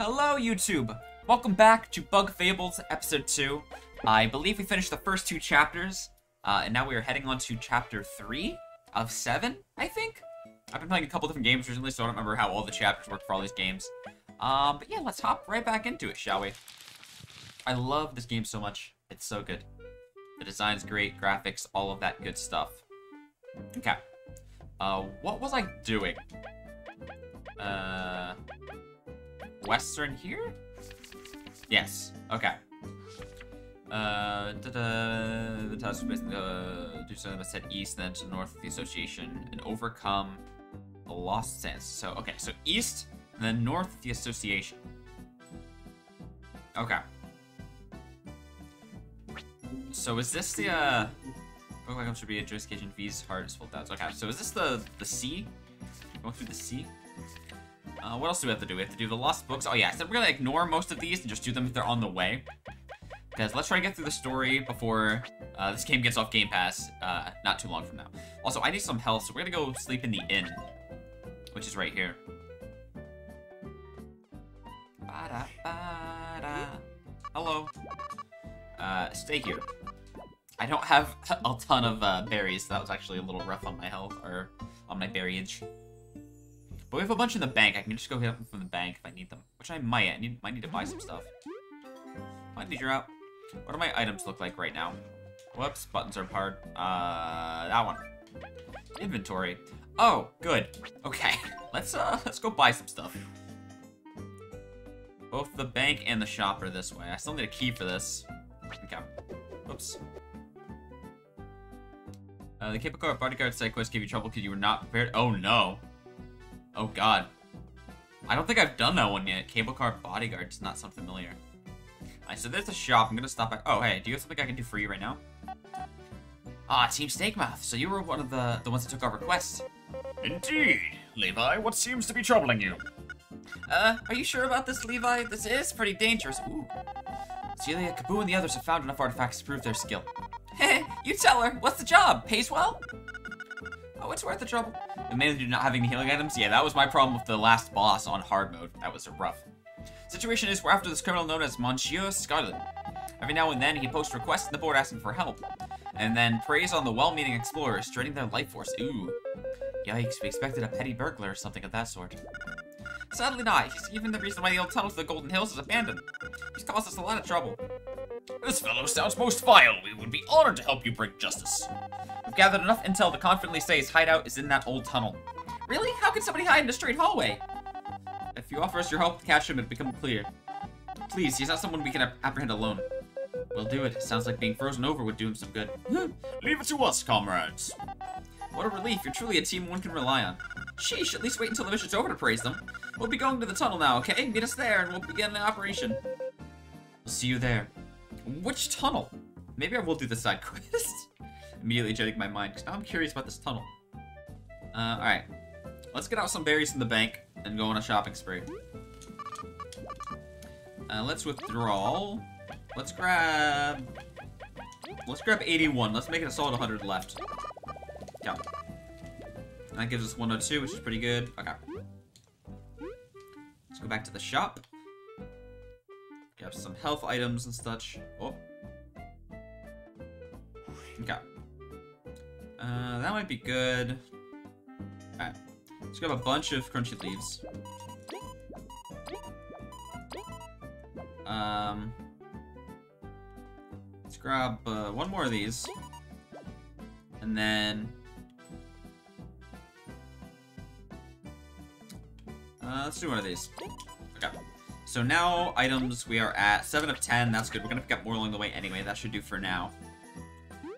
Hello, YouTube! Welcome back to Bug Fables Episode 2. I believe we finished the first two chapters, uh, and now we are heading on to Chapter 3 of 7, I think? I've been playing a couple different games recently, so I don't remember how all the chapters work for all these games. Um, but yeah, let's hop right back into it, shall we? I love this game so much. It's so good. The design's great, graphics, all of that good stuff. Okay. Uh, what was I doing? Uh... Western here? Yes. Okay. Uh, the task was uh, do something that said east, then to the north of the association, and overcome the Lost Sands. So, okay, so east, and then north of the association. Okay. So is this the, uh... Welcome should be a jurisdiction fees hardest full doubts. Okay, so is this the the sea? Going through the sea? Uh, what else do we have to do? We have to do the lost books. Oh yeah, so we're gonna ignore most of these and just do them if they're on the way. Because let's try to get through the story before uh, this game gets off Game Pass uh, not too long from now. Also, I need some health, so we're gonna go sleep in the inn, which is right here. Ba-da, ba-da. Hello. Uh, stay here. I don't have a ton of uh, berries, so that was actually a little rough on my health, or on my berryage. But we have a bunch in the bank. I can just go get them from the bank if I need them. Which I might. I need, might need to buy some stuff. Might need your out. What do my items look like right now? Whoops, buttons are hard. Uh, that one. Inventory. Oh, good. Okay, let's uh, let's go buy some stuff. Both the bank and the shop are this way. I still need a key for this. Okay. Oops. Uh, the Car Bodyguard side quest gave you trouble because you were not prepared. Oh no. Oh god. I don't think I've done that one yet. Cable car bodyguard does not sound familiar. Alright, so there's a shop. I'm gonna stop by. Oh, hey, do you have something I can do for you right now? Ah, Team Snakemouth. So you were one of the, the ones that took our request. Indeed. Levi, what seems to be troubling you? Uh, are you sure about this, Levi? This is pretty dangerous. Ooh. Celia, Kabbu, and the others have found enough artifacts to prove their skill. Hey, you tell her. What's the job? Pays well? Oh, it's worth the trouble. And mainly due to not having the healing items. Yeah, that was my problem with the last boss on hard mode. That was rough. Situation is, we're after this criminal known as Monsieur Scarlet. Every now and then, he posts requests in the board asking for help. And then preys on the well-meaning explorers, draining their life force. Ooh. Yikes, we expected a petty burglar or something of that sort. Sadly not. He's even the reason why the old tunnel to the Golden Hills is abandoned. He's caused us a lot of trouble. This fellow sounds most vile. We would be honored to help you bring justice. We've gathered enough intel to confidently say his hideout is in that old tunnel. Really? How can somebody hide in a straight hallway? If you offer us your help to catch him, it become clear. Please, he's not someone we can ap apprehend alone. We'll do it. Sounds like being frozen over would do him some good. Leave it to us, comrades. What a relief. You're truly a team one can rely on. Sheesh, at least wait until the mission's over to praise them. We'll be going to the tunnel now, okay? Meet us there and we'll begin the operation. We'll see you there. Which tunnel? Maybe I will do the side quest. Immediately jetting my mind, because now I'm curious about this tunnel. Uh, alright. Let's get out some berries in the bank and go on a shopping spree. Uh, let's withdraw. Let's grab... Let's grab 81. Let's make it a solid 100 left. Yeah. That gives us 102, which is pretty good. Okay. Let's go back to the shop. Grab some health items and such. Oh. Okay. Uh, that might be good. Alright. Let's grab a bunch of crunchy leaves. Um, let's grab uh, one more of these. And then... Uh, let's do one of these. Okay. So now, items, we are at 7 of 10. That's good. We're to pick up more along the way anyway. That should do for now.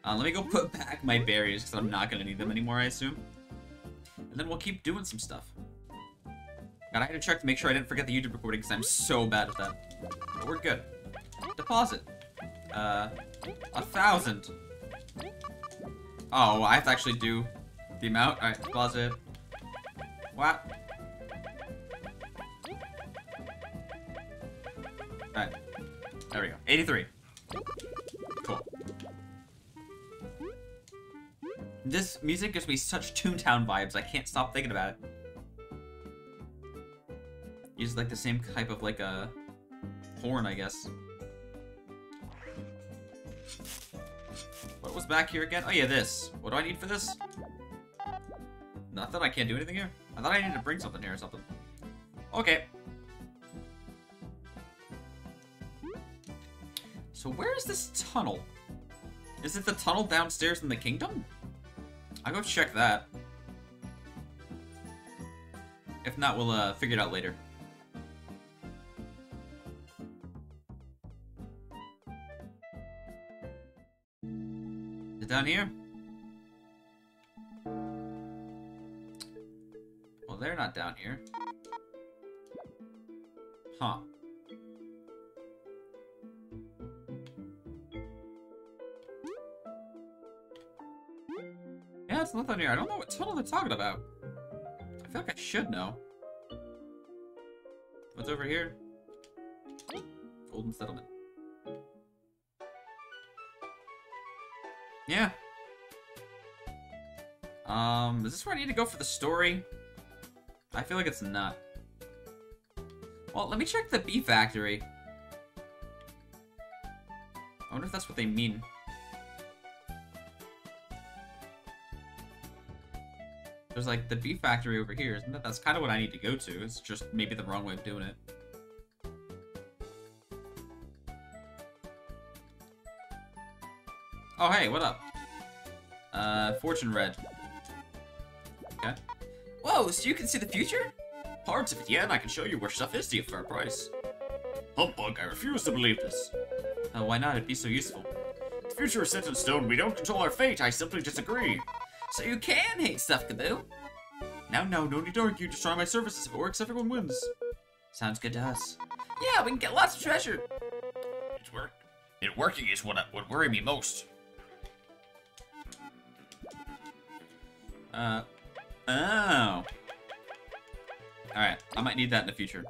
Uh, let me go put back my berries, because I'm not to need them anymore, I assume. And then we'll keep doing some stuff. Gotta have to check to make sure I didn't forget the YouTube recording, because I'm so bad at that. But we're good. Deposit. Uh, a thousand. Oh, I have to actually do the amount. Alright, deposit. What? Alright. There we go. 83. Cool. This music gives me such Toontown vibes, I can't stop thinking about it. Uses like the same type of like a horn, I guess. What was back here again? Oh yeah, this. What do I need for this? Nothing? I can't do anything here? I thought I needed to bring something here or something. Okay. So where is this tunnel? Is it the tunnel downstairs in the kingdom? I'll go check that. If not, we'll uh, figure it out later. Is it down here? Well, they're not down here. Huh. It's nothing here. I don't know what tunnel they're talking about. I feel like I should know. What's over here? Golden Settlement. Yeah. Um, is this where I need to go for the story? I feel like it's not. Well, let me check the bee factory. I wonder if that's what they mean. There's like the beef factory over here, isn't it? That's kind of what I need to go to. It's just maybe the wrong way of doing it. Oh, hey, what up? Uh, Fortune Red. Okay. Whoa, so you can see the future? Parts of it, yeah, and I can show you where stuff is to you for a price. Humbug, I refuse to believe this. Oh, why not? It'd be so useful. The future is set in stone. We don't control our fate. I simply disagree. So you can hate stuff, Kabbu. Now, no, no need to argue. Try my services. If it works, everyone wins. Sounds good to us. Yeah, we can get lots of treasure. It's work. It working is what would worry me most. Uh, oh. Alright, I might need that in the future.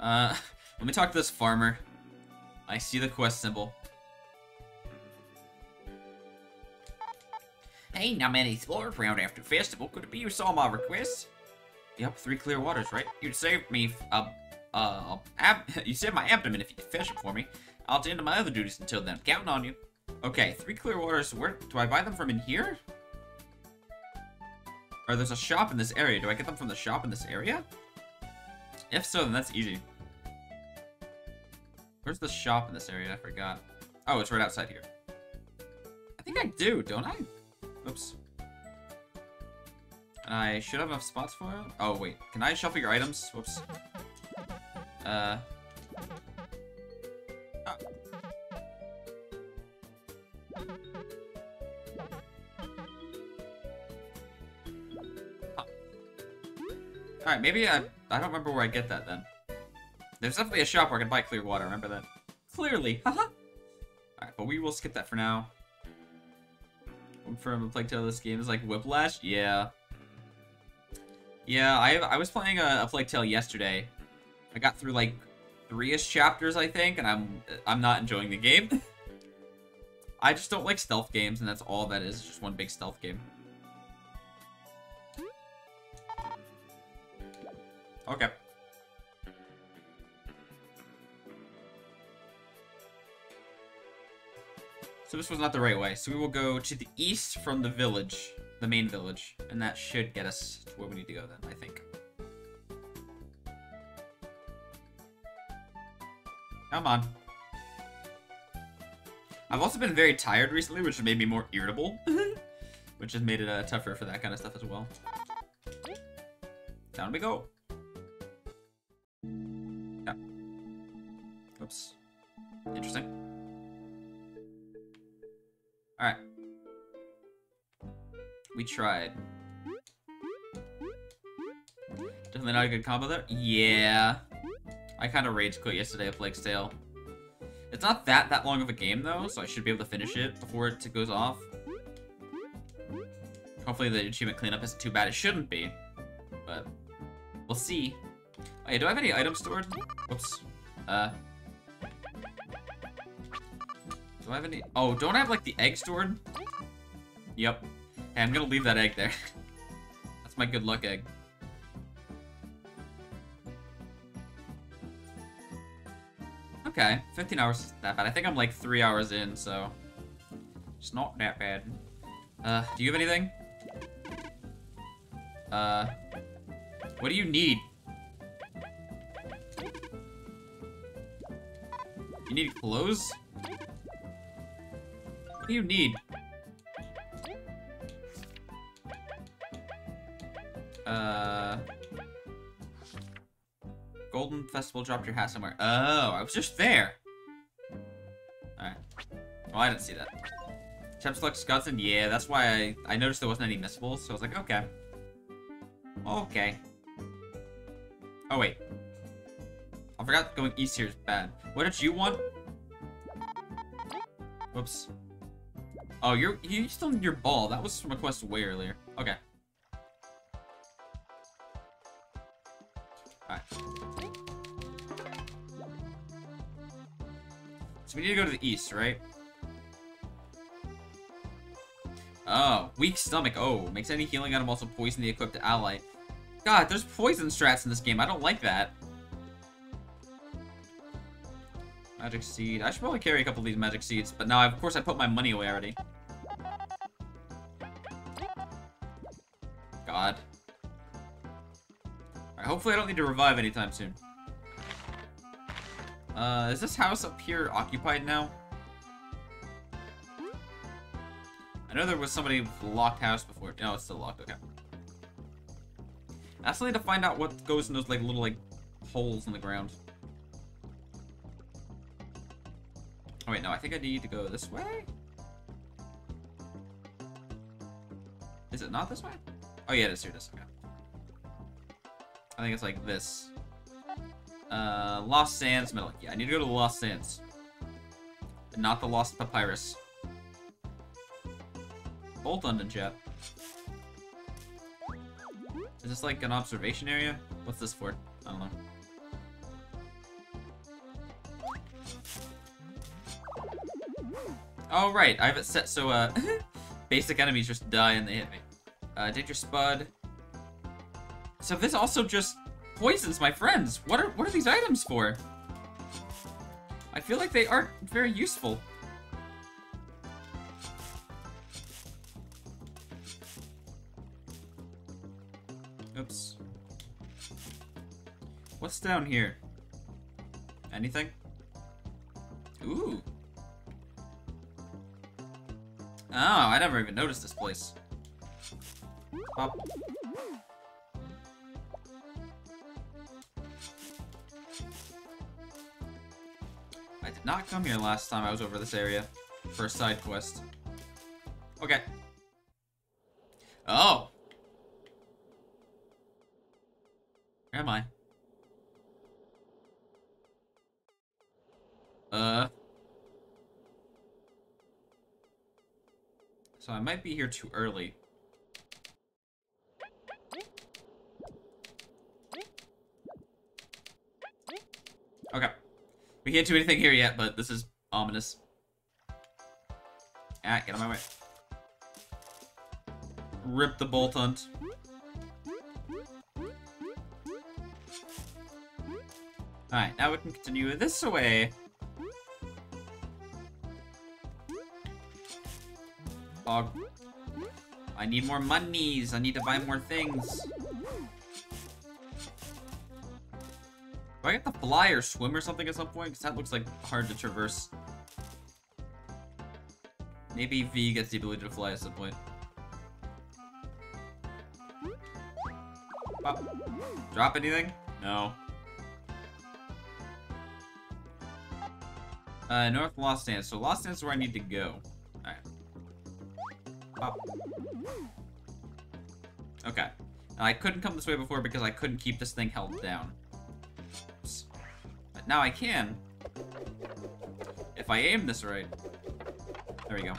Uh, let me talk to this farmer. I see the quest symbol. Hey, not many explorers around after festival. Could it be you saw my request? Yep, three clear waters, right? You'd save me, uh, uh, you saved my abdomen if you could fish it for me. I'll tend to my other duties until then. Counting on you. Okay, three clear waters. Where do I buy them from in here? Or there's a shop in this area. Do I get them from the shop in this area? If so, then that's easy. Where's the shop in this area? I forgot. Oh, it's right outside here. I think I do, don't I? Oops. And I should have enough spots for it. Oh, wait. Can I shuffle your items? Whoops. Uh... Oh. Alright, maybe I... I don't remember where I get that then. There's definitely a shop where I can buy clear water, remember that? Clearly, haha! Alright, but we will skip that for now. From a Plague Tale this game is like Whiplash? Yeah. Yeah, I I was playing a, a Plague Tale yesterday. I got through like three-ish chapters, I think, and I'm I'm not enjoying the game. I just don't like stealth games, and that's all that is, just one big stealth game. Okay. So this was not the right way. So we will go to the east from the village, the main village, and that should get us to where we need to go then, I think. Come on. I've also been very tired recently, which has made me more irritable. which has made it uh, tougher for that kind of stuff as well. Down we go. Yeah. Oops. Interesting. We tried. Definitely not a good combo there? Yeah. I kind of rage quit yesterday at Plague's Tale. It's not that that long of a game though, so I should be able to finish it before it goes off. Hopefully the achievement cleanup isn't too bad. It shouldn't be, but we'll see. Oh, do I have any items stored? Whoops. Uh. Do I have any? Oh, don't I have like the egg stored? Yep. Okay, I'm gonna leave that egg there. That's my good luck egg. Okay, 15 hours is that bad. I think I'm like 3 hours in, so... It's not that bad. Uh, do you have anything? Uh... What do you need? You need clothes? What do you need? Festival dropped your hat somewhere. Oh, I was just there. Alright. Well, I didn't see that. Chempslux Scotson? Yeah, that's why I, I noticed there wasn't any missables, so I was like, okay. Okay. Oh, wait. I forgot going east here is bad. What did you want? Whoops. Oh, you're you still need your ball. That was from a quest way earlier. Okay. We need to go to the east, right? Oh, weak stomach. Oh, makes any healing item also poison the equipped ally. God, there's poison strats in this game. I don't like that. Magic seed. I should probably carry a couple of these magic seeds, but now, of course, I put my money away already. God. Hopefully I don't need to revive anytime soon. Uh, is this house up here occupied now? I know there was somebody locked house before. No, it's still locked. Okay. I still need to find out what goes in those like little like holes in the ground. Oh wait, no, I think I need to go this way? Is it not this way? Oh yeah, it is here, it is, okay. I think it's like this. Uh, Lost Sands Middle. Yeah, I need to go to the Lost Sands. Not the Lost Papyrus. Bolt London chat. Is this like an observation area? What's this for? I don't know. Oh, right. I have it set so, uh, basic enemies just die and they hit me. Uh, Danger Spud. So this also just poisons my friends. What are, what are these items for? I feel like they aren't very useful. Oops. What's down here? Anything? Ooh. Oh, I never even noticed this place. Up. Not come here last time I was over this area for a side quest. Okay. Oh. Where am I? Uh. So I might be here too early. Okay. We can't do anything here yet, but this is ominous. Ah, get of my way. Rip the bolt hunt. Alright, now we can continue this way. Fog. I need more monies. I need to buy more things. Do I get to fly or swim or something at some point? Because that looks like hard to traverse. Maybe Vi gets the ability to fly at some point. Oh. Drop anything? No. Uh, North Lost Sands. So Lost Sands is where I need to go. Alright. Oh. Okay. Now, I couldn't come this way before because I couldn't keep this thing held down. Now I can. If I aim this right. There we go.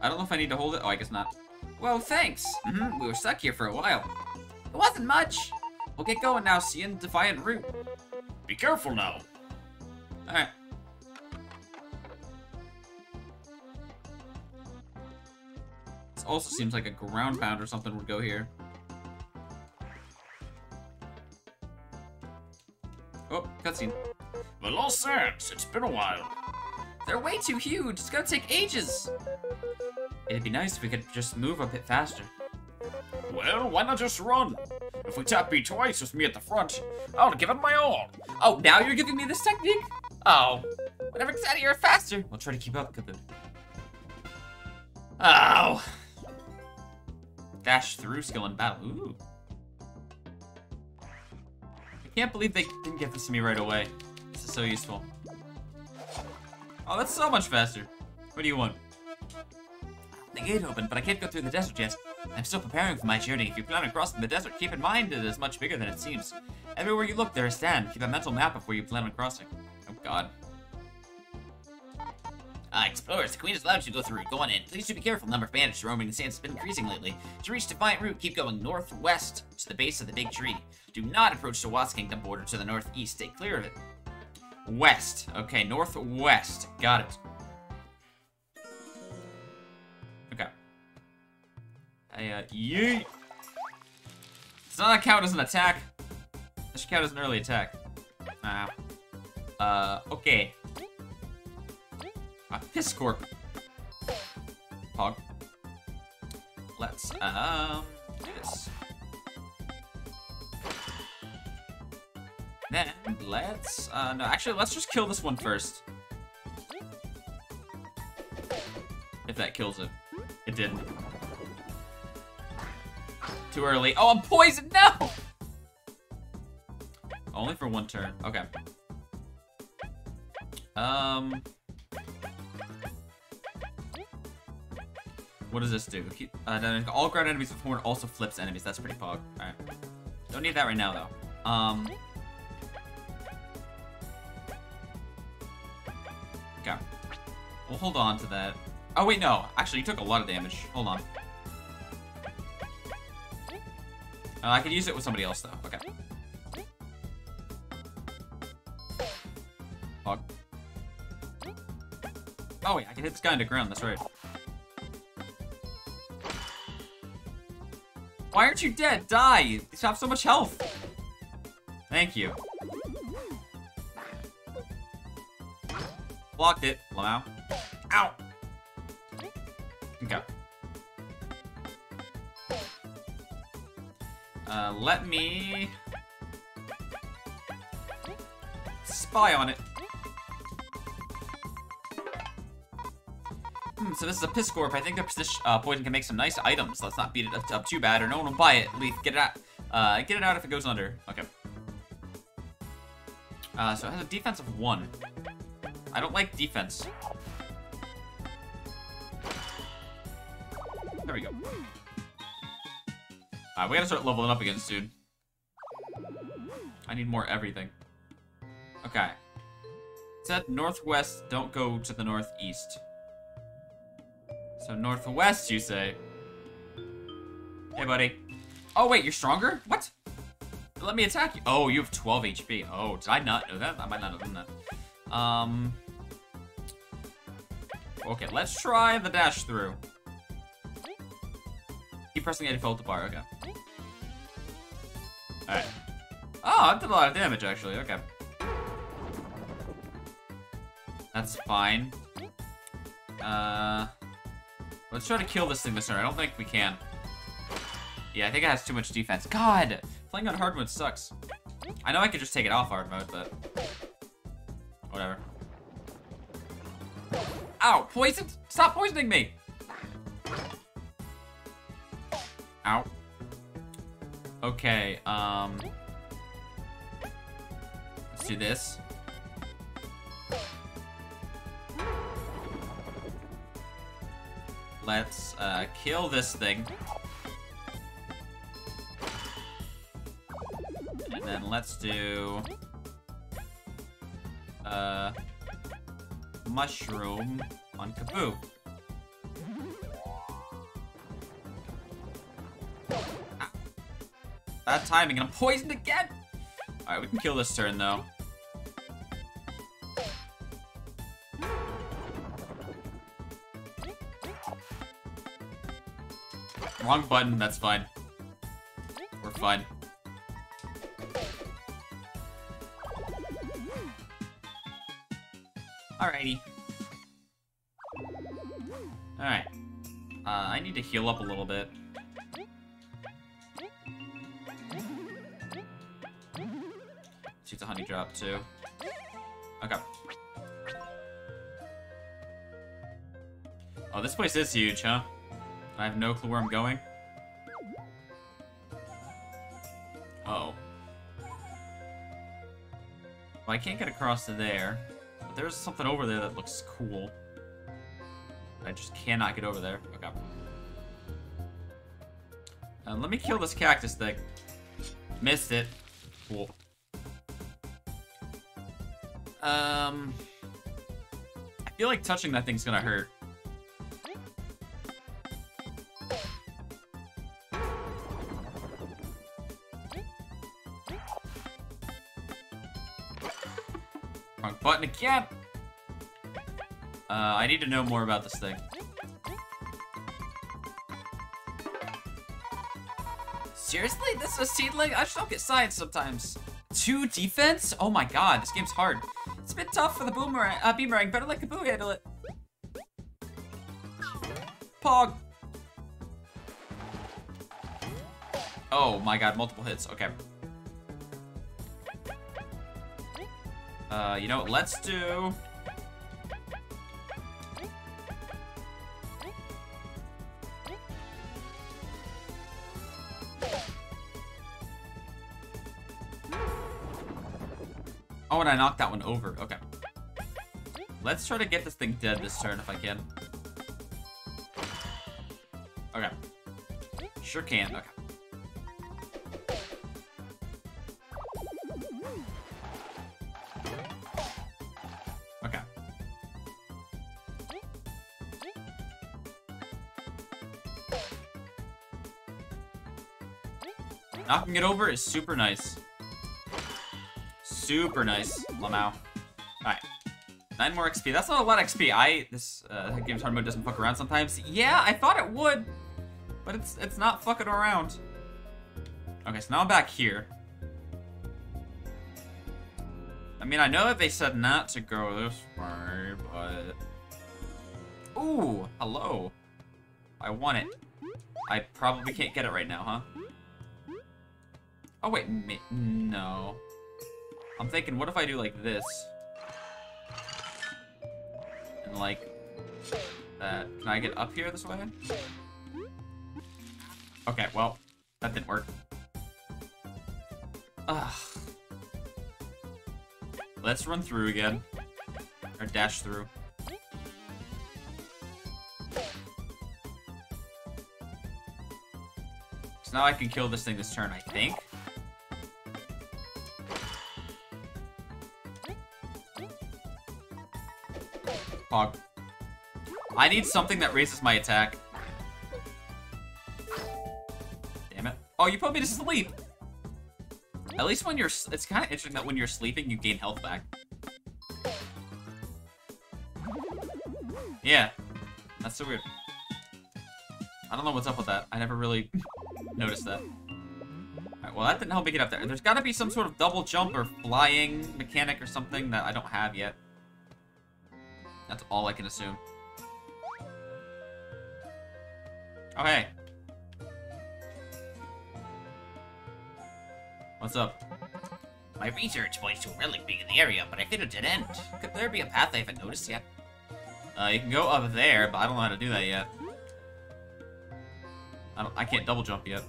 I don't know if I need to hold it. Oh, I guess not. Well, thanks. Mm -hmm. We were stuck here for a while. It wasn't much. We'll get going now. See you in Defiant Root. Be careful now. Alright. This also seems like a ground pound or something would go here. Cutscene. The Lost Sands. It's been a while. They're way too huge. It's gonna take ages. It'd be nice if we could just move a bit faster. Well, why not just run? If we tap B twice with me at the front, I'll give it my all. Oh, now you're giving me this technique? Oh, whatever gets out of here faster. We'll try to keep up, Kabbu. Oh. Dash through skill in battle. Ooh. Can't believe they didn't get this to me right away. This is so useful. Oh, that's so much faster. What do you want? The gate opened, but I can't go through the desert yet. I'm still preparing for my journey. If you plan on crossing the desert, keep in mind it is much bigger than it seems. Everywhere you look, there is sand. Keep a mental map of where you plan on crossing. Oh god. Ah, explorers, the queen has allowed you to go through. Go on in. Please do be careful. The number of bandits roaming the sands has been increasing lately. To reach Defiant Root, keep going northwest to the base of the big tree. Do not approach the Wasp Kingdom border to the northeast. Stay clear of it. West. Okay, northwest. Got it. Okay. I, uh, yeet. Does not count as an attack. That should count as an early attack. Ah. Uh, okay. Uh, Psicorp. Pog. Let's, um, do this. Then, let's, uh, no, actually, let's just kill this one first. If that kills it. It didn't. Too early. Oh, I'm poisoned! No! Only for one turn. Okay. Um... What does this do? Uh, all ground enemies with horn also flips enemies. That's pretty pog. Alright. Don't need that right now, though. Um... Okay. We'll hold on to that. Oh, wait, no. Actually, you took a lot of damage. Hold on. Uh, I could use it with somebody else, though. Okay. Pog. Oh, wait, I can hit this guy into ground. That's right. Why aren't you dead? Die! You have so much health! Thank you. Blocked it. Lamau. Ow! Okay. Uh, let me... Spy on it. Hmm, so this is a Psicorp. I think the uh, poison can make some nice items. Let's not beat it up, up too bad, or no one will buy it. Leif, get it out. Uh, get it out if it goes under. Okay. Uh, so it has a defense of one. I don't like defense. There we go. Alright, we gotta start leveling up again soon. I need more everything. Okay. It said northwest, don't go to the northeast. So northwest, you say? Hey, buddy. Oh, wait, you're stronger? What? Let me attack you. Oh, you have 12 HP. Oh, did I not know that? I might not have done that. Um... Okay, let's try the dash through. Keep pressing the default bar, okay. Alright. Oh, I did a lot of damage, actually, okay. That's fine. Uh... Let's try to kill this thing this turn. I don't think we can. Yeah, I think it has too much defense. God! Playing on hard mode sucks. I know I could just take it off hard mode, but... Whatever. Ow! Poison! Stop poisoning me! Ow. Okay, um... Let's do this. Let's, uh, kill this thing. And then let's do... Uh... Mushroom on Kabbu. Ah. Bad timing, and I'm poisoned again! Alright, we can kill this turn, though. Wrong button, that's fine. We're fine. Alrighty. Alright. Uh, I need to heal up a little bit. See it's a honey drop too. Okay. Oh, this place is huge, huh? I have no clue where I'm going. Uh oh. Well, I can't get across to there. But there's something over there that looks cool. I just cannot get over there. Okay. Uh, let me kill this cactus thing. Missed it. Cool. Um... I feel like touching that thing's gonna hurt. Button again! Uh, I need to know more about this thing. Seriously? This is a seedling? I just don't get science sometimes. Two defense? Oh my god, this game's hard. It's a bit tough for the boomerang, uh, beemerang. Better let Kabbu handle it. Pog. Oh my god, multiple hits. Okay. Uh, you know what? Let's do... Oh, and I knocked that one over. Okay. Let's try to get this thing dead this turn if I can. Okay. Sure can. Okay. Okay. Knocking it over is super nice. Super nice, Lamau. Alright. Nine more XP. That's not a lot of XP. I, this uh, game's hard mode doesn't fuck around sometimes. Yeah, I thought it would. But it's it's not fucking around. Okay, so now I'm back here. I mean, I know that they said not to go this way, but... Ooh, hello. I want it. I probably can't get it right now, huh? Oh, wait, no. I'm thinking, what if I do like this? And like that. Can I get up here this way? Okay, well, that didn't work. Ugh. Let's run through again. Or dash through. So now I can kill this thing this turn, I think. Pog. I need something that raises my attack. Damn it. Oh, you put me to sleep! At least when you're... It's kind of interesting that when you're sleeping, you gain health back. Yeah. That's so weird. I don't know what's up with that. I never really noticed that. Well, that didn't help me get up there. There's gotta be some sort of double jump or flying mechanic or something that I don't have yet. That's all I can assume. Oh, hey. What's up? My research points to a relic being in the area, but I hit a dead end. Could there be a path I haven't noticed yet? Uh, you can go up there, but I don't know how to do that yet. I, don't, I can't double jump yet.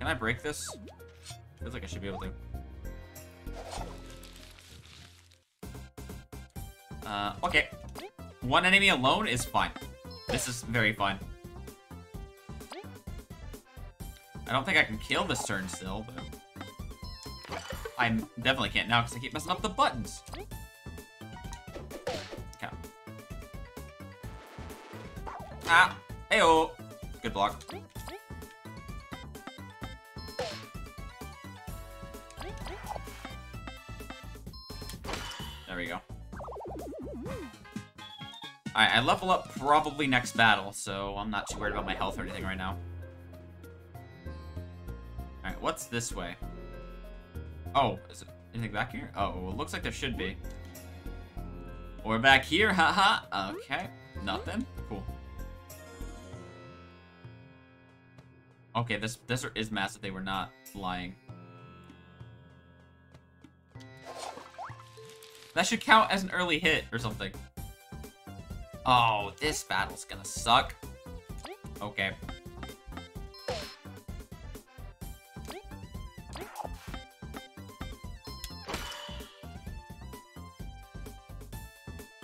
Can I break this? Feels like I should be able to. Uh, okay. One enemy alone is fine. This is very fine. I don't think I can kill this turn still, but... I definitely can't now because I keep messing up the buttons. Okay. Ah! Heyo! Good block. Alright, I level up probably next battle, so I'm not too worried about my health or anything right now. Alright, what's this way? Oh, is it anything back here? Oh, it looks like there should be. We're back here, haha. Okay, nothing. Cool. Okay, this desert is massive. They were not lying. That should count as an early hit or something. Oh, this battle's gonna suck. Okay.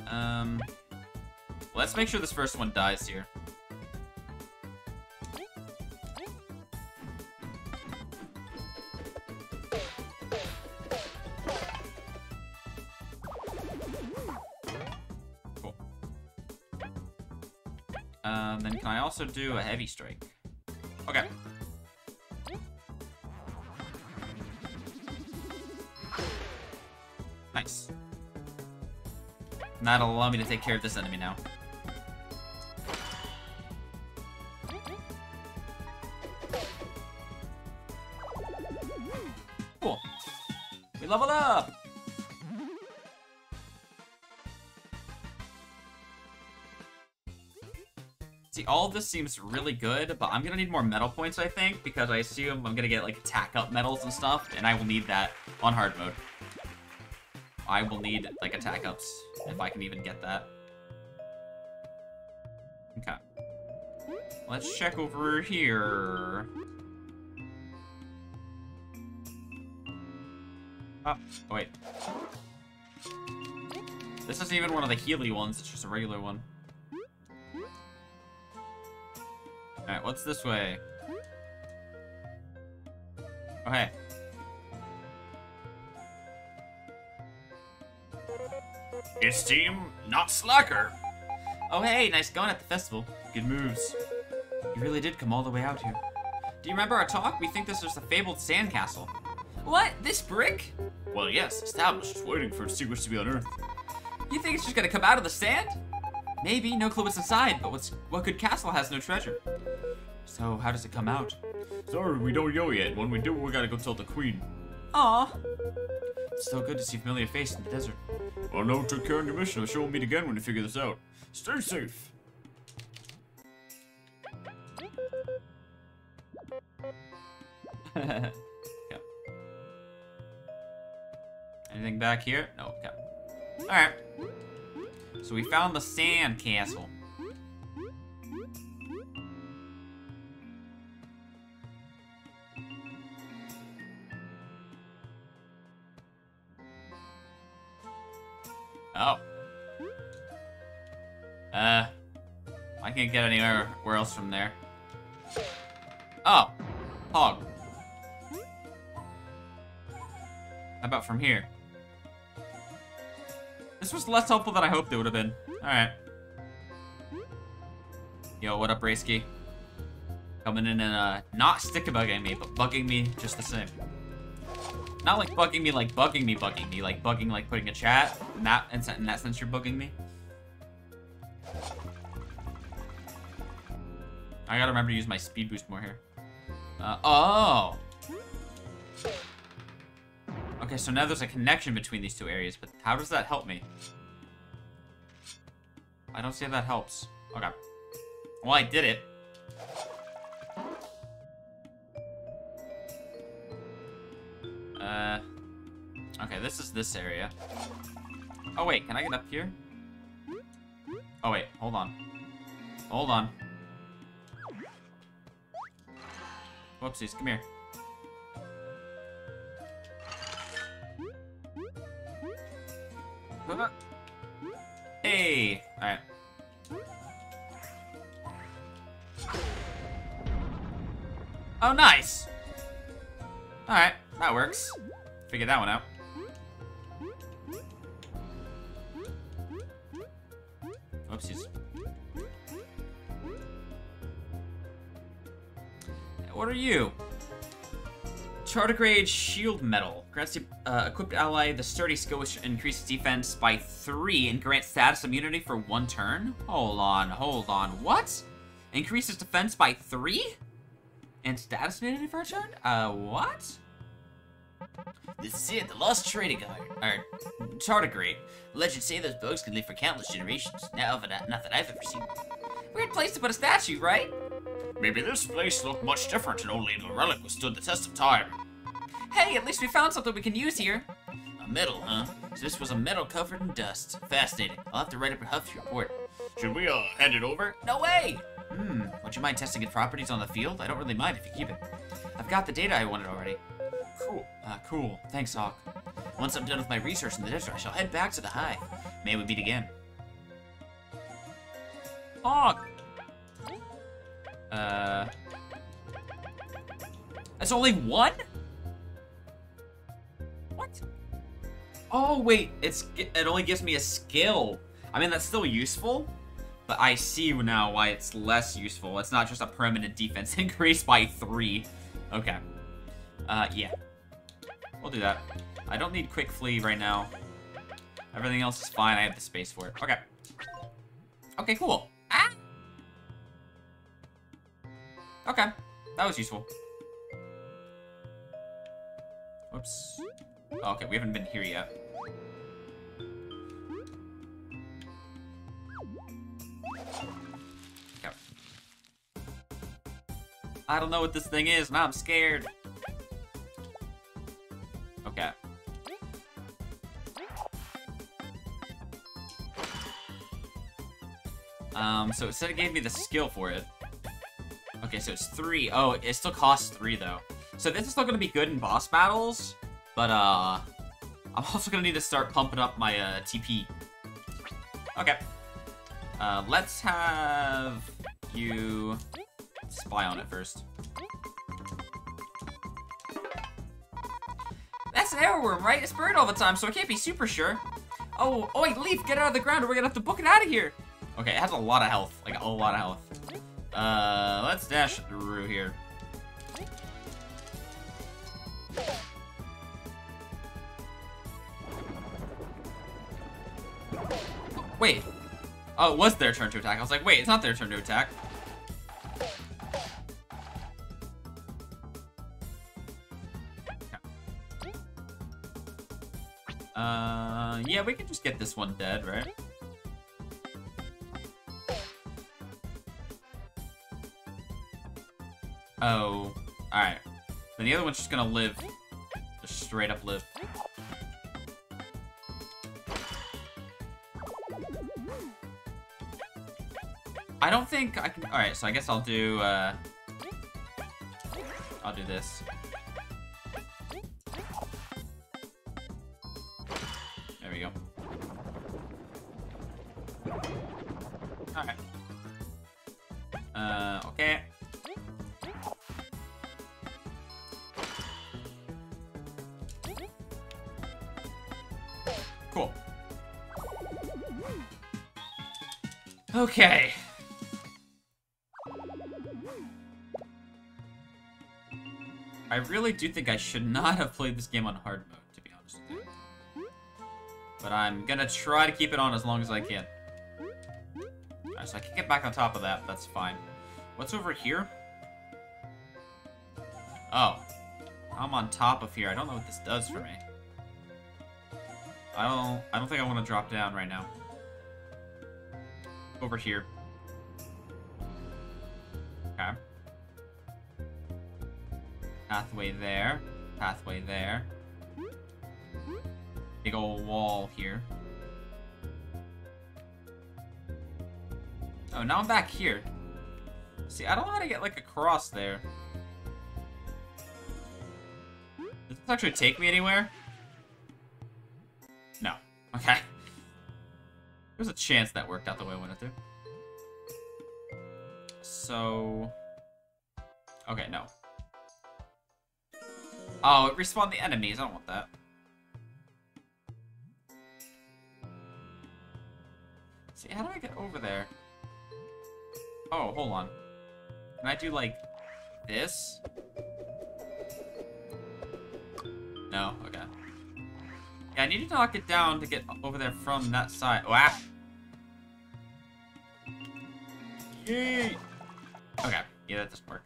Um, let's make sure this first one dies here. Also do a heavy strike? Okay. Nice. That'll allow me to take care of this enemy now. This seems really good, but I'm gonna need more medal points, I think, because I assume I'm gonna get, like, attack up medals and stuff, and I will need that on hard mode. I will need, like, attack ups, if I can even get that. Okay. Let's check over here. Oh, oh wait. This isn't even one of the Healy ones, it's just a regular one. Alright, what's this way? Okay. It's team not slacker. Oh hey, nice going at the festival. Good moves. You really did come all the way out here. Do you remember our talk? We think this is the fabled sandcastle. What? This brick? Well, yes, established, waiting for secrets to be unearthed. You think it's just gonna come out of the sand? Maybe, no clue what's inside, but what's what good castle has no treasure? So how does it come out? Sorry, we don't know yet. When we do, we gotta go tell the queen. Aw. It's so good to see a familiar face in the desert. Well, no, took care of your mission. I'm sure we'll meet again when you figure this out. Stay safe. okay. Anything back here? No, okay. Alright. So we found the sand castle. Else from there. Oh, hog. How about from here? This was less helpful than I hoped it would have been. Alright. Yo, what up, Raisky? Coming in and, uh, not stick bugging me, but bugging me just the same. Not like bugging me like bugging me bugging me, like bugging like putting a chat. In that, in that sense, you're bugging me. I gotta remember to use my speed boost more here. Uh, oh! Okay, so now there's a connection between these two areas, but how does that help me? I don't see how that helps. Okay. Well, I did it. Uh, okay, this is this area. Oh, wait, can I get up here? Oh, wait, hold on. Hold on. Whoopsies, come here. Hey! Alright. Oh, nice! Alright, that works. Figured that one out. Are you? Tardigrade Shield Medal. Grants the uh, equipped ally the sturdy skill which increases defense by 3 and grants status immunity for one turn? Hold on, hold on. What? Increases defense by 3? And status immunity for a turn? Uh, what? This is it, the lost trading card, or tardigrade. Legends say those bugs can live for countless generations. Now, not that I've ever seen. Weird place to put a statue, right? Maybe this place looked much different and only the relic withstood the test of time. Hey, at least we found something we can use here. A medal, huh? So this was a medal covered in dust. Fascinating. I'll have to write up a Huff's report. Should we, uh, hand it over? No way! Hmm, would you mind testing its properties on the field? I don't really mind if you keep it. I've got the data I wanted already. Cool. Ah, cool. Thanks, Hawk. Once I'm done with my research in the desert, I shall head back to the hive. May we meet again. Hawk! Uh... That's only one? What? Oh, wait. It's It only gives me a skill. I mean, that's still useful, but I see now why it's less useful. It's not just a permanent defense increase by three. Okay. Uh, yeah. We'll do that. I don't need quick flee right now. Everything else is fine. I have the space for it. Okay. Okay, cool. Ah! Okay. That was useful. Whoops. Okay, we haven't been here yet. Okay. I don't know what this thing is, now I'm scared. Okay. Um, so it said it gave me the skill for it. Okay, so it's three. Oh, it still costs three, though. So this is still gonna be good in boss battles, but, uh... I'm also gonna need to start pumping up my, uh, TP. Okay. Uh, let's have you spy on it first. That's an arrowworm, right? It's buried all the time, so I can't be super sure. Oh, oh wait, Leif, get out of the ground or we're gonna have to book it out of here. Okay, it has a lot of health. Like, a lot of health. Uh, let's dash through here. Wait. Oh, it was their turn to attack. I was like, wait, it's not their turn to attack. Uh, yeah, we can just get this one dead, right? Oh, alright. Then the other one's just gonna live. Just straight up live. I don't think I can... Alright, so I guess I'll do, uh... I'll do this. Okay. I really do think I should not have played this game on hard mode, to be honest. But I'm gonna try to keep it on as long as I can. So I can get back on top of that, that's fine. What's over here? Oh. I'm on top of here. I don't know what this does for me. I don't I don't think I want to drop down right now. Over here. Okay. Pathway there. Pathway there. Big old wall here. Oh, now I'm back here. See, I don't know how to get, like, across there. Does this actually take me anywhere? There's a chance that worked out the way I wanted to. So... Okay, no. Oh, it respawned the enemies. I don't want that. See, how do I get over there? Oh, hold on. Can I do, like, this? No? Okay. Yeah, I need to knock it down to get over there from that side. Oh! Yay! Okay, yeah, that doesn't work.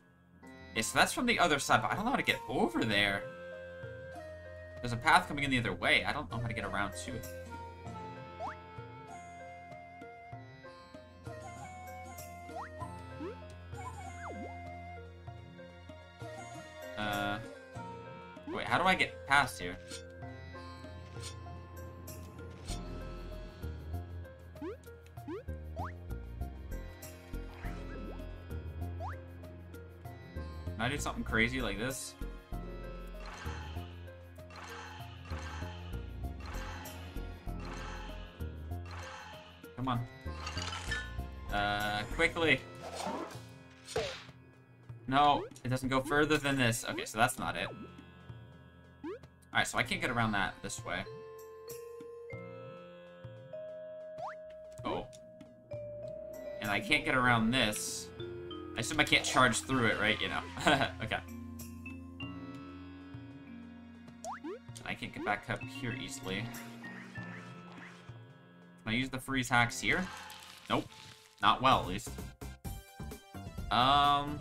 Yeah, so that's from the other side, but I don't know how to get over there. There's a path coming in the other way. I don't know how to get around to it. Uh, wait, how do I get past here? Can I do something crazy like this? Come on. Uh, quickly. No, it doesn't go further than this. Okay, so that's not it. Alright, so I can't get around that this way. Oh. And I can't get around this. I assume I can't charge through it, right? You know. okay. I can't get back up here easily. Can I use the freeze hacks here? Nope. Not well, at least. Um...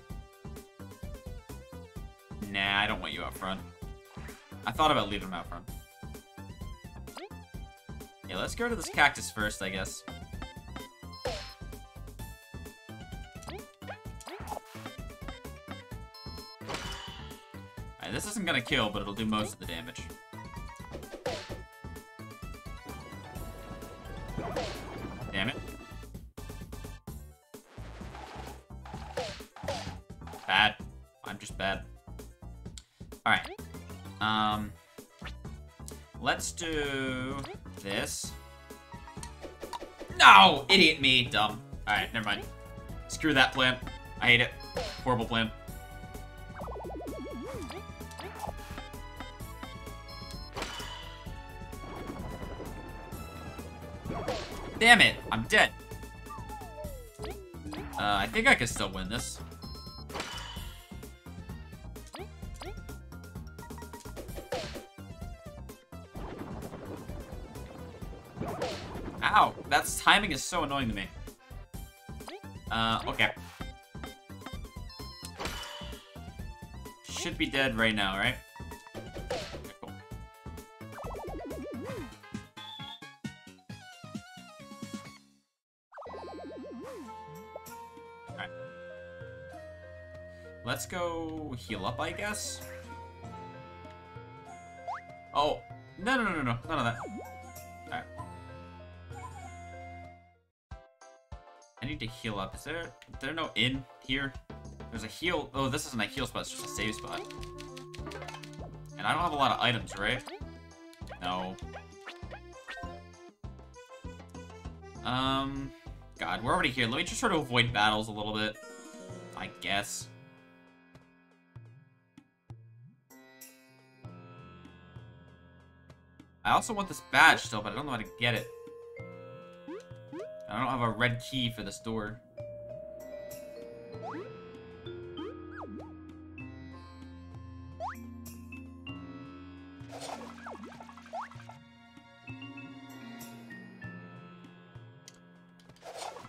Nah, I don't want you out front. I thought about leaving him out front. Yeah, let's go to this cactus first, I guess. Isn't gonna kill, but it'll do most of the damage. Damn it. Bad. I'm just bad. Alright. Um... Let's do... this. No! Idiot me. Dumb. Alright, never mind. Screw that plan. I hate it. Horrible plan. Damn it! I'm dead. Uh, I think I can still win this. Ow! That's timing is so annoying to me. Uh, okay. Should be dead right now, right? Let's go heal up, I guess. Oh, no, no, no, no, no, none of that. Alright. I need to heal up. Is there, is there no in here? There's a heal. Oh, this isn't a heal spot, it's just a save spot. And I don't have a lot of items, right? No. Um, God, we're already here. Let me just try to avoid battles a little bit. I guess. I also want this badge still, but I don't know how to get it. I don't have a red key for this door.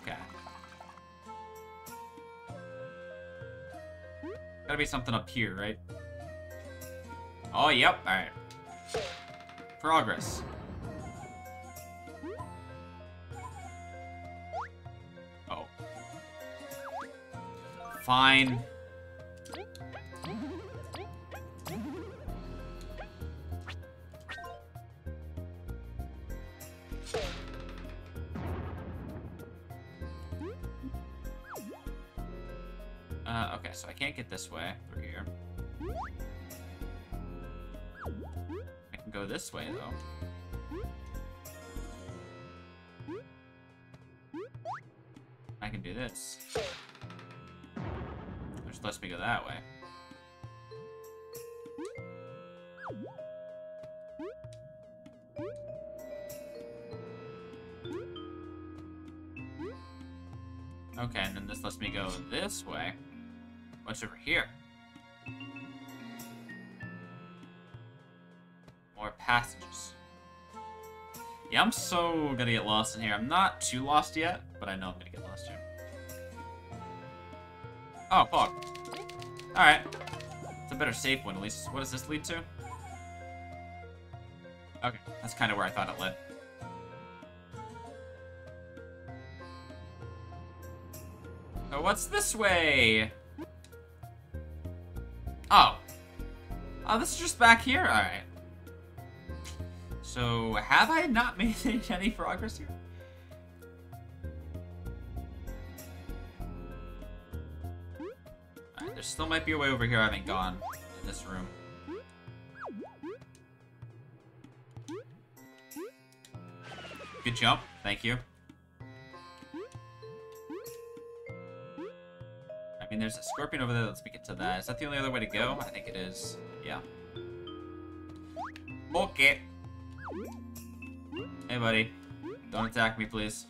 Okay. Gotta be something up here, right? Oh, yep, alright. Progress. Oh. Fine. Uh, okay, so I can't get this way through here. Go this way, though. I can do this. Which lets me go that way. Okay, and then this lets me go this way. What's over here? Passages. Yeah, I'm so gonna get lost in here. I'm not too lost yet, but I know I'm gonna get lost here. Oh, fuck. Alright. It's a better safe one, at least. What does this lead to? Okay, that's kind of where I thought it led. So what's this way? Oh. Oh, this is just back here? Alright. So, have I not made any progress here? Alright, there still might be a way over here I haven't gone in this room. Good jump. Thank you. I mean, there's a scorpion over there. Let's make it to that. Is that the only other way to go? I think it is. Yeah. Okay. Hey, buddy. Don't attack me, please.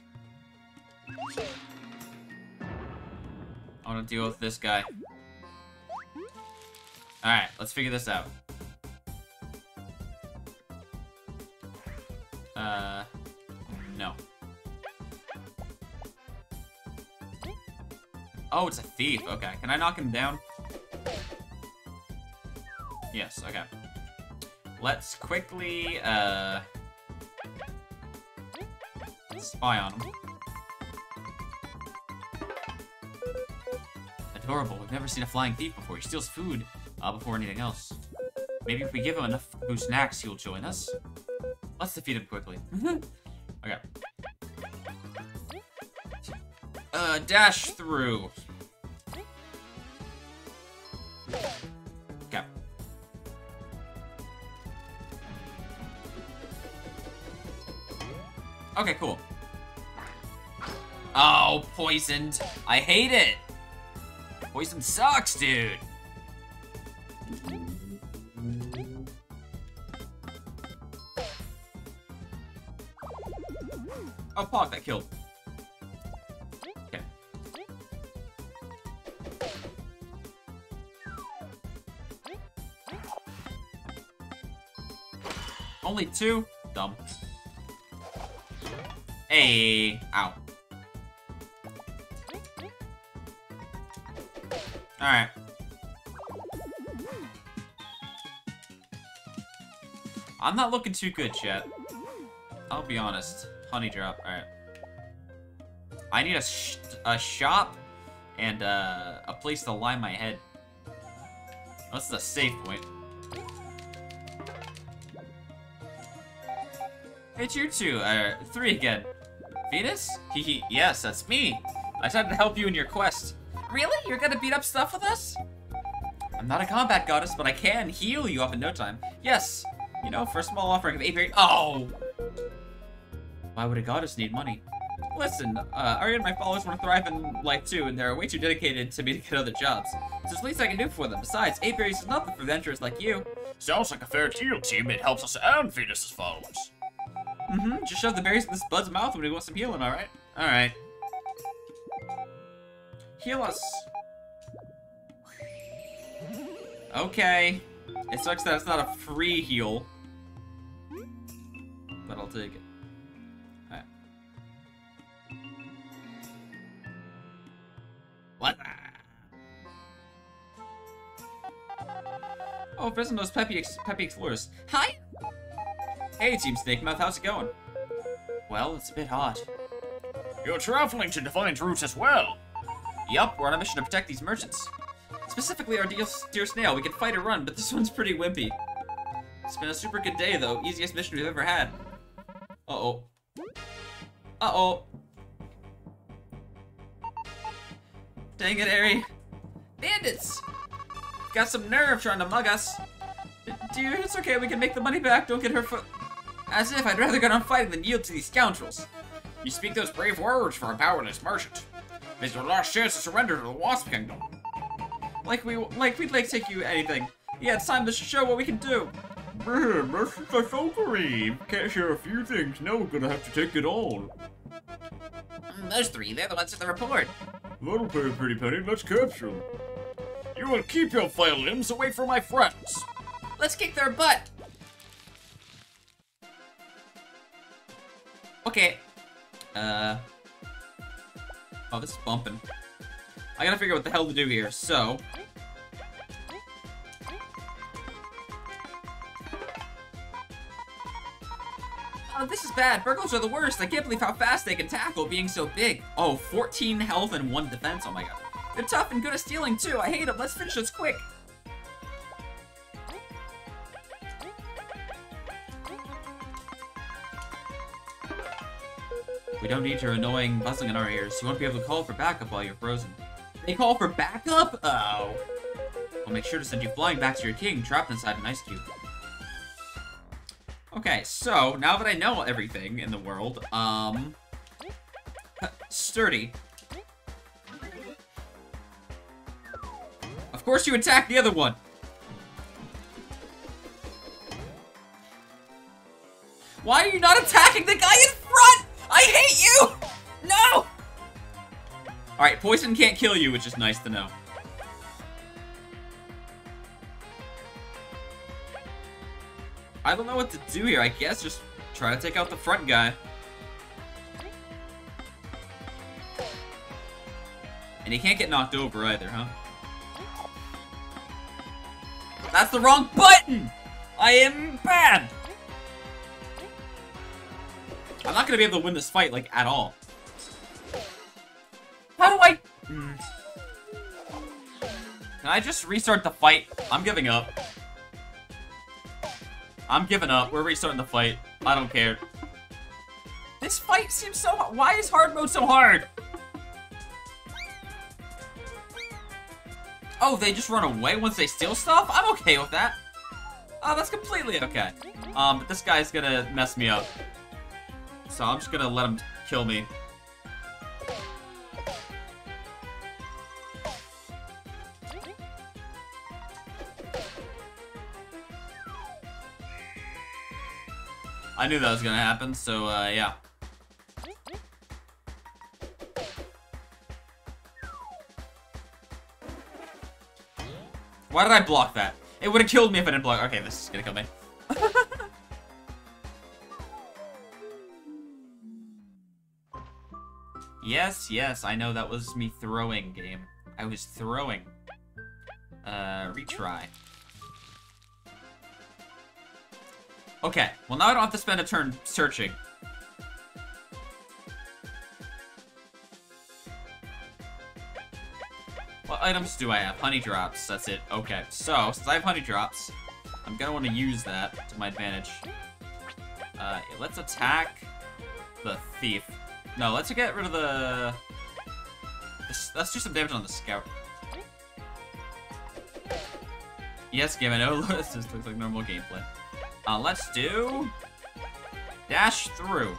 I want to deal with this guy. Alright, let's figure this out. Uh, no. Oh, it's a thief. Okay. Can I knock him down? Yes, okay. Let's quickly, uh... Spy on him. Adorable. We've never seen a flying thief before. He steals food uh, before anything else. Maybe if we give him enough boo snacks, he'll join us. Let's defeat him quickly. okay. Uh, dash through. Poisoned. I hate it. Poison sucks, dude. Oh, Pog, that killed. Okay. Only two? Dumb. Hey, ow. I'm not looking too good, chat. I'll be honest. Honey drop. Alright. I need a, sh a shop and uh, a place to lie my head. This is a safe point. It's you two. Uh, three again. Venus? Hehe, yes, that's me. I tried to help you in your quest. Really? You're gonna beat up stuff with us? I'm not a combat goddess, but I can heal you up in no time. Yes. You know, for a small offering of 8 berry- Oh! Why would a goddess need money? Listen, uh, Arya and my followers want to thrive in life too, and they're way too dedicated to me to get other jobs. So it's the least I can do for them. Besides, 8 berries is nothing for adventurers like you. Sounds like a fair deal, team. It helps us and Venus's followers. Mm-hmm. Just shove the berries in this bud's mouth when he wants some healing, alright? Alright. Heal us. Okay. It sucks that it's not a free heal. Prison knows Peppy, Ex Peppy Explorers. Hi! Hey, Team Snakemouth, how's it going? Well, it's a bit hot. You're traveling to Divine Roots as well. Yup, we're on a mission to protect these merchants. Specifically our dear, dear snail. We can fight or run, but this one's pretty wimpy. It's been a super good day, though. Easiest mission we've ever had. Uh-oh. Uh-oh. Dang it, Ari. Bandits! Got some nerve trying to mug us. Dude, it's okay. We can make the money back. Don't get hurt for... As if I'd rather go on fighting than yield to these scoundrels. You speak those brave words for a powerless merchant. It's your last chance to surrender to the Wasp Kingdom. Like we, like we'd like to take you anything. Yeah, it's time to show what we can do. Man, merchants are so brave. Can't share a few things. Now we're gonna have to take it on. Mm, Those three, they're the ones with the report. That'll pay a pretty penny. Let's capture them. You will keep your file limbs away from my friends. Let's kick their butt. Okay. Uh. Oh, this is bumping. I gotta figure out what the hell to do here. So. Oh, this is bad. Burglars are the worst. I can't believe how fast they can tackle being so big. Oh, 14 health and 1 defense. Oh my god. They're tough and good at stealing too. I hate them. Let's finish this quick. We don't need your annoying buzzing in our ears. You won't be able to call for backup while you're frozen. They call for backup? Oh. I'll make sure to send you flying back to your king, trapped inside an ice cube. Okay, so, now that I know everything in the world, um... Sturdy. Of course you attack the other one! Why are you not attacking the guy in? I hate you! No! Alright, poison can't kill you, which is nice to know. I don't know what to do here. I guess just try to take out the front guy. And he can't get knocked over either, huh? That's the wrong button! I am bad! I'm not gonna be able to win this fight, like, at all. How do I... Hmm. Can I just restart the fight? I'm giving up. I'm giving up. We're restarting the fight. I don't care. This fight seems so. Why is hard mode so hard? Oh, they just run away once they steal stuff? I'm okay with that. Oh, that's completely okay. Um, but this guy's gonna mess me up. So I'm just gonna let him kill me. I knew that was gonna happen, so uh, yeah. Why did I block that? It would have killed me if I didn't block. Okay, this is gonna kill me. yes, yes, I know that was me throwing game. I was throwing. Uh, retry. Okay, well now I don't have to spend a turn searching. What items do I have? Honey drops, that's it. Okay, so, since I have honey drops, I'm gonna want to use that to my advantage. Uh, let's attack the thief. No, let's get rid of the... Let's do some damage on the scout. Yes, game, I know this just looks like normal gameplay. Uh, let's do... Dash through.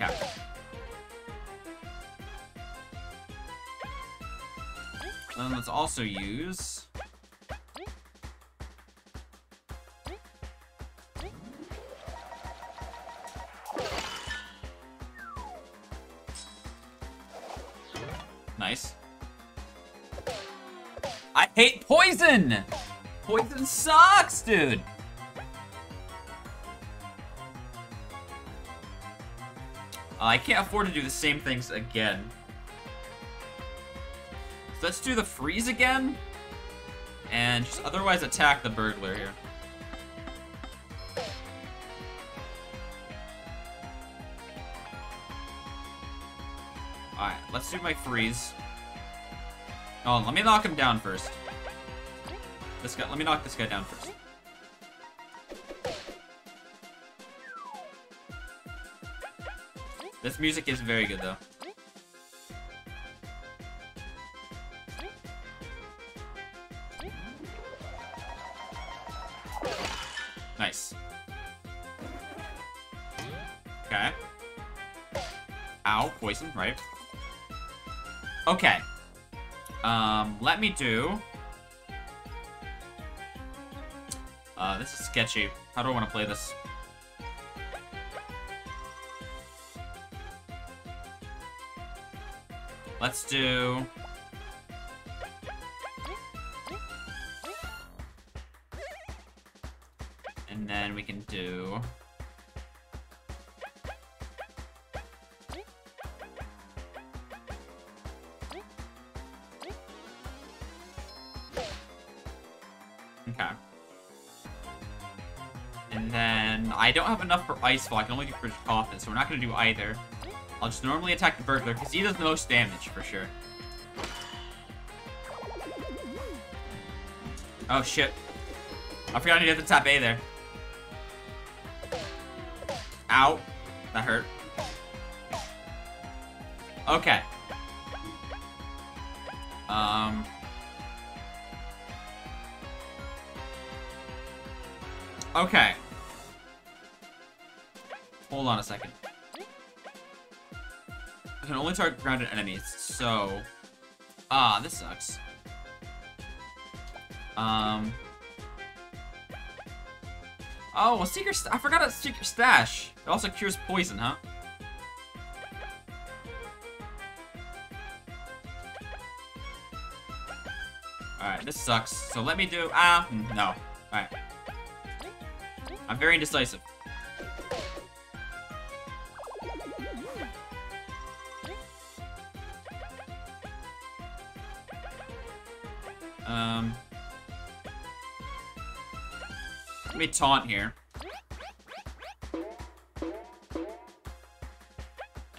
Okay. Then let's also use... Nice. I hate poison! Poison sucks, dude! Uh, I can't afford to do the same things again. So let's do the freeze again. And just otherwise attack the burglar here. Let's do my freeze. Oh, let me knock him down first. This guy, let me knock this guy down first. This music is very good though. Okay. Um, let me do... Uh, this is sketchy. How do I want to play this? Let's do... have enough for Ice Fall. I can only do Frigid Coffin, so we're not going to do either. I'll just normally attack the Burglar, because he does the most damage, for sure. Oh, shit. I forgot I needed to tap A there. Ow. That hurt. Okay. Target grounded enemies, so... Ah, this sucks. Um... Oh, a secret I forgot a secret stash. It also cures poison, huh? Alright, this sucks. So let me do... Ah, no. Alright. I'm very indecisive. Me taunt here.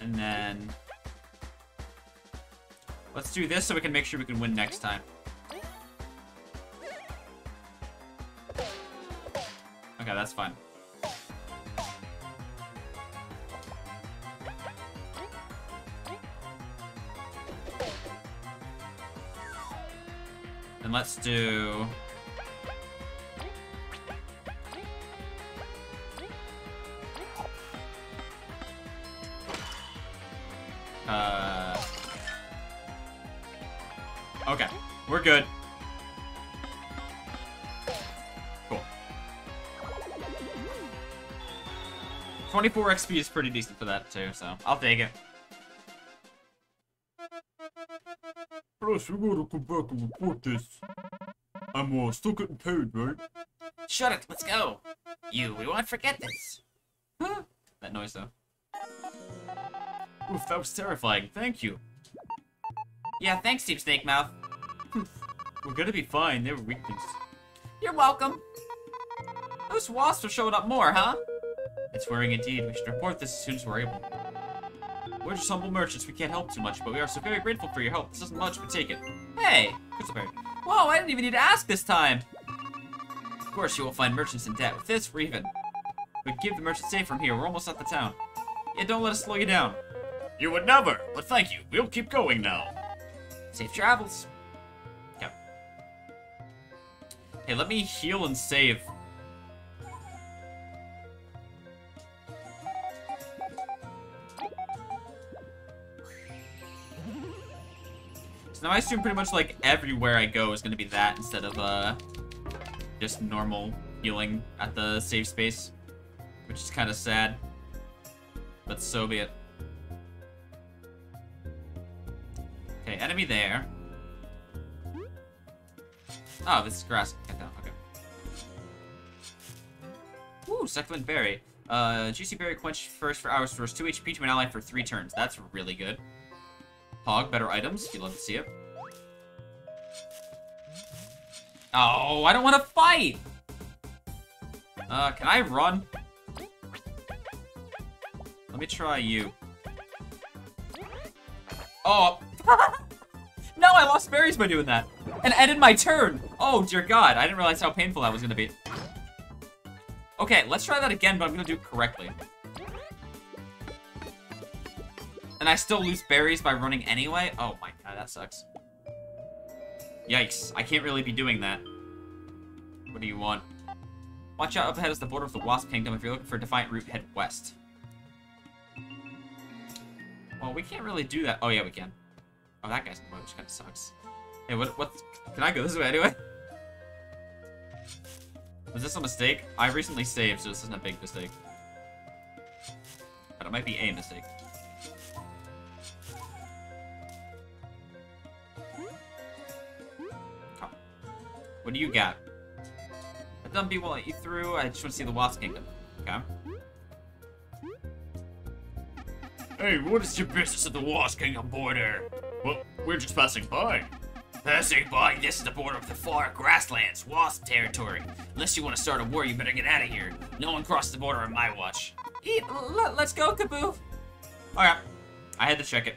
And then... Let's do this so we can make sure we can win next time. Okay, that's fine. And let's do... 24 XP is pretty decent for that too, so I'll take it. Plus, we gotta come back and report this. I'm uh, still getting paid, right? Shut it, let's go. You, we won't forget this. That noise though. Oof, that was terrifying. Thank you. Yeah, thanks, Team Snakemouth. We're gonna be fine. They were weaklings. You're welcome. Those wasps are showing up more, huh? It's worrying indeed. We should report this as soon as we're able. We're just humble merchants. We can't help too much, but we are so very grateful for your help. This isn't much, but take it. Hey! Grizzleberry. Whoa, I didn't even need to ask this time. Of course, you will find merchants in debt. With this, we're even. But give the merchants safe from here. We're almost at the town. Yeah, don't let us slow you down. You would never, but thank you. We'll keep going now. Safe travels. Hey, let me heal and save. I assume pretty much like everywhere I go is gonna be that instead of uh just normal healing at the safe space. Which is kinda sad. But so be it. Okay, enemy there. Oh, this is grass. Down. Okay. Ooh, succulent berry. Uh, juicy berry quench first for hours, restores 2 HP to an ally for 3 turns. That's really good. Hog, better items. You'd love to see it. Oh, I don't want to fight! Uh, can I run? Let me try you. Oh! no, I lost berries by doing that! And ended my turn! Oh, dear god, I didn't realize how painful that was gonna be. Okay, let's try that again, but I'm gonna do it correctly. And I still lose berries by running anyway? Oh my god, that sucks. Yikes, I can't really be doing that. What do you want? Watch out, up ahead is the border of the Wasp Kingdom. If you're looking for a Defiant Root, head west. Well, we can't really do that. Oh, yeah, we can. Oh, that guy's which kind of sucks. Hey, what, what, can I go this way anyway? Was this a mistake? I recently saved, so this isn't a big mistake. But it might be a mistake. What do you got? A Dumby will let you through. I just want to see the Wasp Kingdom. Okay. Hey, what is your business at the Wasp Kingdom border? Well, we're just passing by. Passing by, this is the border of the far grasslands, Wasp territory. Unless you want to start a war, you better get out of here. No one crossed the border on my watch. Eat, let's go, Kabbu. Okay. I had to check it.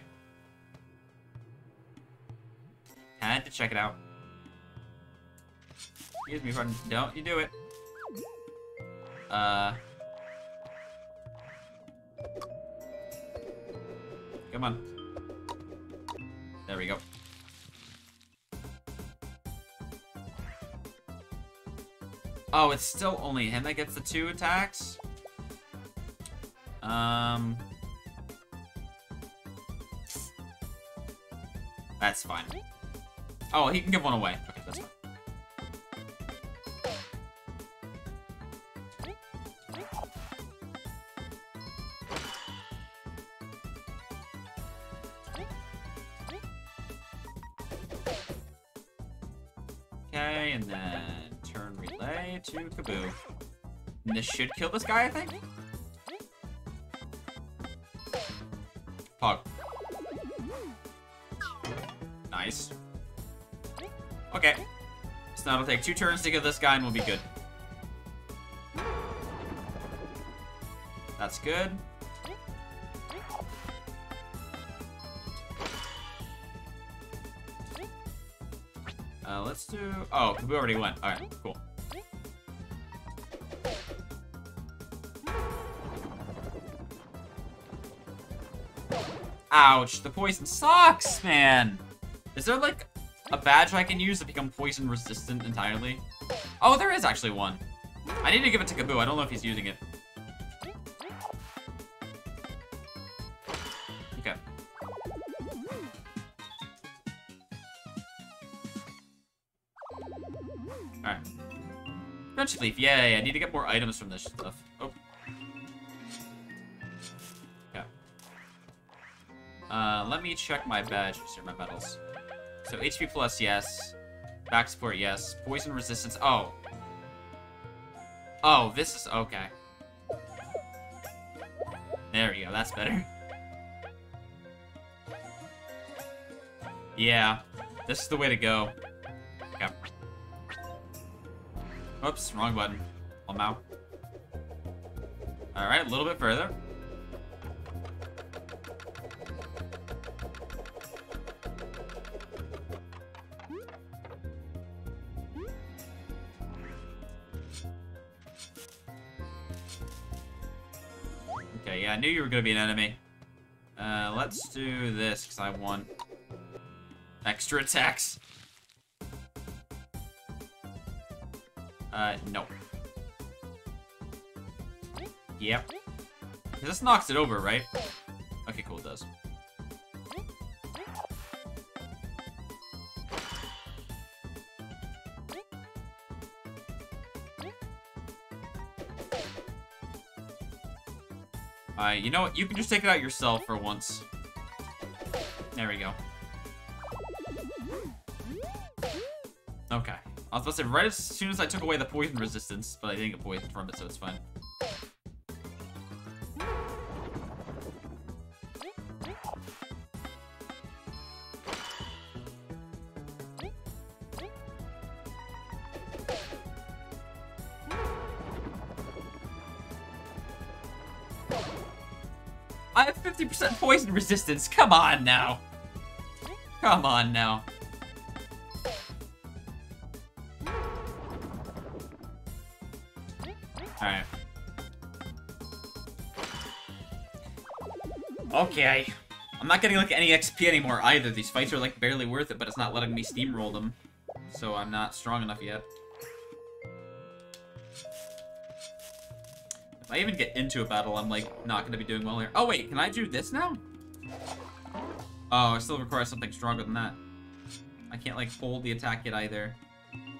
Had to check it out. Excuse me, pardon. Don't you do it. Uh. Come on. There we go. Oh, it's still only him that gets the two attacks? Um... That's fine. Oh, he can give one away. Okay, to Kabbu. And this should kill this guy, I think? Pog. Nice. Okay. So now it'll take two turns to kill this guy and we'll be good. That's good. Uh, let's do... Oh, we already went. Alright, cool. Ouch, the poison sucks, man! Is there, like, a badge I can use to become poison resistant entirely? Oh, there is actually one. I need to give it to Kabbu. I don't know if he's using it. Okay. Alright. French leaf, yay! I need to get more items from this stuff. Let me check my badges or my medals. So HP plus, yes. Back support, yes. Poison resistance, oh. Oh, this is, okay. There we go, that's better. Yeah, this is the way to go. Okay. Oops, wrong button. I'm out. Alright, a little bit further. Knew you were gonna be an enemy. Uh, let's do this, because I want extra attacks. Uh, no. Yep. This knocks it over, right? You know what? You can just take it out yourself for once. There we go. Okay. I was about to say, right as soon as I took away the poison resistance, but I didn't get poisoned from it, so it's fine. 50% poison resistance. Come on now. Come on now. Alright. Okay. I'm not getting like any XP anymore either. These fights are like barely worth it, but it's not letting me steamroll them. So I'm not strong enough yet. If I even get into a battle, I'm like not gonna be doing well here. Oh wait, can I do this now? Oh, I still require something stronger than that. I can't like hold the attack yet either.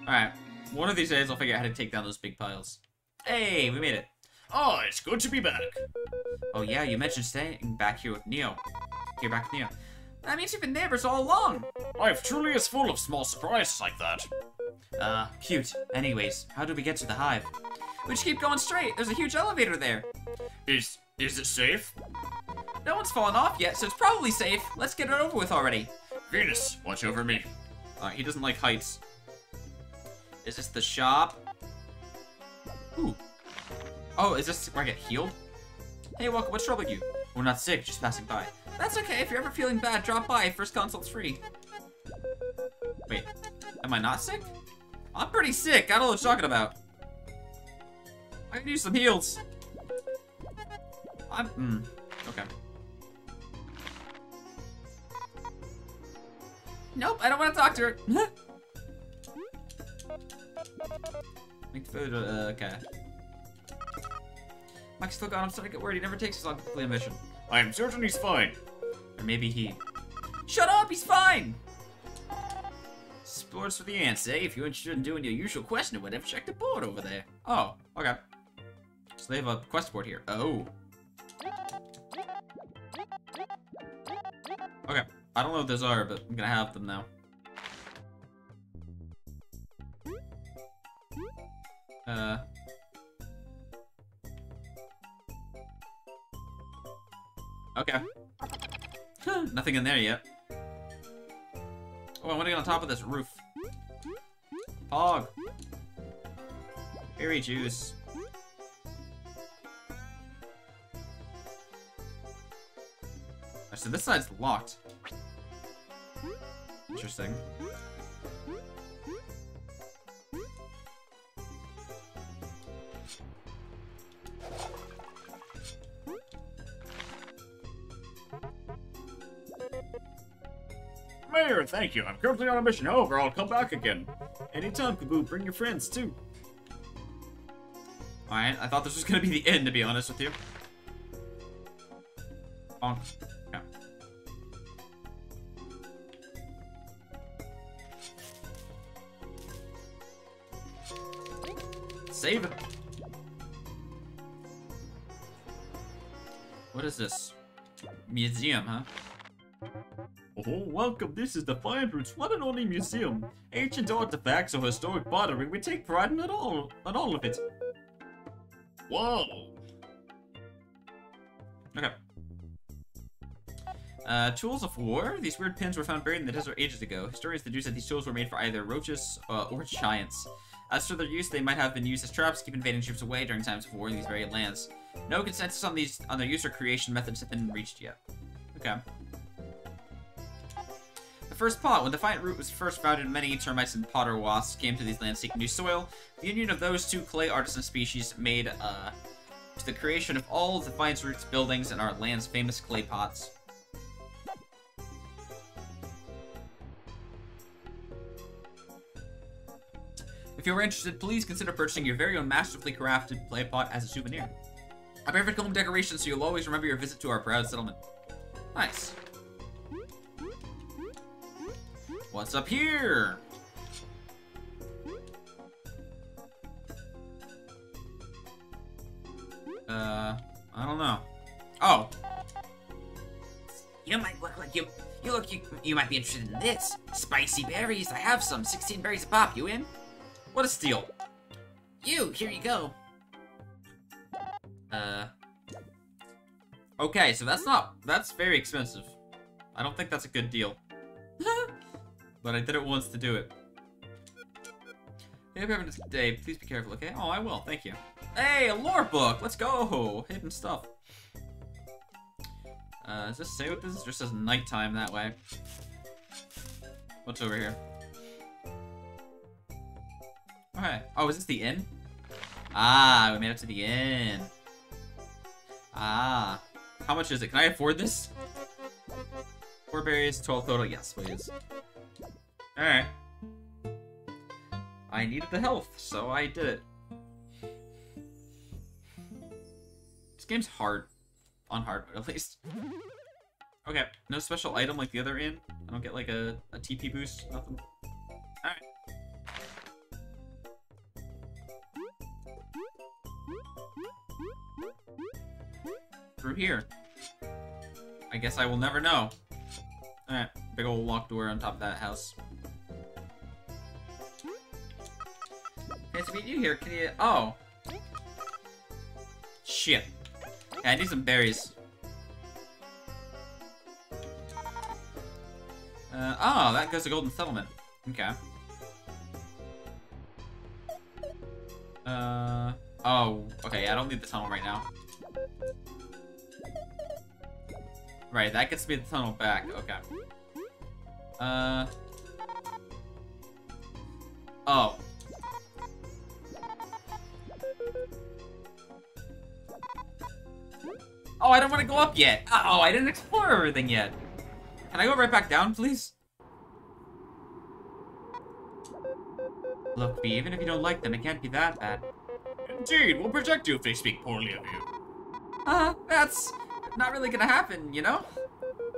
Alright. One of these days I'll figure out how to take down those big piles. Hey, we made it. Oh, it's good to be back. Oh yeah, you mentioned staying back here with Neo. Here back with Neo. That means you've been neighbors all along. Life truly is full of small surprises like that. Uh, cute. Anyways, how do we get to the hive? We just keep going straight. There's a huge elevator there. Is is it safe? No one's fallen off yet, so it's probably safe. Let's get it over with already. Venus, watch over me. Uh, he doesn't like heights. Is this the shop? Ooh. Oh, is this where I get healed? Hey, welcome. What's troubling you? We're not sick, just passing by. That's okay. If you're ever feeling bad, drop by. First consult's free. Wait, am I not sick? I'm pretty sick. I don't know what you're talking about. I can use some heals. I'm. Mm, okay. Nope, I don't want to talk to her. Make food. Uh, okay. Mike's still gone. I'm starting to get worried. He never takes as long to complete a mission. I am certain he's fine. Or maybe he. Shut up! He's fine! Sports for the ants, eh? If you're interested in doing your usual quest or whatever, check the board over there. Oh, okay. They have a quest board here. Oh. Okay. I don't know what those are, but I'm gonna have them now. Uh. Okay. Nothing in there yet. Oh, I want to get on top of this roof. Pog. Berry juice. So this side's locked. Interesting. Mayor, thank you. I'm currently on a mission. However, I'll come back again. Anytime, Kabbu. Bring your friends, too. Alright, I thought this was gonna be the end, to be honest with you. Bonk. Save. What is this? Museum, huh? Oh, welcome. This is Defiant Root's one and only museum. Ancient artifacts or historic pottery, we take pride in it all, in all of it. Whoa. Okay. Uh, tools of war. These weird pins were found buried in the desert ages ago. Historians deduce that these tools were made for either roaches uh, or giants. As for their use, they might have been used as traps to keep invading troops away during times of war in these very lands. No consensus on these on their use or creation methods have been reached yet. Okay. The first pot. When the Defiant Root was first founded, many termites and potter wasps came to these lands seeking new soil. The union of those two clay artisan species made uh, to the creation of all of Defiant Root's buildings and our land's famous clay pots. If you're interested, please consider purchasing your very own masterfully crafted clay pot as a souvenir. A perfect home decoration so you'll always remember your visit to our proud settlement. Nice. What's up here? Uh, I don't know. Oh, You might look like you. You look. You, you might be interested in this. Spicy berries. I have some. 16 berries a pop. You in? What a steal. You. Here you go. Uh. Okay, so that's not. That's very expensive. I don't think that's a good deal. but I did it once to do it. Hey, having a day. Please be careful, okay? Oh, I will. Thank you. Hey, a lore book. Let's go. Hidden stuff. Uh, does this say what this is? It just says nighttime that way. What's over here? Okay. Oh, is this the inn? Ah, we made it to the inn. Ah. How much is it? Can I afford this? Four berries, 12 total. Yes, please. Alright. I needed the health, so I did it. This game's hard. On hard, at least. Okay, no special item like the other inn. I don't get like a, a TP boost, nothing. Alright. Through here. I guess I will never know. Alright, big old locked door on top of that house. Nice to meet you here. Can you? Oh. Shit. Yeah, I need some berries. Uh, oh, that goes to Golden Settlement. Okay. Uh. Oh. Okay. I don't need the tunnel right now. Right. That gets me the tunnel back. Okay. Uh. Oh. Oh, I don't want to go up yet. Oh, I didn't explore everything yet. Can I go right back down, please? Look, Vi, even if you don't like them, it can't be that bad. Indeed, we'll protect you if they speak poorly of you. Uh, that's not really gonna happen, you know?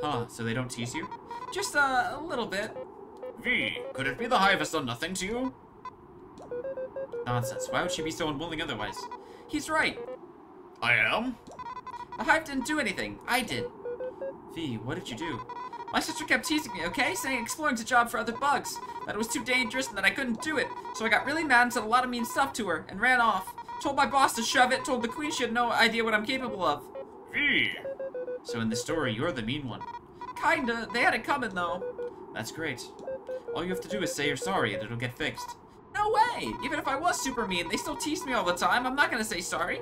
Huh, so they don't tease you? Just uh, a little bit. Vi, could it be the Hive has done nothing to you? Nonsense, why would she be so unwilling otherwise? He's right. I am? The Hive didn't do anything. I did. Vi, what did you do? My sister kept teasing me, okay? Saying exploring's a job for other bugs. That it was too dangerous and that I couldn't do it. So I got really mad and said a lot of mean stuff to her and ran off. Told my boss to shove it, told the queen she had no idea what I'm capable of. Vi, So in the story, you're the mean one. Kinda. They had it coming, though. That's great. All you have to do is say you're sorry and it'll get fixed. No way! Even if I was super mean, they still tease me all the time. I'm not gonna say sorry.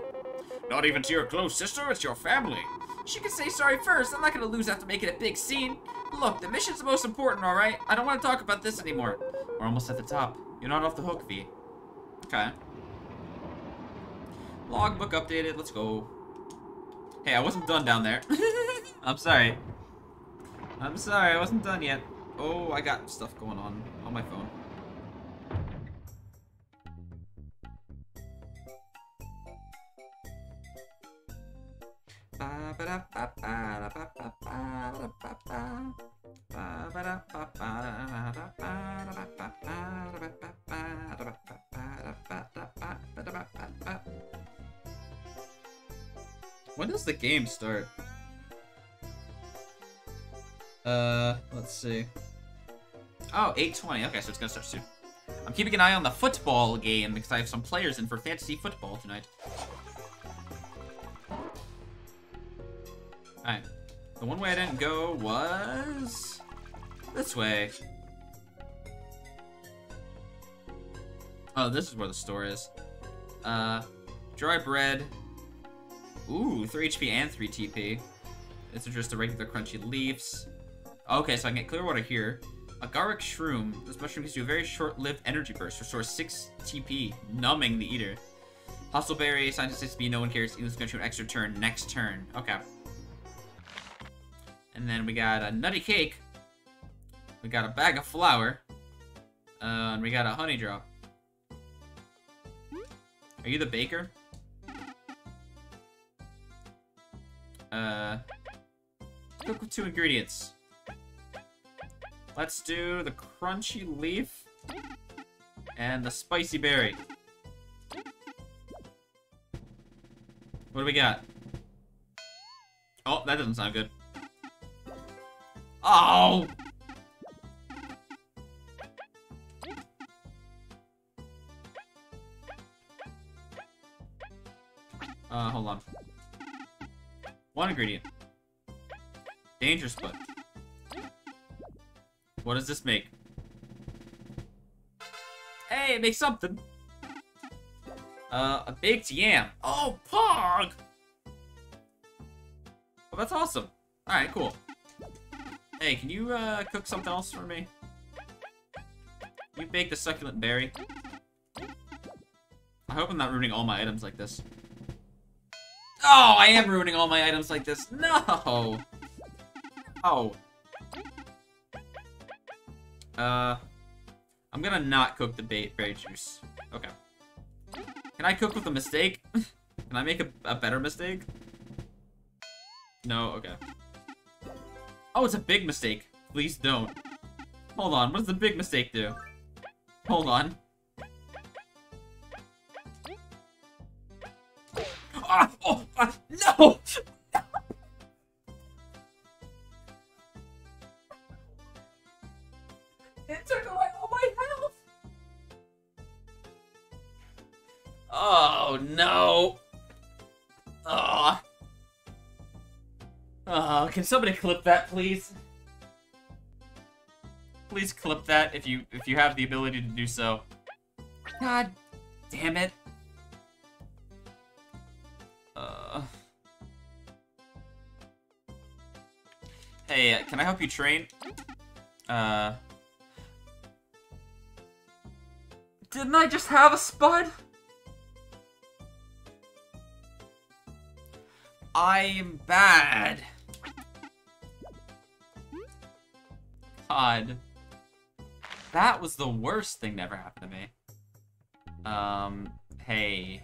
not even to your close sister, it's your family. She can say sorry first. I'm not gonna lose after making a big scene. Look, the mission's the most important, alright? I don't want to talk about this anymore. We're almost at the top. You're not off the hook, Vi. Okay. Logbook updated. Let's go. Hey, I wasn't done down there. I'm sorry. I'm sorry, I wasn't done yet. Oh, I got stuff going on on my phone. When does the game start? Uh, let's see. Oh, 8.20. Okay, so it's gonna start soon. I'm keeping an eye on the football game because I have some players in for fantasy football tonight. Alright. The one way I didn't go was... This way. Oh, this is where the store is. Uh, dry bread. Ooh, 3 HP and 3 TP. It's just the regular crunchy leaves. Okay, so I can get clear water here. A Agaric Shroom. This mushroom gives you a very short-lived energy burst. Restores 6 TP, numbing the eater. Hostile Berry, Scientist XP, no one cares. Eatles going to an extra turn next turn. Okay. And then we got a Nutty Cake. We got a bag of flour. Uh, and we got a honey drop. Are you the baker? Uh, cook with two ingredients. Let's do the crunchy leaf and the spicy berry. What do we got? Oh, that doesn't sound good. Oh! One ingredient. Dangerous bud. What does this make? Hey, it makes something. Uh, a baked yam. Oh, pog! Well, that's awesome. Alright, cool. Hey, can you, uh, cook something else for me? You bake the succulent berry? I hope I'm not ruining all my items like this. Oh, I am ruining all my items like this. No! Oh. Uh, I'm gonna not cook the bait berry juice. Okay. Can I cook with a mistake? Can I make a, a better mistake? No, okay. Oh, it's a big mistake. Please don't. Hold on, what does the big mistake do? Hold on. No! It took away all my health! Oh, no! Oh. Oh, can somebody clip that, please? please clip that if you if you have the ability to do so. God damn it. Hey, uh, can I help you train? Uh. Didn't I just have a spud? I'm bad. God. That was the worst thing that ever happened to me. Um, hey.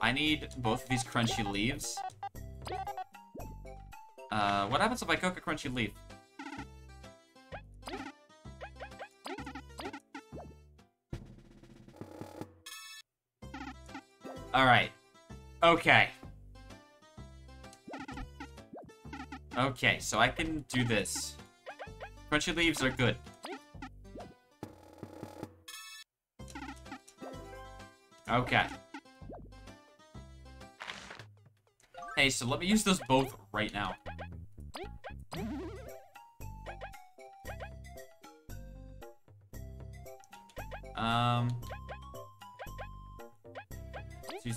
I need both of these crunchy leaves. Uh, what happens if I cook a crunchy leaf? Alright. Okay. Okay, so I can do this. Crunchy leaves are good. Okay. Hey, so let me use those both right now.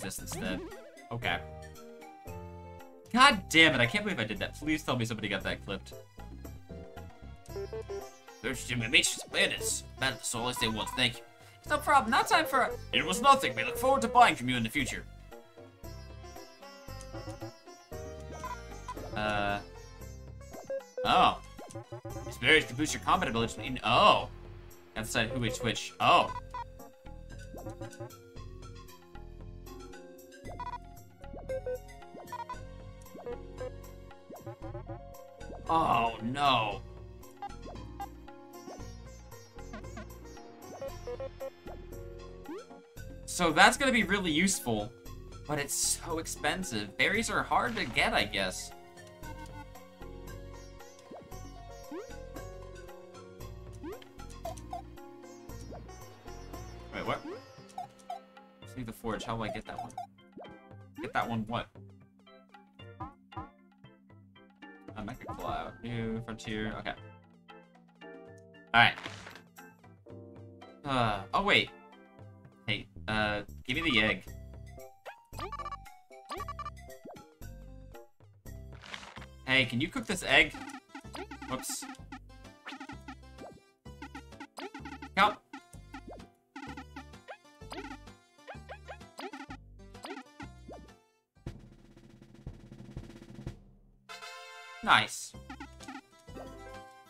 This instead. Okay. God damn it, I can't believe I did that. Please tell me somebody got that clipped. Search to Mimich's planets. Better the soul as they once. Thank you. It's no problem. Now time for. It was nothing. We look forward to buying from you in the future. Uh. Oh. These berries can boost your combat ability. Oh. Gotta who which. Oh. Oh So that's gonna be really useful, but it's so expensive. Berries are hard to get, I guess. Wait, what? Leave the forge. How do I get that one? Get that one what? A Mecha Cloud. New Frontier. Okay. Alright. Uh, oh wait. Can you cook this egg? Whoops. Help. Nice.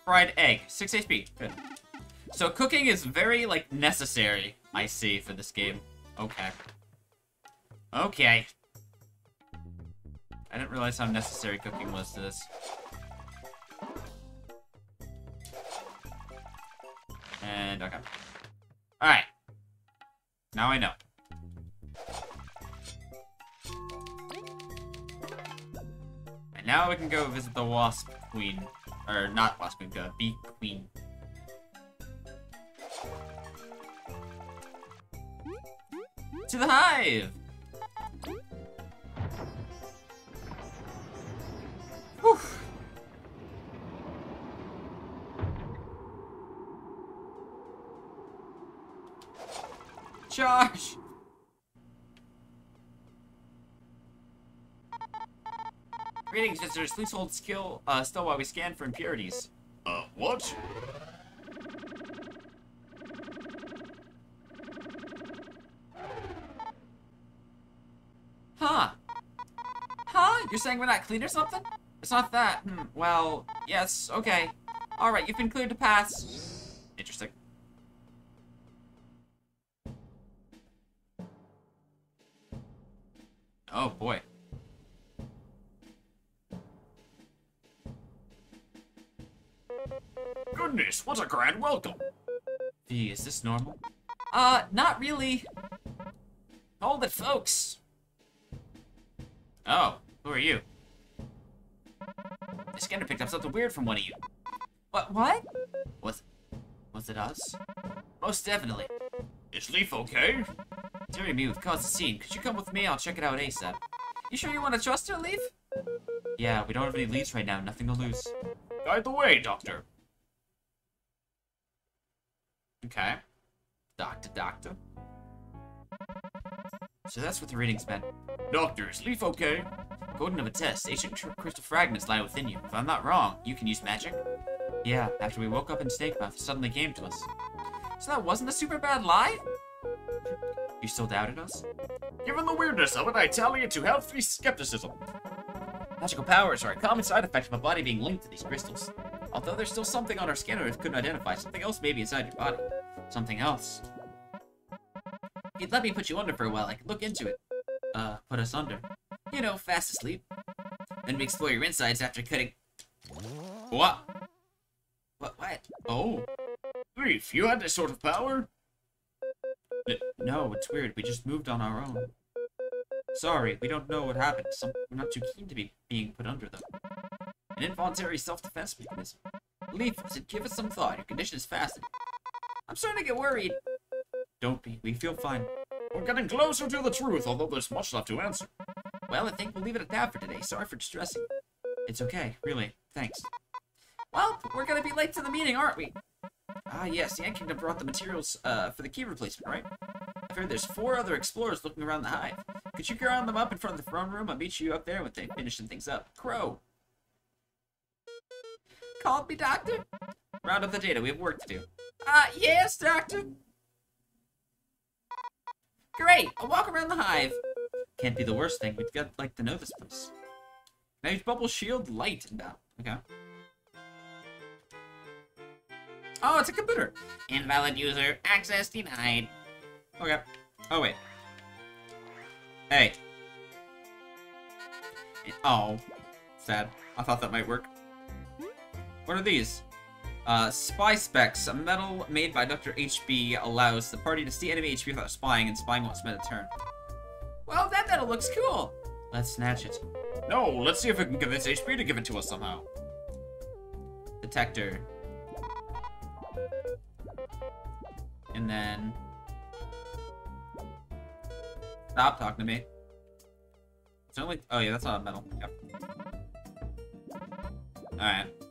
Fried egg. 6 HP. Good. So cooking is very, like, necessary, I see, for this game. Okay. Okay. Realize how necessary cooking was to this. And, okay. Alright. Now I know. And now we can go visit the Wasp Queen. Or, not Wasp Queen, the Bee Queen. To the hive! Visitors. Please hold skill uh, still while we scan for impurities. Uh, what? Huh. Huh? You're saying we're not clean or something? It's not that. Hmm. Well, yes, okay. Alright, you've been cleared to pass. A grand welcome! V, is this normal? Uh, not really. Hold it, folks. Oh, who are you? The scanner picked up something weird from one of you. What? What? Was, Was it us? most definitely. Is Leif okay? Dear me, we've caused a scene. Could you come with me? I'll check it out ASAP. You sure you want to trust her, Leif? Yeah, we don't have any leads right now. Nothing to lose. Guide the way, Doctor. So that's what the readings meant. Doctor, is Leif okay? According to a test, ancient crystal fragments lie within you. If I'm not wrong, you can use magic? Yeah, after we woke up in Snakemouth, it suddenly came to us. So that wasn't a super bad lie? You still doubted us? Given the weirdness of it, I tally it to healthy skepticism. Magical powers are a common side effect of a body being linked to these crystals. Although there's still something on our skin Earth couldn't identify, something else may be inside your body. Something else. You'd let me put you under for a while, I could look into it. Uh, put us under. You know, fast asleep. Then we explore your insides after cutting... What? What? What? Oh. Leif, you had this sort of power? N- No, it's weird. We just moved on our own. Sorry, we don't know what happened. Some, we're not too keen to be being put under, though. An involuntary self-defense mechanism. Leif, I said give us some thought. Your condition is fastened. I'm starting to get worried. Don't be. We feel fine. We're getting closer to the truth, although there's much left to answer. Well, I think we'll leave it at that for today. Sorry for distressing. It's okay, really. Thanks. Well, we're gonna be late to the meeting, aren't we? Ah, yes, the Ant Kingdom brought the materials uh, for the key replacement, right? I've heard there's four other explorers looking around the hive. Could you round them up in front of the throne room? I'll meet you up there when they finishing things up. Crow. Called me, Doctor? Round up the data. We have work to do. Uh, yes, Doctor. Great. I'll walk around the hive. Can't be the worst thing. We've got, like, know this place. Now use bubble shield light down. Okay. Oh, it's a computer. Invalid user. Access denied. Okay. Oh, wait. Hey. Oh. Sad. I thought that might work. What are these? Uh, spy specs. A metal made by Dr. HB allows the party to see enemy HP without spying, and spying won't spend a turn. Well, that metal looks cool. Let's snatch it. No, let's see if we can convince HB to give it to us somehow. Detector. And then... Stop talking to me. It's only... Oh yeah, that's not a metal. Yep. Alright.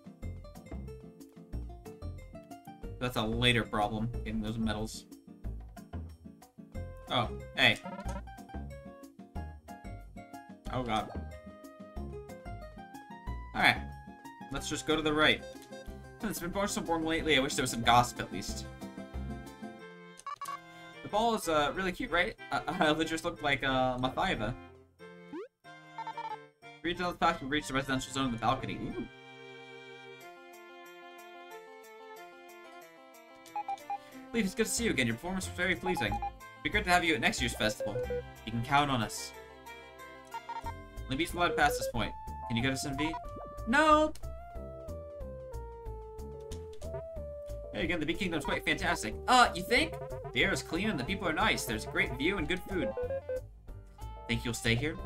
That's a later problem, getting those metals. Oh, hey. Oh god. Alright. Let's just go to the right. It's been more so warm lately. I wish there was some gossip at least. The ball is uh, really cute, right? Uh, uh, they just look like uh, Mothiva. Read down the path to reach the residential zone in the balcony. Ooh. Leif, it's good to see you again. Your performance was very pleasing. It'd be great to have you at next year's festival. You can count on us. Only beats allowed past this point. Can you go to some V? No. Hey, again, the Bee Kingdom's quite fantastic. Uh, you think? The air is clean and the people are nice. There's a great view and good food. Think you'll stay here?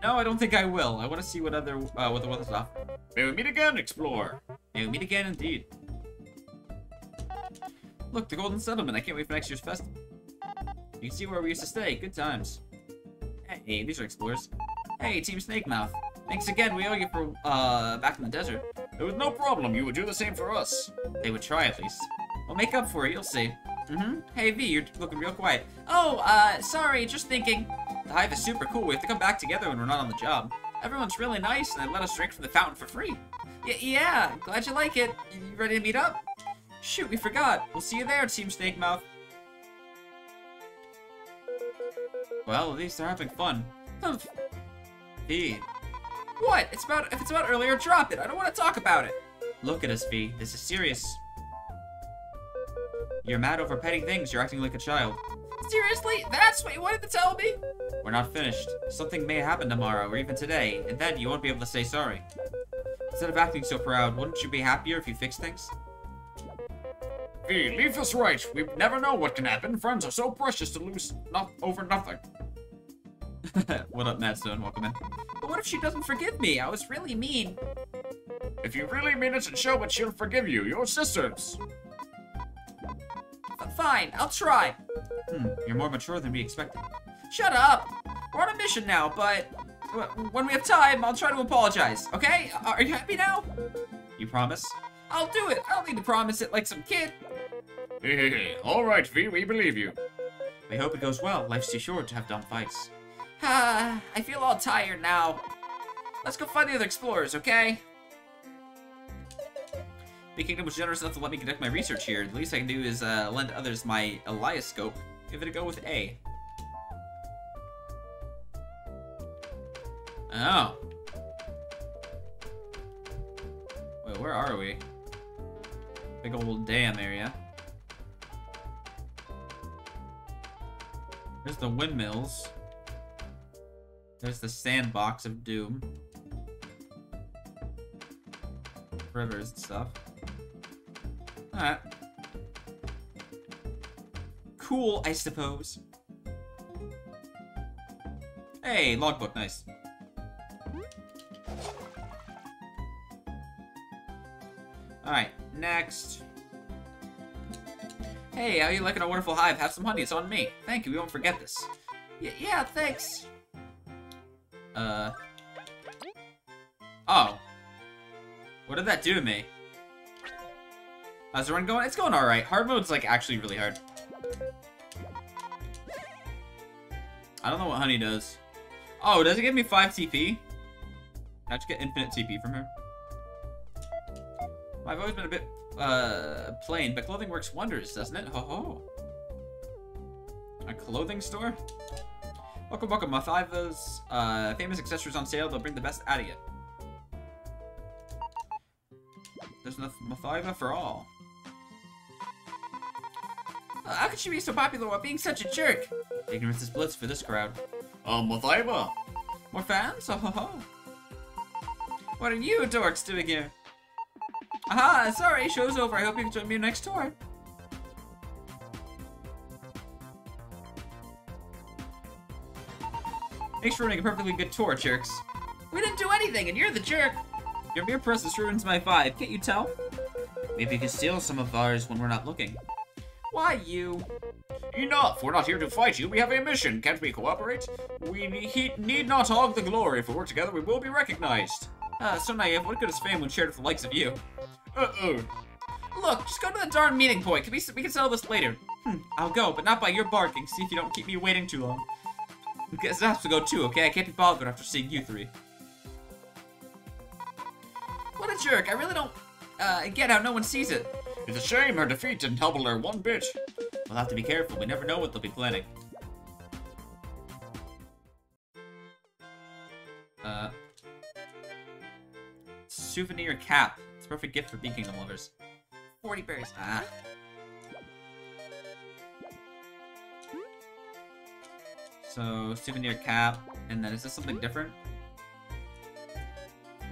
No, I don't think I will. I want to see what other uh, what the weather's off. May we meet again, explore. May we meet again, indeed. Look, the Golden Settlement. I can't wait for next year's festival. You can see where we used to stay. Good times. Hey, these are explorers. Hey, Team Snakemouth. Thanks again. We owe you for uh back in the desert. It was no problem. You would do the same for us. They would try at least. We'll make up for it. You'll see. Mm-hmm. Hey Vi, you're looking real quiet. Oh, uh, sorry. Just thinking. The hive is super cool. We have to come back together when we're not on the job. Everyone's really nice, and they let us drink from the fountain for free. Y yeah, glad you like it. You ready to meet up? Shoot, we forgot. We'll see you there, Team Snakemouth. Well, at least they're having fun. Vi. What? It's about if it's about earlier, drop it. I don't want to talk about it. Look at us, Vi. This is serious. You're mad over petty things. You're acting like a child. Seriously? That's what you wanted to tell me? We're not finished. Something may happen tomorrow, or even today, and then you won't be able to say sorry. Instead of acting so proud, wouldn't you be happier if you fixed things? Vi, Leif is right. We never know what can happen. Friends are so precious to lose not over nothing. what up, Matt Stone? Welcome in. But what if she doesn't forgive me? I was really mean. If you really mean it and show it, she'll forgive you. Your sisters. F fine, I'll try. Hmm, you're more mature than we expected. Shut up! We're on a mission now, but when we have time, I'll try to apologize, okay? Are you happy now? You promise? I'll do it. I don't need to promise it like some kid. Hey, all right, Vi, we believe you. We hope it goes well. Life's too short to have dumb fights. Ah, I feel all tired now. Let's go find the other explorers, okay? The kingdom was generous enough to let me conduct my research here. The least I can do is uh, lend others my Eliascope. Give it a go with A. Oh. Wait, where are we? Big old dam area. There's the windmills. There's the sandbox of doom. Rivers and stuff. Alright. Cool, I suppose. Hey, logbook, nice. Alright, next. Hey, how you liking a wonderful hive? Have some honey, it's on me. Thank you, we won't forget this. Y yeah, thanks. Uh. Oh. What did that do to me? How's the run going? It's going alright. Hard mode's like actually really hard. I don't know what honey does. Oh, does it give me 5 TP? Can I just get infinite TP from her? I've always been a bit, uh, plain, but clothing works wonders, doesn't it? Ho ho. A clothing store? Welcome, welcome. Mothiva's uh, famous accessories on sale. They'll bring the best out of you. There's enough Mothiva for all. Uh, how could she be so popular while being such a jerk? Ignorance is bliss for this crowd. Um, Mothiva. More fans? Oh ho ho. What are you dorks doing here? Aha, sorry, show's over. I hope you can join me next tour. Thanks for running a perfectly good tour, jerks. We didn't do anything, and you're the jerk. Your mere presence ruins my vibe, can't you tell? Maybe you can steal some of ours when we're not looking. Why you? Enough! We're not here to fight you. We have a mission. Can't we cooperate? We ne need not hog the glory. If we work together, we will be recognized. Ah, so naive. What good is fame when shared with the likes of you? Uh-oh. Look, just go to the darn meeting point. Can we, we can settle this later. Hmm, I'll go, but not by your barking. See if you don't keep me waiting too long. Guess I have to go too, okay? I can't be bothered after seeing you three. What a jerk. I really don't uh, get how no one sees it. It's a shame her defeat didn't help her one bit. We'll have to be careful. We never know what they'll be planning. Uh, souvenir cap. Perfect gift for Bee Kingdom lovers. 40 berries. Ah. So, souvenir cap, and then is this something different?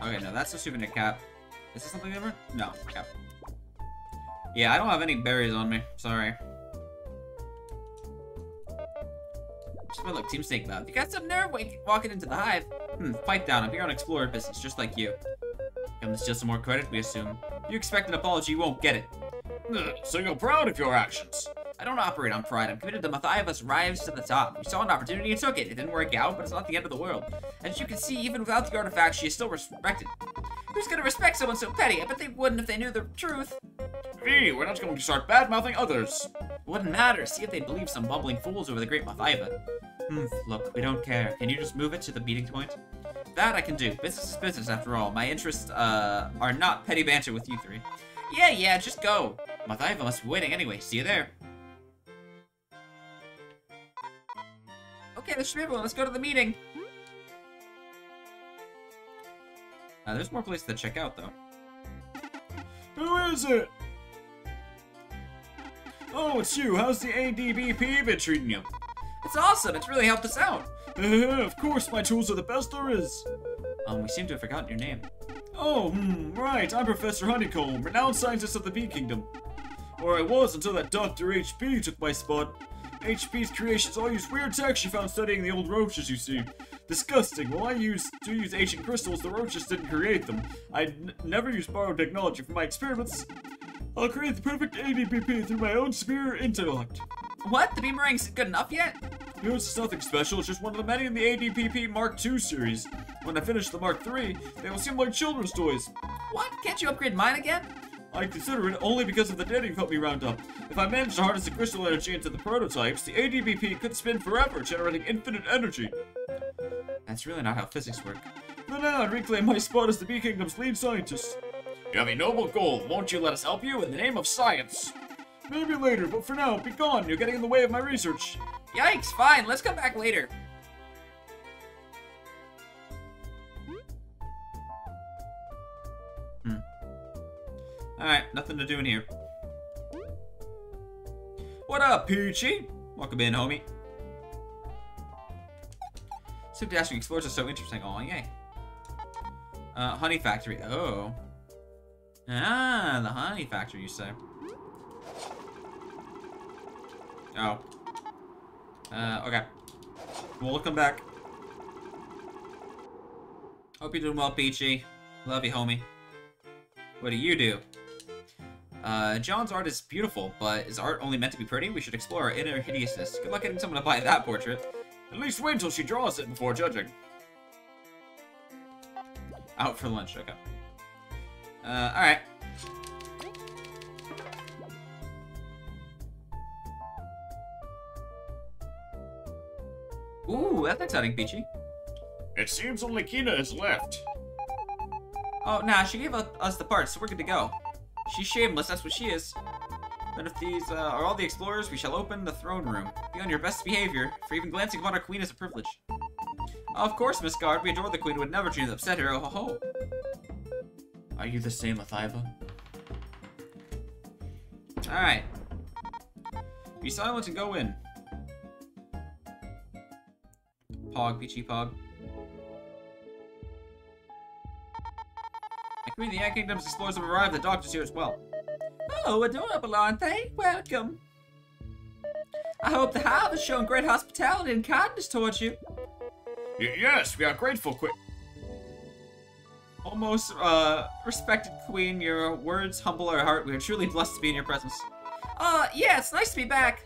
Okay, no, that's a souvenir cap. Is this something different? No, cap. Yeah, I don't have any berries on me. Sorry. Just my look, Team Snakemouth. You got some nerve walking into the hive. Hmm, pipe down. I'm here on explorer business, just like you. Come to steal some more credit, we assume. You expect an apology, you won't get it. So you're proud of your actions. I don't operate on pride. I'm committed to Mothiva's rise to the top. We saw an opportunity and took it. It didn't work out, but it's not the end of the world. As you can see, even without the artifact, she is still respected. Who's gonna respect someone so petty? I bet they wouldn't if they knew the truth. Vi, we're not going to start bad-mouthing others. Wouldn't matter. See if they believe some bumbling fools over the great Mothiva. Hmm, look, we don't care. Can you just move it to the meeting point? That I can do. Business is business, after all. My interests, uh, are not petty banter with you three. Yeah, yeah, just go. Mothiva must be waiting anyway. See you there. Okay, there should be everyone. Let's go to the meeting. Uh, there's more places to check out, though. Who is it? Oh, it's you. How's the ADBP been treating you? It's awesome. It's really helped us out. of course, my tools are the best there is. Um, we seem to have forgotten your name. Oh, hmm, right. I'm Professor Honeycomb, renowned scientist of the Bee Kingdom. Or I was until that Dr. HB took my spot. HB's creations all use weird tech she found studying the old roaches, you see. Disgusting. Well, I use do use ancient crystals, the roaches didn't create them. I never use borrowed technology for my experiments. I'll create the perfect ADPP through my own superior intellect. What? The beemerang's good enough yet? You know, it's nothing special, it's just one of the many in the ADPP Mark II series. When I finish the Mark III, they will seem like children's toys. What? Can't you upgrade mine again? I consider it only because of the data you've helped me round up. If I managed to harness the crystal energy into the prototypes, the ADBP could spin forever, generating infinite energy. That's really not how physics work. Then I'd reclaim my spot as the Bee Kingdom's lead scientist. You have a noble goal. Won't you let us help you in the name of science? Maybe later, but for now, be gone. You're getting in the way of my research. Yikes, fine, let's come back later. Hmm. Alright, nothing to do in here. What up, Peachy? Welcome in, homie. Super Dashing Explorers are so interesting. Oh, yay. Uh, honey factory. Oh. Ah, the honey factory, you say. Oh. Uh, okay. We'll back. Hope you're doing well, Peachy. Love you, homie. What do you do? Uh, John's art is beautiful, but is art only meant to be pretty? We should explore our inner hideousness. Good luck getting someone to buy that portrait. At least wait until she draws it before judging. Out for lunch, okay. Uh, alright. Ooh, that's exciting, Peachy. It seems only Kina is left. Oh, nah, she gave us the parts, so we're good to go. She's shameless, that's what she is. Then if these uh, are all the explorers, we shall open the throne room. Be on your best behavior, for even glancing upon our queen is a privilege. Of course, Miss Guard, we adore the queen, would never treat to upset her, oh ho ho. Are you the same, Mothiva? Alright. Be silent and go in. Pog, Peachy Pog. The Queen of the Ant Kingdom's explorers have arrived, the doctor's here as well. Oh, adorable, aren't they? Welcome. I hope the Hive has shown great hospitality and kindness towards you. Y yes, we are grateful, Queen. Almost, uh, respected Queen, your words humble our heart. We are truly blessed to be in your presence. Uh, yeah, it's nice to be back.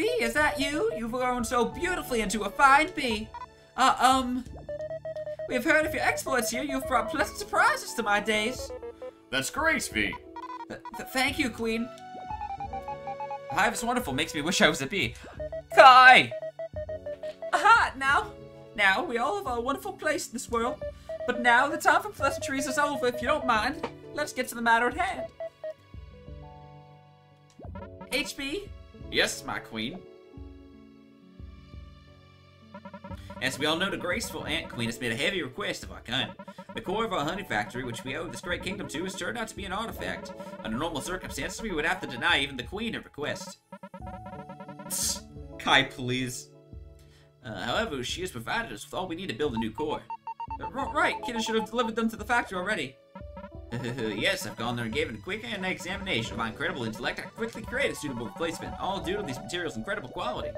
Bee, is that you? You've grown so beautifully into a fine bee. Uh, um, we have heard of your exploits here. You've brought pleasant surprises to my days. That's great, Bee. Th th thank you, Queen. Hive is wonderful. Makes me wish I was a bee. Kai! Aha, now, now, we all have a wonderful place in this world. But now the time for pleasantries is over, if you don't mind. Let's get to the matter at hand. HB, Yes, my queen. As we all know, the graceful Ant Queen has made a heavy request of our kind. The core of our honey factory, which we owe this great kingdom to, has turned out to be an artifact. Under normal circumstances, we would have to deny even the queen her request. Kai, please. Uh, however, she has provided us with all we need to build a new core. Uh, right, Kina should have delivered them to the factory already. yes, I've gone there and given a quick and examination of my incredible intellect. I quickly created a suitable replacement, all due to these materials' incredible quality.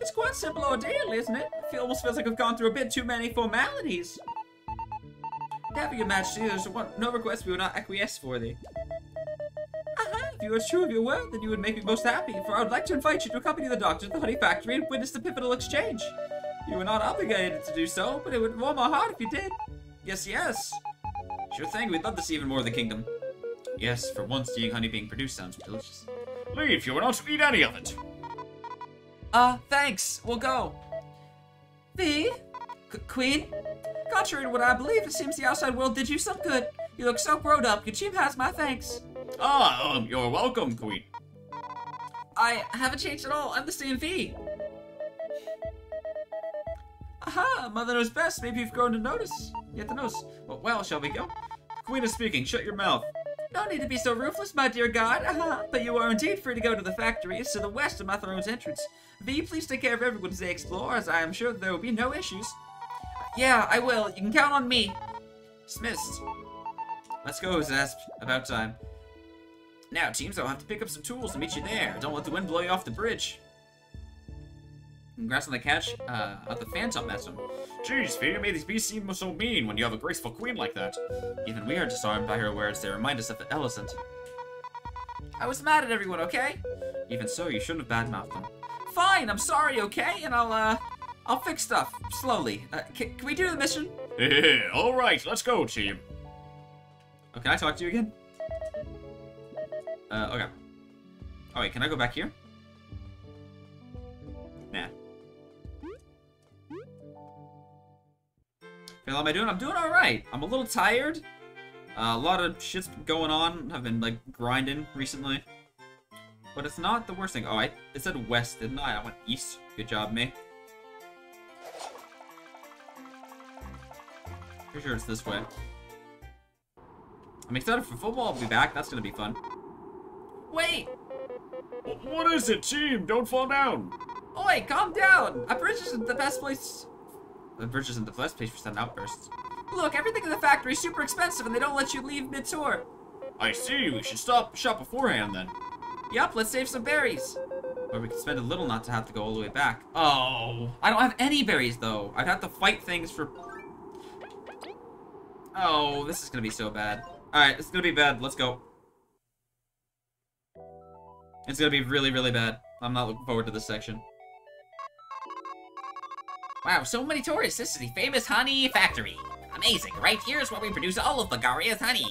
It's quite simple ordeal, isn't it? It almost feels like I've gone through a bit too many formalities. Have your majesty, there's no request we would not acquiesce for thee. Aha, if you are true of your word, then you would make me most happy, for I would like to invite you to accompany the doctor to the honey factory and witness the pivotal exchange. You are not obligated to do so, but it would warm my heart if you did. Yes, yes. Sure thing, we'd love to see even more of the kingdom. Yes, for once seeing honey being produced sounds delicious. Leif, you will not to eat any of it. Uh, thanks. We'll go. Vi? Queen? Contrary to what I believe, it seems the outside world did you some good. You look so grown up. Your team has my thanks. Ah, um, you're welcome, Queen. I haven't changed at all. I'm the same Vi. Aha, mother knows best. Maybe you've grown to notice. Yet the notice. Well, well, shall we go? The queen is speaking, shut your mouth. No need to be so ruthless, my dear God. Aha, but you are indeed free to go to the factory. It's to the west of my throne's entrance. Vi, please take care of everyone as they explore, as I am sure there will be no issues. Yeah, I will. You can count on me. Dismissed. Let's go, Zasp. About time. Now, teams, I'll have to pick up some tools and meet you there. Don't let the wind blow you off the bridge. Congrats on the catch uh, of the Phantom Messon. Jeez, you made these bees seem so mean when you have a graceful queen like that. Even we are disarmed by her words. They remind us of Elizant. I was mad at everyone, okay? Even so, you shouldn't have badmouthed them. Fine, I'm sorry, okay? And I'll, uh, I'll fix stuff slowly. Uh, can, can we do the mission? All right, let's go, team. Oh, can I talk to you again? Uh, okay. Oh wait, can I go back here? How am I doing? I'm doing alright. I'm a little tired. Uh, a lot of shit's going on. I've been, like, grinding recently. But it's not the worst thing. Oh, I it said west, didn't I? I went east. Good job, me. Pretty sure it's this way. I'm excited for football. I'll be back. That's gonna be fun. Wait! What is it, team? Don't fall down. Oi, calm down! A bridge isn't the best place... The bridge isn't the best place for sudden outbursts. Look, everything in the factory is super expensive and they don't let you leave mid-tour. I see. We should stop shop beforehand then. Yup, let's save some berries. Or we could spend a little not to have to go all the way back. Oh, I don't have any berries though. I'd have to fight things for... Oh, this is gonna be so bad. Alright, it's gonna be bad. Let's go. It's gonna be really, really bad. I'm not looking forward to this section. Wow, so many tourists. This is the famous honey factory. Amazing. Right here is where we produce all of Bugaria's honey.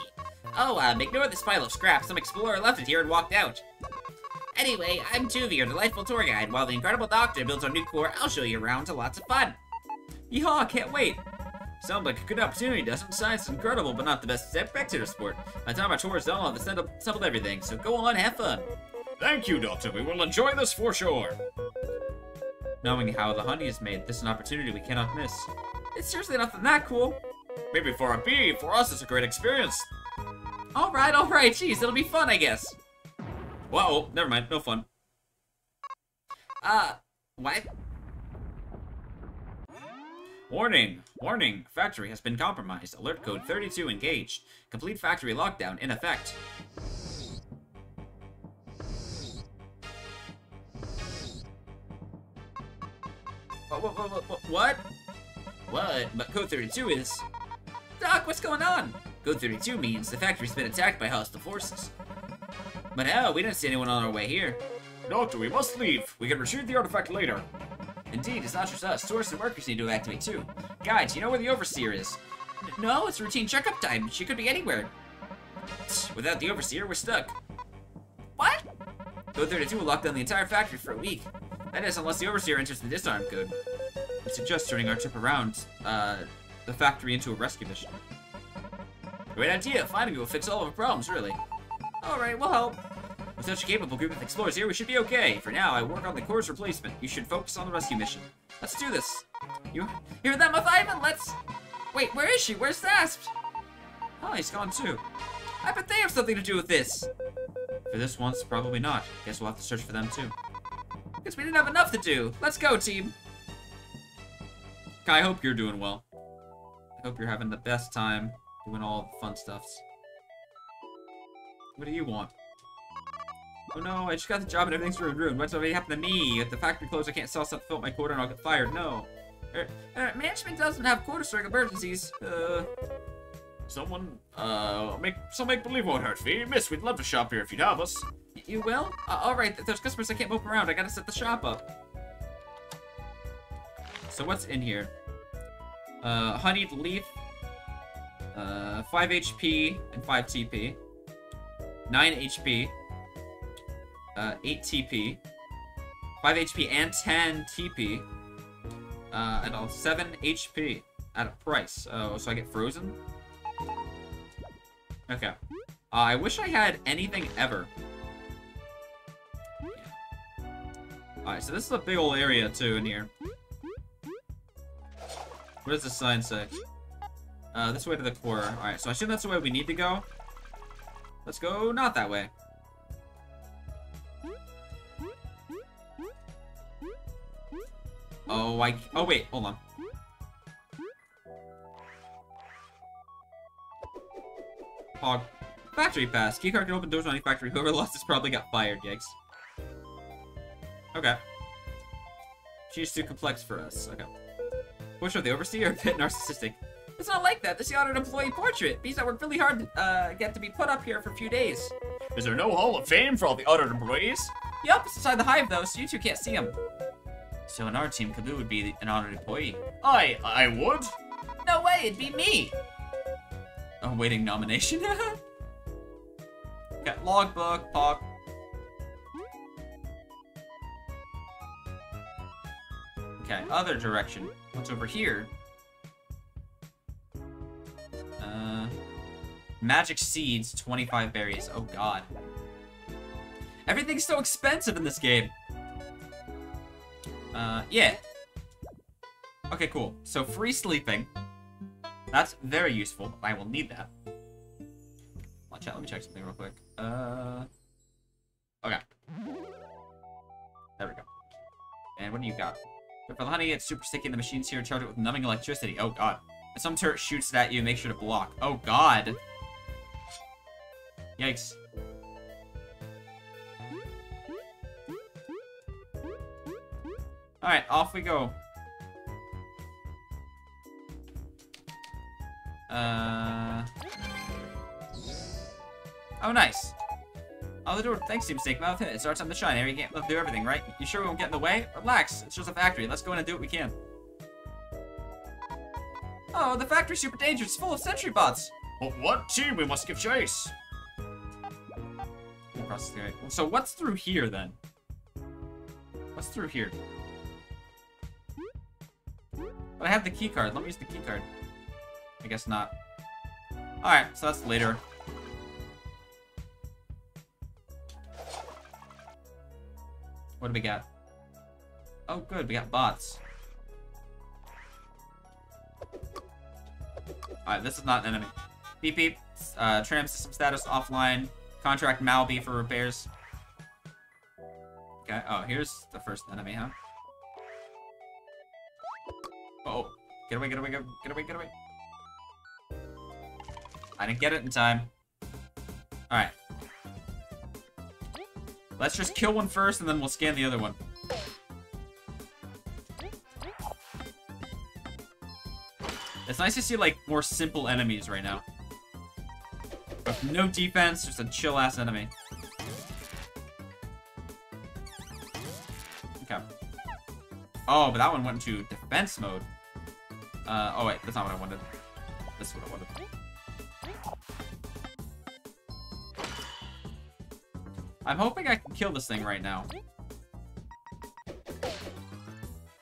Oh, um, ignore this pile of scrap. Some explorer left it here and walked out. Anyway, I'm Tuvi, your delightful tour guide. While the incredible doctor builds our new core, I'll show you around to lots of fun. Yeehaw, can't wait. Sounds like a good opportunity, doesn't? Science is incredible, but not the best spectator sport. By the time our tour is done, I'll have assembled everything, so go on, have fun. Thank you, Doctor. We will enjoy this for sure. Knowing how the honey is made, this is an opportunity we cannot miss. It's seriously nothing that cool. Maybe for a bee, for us, it's a great experience. Alright, alright, jeez, it'll be fun, I guess. Whoa, never mind, no fun. Uh, what? Warning, warning, factory has been compromised. Alert code 32 engaged. Complete factory lockdown in effect. What, what, what, what, what? What? But code 32 is... Doc, what's going on? Code 32 means the factory's been attacked by hostile forces. But how? We didn't see anyone on our way here. Doctor, we must leave. We can retrieve the artifact later. Indeed, it's not just us. Tourists and workers need to activate too. Guides, you know where the Overseer is? N- no, it's routine checkup time. She could be anywhere. Without the Overseer, we're stuck. What? Code 32 will lock down the entire factory for a week. That is, unless the Overseer enters the disarm code. I suggest turning our trip around, uh, the factory into a rescue mission. Great idea. Finding you will fix all of our problems, really. Alright, we'll help. With such a capable group of explorers here, we should be okay. For now, I work on the core's replacement. You should focus on the rescue mission. Let's do this. You hear that, Ivan? Let's... Wait, where is she? Where's Thasp? Oh, he's gone too. I bet they have something to do with this. For this once, probably not. Guess we'll have to search for them too. Guess we didn't have enough to do. Let's go, team. I hope you're doing well. I hope you're having the best time doing all the fun stuffs. What do you want? Oh no, I just got the job and everything's ruined. ruined. What's already happened to me? If the factory closed, I can't sell stuff to fill up my quota and I'll get fired. No. Er, management doesn't have quotas for emergencies. Uh, Someone, uh, make some make believe won't hurt me. Miss, we'd love to shop here if you'd have us. you will? Uh, alright, there's customers I can't move around. I gotta set the shop up. So what's in here? Uh, honeyed leaf. Uh, 5 HP and 5 TP. 9 HP. Uh, 8 TP. 5 HP and 10 TP. Uh, and all 7 HP at a price. Oh, so I get frozen? Okay. Uh, I wish I had anything ever. Alright, so this is a big old area too in here. What does the sign say? Uh, this way to the core. Alright, so I assume that's the way we need to go. Let's go not that way. Oh, I... Oh, wait, hold on. Hog. Factory pass. Keycard can open doors on any factory. Whoever lost this probably got fired, yikes. Okay. She's too complex for us. Okay. Push the overseer, a bit narcissistic. It's not like that. This is the honored employee portrait. Bees that work really hard to uh, get to be put up here for a few days. Is there no Hall of Fame for all the honored employees? Yup, it's inside the hive though, so you two can't see him. So in our team, Kabbu would be an honored employee. I, I would. No way, it'd be me! Awaiting nomination. Okay, logbook, pog. Okay, other direction. What's over here? Uh, magic seeds, 25 berries. Oh god. Everything's so expensive in this game. Uh, yeah. Okay, cool. So free sleeping. That's very useful. I will need that. Watch out. Let me check something real quick. Uh. Okay. There we go. And what do you got? For the honey, it's super sticky, the machines here charge it with numbing electricity. Oh god. If some turret shoots at you, make sure to block. Oh god. Yikes. Alright, off we go. Uh. Oh, nice. Oh, the door. Thanks, Team Snakemouth. It starts on the shine. Area can't do everything, right? You sure we won't get in the way? Relax. It's just a factory. Let's go in and do what we can. Oh, the factory's super dangerous. It's full of sentry bots. But what team? We must give chase. Across the So what's through here then? What's through here? But I have the key card. Let me use the key card. I guess not. Alright, so that's later. What do we got? Oh, good. We got bots. Alright, this is not an enemy. Beep beep. Uh, tram system status offline. Contract Malbee for repairs. Okay. Oh, here's the first enemy, huh? Oh, get away, get away, get away, get away, get away. I didn't get it in time. Alright. Let's just kill one first, and then we'll scan the other one. It's nice to see, like, more simple enemies right now. With no defense, just a chill-ass enemy. Okay. Oh, but that one went into defense mode. Uh, oh wait, that's not what I wanted. This is what I wanted. I'm hoping I can kill this thing right now.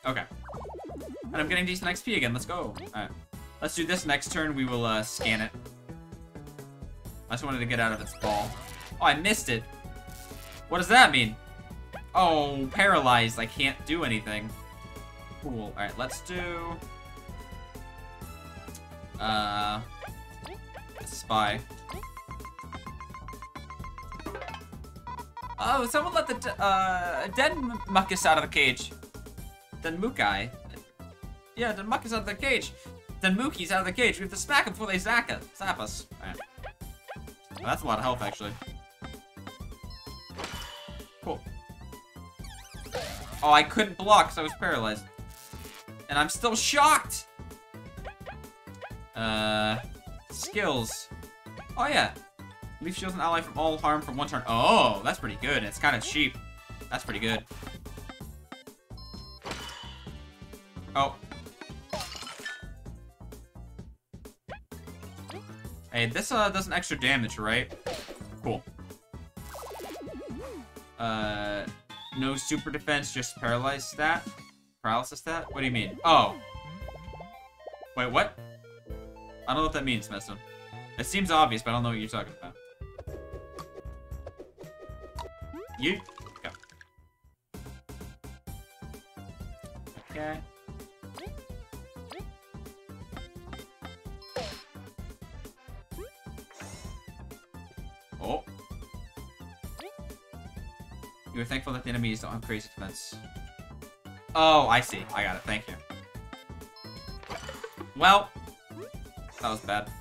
Okay. And I'm getting decent XP again. Let's go. Alright. Let's do this next turn. We will uh, scan it. I just wanted to get out of its ball. Oh, I missed it. What does that mean? Oh, paralyzed. I can't do anything. Cool. Alright, let's do... Uh... Spy. Oh, someone let the uh, Denmuckus out of the cage. Denmukai. Yeah, Denmuckus out of the cage. Denmuki's out of the cage. We have to smack them before they zap us. Well, that's a lot of health, actually. Cool. Oh, I couldn't block because I was paralyzed. And I'm still shocked! Uh, skills. Oh, yeah. Leaf shields an ally from all harm from one turn. Oh, that's pretty good. It's kind of cheap. That's pretty good. Oh. Hey, this uh, does an extra damage, right? Cool. Uh, no super defense, just paralyzed stat? Paralysis stat? What do you mean? Oh. Wait, what? I don't know what that means, Messon. It seems obvious, but I don't know what you're talking about. You go. Okay. Oh. You are thankful that the enemies don't have crazy defense. Oh, I see. I got it. Thank you. Well, that was bad.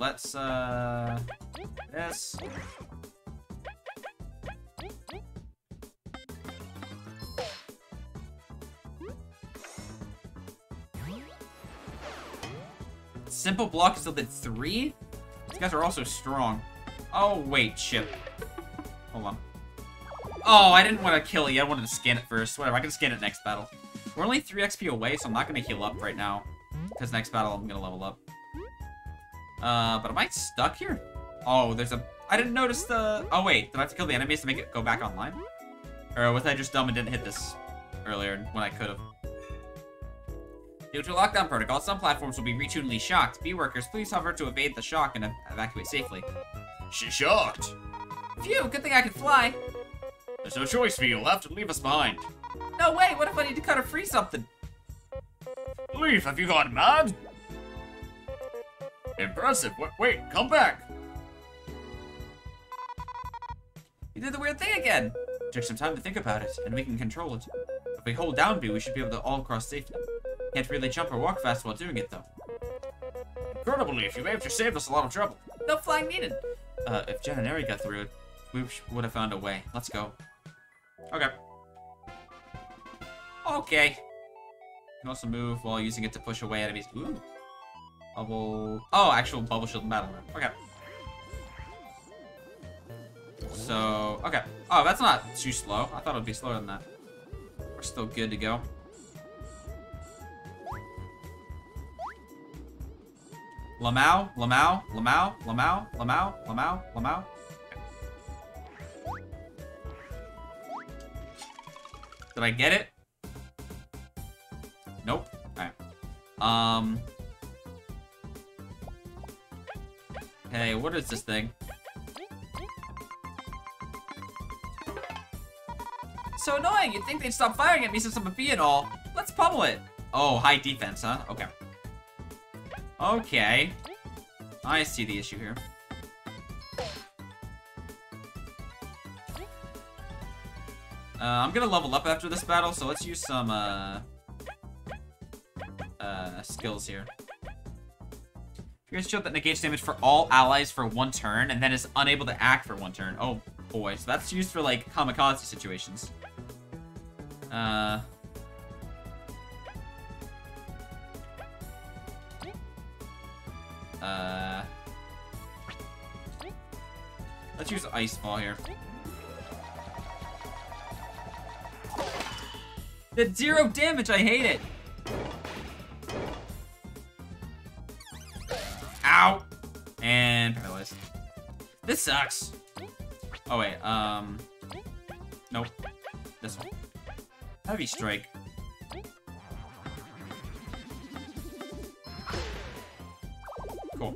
Let's, uh... This. Simple block still did three? These guys are also strong. Oh, wait, shit. Hold on. Oh, I didn't want to kill you. I wanted to scan it first. Whatever, I can scan it next battle. We're only 3 XP away, so I'm not going to heal up right now. Because next battle, I'm going to level up. Uh, but am I stuck here? Oh, there's a... I didn't notice the... Oh, wait. Did I have to kill the enemies to make it go back online? Or was I just dumb and didn't hit this earlier when I could have? Due to lockdown protocol, some platforms will be retunedly shocked. Bee workers, please hover to evade the shock and ev evacuate safely. She's shocked. Phew, good thing I can fly. There's no choice for you. you'll have to leave us behind. No way, what if I need to cut or free something? Leaf, have you gone mad? Impressive. Wait, wait, come back. You did the weird thing again. Took some time to think about it, and we can control it. If we hold down B, we should be able to all cross safely. Can't really jump or walk fast while doing it, though. Incredible, Leaf. You managed to save us a lot of trouble. No flying needed. Uh, if Jen and Eri got through it, we would have found a way. Let's go. Okay. Okay. You can also move while using it to push away enemies. Ooh. Bubble... Oh, actual bubble shield room. Okay. So, okay. Oh, that's not too slow. I thought it would be slower than that. We're still good to go. Lamau, Lamau, Lamau, Lamau, Lamau, Lamau, Lamau. Did I get it? Nope. Alright. Um. Hey, what is this thing? So annoying, you'd think they'd stop firing at me since I'm a bee and all. Let's pummel it. Oh, high defense, huh? Okay. Okay. I see the issue here. Uh, I'm gonna level up after this battle, so let's use some, uh... Uh, skills here. Figures shield that negates damage for all allies for one turn, and then is unable to act for one turn. Oh, boy. So that's used for, like, kamikaze situations. Uh... Uh... Let's use Ice Ball here. Did zero damage, I hate it! This sucks! Oh wait, um... Nope. This one. Heavy Strike. Cool.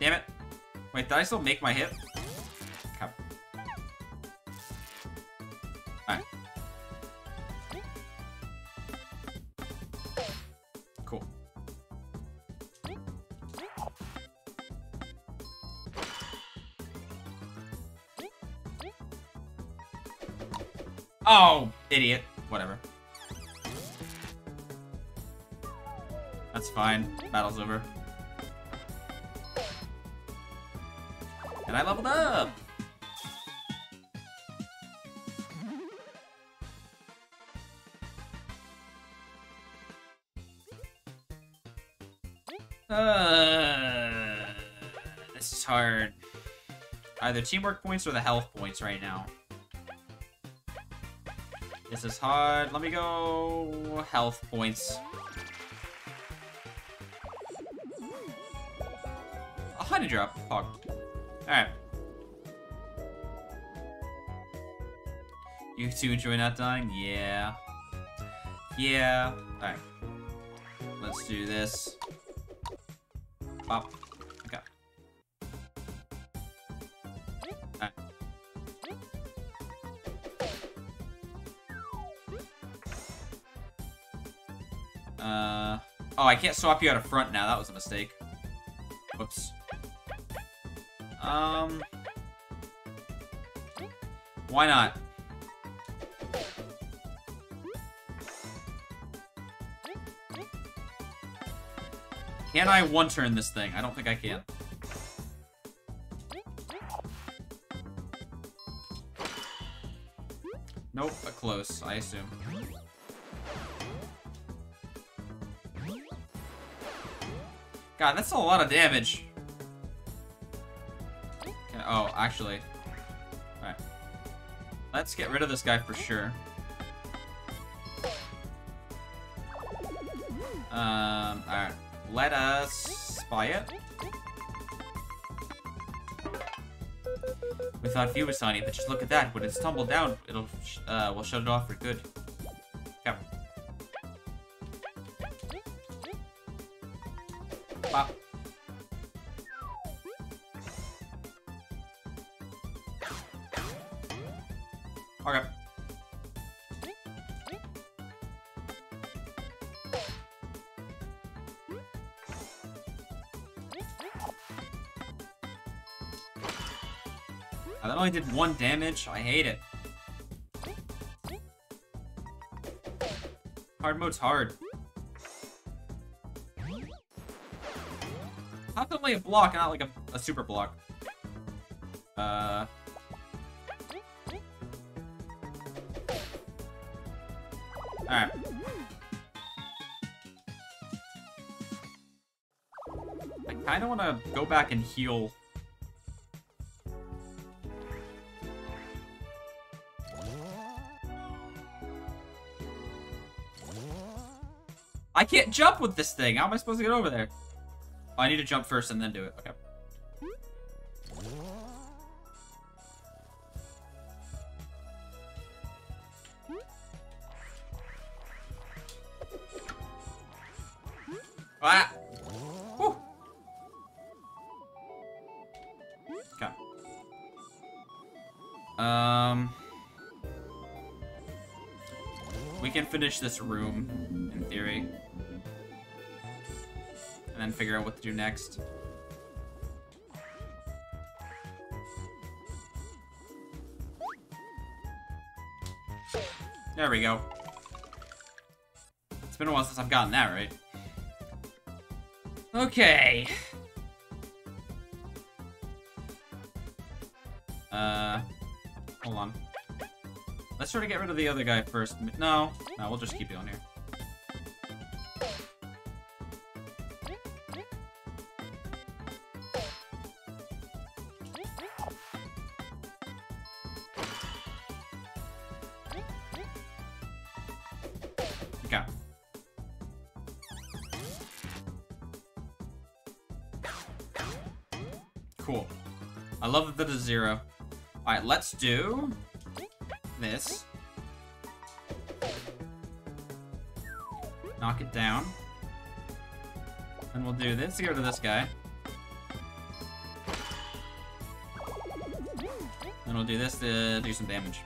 Damn it. Wait, did I still make my hit? Either teamwork points or the health points right now. This is hard. Let me go health points. A honey drop. Pog. Alright. You two enjoy not dying? Yeah. Yeah. Alright. Let's do this. Can't swap you out of front now. That was a mistake. Whoops. Um, why not? Can I one-turn this thing? I don't think I can. Nope, but close, I assume. God, that's a lot of damage. Okay, oh, actually. Alright. Let's get rid of this guy for sure. Um, alright. Let us spy it. We thought sunny, but just look at that. When it's tumbled down, it'll, uh, we'll shut it off for good. Did one damage. I hate it. Hard mode's hard. How come only a block not like a, a super block? Uh. Alright. I kinda wanna go back and heal. I can't jump with this thing. How am I supposed to get over there? Oh, I need to jump first and then do it. Okay. Finish this room, in theory. And then figure out what to do next. There we go. It's been a while since I've gotten that right. Okay. Uh, hold on. Let's try to get rid of the other guy first. No, no, we'll just keep going here. Okay. Cool. I love that it is zero. Alright, let's do this. Knock it down. And we'll do this to get rid of this guy. Then we'll do this to do some damage.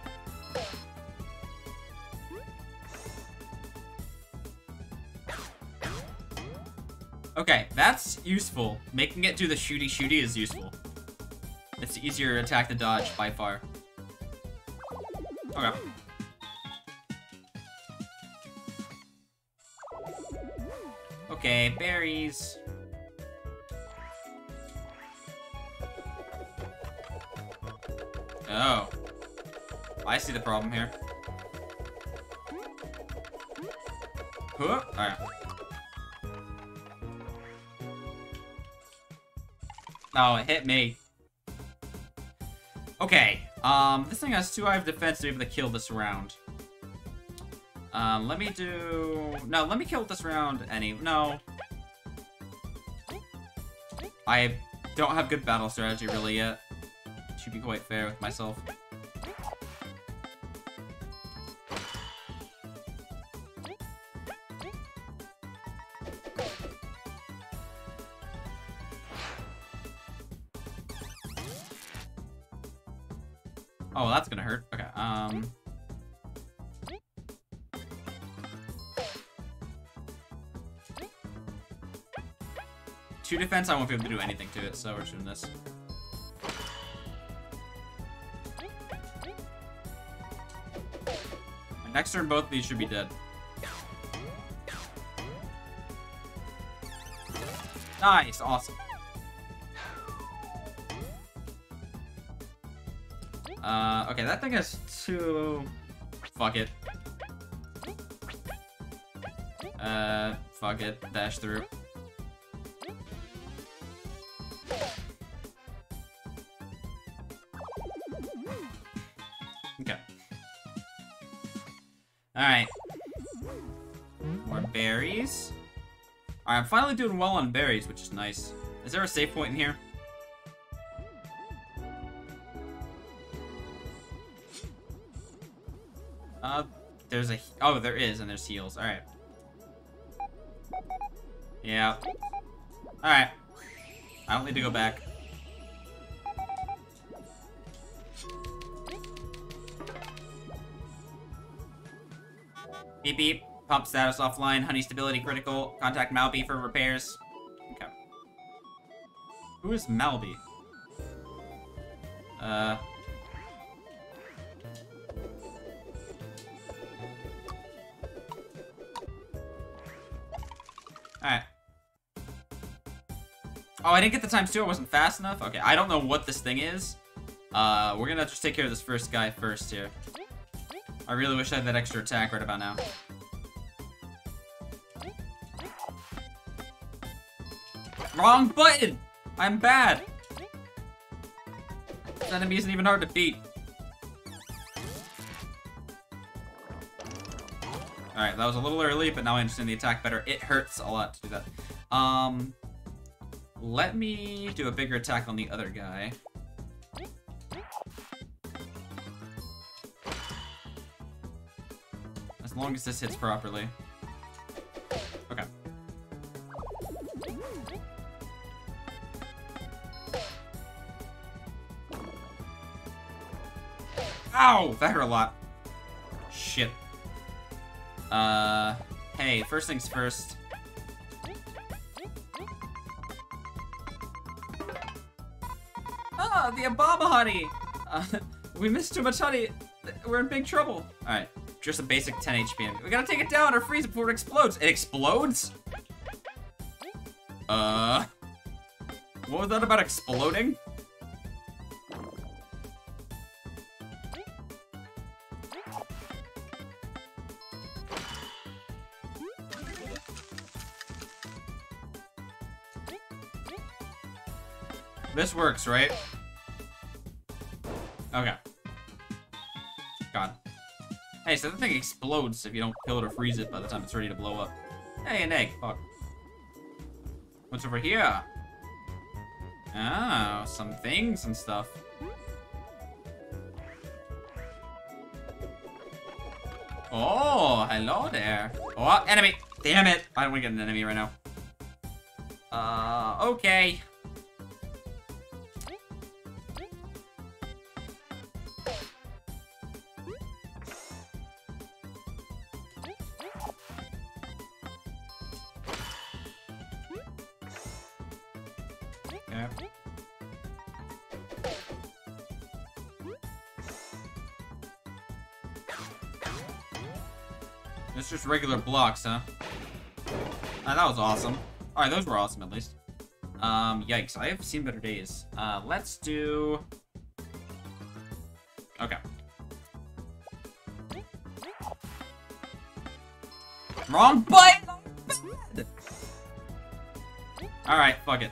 Okay, that's useful. Making it do the shooty shooty is useful. It's easier to attack the dodge by far. Okay. Okay, berries. Oh. I see the problem here. Huh? Alright. Oh, it hit me. Um, this thing has 2 eye of defense to be able to kill this round. Um, let me do... No, let me kill this round any... No. I don't have good battle strategy really yet. Should be quite fair with myself. Two defense, I won't be able to do anything to it, so we're doing this. My next turn, both of these should be dead. Nice, awesome. Uh, okay, that thing has two... Fuck it. Uh, fuck it. Dash through. I'm finally doing well on berries, which is nice. Is there a save point in here? Uh, there's a... Oh, there is, and there's heals. Alright. Yeah. Alright. I don't need to go back. Beep beep. Pump status offline. Honey stability critical. Contact Malbee for repairs. Okay. Who is Malbee? Uh. Alright. Oh, I didn't get the times two. I wasn't fast enough. Okay, I don't know what this thing is. Uh, we're gonna just take care of this first guy first here. I really wish I had that extra attack right about now. Wrong button! I'm bad! This enemy isn't even hard to beat. Alright, that was a little early, but now I understand the attack better. It hurts a lot to do that. Um, let me do a bigger attack on the other guy. As long as this hits properly. Ow! That hurt a lot. Shit. Uh, hey, first things first. Ah, the Abomihoney! Uh, we missed too much honey. We're in big trouble. Alright, just a basic 10 HP. We gotta take it down or freeze it before it explodes. It explodes? Uh... What was that about exploding? This works, right? Okay. God. Hey, so the thing explodes if you don't kill it or freeze it by the time it's ready to blow up. Hey, an egg. Fuck. What's over here? Oh, some things and stuff. Oh, hello there. Oh, enemy. Damn it. I don't want to get an enemy right now. Uh, okay. Okay. Regular blocks, huh? Ah, that was awesome. Alright, those were awesome at least. Um, yikes, I have seen better days. Uh, let's do... Okay. Wrong button! Alright, fuck it.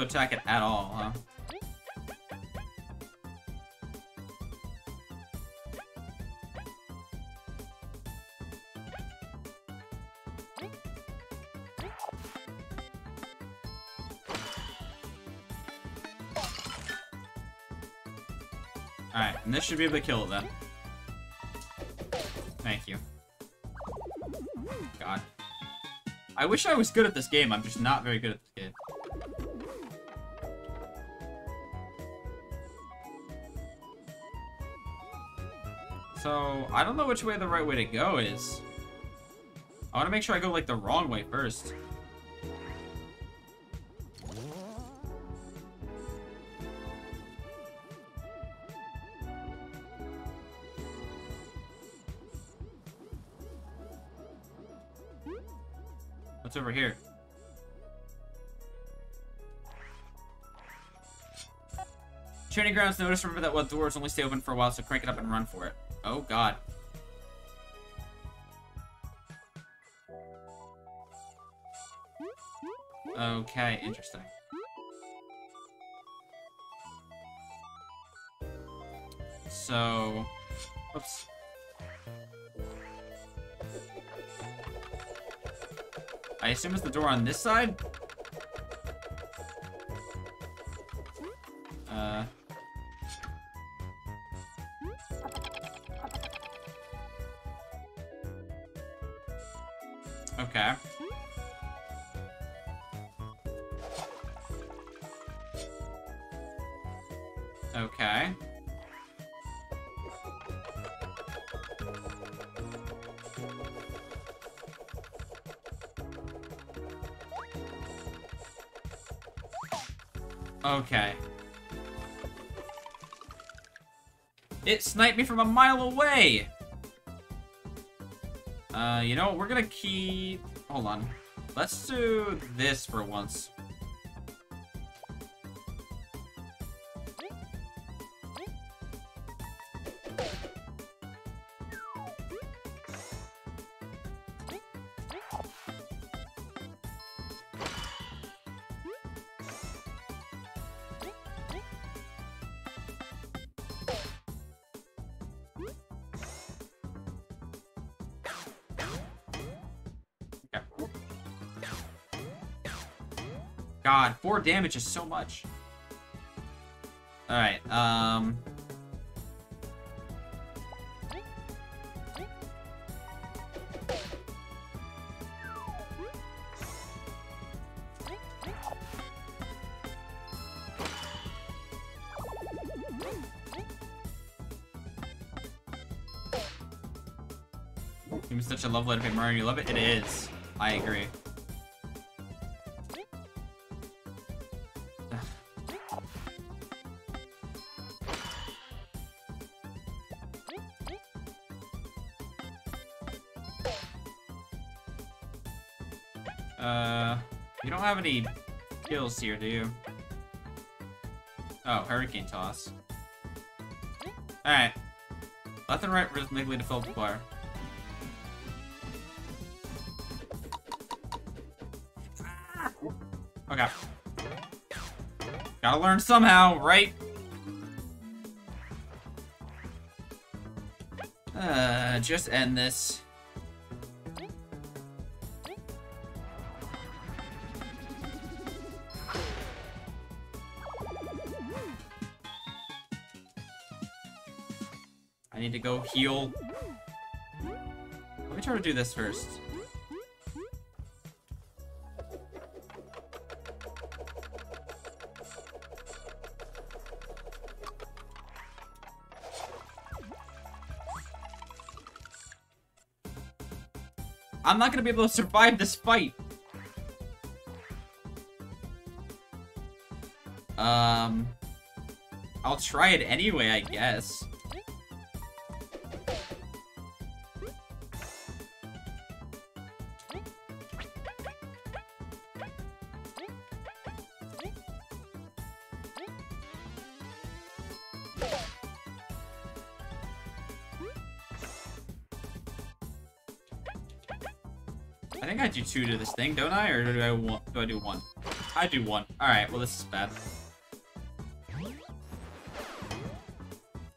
Attack it at all, huh? Alright, and this should be able to kill it then. Thank you. God. I wish I was good at this game, I'm just not very good at know which way the right way to go is. I want to make sure I go, like, the wrong way first. What's over here? Training grounds, notice, remember that what doors only stay open for a while, so crank it up and run for it. Oh god. Okay, interesting. So, oops. I assume it's the door on this side? Okay. It sniped me from a mile away! Uh, you know, we're gonna keep... Hold on. Let's do this for once. 4 damage is so much. Alright, um... It such a love letter to Mario. You love it? It is. I agree. You any kills here, do you? Oh, Hurricane Toss. Alright. Left and right rhythmically to fill the bar. Okay. Gotta learn somehow, right? Uh, just end this. Heal. Let me try to do this first. I'm not gonna be able to survive this fight. Um, I'll try it anyway, I guess. Two to this thing, don't I? Or do I one, do I do one? I do one. Alright, well this is bad.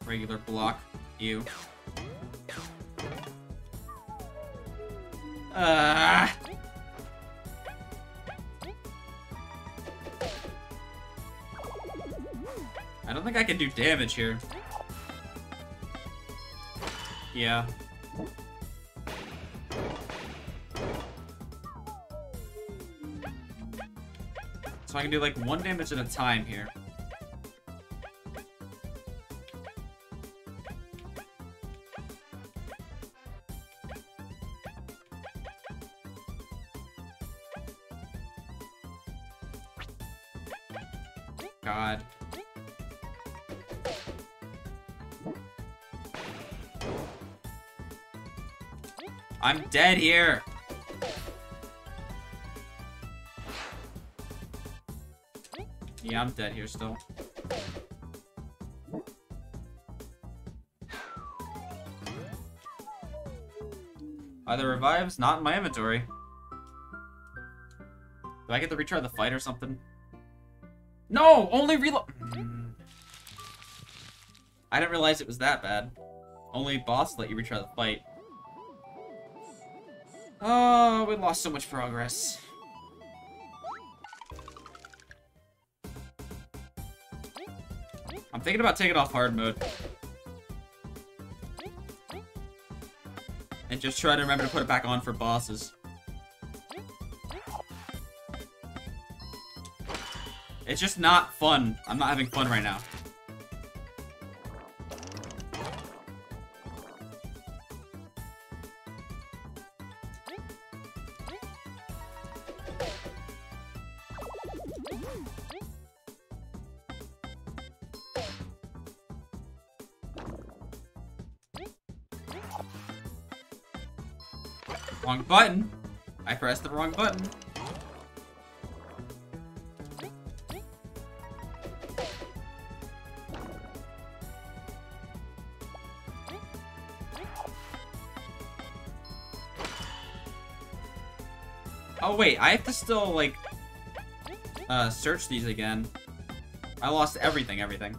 Regular block. You. Uh, I don't think I can do damage here. Yeah. So I can do like one damage at a time here. God. I'm dead here. I'm dead here still. Either revives, not in my inventory. Do I get to retry the fight or something? No! Only reload- hmm. I didn't realize it was that bad. Only boss let you retry the fight. Oh, we lost so much progress. I'm thinking about taking off hard mode. And just try to remember to put it back on for bosses. It's just not fun. I'm not having fun right now. Button. I pressed the wrong button. Oh wait, I have to still like uh search these again. I lost everything, everything.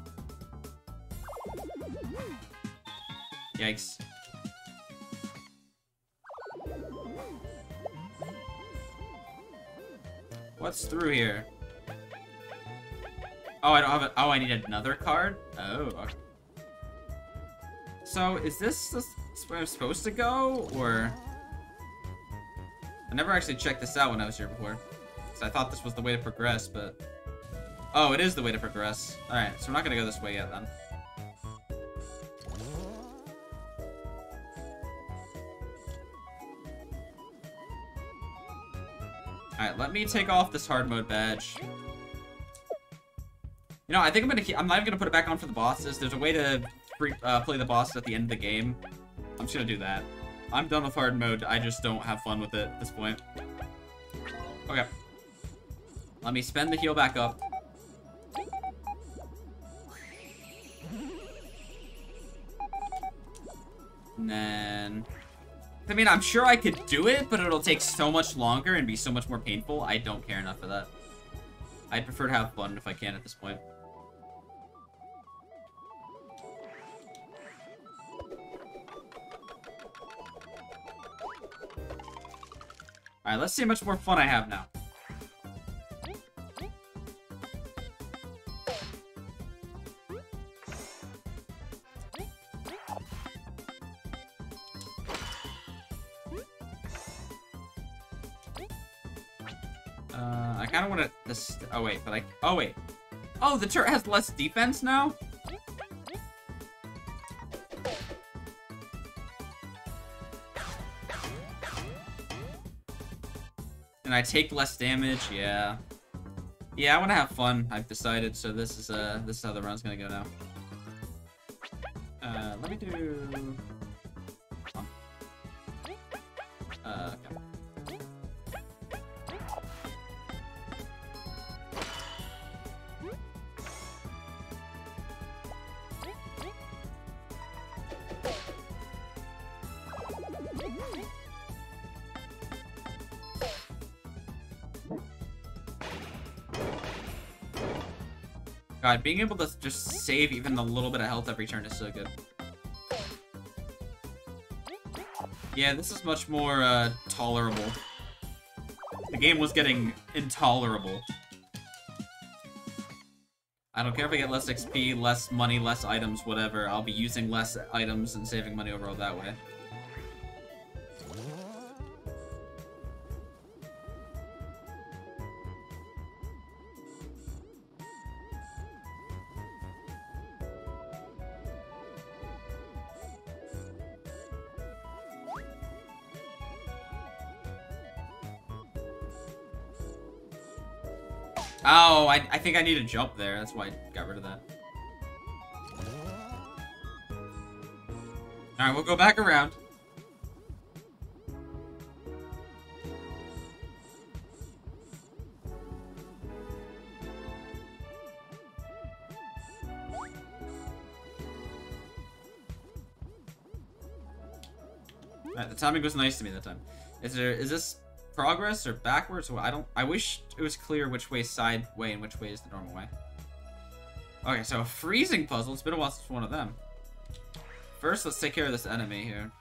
Yikes. Through here? Oh, I don't have it. Oh, I need another card? Oh. okay. So, is this, this where I'm supposed to go, or... I never actually checked this out when I was here before. Because I thought this was the way to progress, but... Oh, it is the way to progress. Alright, so we're not gonna go this way yet, then. Take off this hard mode badge. You know, I think I'm gonna keep- I'm not even gonna put it back on for the bosses. There's a way to free, uh, play the bosses at the end of the game. I'm just gonna do that. I'm done with hard mode, I just don't have fun with it at this point. Okay. Let me spend the heal back up. Mean, I'm sure I could do it, but it'll take so much longer and be so much more painful. I don't care enough for that. I'd prefer to have fun if I can at this point. Alright, let's see how much more fun I have now. The turret has less defense now. And I take less damage. Yeah. Yeah, I want to have fun. I've decided. So this is uh, this is how the run's gonna go now. Uh, let me do. God, being able to just save even a little bit of health every turn is so good. Yeah, this is much more, uh, tolerable. The game was getting intolerable. I don't care if I get less XP, less money, less items, whatever. I'll be using less items and saving money overall that way. Think I need a jump there. That's why I got rid of that. Alright, we'll go back around. Alright, the timing was nice to me that time. Is there is this progress or backwards? I don't. I wish it was clear which way side way and which way is the normal way. Okay, so a freezing puzzle. It's been a while since one of them. First, let's take care of this enemy here.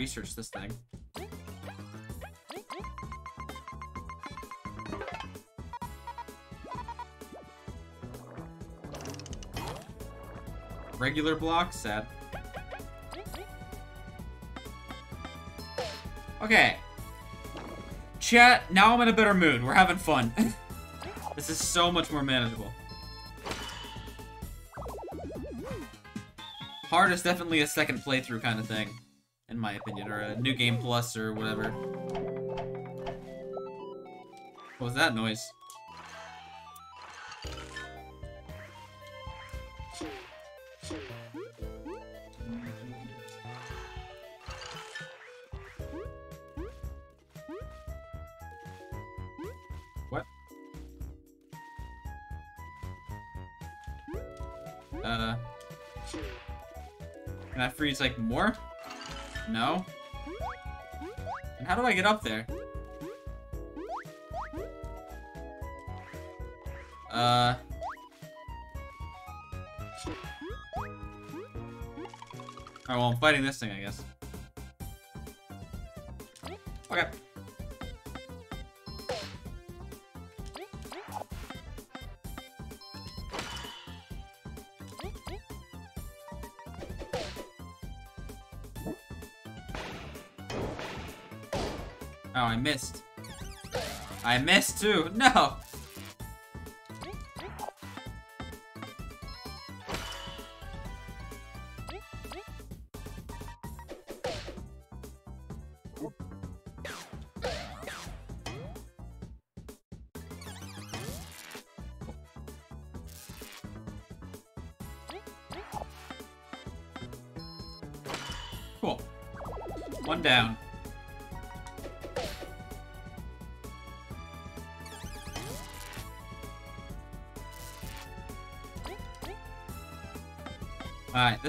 Research this thing. Regular block set. Okay. Chat, now I'm in a better mood. We're having fun. this is so much more manageable. Hard is definitely a second playthrough kind of thing, in my opinion, or a new game plus or whatever. What was that noise? What? Uh... Can I freeze, like, more? No? And how do I get up there? Uh... Oh, well, I'm fighting this thing, I guess. Okay. Missed. I missed too. No.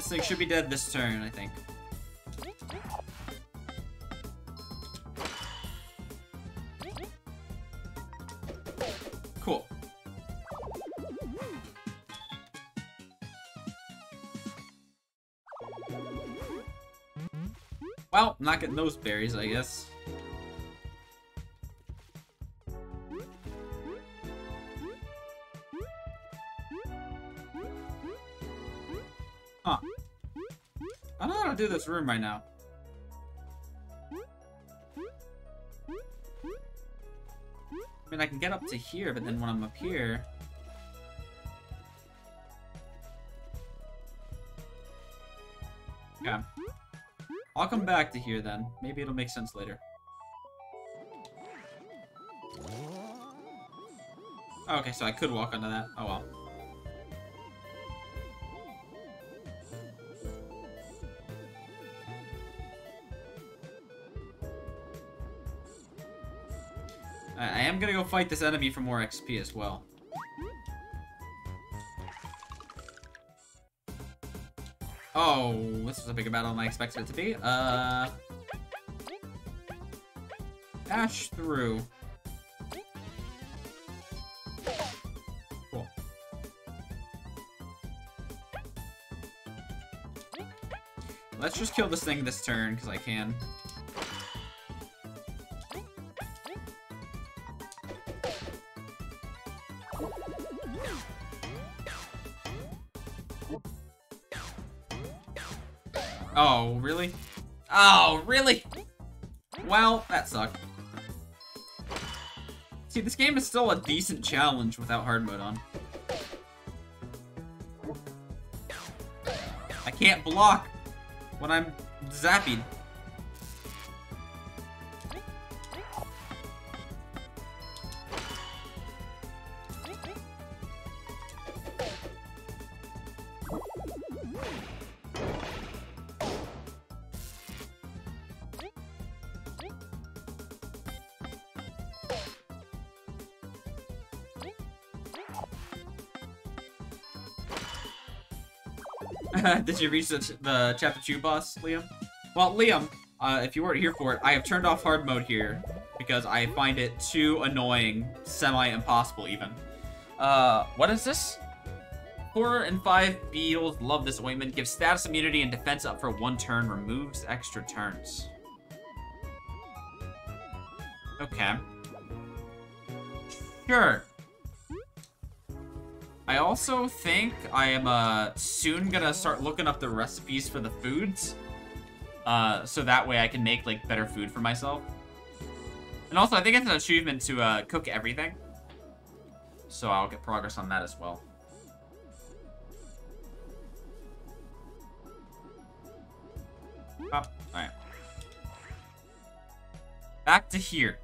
This thing should be dead this turn, I think. Cool. Well, not getting those berries, I guess. This room right now. I mean, I can get up to here, but then when I'm up here... Okay. I'll come back to here then. Maybe it'll make sense later. Okay, so I could walk onto that. Oh well. Fight this enemy for more XP as well. Oh, this was a bigger battle than I expected it to be. Uh... Dash through. Cool. Let's just kill this thing this turn, because I can. See, this game is still a decent challenge without hard mode on. I can't block when I'm zapping. Did you reach the, the chapter 2 boss, Liam? Well, Liam, uh, if you weren't here for it, I have turned off hard mode here because I find it too annoying, semi-impossible even. Uh, what is this? Four and five beetles love this ointment. Gives status immunity and defense up for one turn. Removes extra turns. Okay. Sure. I also think I am uh, soon gonna start looking up the recipes for the foods. Uh, so that way I can make like better food for myself. And also I think it's an achievement to uh, cook everything. So I'll get progress on that as well. Up. Alright. Back to here.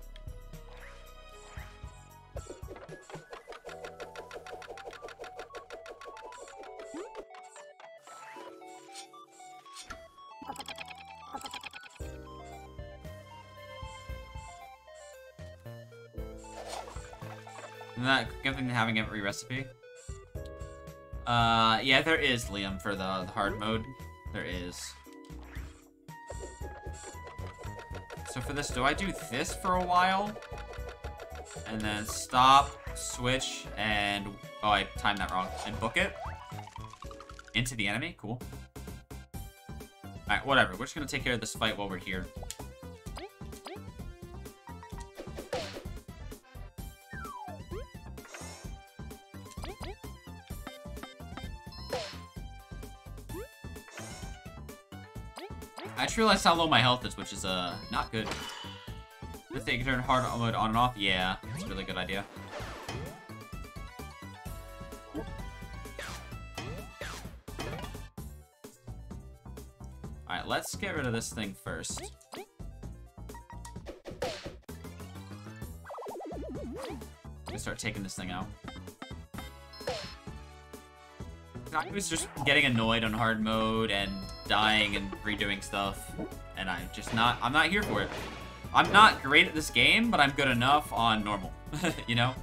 Having every recipe? Uh, yeah, there is, Liam, for the, the hard mode. There is. So for this, do I do this for a while? And then stop, switch, and... Oh, I timed that wrong. And book it? Into the enemy? Cool. Alright, whatever. We're just gonna take care of this fight while we're here. Just realized how low my health is, which is, uh, not good. If they can turn hard mode on and off, yeah, it's a really good idea. Alright, let's get rid of this thing first. Let's start taking this thing out. I was just getting annoyed on hard mode and dying and redoing stuff, and I'm just not, I'm not here for it. I'm not great at this game, but I'm good enough on normal, you know?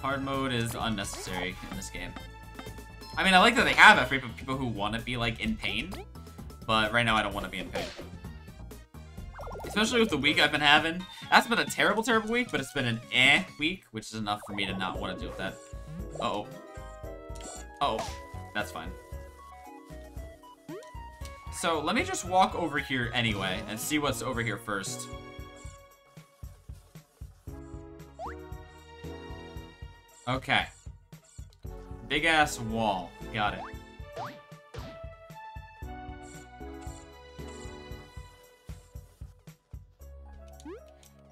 Hard mode is unnecessary in this game. I mean, I like that they have it for people who want to be, like, in pain, but right now I don't want to be in pain. Especially with the week I've been having. That's been a terrible, terrible week, but it's been an eh week, which is enough for me to not want to deal with that. Uh oh Oh, that's fine. So let me just walk over here anyway and see what's over here first. Okay. Big ass wall. Got it.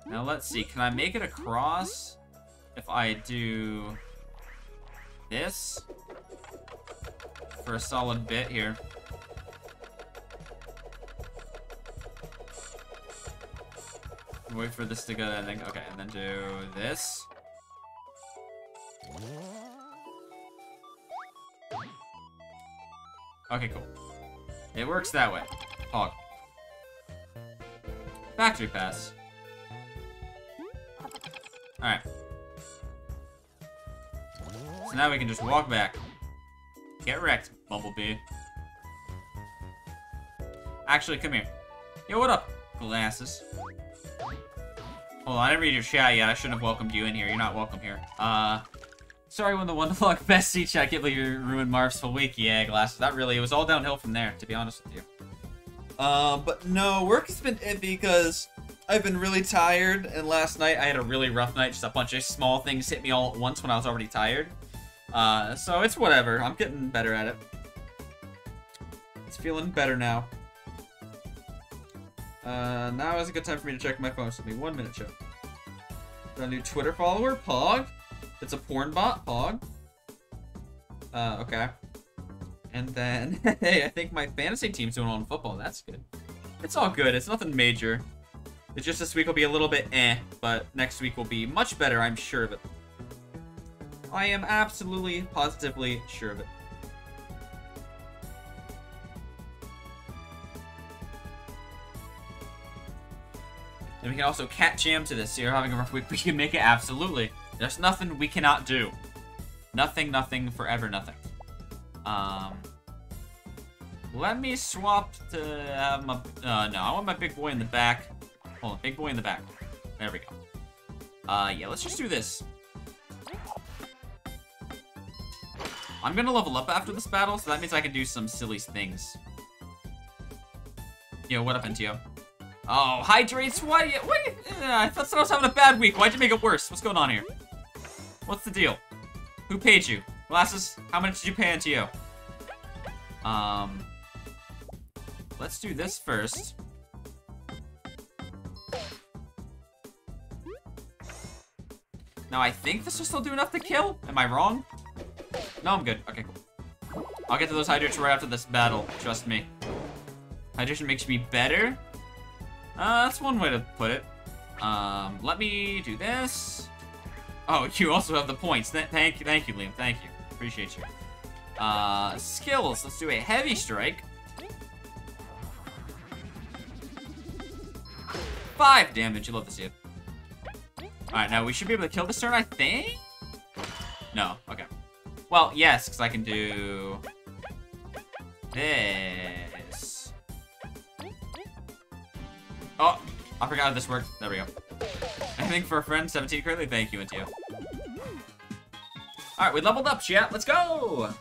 Now let's see, can I make it across if I do this for a solid bit here? Wait for this to go and then, okay, and then do this. Okay, cool. It works that way. Hog. Factory pass. Alright. So now we can just walk back. Get wrecked, Bumblebee. Actually, come here. Yo, what up, glasses? Hold on, I didn't read your chat yet. I shouldn't have welcomed you in here. You're not welcome here. Uh, sorry when the one log best seat chat. I can't believe you ruined Marf's full week. Yeah, glasses. That really, it was all downhill from there, to be honest with you. Uh, but no, work has been iffy because I've been really tired, and last night I had a really rough night. Just a bunch of small things hit me all at once when I was already tired. Uh, so it's whatever. I'm getting better at it. It's feeling better now. Uh, now is a good time for me to check my phone. So give me one minute, Joe. Got a new Twitter follower, Pog. It's a porn bot, Pog. Uh, okay. And then, hey, I think my fantasy team's doing well in football. That's good. It's all good. It's nothing major. It's just this week will be a little bit eh, but next week will be much better, I'm sure of it. I am absolutely, positively sure of it. And we can also cat jam to this. So you're having a rough week. We can make it absolutely. There's nothing we cannot do. Nothing, nothing, forever nothing. Um, let me swap to have my. Uh, no, I want my big boy in the back. Hold on, big boy in the back. There we go. Uh, yeah, let's just do this. I'm gonna level up after this battle, so that means I can do some silly things. Yo, what up, NTO? Oh, hydrates? Why? you- What? you- uh, I thought someone was having a bad week. Why'd you make it worse? What's going on here? What's the deal? Who paid you? Glasses, how much did you pay NTO? Um, let's do this first. Now, I think this will still do enough to kill. Am I wrong? No, I'm good. Okay, cool. I'll get to those hydrates right after this battle. Trust me. Hydration makes me better. Uh, that's one way to put it. Um, let me do this. Oh, you also have the points. Th thank you, thank you, Liam. Thank you. Appreciate you. Uh, skills. Let's do a heavy strike. Five damage. You love to see it. Alright, now we should be able to kill this turn, I think? No. Okay. Well, yes, because I can do... This. Forgot how this worked. There we go. I think for a friend, 17 currently. Thank you, Antio. Alright, we leveled up, chat. Let's go!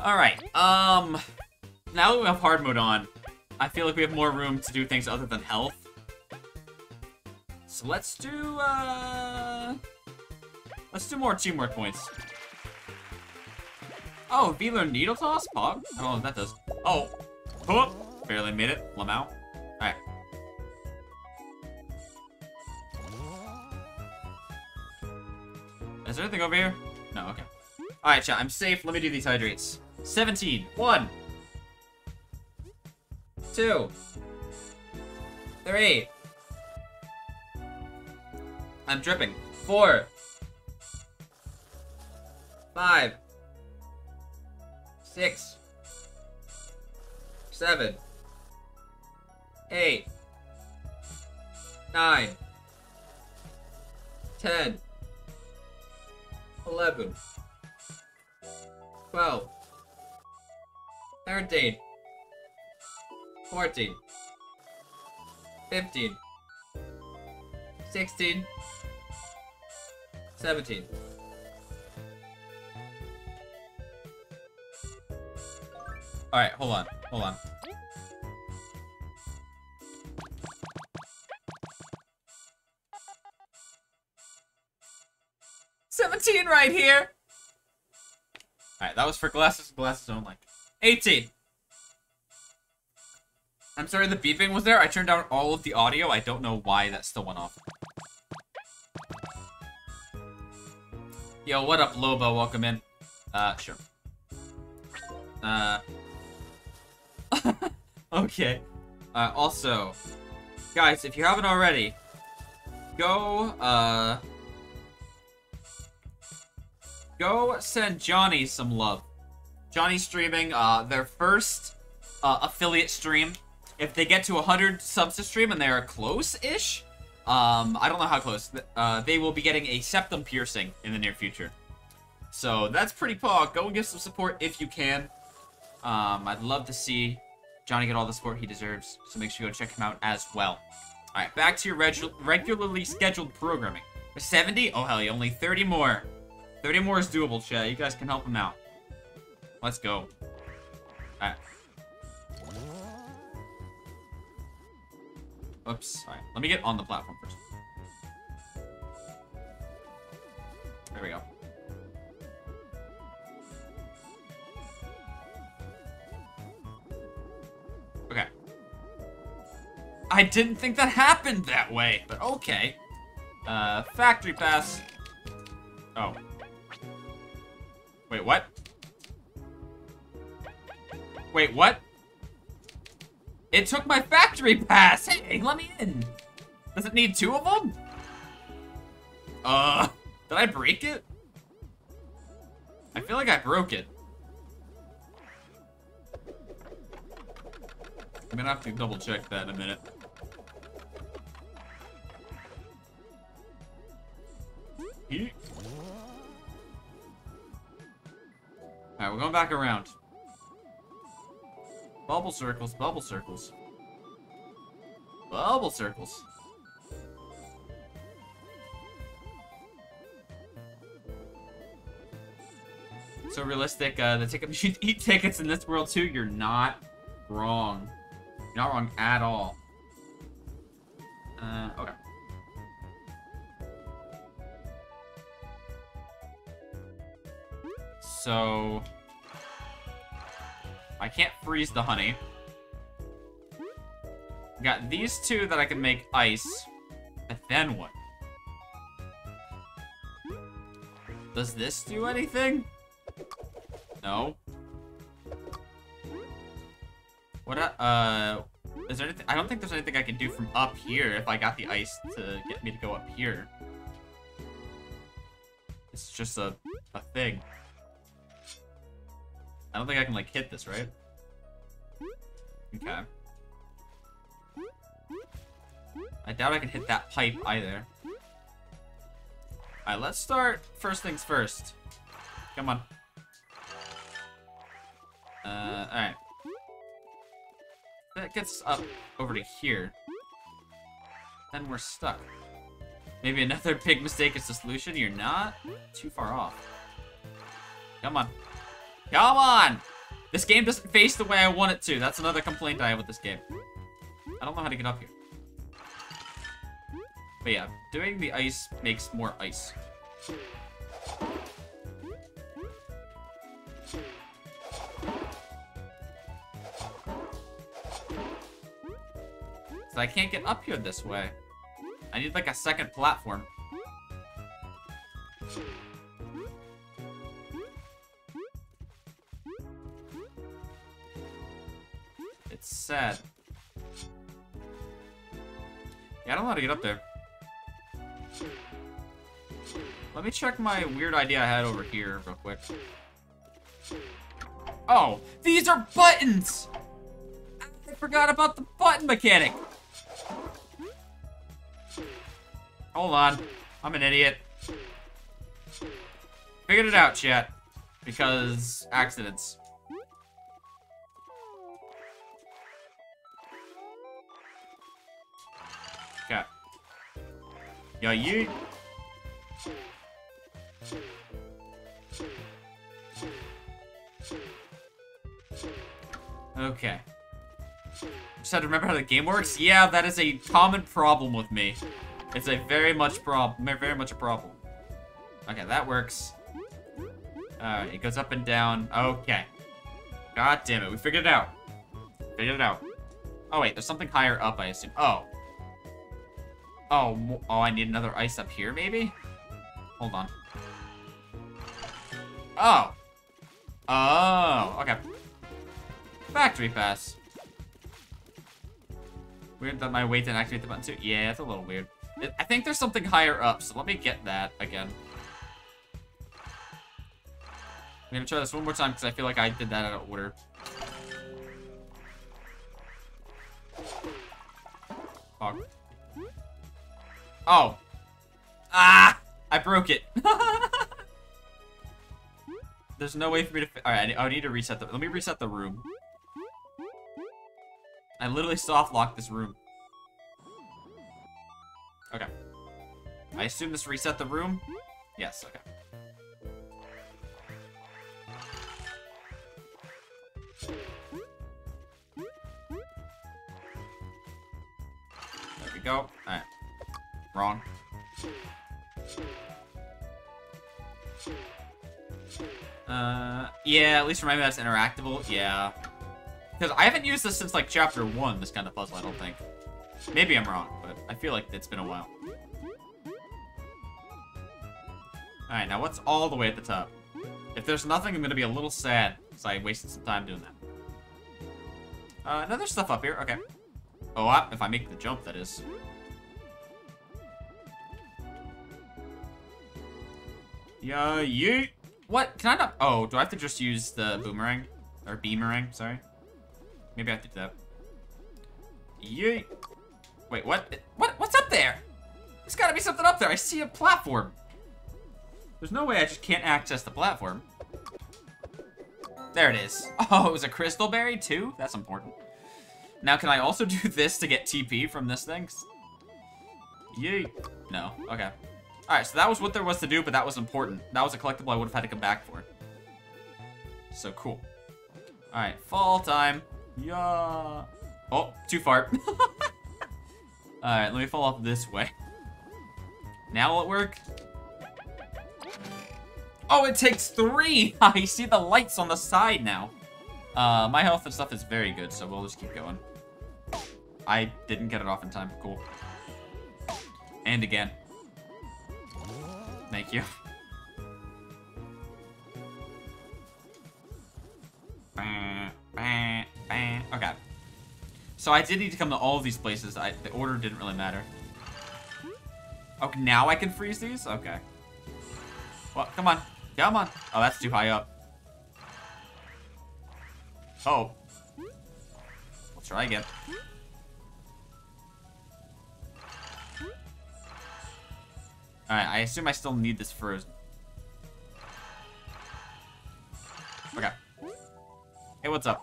Alright, um... Now we have hard mode on, I feel like we have more room to do things other than health. So let's do, uh... Let's do more teamwork points. Oh, V-Learn Needle Toss? Pog? I don't know what that does. Oh! Oh! Barely made it. Lamau. Alright. Is there anything over here? No, okay. Alright, chat, I'm safe. Let me do these hydrates. 17. 1. 2. 3. I'm dripping. 4. 5. 6. 7. 8. 9. 10. 11. 12. 13. 14. 15. 16. 17. Alright, hold on. Hold on. Seventeen right here! Alright, that was for glasses glasses only. 18. I'm sorry the beeping was there. I turned down all of the audio. I don't know why that still went off. Yo, what up, Lobo? Welcome in. Uh, sure. Uh. Okay. Uh, also, guys, if you haven't already, go, uh. Go send Johnny some love. Johnny streaming, uh, their first, uh, affiliate stream. If they get to 100 subs to stream and they're close-ish, um, I don't know how close, uh, they will be getting a septum piercing in the near future. So that's pretty pog. Go and give some support if you can. Um, I'd love to see Johnny get all the support he deserves, so make sure you go check him out as well. Alright, back to your regu regularly scheduled programming. 70? Oh, hell yeah, only 30 more. 30 more is doable, chat. You guys can help him out. Let's go. Alright. Oops. Alright, let me get on the platform first. There we go. I didn't think that happened that way, but okay. Uh, factory pass. Oh. Wait, what? Wait, what? It took my factory pass! Hey, let me in! Does it need two of them? Uh, did I break it? I feel like I broke it. I'm gonna have to double check that in a minute. Alright, we're going back around. Bubble circles, bubble circles. Bubble circles. So realistic, uh, the ticket machines eat tickets in this world too. You're not wrong. You're not wrong at all. Uh, okay. So... I can't freeze the honey. Got these two that I can make ice. But then what? Does this do anything? No. What, uh, is there anything? I don't think there's anything I can do from up here if I got the ice to get me to go up here. It's just a, a thing. I don't think I can, like, hit this, right? Okay. I doubt I can hit that pipe either. Alright, let's start first things first. Come on. Uh, alright. That gets up over to here. Then we're stuck. Maybe another big mistake is the solution? You're not too far off. Come on. Come on! This game doesn't face the way I want it to. That's another complaint I have with this game. I don't know how to get up here. But yeah, doing the ice makes more ice. So I can't get up here this way. I need like a second platform. Sad. Yeah, I don't know how to get up there. Let me check my weird idea I had over here real quick. Oh, these are buttons! I forgot about the button mechanic. Hold on. I'm an idiot. Figured it out, chat. Because accidents. Yeah, you. Okay. Just had to remember how the game works? Yeah, that is a common problem with me. It's a very much problem, very much a problem. Okay, that works. Alright, it goes up and down. Okay. God damn it, we figured it out. Figured it out. Oh wait, there's something higher up, I assume. Oh. Oh, oh, I need another ice up here, maybe? Hold on. Oh. Oh, okay. Factory pass. Weird that my weight didn't activate the button too. Yeah, it's a little weird. I think there's something higher up, so let me get that again. I'm gonna try this one more time because I feel like I did that out of order. Oh. Oh. Ah! I broke it. There's no way for me to... Alright, I need to reset the... Let me reset the room. I literally soft locked this room. Okay. I assume this reset the room? Yes, okay. There we go. Alright. Wrong. Uh, yeah, at least me that's interactable. Yeah. Because I haven't used this since, like, chapter 1, this kind of puzzle, I don't think. Maybe I'm wrong, but I feel like it's been a while. Alright, now what's all the way at the top? If there's nothing, I'm gonna be a little sad, because I wasted some time doing that. Uh, stuff up here. Okay. Oh, uh, if I make the jump, that is. Yeah, you. What? Can I not? Oh, do I have to just use the boomerang? Or beemerang, sorry. Maybe I have to do that. Yeet. Wait, what? What? What's up there? There's gotta be something up there. I see a platform. There's no way I just can't access the platform. There it is. Oh, it was a crystal berry too? That's important. Now, can I also do this to get TP from this thing? Yay. No. Okay. Alright, so that was what there was to do, but that was important. That was a collectible I would have had to come back for. So cool. Alright, fall time. Yeah. Oh, too far. Alright, let me fall off this way. Now will it work? Oh, it takes three! I see the lights on the side now. Uh, my health and stuff is very good, so we'll just keep going. I didn't get it off in time. Cool. And again. Thank you. Okay. So I did need to come to all of these places. I, the order didn't really matter. Okay, now I can freeze these? Okay. Well, come on. Come on. Oh, that's too high up. Oh. We'll try again. Alright, I assume I still need this first. Okay. Hey, what's up?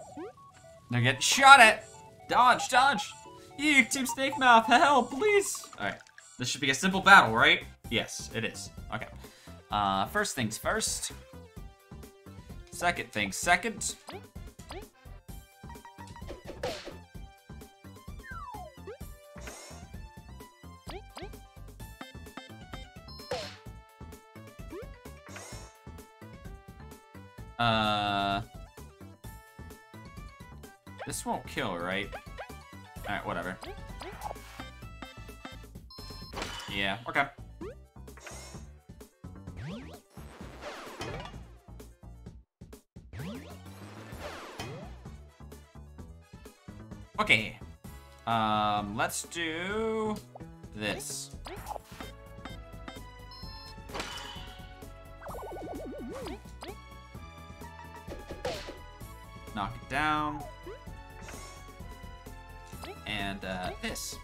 They're getting shot at! Dodge, dodge! Eek, Team Snakemouth, help, please! Alright. This should be a simple battle, right? Yes, it is. Okay. Uh, first things first. Second things second. Uh, this won't kill, right? Alright, whatever. Yeah, okay. Okay. Um, let's do this. Down. And, uh, this.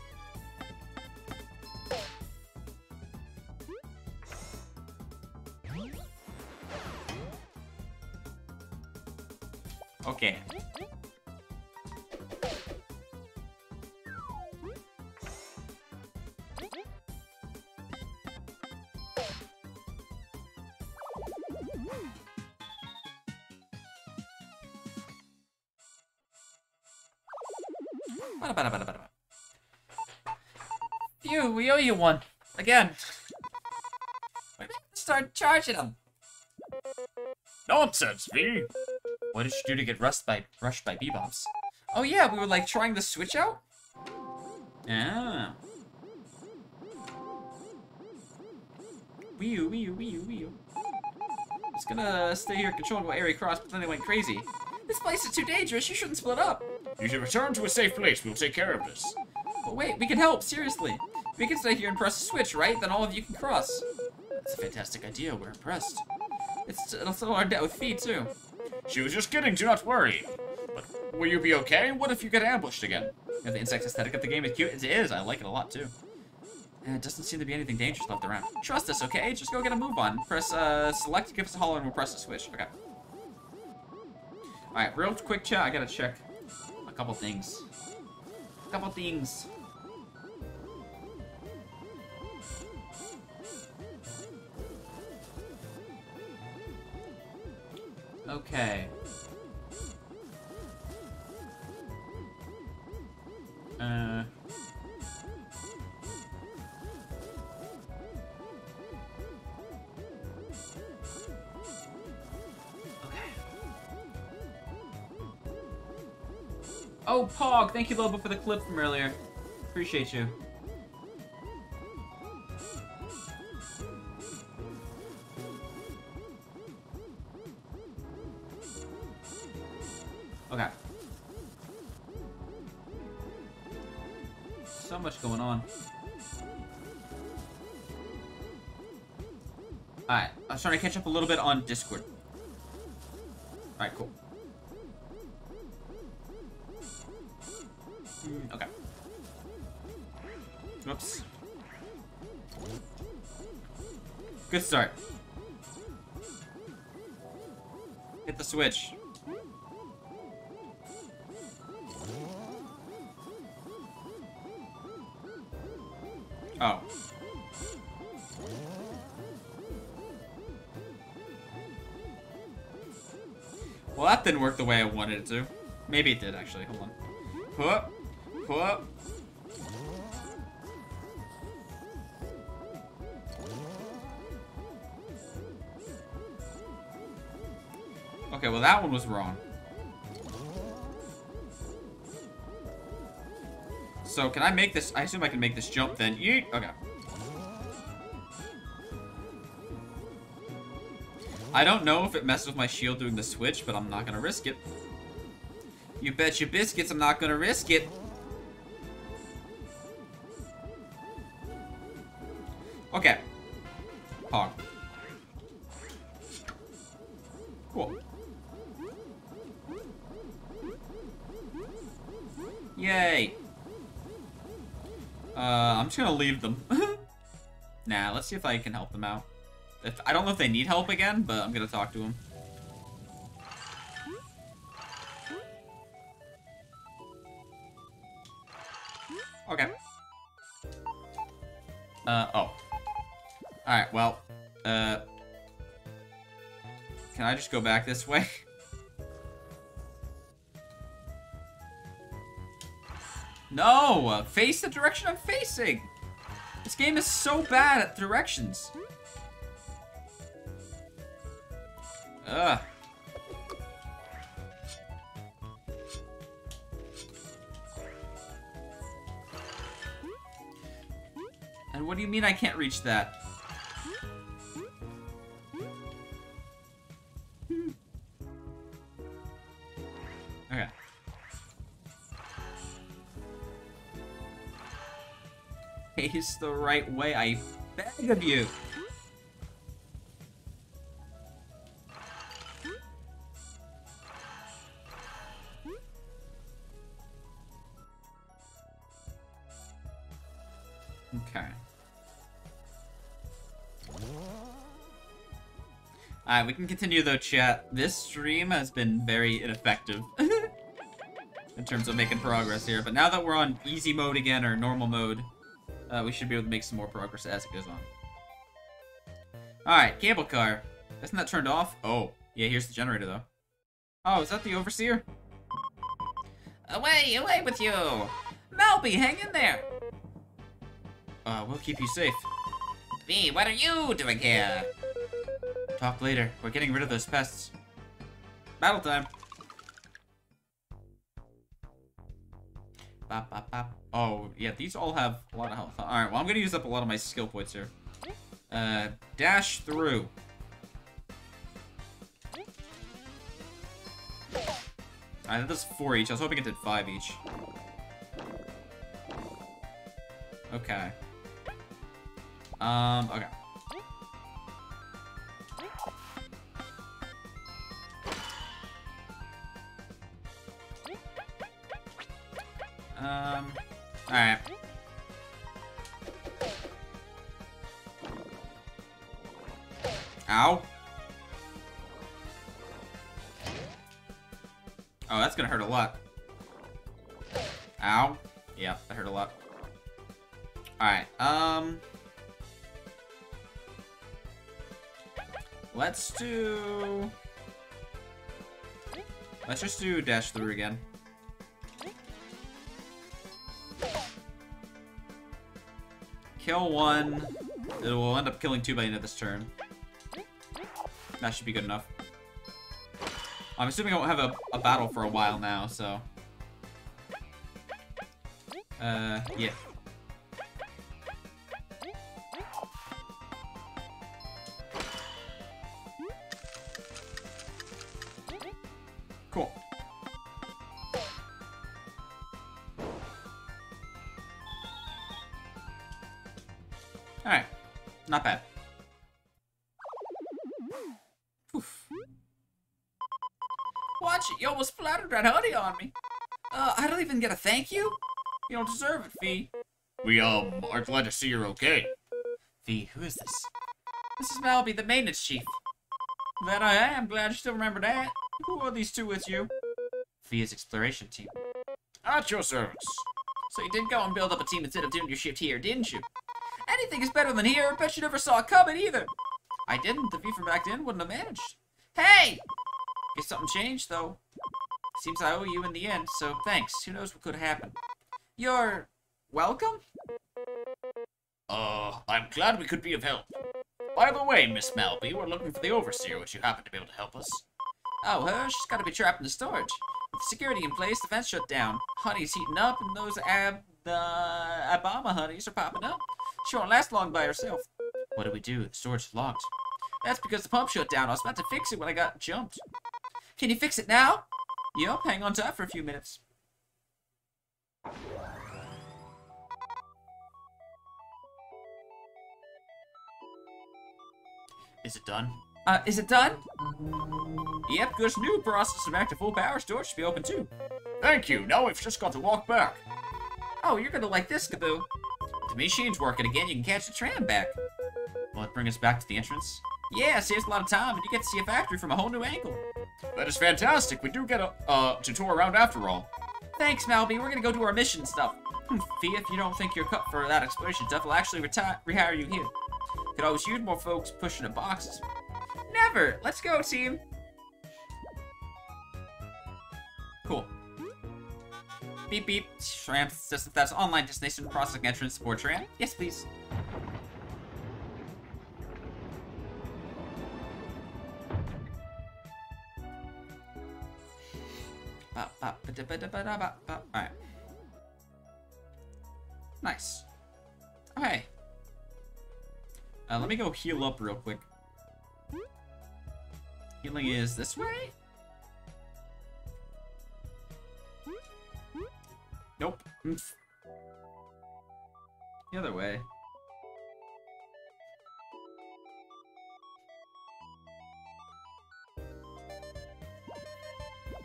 You one. Again. Wait, start charging them. Nonsense, Vi. What did you do to get rushed by rushed by Bee-Boops? Oh yeah, we were like trying the switch out? Ah. Wee wee wee wee. It's gonna stay here controlled while Airy crossed, but then they went crazy. This place is too dangerous, you shouldn't split up. You should return to a safe place. We'll take care of this. But wait, we can help, seriously. We can stay here and press the switch, right? Then all of you can cross. That's a fantastic idea, we're impressed. It's, it'll settle our debt with Fee, too. She was just kidding. Do not worry. But will you be okay? What if you get ambushed again? Yeah, the insect aesthetic of the game is cute. It is, I like it a lot, too. And it doesn't seem to be anything dangerous left around. Trust us, okay? Just go get a move on. Press, uh, select, give us a holler, and we'll press the switch. Okay. Alright, real quick chat, I gotta check a couple things. A couple things. Thank you, Lobo, for the clip from earlier. Appreciate you. Okay. So much going on. Alright, I was trying to catch up a little bit on Discord. Well, that didn't work the way I wanted it to. Maybe it did, actually. Hold on. Pull up. Okay, well that one was wrong. So can I make this? I assume I can make this jump then. Yeet. Okay. I don't know if it messes with my shield doing the switch, but I'm not gonna risk it. You bet your biscuits I'm not gonna risk it. Okay. Hog. Cool. Yay. Uh, I'm just gonna leave them. nah, let's see if I can help them out. If, I don't know if they need help again, but I'm gonna talk to them. Okay. Uh, oh. Alright, well, uh... Can I just go back this way? No! Face the direction I'm facing! This game is so bad at directions. Ugh. And what do you mean I can't reach that? Okay. The right way, I beg of you. Alright, we can continue though, chat. This stream has been very ineffective in terms of making progress here, but now that we're on easy mode again, or normal mode, uh, we should be able to make some more progress as it goes on. Alright, cable car. Isn't that turned off? Oh, yeah, here's the generator though. Oh, is that the overseer? Away, away with you! Malbee, hang in there! Uh, we'll keep you safe. Vi, what are you doing here? Talk later. We're getting rid of those pests. Battle time. Bop, bop, bop. Oh, yeah, these all have a lot of health. Alright, well, I'm gonna use up a lot of my skill points here. Uh, dash through. Alright, that does four each. I was hoping it did five each. Okay. Um, okay. Um, alright. Ow. Oh, that's gonna hurt a lot. Ow. Yeah, that hurt a lot. Alright, um... Let's do... Let's just do dash through again. Kill one. It will end up killing two by the end of this turn. That should be good enough. I'm assuming I won't have a, a battle for a while now, so... Uh, yeah. On me. Uh, I don't even get a thank you? You don't deserve it, Vi. We, um, are glad to see you're okay. Vi, who is this? This is Malbee, the maintenance chief. That I am, glad you still remember that. Who are these two with you? Via's exploration team. At your service. So you did go and build up a team instead of doing your shift here, didn't you? Anything is better than here. Bet you never saw it coming either. I didn't. The Vi from back then wouldn't have managed. Hey! Guess something changed, though. Seems I owe you in the end, so thanks. Who knows what could happen. You're... welcome? Uh, I'm glad we could be of help. By the way, Miss Malbee, we're looking for the Overseer. Would you happen to be able to help us? Oh, her? She's gotta be trapped in the storage. With security in place, the vents shut down. Honey's heating up, and those ab... Uh, Abomihoneys are popping up. She won't last long by herself. What do we do? The storage is locked. That's because the pump shut down. I was about to fix it when I got jumped. Can you fix it now? Yup, hang on to that for a few minutes. Is it done? Uh, is it done? Yep, good new process to back to full power. Storage should be open too. Thank you. Now we've just got to walk back. Oh, you're gonna like this, Kabbu. The machine's working again, you can catch the tram back. Will it bring us back to the entrance? Yeah, saves a lot of time, and you get to see a factory from a whole new angle. That is fantastic. We do get a, uh, to tour around after all. Thanks, Malbee. We're gonna go do our mission stuff. Hmm, Vi, if you don't think you're cut for that exploration stuff, we'll actually rehire you here. Could always use more folks pushing the boxes. Never! Let's go, team! Cool. Beep beep. Tram if that's online destination processing entrance for tram. Yes, please. Alright. Nice. Okay. Uh, let me go heal up real quick. Healing is this way? Nope. The other way.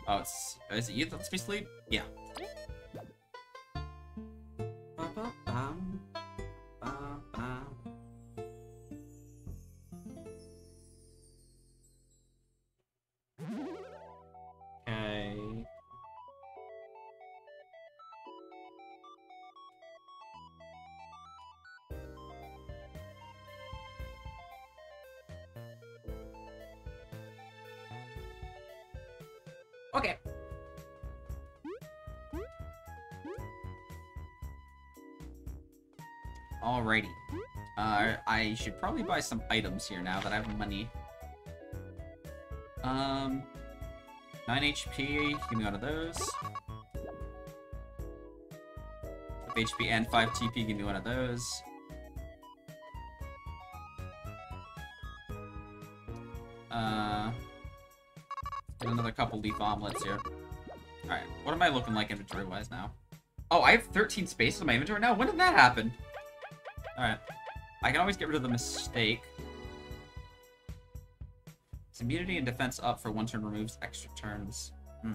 Oh, it's is it you that lets me sleep? Yeah. Ba-ba-bum, ba-bum. Should probably buy some items here now that I have money. Um, 9 HP, give me one of those. 5 HP and 5 TP, give me one of those. Uh, get another couple leaf omelets here. Alright, what am I looking like inventory-wise now? Oh, I have 13 spaces in my inventory now? When did that happen? Alright. I can always get rid of the mistake. It's immunity and defense up for one turn removes extra turns. Hmm.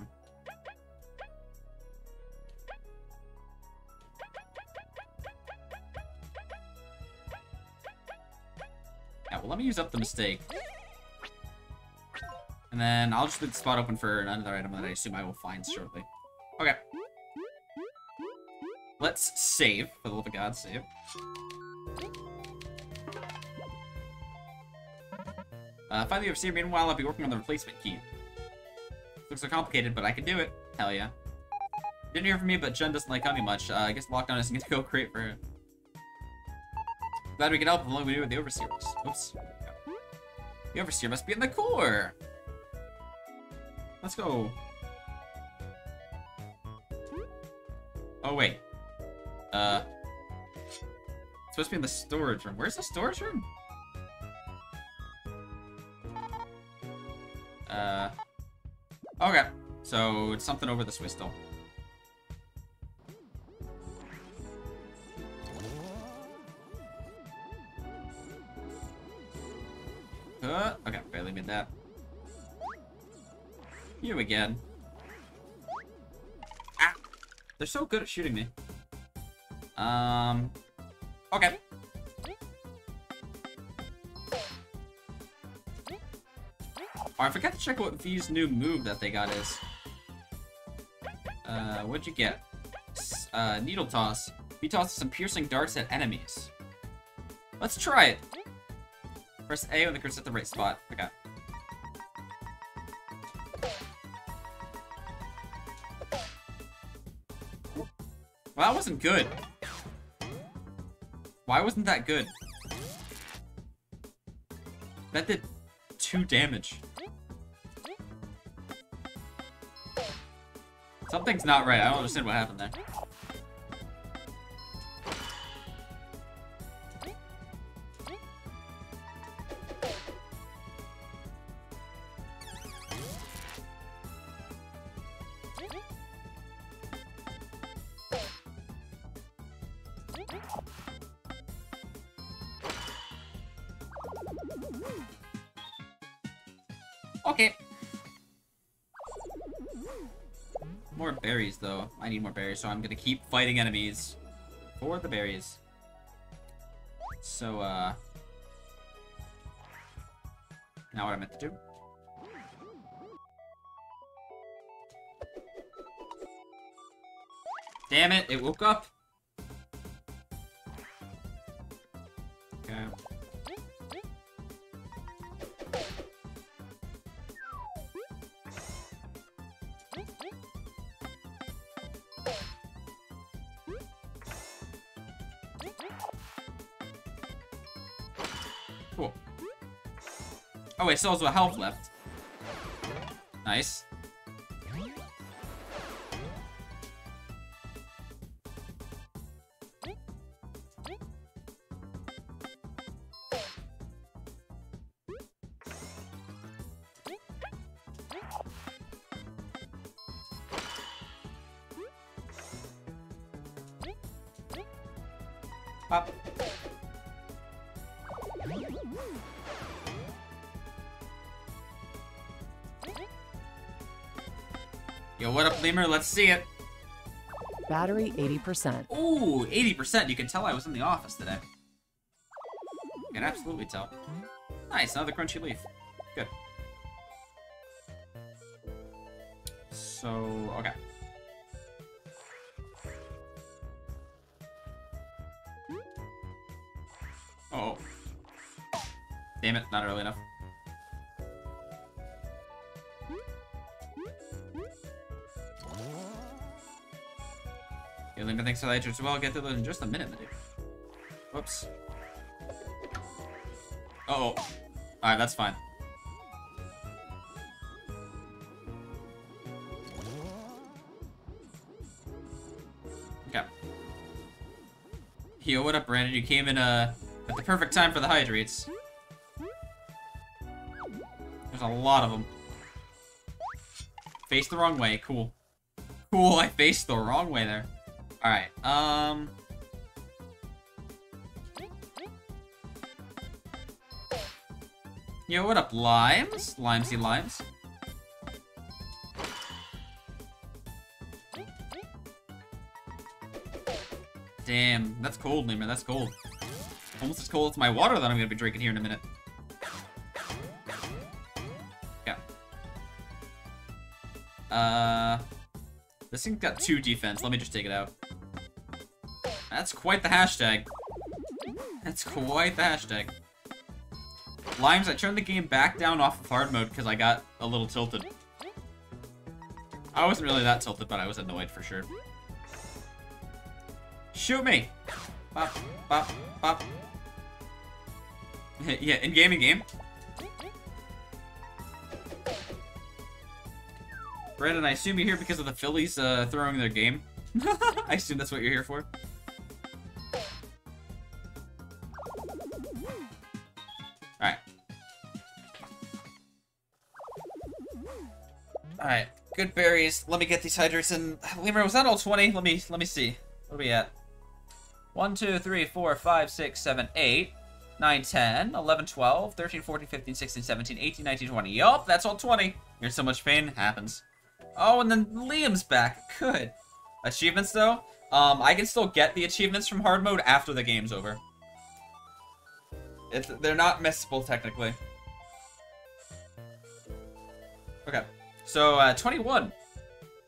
Yeah, well, let me use up the mistake. And then I'll just leave the spot open for another item that I assume I will find shortly. Okay. Let's save, for the love of God, save. Uh, find the overseer. Meanwhile, I'll be working on the replacement key. Looks so complicated, but I can do it. Hell yeah. Didn't hear from me, but Jen doesn't like honey much. Uh, I guess lockdown isn't gonna go great for her. Glad we can help. The only we do with the overseer. was- Oops. The overseer must be in the core. Let's go. Oh wait. Uh. It's supposed to be in the storage room. Where's the storage room? Okay. So it's something over this way still. Uh, okay, barely made that. You again. Ah! They're so good at shooting me. Um... Okay. I forgot to check what Vi's new move that they got is. Uh, what'd you get? Uh, Needle Toss. Vi tosses some piercing darts at enemies. Let's try it. Press A when the cursor's at the right spot. Okay. Well, that wasn't good. Why wasn't that good? That did two damage. Something's not right. I don't understand what happened there. I need more berries, so I'm gonna keep fighting enemies for the berries. So, uh... Now what I meant to do. Damn it, it woke up! Oh wait, still has a health left. Nice. Yo, what up, Lemur? Let's see it. Battery 80%. Ooh, 80%. You can tell I was in the office today. You can absolutely tell. Nice, another crunchy leaf. Good. So, okay. Oh. Damn it, not early enough. Entrance. Well, I'll get to those in just a minute, my dude. Whoops. Uh oh. Alright, that's fine. Okay. Yo, what up, Brandon? You came in, uh, at the perfect time for the hydrates. There's a lot of them. Face the wrong way. Cool. Cool, I faced the wrong way there. Alright, um... Yo, what up, limes? Limesy limes. Damn, that's cold, Lemur, that's cold. Almost as cold as my water that I'm gonna be drinking here in a minute. Yeah. Uh... This thing's got two defense, let me just take it out. That's quite the hashtag. That's quite the hashtag. Limes, I turned the game back down off of hard mode because I got a little tilted. I wasn't really that tilted, but I was annoyed for sure. Shoot me! Bop, bop, bop. yeah, in game, in game. Brandon, I assume you're here because of the Phillies uh, throwing their game. I assume that's what you're here for. Berries. Let me get these hydrants and Lemur, was that all 20? Let me let me see. What are we at? 1, 2, 3, 4, 5, 6, 7, 8, 9, 10, 11, 12, 13, 14, 15, 16, 17, 18, 19, 20. Yup, that's all 20. You're so much pain. Happens. Oh, and then Liam's back. Good. Achievements, though? Um, I can still get the achievements from hard mode after the game's over. It's, they're not missable, technically. Okay. So, uh, 21.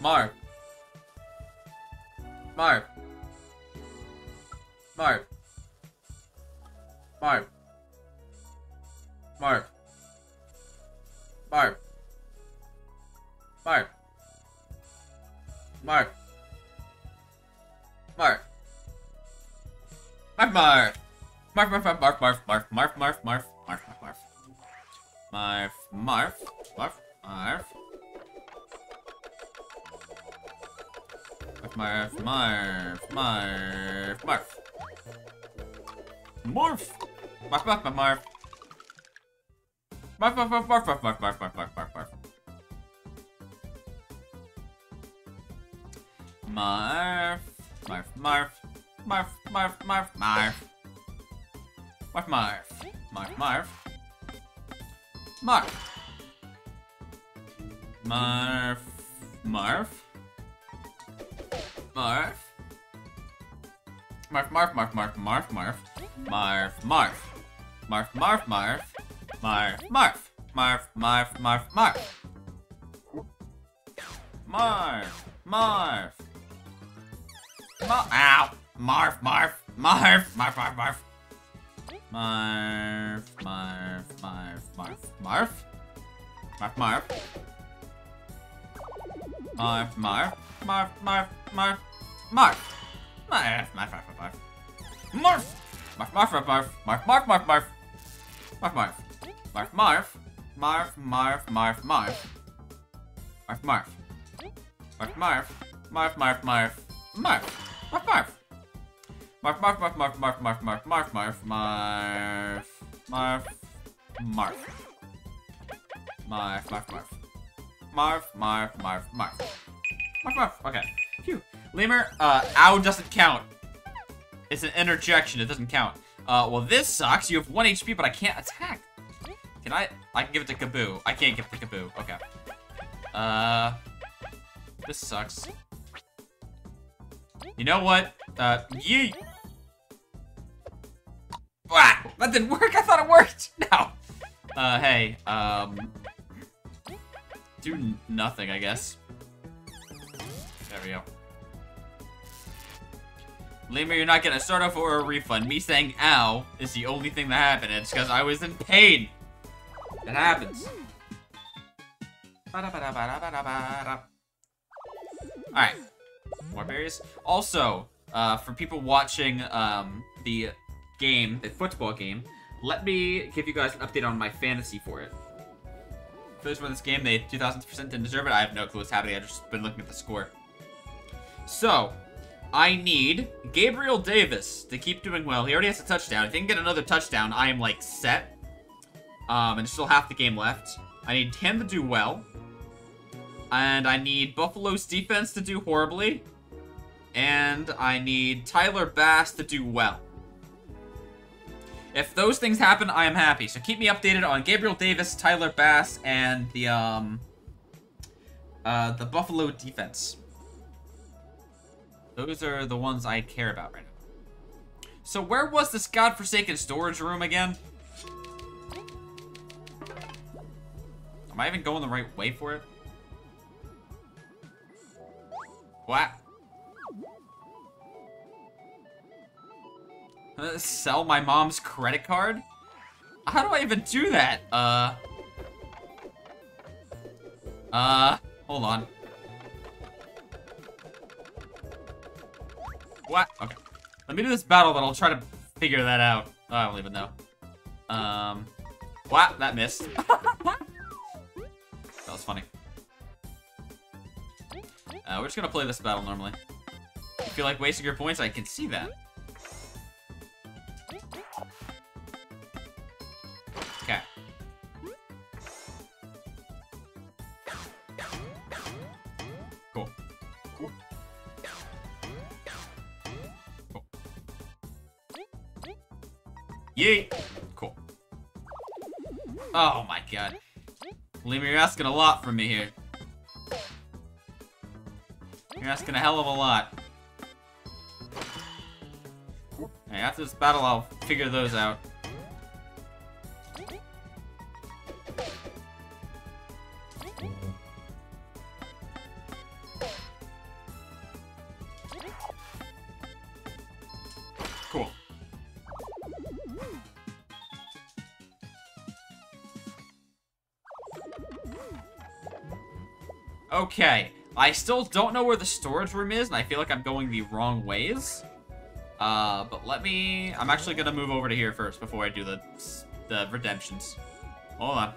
Marv. Marv. Marv. Marv. Marv. Marv. Marv. Marv. Marv. Marv, Marv. Marv, Marv, Marv, Marv, Marv, Marv, Marv, Marv, Marv, Marv, Marv. Marv, Marv, Marv, Marv. Marv, Marv, Marv, Marv. Morph! Marv, Marv, Marv, Marv. Marv, Marv, Marv, Marv, Marv, Marv, Marv, Marv, Marv, Marv, Marv. Marv, Marv, Marv, Marv, Marv, Marv, Marv. Marv, Marv, Marv, Marv. Marv. Marv, Marf. Marf, Marf, Marf, Marf, Marf, Marf. Marf, Marf. Marf, Marf, Marf. Marf, Marf. Marf, Marf, Marf, Marf. Marf, Marf. Marf, ow. Marf, Marf, Marf, Marf, Marf, Marf. Marf, Marf, Marf, Marf, Marf. Marf, Marf. Marf, Marf. Marv, Marv, Marv, Marv. Marv, Marv, Marv, Marv. Marv! Marv, Marv, Marv, Marv, Marv, Marv, Marv. Marv, Marv. Marv, Marv. Marv, Marv, Marv, Marv. Marv, Marv. Marv, Marv. Marv, Marv, Marv. Marv. Marv, Marv. Marv, Marv, Marv, Marv, Marv, Marv, Marv, Marv, Marv, Marv. Marv. Marv. Marv, Marv, Marv. Marv, Marv, Marv, Marv. Okay. Phew. Lemur, uh, ow doesn't count. It's an interjection, it doesn't count. Uh, well this sucks. You have 1 HP, but I can't attack. Can I? I can give it to Kabbu. I can't give it to Kabbu. Okay. Uh, this sucks. You know what? Uh, yeet. Wow, that didn't work. I thought it worked. No. Uh, hey, um, do nothing, I guess. There we go. Lemur, you're not gonna start off or a refund. Me saying ow is the only thing that happened. It's because I was in pain. It happens. Alright. More berries. Also, uh, for people watching um, the game, the football game, let me give you guys an update on my fantasy for it. For those who this game, they 2000% didn't deserve it. I have no clue what's happening. I've just been looking at the score. So, I need Gabriel Davis to keep doing well. He already has a touchdown. If he can get another touchdown, I am, like, set. Um, and still half the game left. I need him to do well. And I need Buffalo's defense to do horribly. And I need Tyler Bass to do well. If those things happen, I am happy. So keep me updated on Gabriel Davis, Tyler Bass, and the, um... Uh, the Buffalo defense. Those are the ones I care about right now. So where was this godforsaken storage room again? Am I even going the right way for it? What? Uh, Sell my mom's credit card? How do I even do that? Uh. Uh, hold on. What? Okay. Let me do this battle, but I'll try to figure that out. Oh, I don't even know. Um, what? That missed. that was funny. Uh, we're just gonna play this battle normally. If you feel like wasting your points, I can see that. Yeet! Cool. Oh my god. Liam, you're asking a lot from me here. You're asking a hell of a lot. Hey, after this battle, I'll figure those out. Okay. I still don't know where the storage room is, and I feel like I'm going the wrong ways. Uh, but let me... I'm actually gonna move over to here first before I do the, the redemptions. Hold on.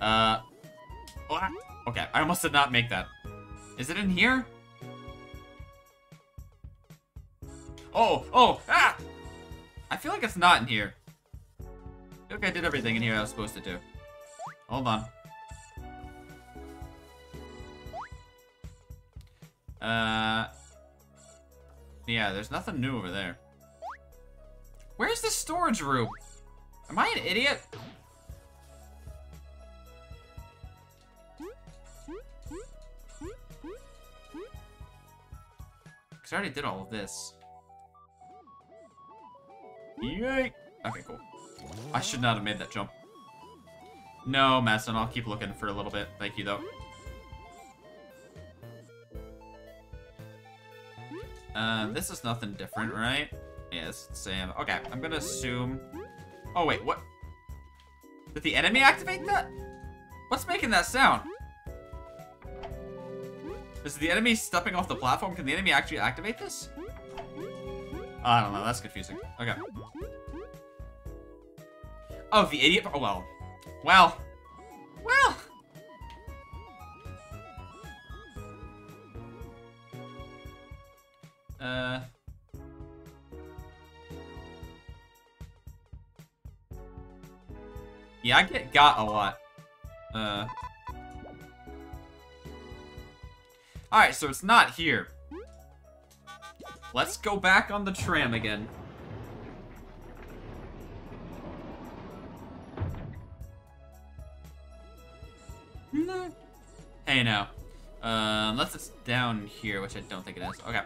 Uh... Okay, I almost did not make that. Is it in here? Oh, oh, ah! I feel like it's not in here. I I did everything in here I was supposed to do. Hold on. Uh... Yeah, there's nothing new over there. Where's the storage room? Am I an idiot? Because I already did all of this. Yay! Okay, cool. I should not have made that jump. No, Madison, I'll keep looking for a little bit. Thank you, though. Uh, this is nothing different, right? The same. Okay, I'm gonna assume... Oh, wait, what? Did the enemy activate that? What's making that sound? Is the enemy stepping off the platform? Can the enemy actually activate this? I don't know, that's confusing. Okay. Oh, the idiot- oh, well. Well. Well. Uh... Yeah, I get got a lot. Uh... Alright, so it's not here. Let's go back on the tram again. Hey now. Uh, unless it's down here, which I don't think it is. Okay.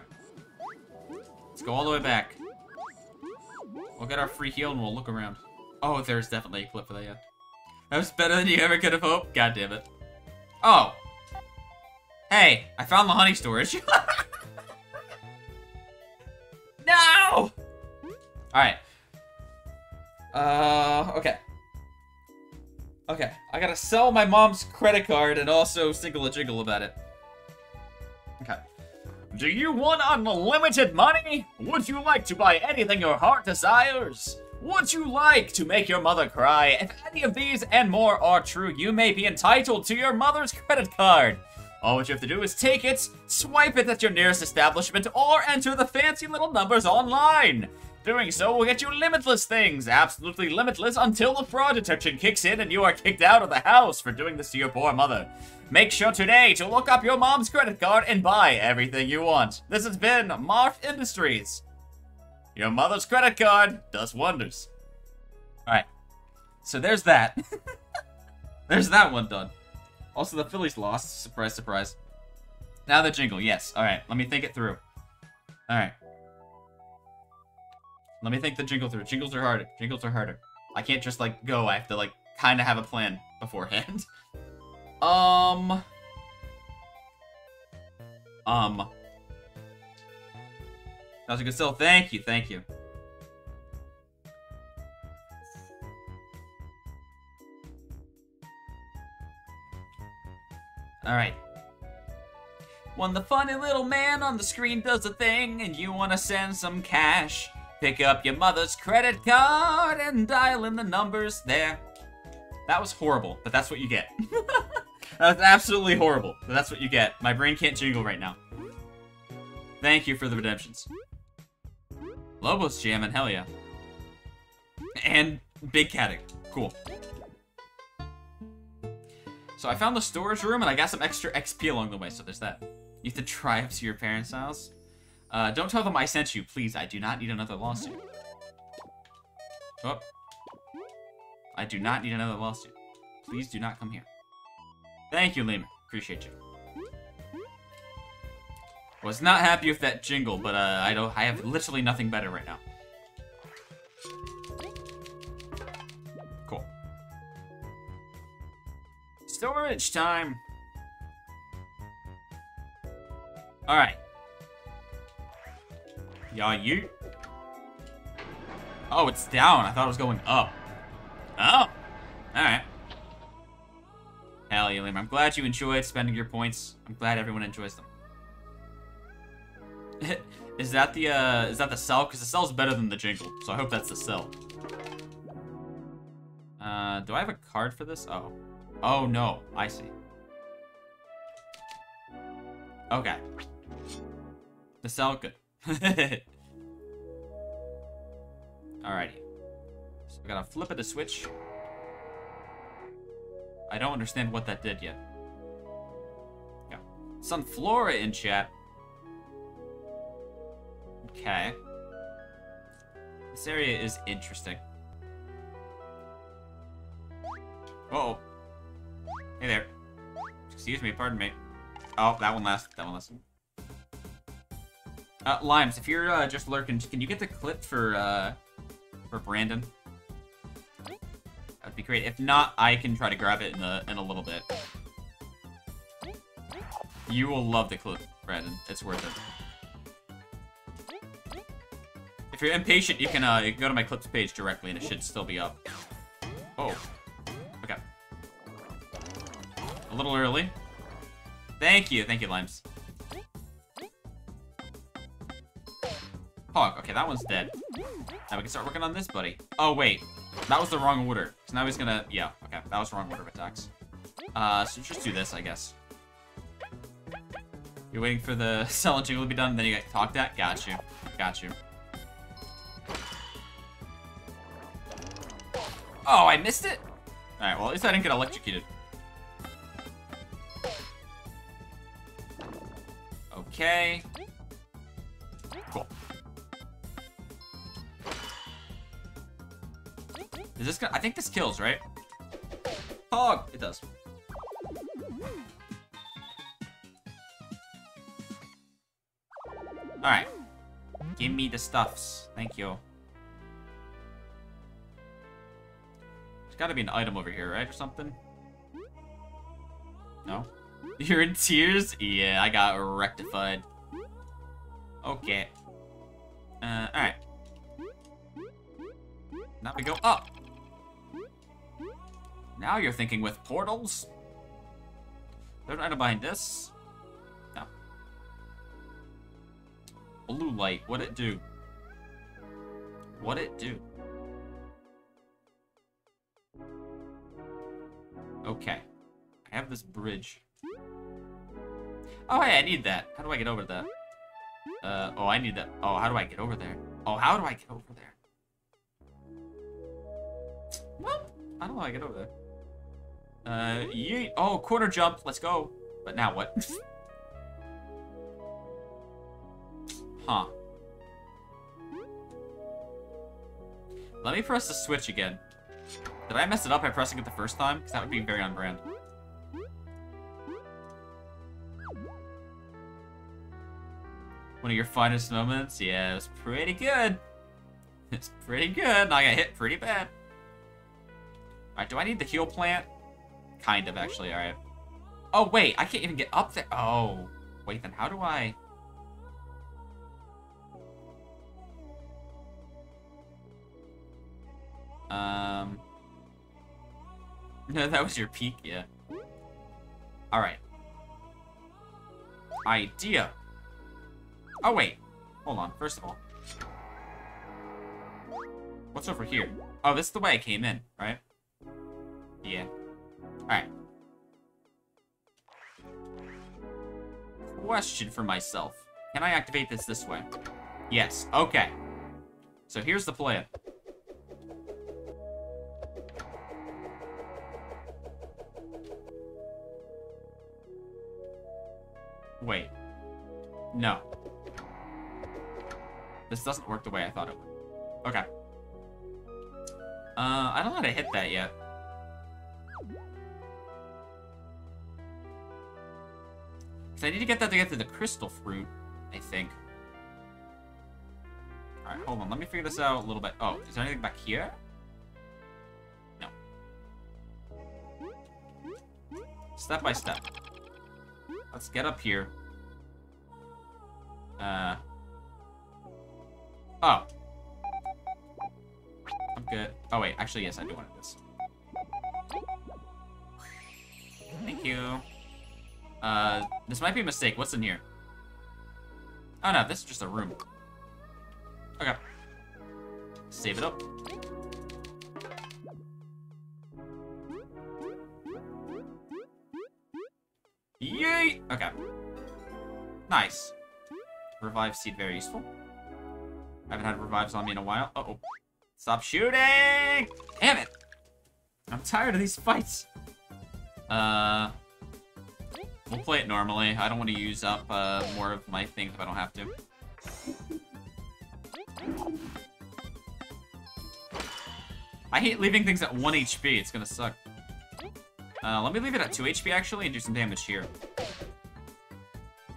Let's go all the way back. We'll get our free heal and we'll look around. Oh, there's definitely a clip for that, yeah. That was better than you ever could have hoped. God damn it. Oh. Hey, I found the honey storage. no! Alright. Uh, okay. Okay, I gotta sell my mom's credit card and also single a jiggle about it. Okay. Do you want unlimited money? Would you like to buy anything your heart desires? Would you like to make your mother cry? If any of these and more are true, you may be entitled to your mother's credit card. All you have to do is take it, swipe it at your nearest establishment, or enter the fancy little numbers online. Doing so will get you limitless things, absolutely limitless until the fraud detection kicks in and you are kicked out of the house for doing this to your poor mother. Make sure today to look up your mom's credit card and buy everything you want. This has been Marf Industries. Your mother's credit card does wonders. Alright. So there's that. there's that one done. Also, the Phillies lost. Surprise, surprise. Now the jingle. Yes. Alright, let me think it through. Alright. Let me think the jingle through. Jingles are harder. Jingles are harder. I can't just, like, go. I have to, like, kind of have a plan beforehand. um... Um... That was a good still. Thank you, thank you. Alright. When the funny little man on the screen does a thing and you want to send some cash, pick up your mother's credit card and dial in the numbers there. That was horrible, but that's what you get. that's absolutely horrible, but that's what you get. My brain can't jingle right now. Thank you for the redemptions. Lobos jamming, hell yeah. And Big Caddick, cool. So I found the storage room and I got some extra XP along the way, so there's that. You have to drive to your parents' house. Uh, don't tell them I sent you, please. I do not need another lawsuit. Oh. I do not need another lawsuit. Please do not come here. Thank you, Lehman. Appreciate you. Was not happy with that jingle, but uh, I don't. I have literally nothing better right now. Cool. Storage time. All right. Yeah, you. Oh, it's down. I thought it was going up. Oh. Alright. Hell yeah, Liam. I'm glad you enjoyed spending your points. I'm glad everyone enjoys them. is that the, uh, is that the cell? Because the cell's better than the jingle, so I hope that's the cell. Uh, do I have a card for this? Oh. Oh, no. I see. Okay. The cell, good. Alrighty. So we gotta flip it to switch. I don't understand what that did yet. Yeah. Sunflora in chat. Okay. This area is interesting. Uh oh. Hey there. Excuse me, pardon me. Oh, that one last. That one last. Uh, Limes, if you're uh, just lurking, can you get the clip for uh, for Brandon? That'd be great. If not, I can try to grab it in a in a little bit. You will love the clip, Brandon. It's worth it. If you're impatient, you can uh, you can go to my clips page directly, and it should still be up. Oh, okay. A little early. Thank you, thank you, Limes. Okay, that one's dead. Now we can start working on this, buddy. Oh, wait. That was the wrong order. So now he's gonna... Yeah, okay. That was the wrong order of attacks. Uh, so just do this, I guess. You're waiting for the cell and jingle to be done, then you get talked at? Got you. Got you. Oh, I missed it? Alright, well, at least I didn't get electrocuted. Okay. Cool. Is this gonna- I think this kills, right? Oh, it does. Alright. Give me the stuffs. Thank you. There's gotta be an item over here, right? Or something? No? You're in tears? Yeah, I got rectified. Okay. Uh, alright. Now we go up. Now you're thinking with portals? There's an item behind this. No. Blue light, what'd it do? What'd it do? Okay. I have this bridge. Oh, hey, I need that. How do I get over that? Uh, oh, I need that. Oh, how do I get over there? Oh, how do I get over there? Well, I don't know how I get over there. Uh, yeet. Oh, quarter jump. Let's go. But now what? huh. Let me press the switch again. Did I mess it up by pressing it the first time? Because that would be very on brand. One of your finest moments? Yeah, it was pretty good. It's pretty good, I got hit pretty bad. Alright, do I need the heal plant? Kind of, actually. All right. Oh, wait. I can't even get up there. Oh. Wait, then how do I... Um... No, that was your peak, yeah. Alright. Idea. Oh, wait. Hold on, first of all. What's over here? Oh, this is the way I came in, right? Yeah. Alright. Question for myself. Can I activate this this way? Yes. Okay. So here's the plan. Wait. No. This doesn't work the way I thought it would. Okay. Uh, I don't know how to hit that yet. Cause I need to get that to get to the crystal fruit, I think. Alright, hold on. Let me figure this out a little bit. Oh, is there anything back here? No. Step by step. Let's get up here. Uh. Oh. I'm good. Oh, wait. Actually, yes, I do want this. Thank you. Uh, this might be a mistake. What's in here? Oh, no. This is just a room. Okay. Save it up. Yay! Okay. Nice. Revive seed, very useful. I haven't had revives on me in a while. Uh oh Stop shooting! Damn it! I'm tired of these fights. Uh, we'll play it normally. I don't want to use up uh, more of my things if I don't have to. I hate leaving things at 1 HP. It's gonna suck. Uh, let me leave it at 2 HP, actually, and do some damage here.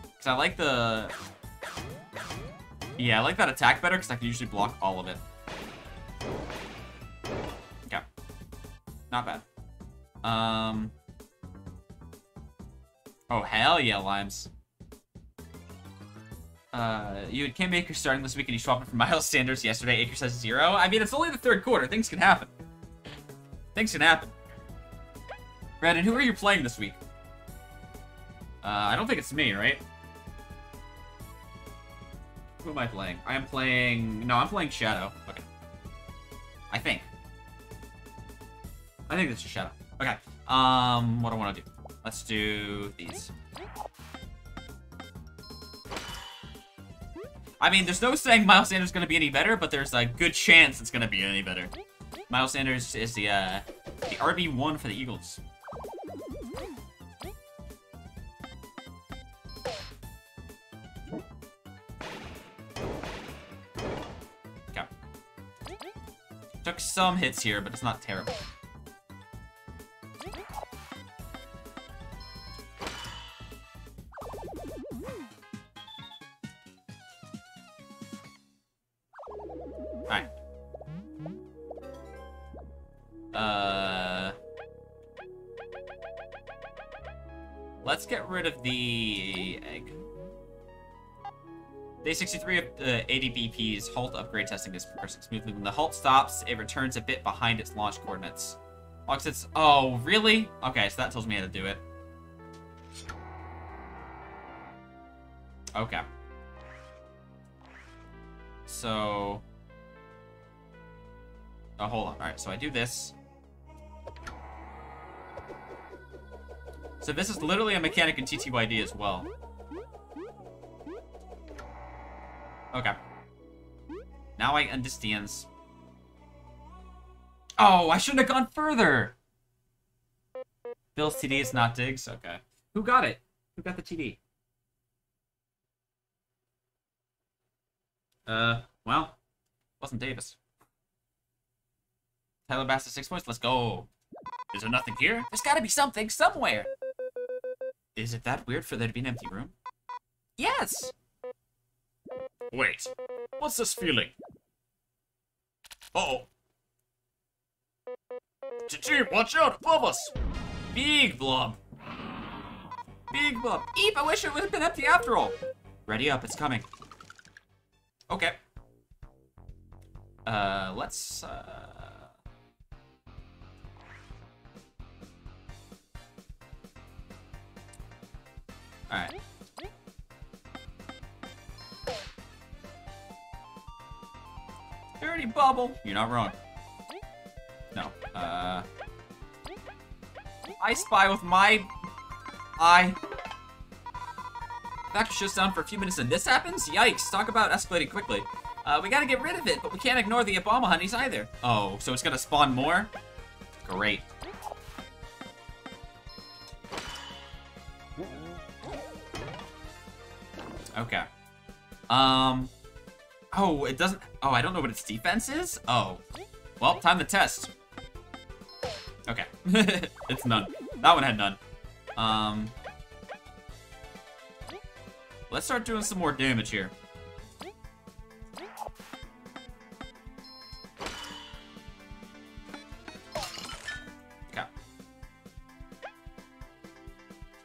Because I like the... Yeah, I like that attack better, because I can usually block all of it. Okay. Not bad. Um... Oh, hell yeah, Limes. Uh, you had Cam Baker starting this week and you swapped it for Miles Sanders yesterday. Akers says zero. I mean, it's only the third quarter. Things can happen. Things can happen. Brandon, who are you playing this week? Uh, I don't think it's me, right? Who am I playing? I am playing... No, I'm playing Shadow. Okay. I think. I think this is Shadow. Okay. Um, what do I want to do? Let's do these. I mean, there's no saying Miles Sanders is going to be any better, but there's a good chance it's going to be any better. Miles Sanders is the, uh, the RB1 for the Eagles. Took some hits here, but it's not terrible. Day 63 of the ADBP's halt upgrade testing is progressing smoothly. When the halt stops, it returns a bit behind its launch coordinates. Locks its... Oh, really? Okay, so that tells me how to do it. Okay. So... Oh, hold on. Alright, so I do this. So this is literally a mechanic in TTYD as well. Okay. Now I understand. Oh, I shouldn't have gone further! Bill's TD is not Diggs? Okay. Who got it? Who got the TD? Uh, well, wasn't Davis. Tyler Bass six points. Let's go. Is there nothing here? There's got to be something somewhere. Is it that weird for there to be an empty room? Yes. Wait, what's this feeling? Uh oh Chim, watch out, above us! Big blob! Big blob! Eep, I wish it would have been empty after all! Ready up, it's coming. Okay. Uh, let's, uh... Alright. Dirty bubble. You're not wrong. No. Uh. I spy with my eye. Factor shuts down for a few minutes and this happens? Yikes, talk about escalating quickly. Uh, we gotta get rid of it, but we can't ignore the Abomihoneys either. Oh, so it's gonna spawn more? Great. Okay. Um. Oh, it doesn't. Oh, I don't know what its defense is? Oh. Well, time to test. Okay. it's none. That one had none. Um. Let's start doing some more damage here. Okay.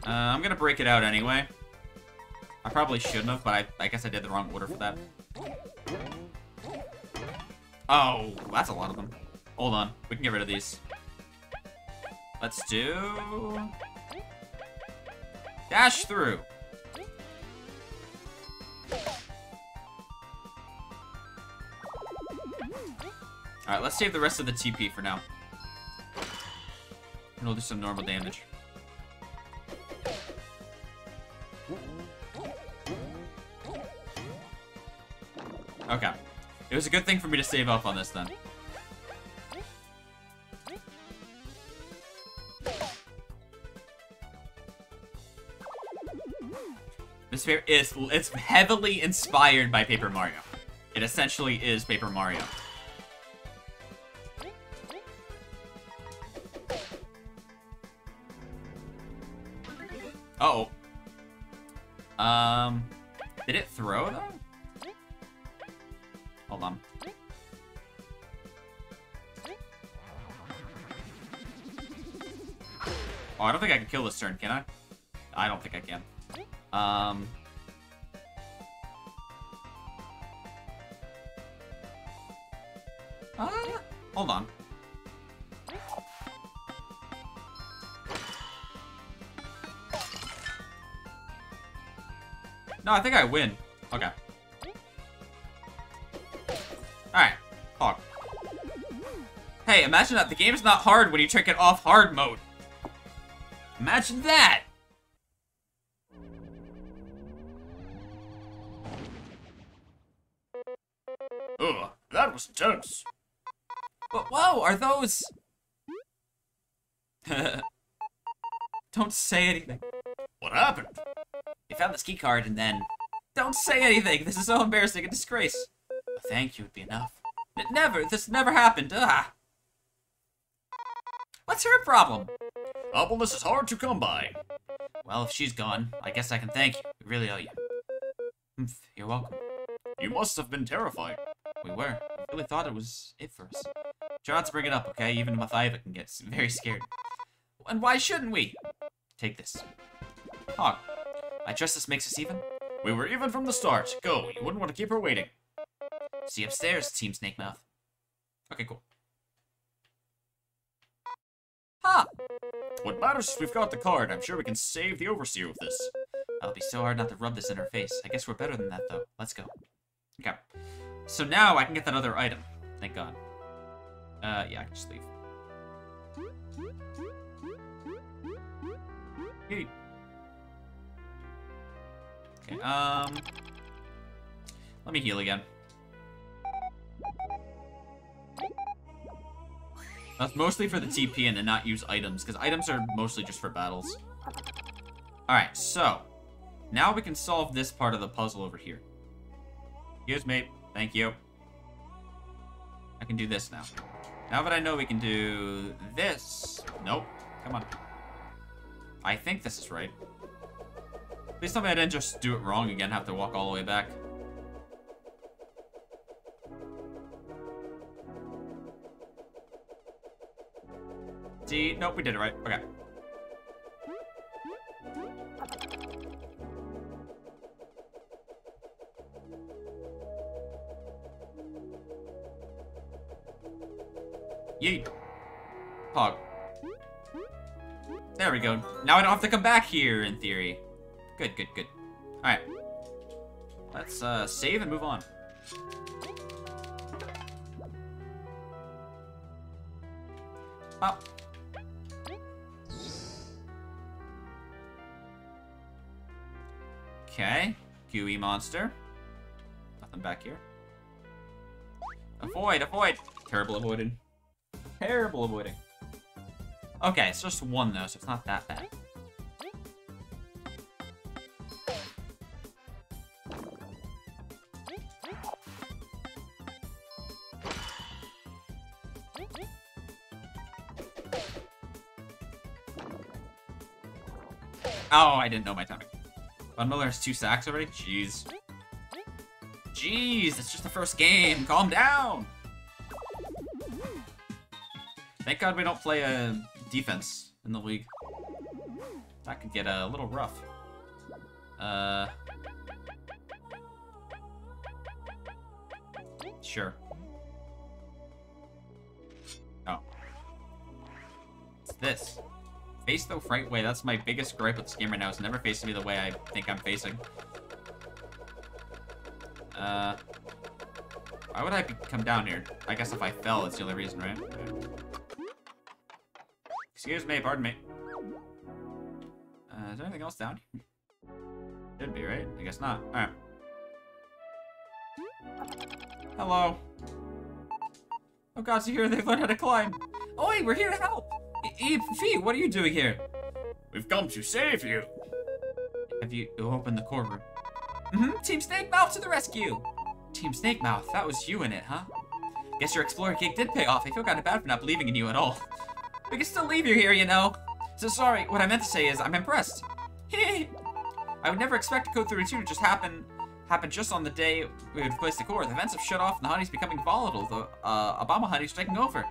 Uh, I'm gonna break it out anyway. I probably shouldn't have, but I, I guess I did the wrong order for that. Oh, that's a lot of them. Hold on, we can get rid of these. Let's do... Dash through. Alright, let's save the rest of the TP for now. And we'll do some normal damage. It was a good thing for me to save up on this then. This fair is it's heavily inspired by Paper Mario. It essentially is Paper Mario. This turn, can I? I don't think I can. Um. Uh, hold on. No, I think I win. Okay. Alright. Hog. Hey, imagine that. The game's not hard when you trick it off hard mode. Imagine that! Ugh, that was intense. But whoa, are those... Don't say anything. What happened? We found this key card and then... Don't say anything. This is so embarrassing. A disgrace. A thank you would be enough. N never. This never happened. Ah. What's her problem? Humbleness is hard to come by. Well, if she's gone, I guess I can thank you. We really owe you. Humph, You're welcome. You must have been terrified. We were. We really thought it was it for us. Try not to bring it up, okay? Even I can get very scared. And why shouldn't we? Take this. Hog. I trust this makes us even. We were even from the start. Go, you wouldn't want to keep her waiting. See upstairs, Team Snakemouth. Matters we've got the card. I'm sure we can save the Overseer with this. That'll be so hard not to rub this in her face. I guess we're better than that, though. Let's go. Okay. So now I can get that other item. Thank God. Uh, yeah, I can just leave. Yeet. Okay, um... Let me heal again. That's mostly for the TP and to not use items, because items are mostly just for battles. Alright, so... Now we can solve this part of the puzzle over here. Excuse me. Thank you. I can do this now. Now that I know we can do this... Nope. Come on. I think this is right. Please tell me I didn't just do it wrong again, have to walk all the way back. See? Nope, we did it right. Okay. Yeet. Pog. There we go. Now I don't have to come back here, in theory. Good, good, good. Alright. Let's uh, save and move on. Up. Gooey monster. Nothing back here. Avoid, avoid. Terrible avoiding. Terrible avoiding. Okay, it's just one though, so it's not that bad. Oh, I didn't know my timing. Miller has two sacks already? Jeez. Jeez, it's just the first game. Calm down. Thank God we don't play a defense in the league. That could get a little rough. Uh. Sure. Face the right way. That's my biggest gripe with this game right now. It's never facing me the way I think I'm facing. Uh, why would I be, come down here? I guess if I fell, it's the only reason, right? Excuse me, pardon me. Uh, is there anything else down here? Should be, right? I guess not. Alright. Hello. Oh god, so here they've learned how to climb. Oh wait, we're here to help! Fee, what are you doing here? We've come to save you. Have you opened the core room? Mm-hmm, Team Snakemouth to the rescue! Team Snakemouth, that was you in it, huh? Guess your explorer gig did pay off. I feel kinda bad for not believing in you at all. We can still leave you here, you know. So sorry, what I meant to say is I'm impressed. I would never expect Code 32 to just happen happen just on the day we would replace the core. The vents have shut off and the honey's becoming volatile. The uh, Abomihoney's taking over.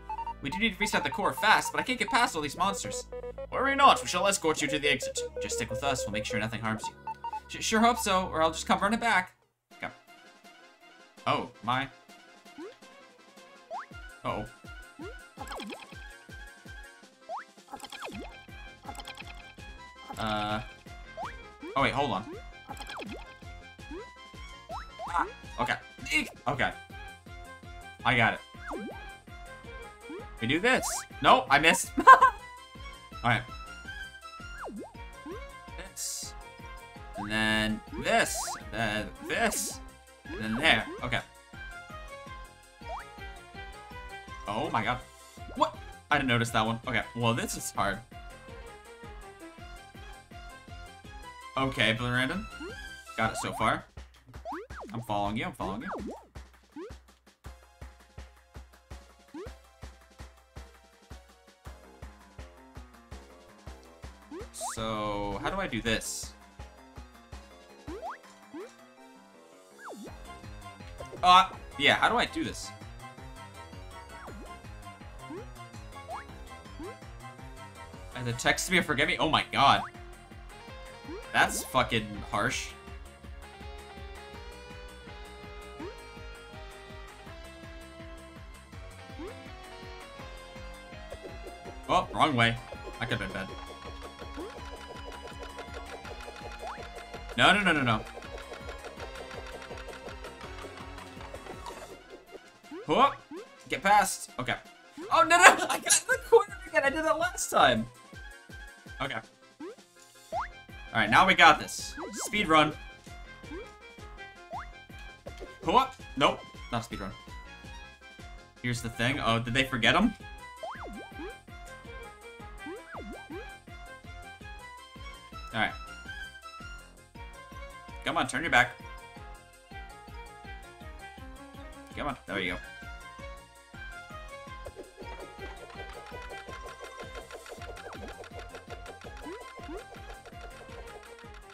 We do need to reset the core fast, but I can't get past all these monsters. Worry not, we shall escort you to the exit. Just stick with us, we'll make sure nothing harms you. Sh sure hope so, or I'll just come running back. Okay. Oh, my. Uh oh. Uh. Oh wait, hold on. Ah, okay. Okay. I got it. We do this. Nope, I missed. Alright. This. And then this. And then this. And then there. Okay. Oh my god. What? I didn't notice that one. Okay, well this is hard. Okay, Blue Random. Got it so far. I'm following you, I'm following you. So, how do I do this? Uh, yeah, how do I do this? And the text me or forget me? Oh my god. That's fucking harsh. Oh, wrong way. That could have been bad. No, no, no, no, no. Whoop! Get past. Okay. Oh, no, no! I got the corner again! I did that last time! Okay. Alright, now we got this. Speed run. Whoop! Nope, not speed run. Here's the thing. Oh, did they forget him? Come on, turn your back. Come on, there you go.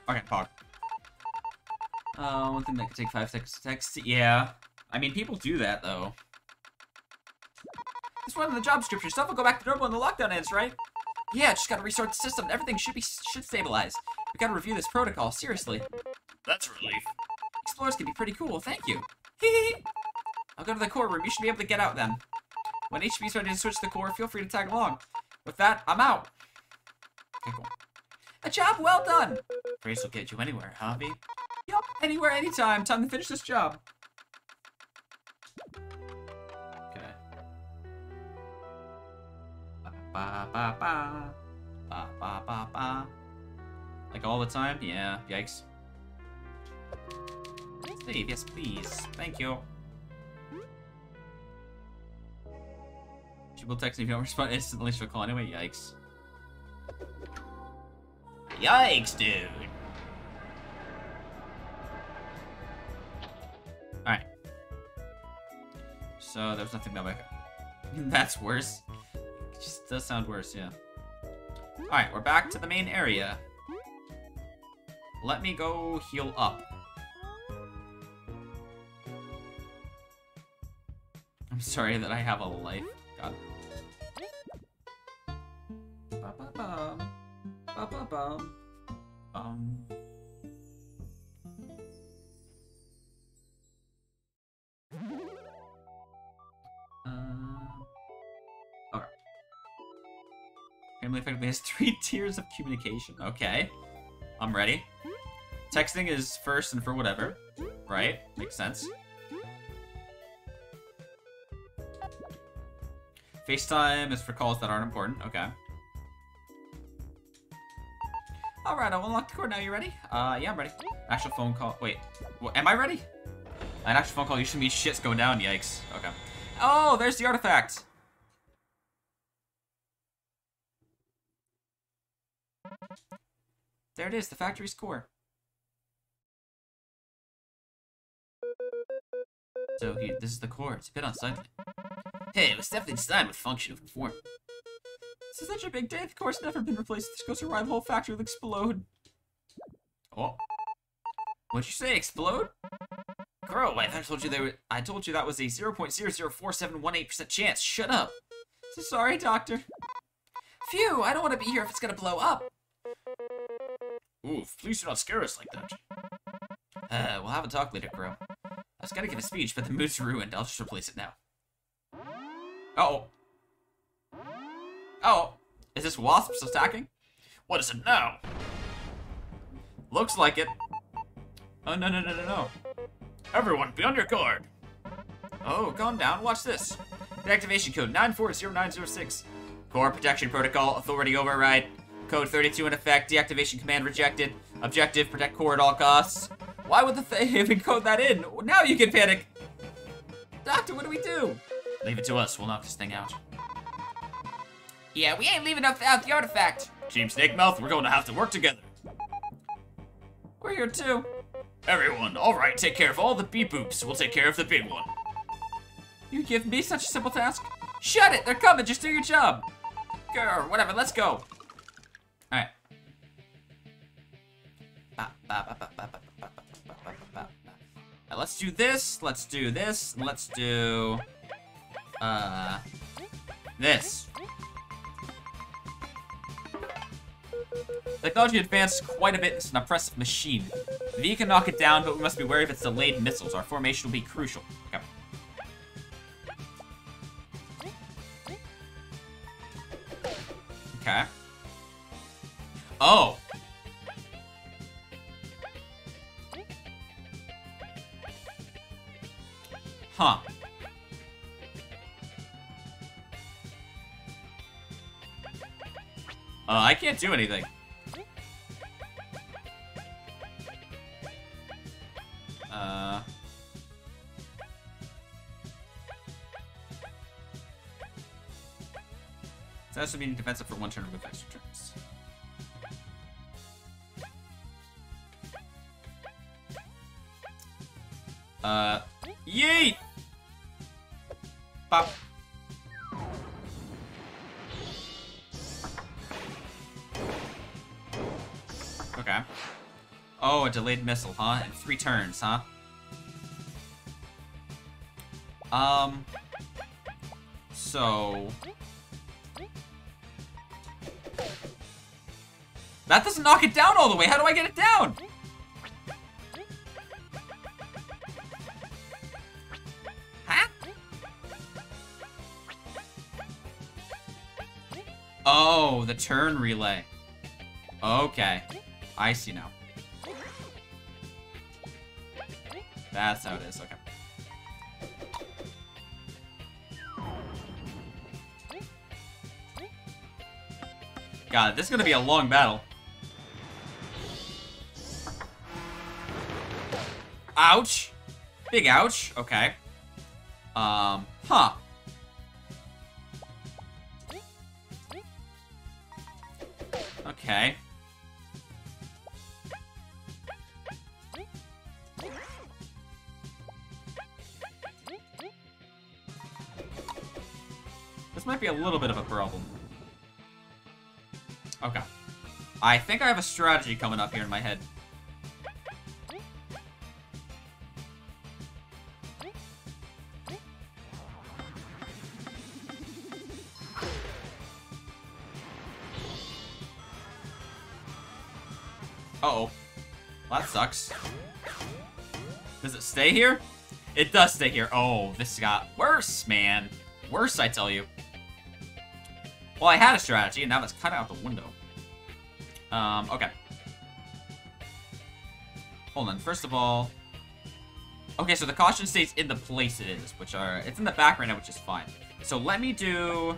Okay, Pog. Uh, one thing that could take five seconds to text. Yeah. I mean, people do that, though. This one in the job description. Stuff will go back to normal when the lockdown ends, right? Yeah, just gotta restart the system. Everything should be should stabilize. We gotta review this protocol, seriously. That's a relief. Explorers can be pretty cool, thank you. I'll go to the core room. You should be able to get out then. When HB's ready to switch the core, feel free to tag along. With that, I'm out. Okay, cool. A job well done. Praise will get you anywhere, huh, Vi? Yup, anywhere, anytime. Time to finish this job. Okay. Ba ba ba. Ba ba ba ba. Like all the time? Yeah, yikes. Yes please. Thank you. She will text me if you don't respond instantly, she'll call anyway. Yikes. Yikes, dude. Alright. So, there's nothing that way. That's worse. It just does sound worse, yeah. Alright, we're back to the main area. Let me go heal up. I'm sorry that I have a life. God. Ba-ba-bum. Ba-ba-bum. Um. Uh, Alright. Family effectively has three tiers of communication. Okay. I'm ready. Texting is first and for whatever. Right? Makes sense. FaceTime is for calls that aren't important. Okay. Alright, I'll unlock the cord now. You ready? Uh, yeah, I'm ready. Actual phone call. Wait. Am I ready? An actual phone call usually means shit's going down. Yikes. Okay. Oh, there's the artifact. There it is, the factory's core. So he, this is the core. It's a bit unsightly. Hey, it was definitely designed with function of form. This is such a big day. The core's never been replaced. This goes around the whole factory will explode. Oh. What'd you say? Explode? Crow, I told you there. were- I told you that was a 0.004718% chance. Shut up. So sorry, Doctor. Phew, I don't want to be here if it's gonna blow up. Oof, please do not scare us like that. Uh, we'll have a talk later, Crow. I was gonna give a speech, but the mood's ruined. I'll just replace it now. Uh oh. Oh. Is this wasps attacking? What is it now? Looks like it. Oh, no, no, no, no, no. Everyone, be on your guard. Oh, calm down. Watch this. The activation code 940906. Core protection protocol. Authority override. Code 32 in effect. Deactivation command rejected. Objective protect core at all costs. Why would the th even code that in? Now you can panic. Doctor, what do we do? Leave it to us. We'll knock this thing out. Yeah, we ain't leaving out the artifact. Team Snakemouth, we're going to have to work together. We're here too. Everyone, alright, take care of all the Bee-Boops. We'll take care of the big one. You give me such a simple task? Shut it! They're coming! Just do your job! Girl, whatever, let's go! Alright. Let's do this, let's do this, let's do uh this. Technology advanced quite a bit. It's an oppressive machine. Vi can knock it down, but we must be wary of its delayed missiles. Our formation will be crucial. Okay. Okay. Oh. Huh. Uh, I can't do anything. Uh... It's also being defensive for one turn with extra turns. Uh, yeet! Pop. Oh, a delayed missile, huh? In three turns, huh? Um. So. That doesn't knock it down all the way. How do I get it down? Huh? Oh, the turn relay. Okay. I see now. That's how it is, okay. God, this is gonna be a long battle. Ouch! Big ouch, okay. Um, huh. Okay. Might be a little bit of a problem. Okay. I think I have a strategy coming up here in my head. Uh-oh. Well, that sucks. Does it stay here? It does stay here. Oh, this got worse, man. Worse, I tell you. Well, I had a strategy, and now that's kind of out the window. Um, okay. Hold on. First of all... Okay, so the caution stays in the place it is, which are... It's in the back right now, which is fine. So let me do...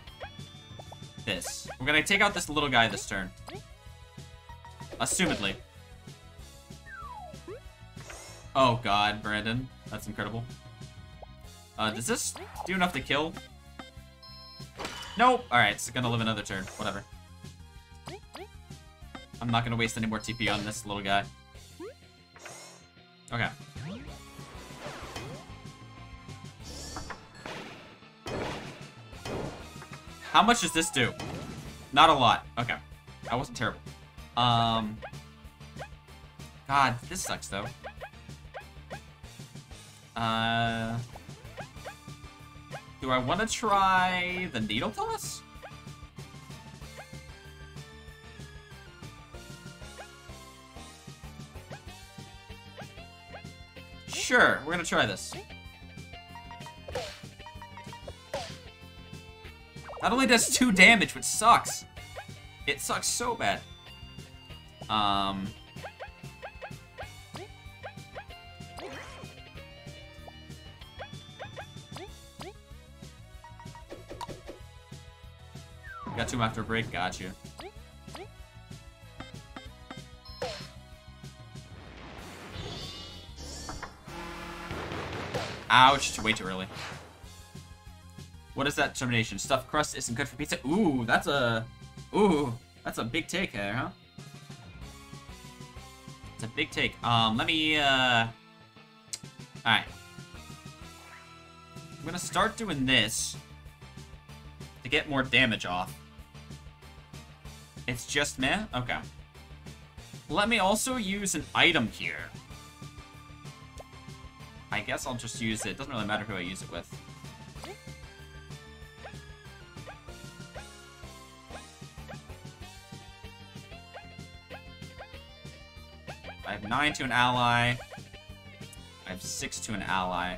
This. We're gonna take out this little guy this turn. Assumedly. Oh god, Brandon. That's incredible. Uh, does this do enough to kill? Nope. Alright, it's gonna live another turn. Whatever. I'm not gonna waste any more TP on this little guy. Okay. How much does this do? Not a lot. Okay. That wasn't terrible. Um... God, this sucks, though. Uh... Do I want to try the needle toss? Sure, we're gonna try this. That only does two damage, which sucks. It sucks so bad. Um... to him after a break, got you. Ouch, way too early. What is that termination? Stuffed crust isn't good for pizza? Ooh, that's a... Ooh, that's a big take there, huh? It's a big take. Um, let me, uh... Alright. I'm gonna start doing this to get more damage off. It's just meh? Okay. Let me also use an item here. I guess I'll just use it. Doesn't really matter who I use it with. I have 9 to an ally. I have 6 to an ally.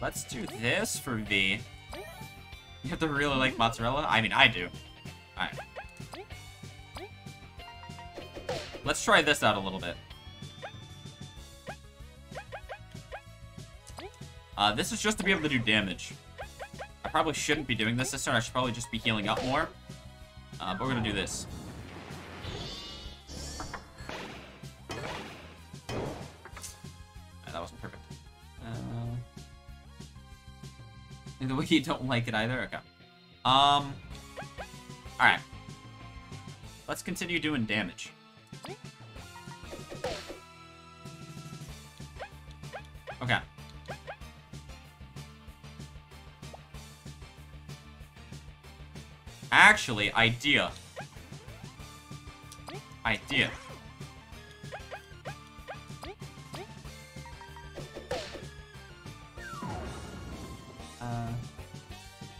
Let's do this for Vi. You have to really like mozzarella? I mean, I do. Alright. Let's try this out a little bit. Uh, this is just to be able to do damage. I probably shouldn't be doing this this turn. I should probably just be healing up more. Uh, but we're gonna do this. Uh, that wasn't perfect. Uh, the way you don't like it either? Okay. Um. Alright. Let's continue doing damage. Okay. Actually, idea. Idea. Uh,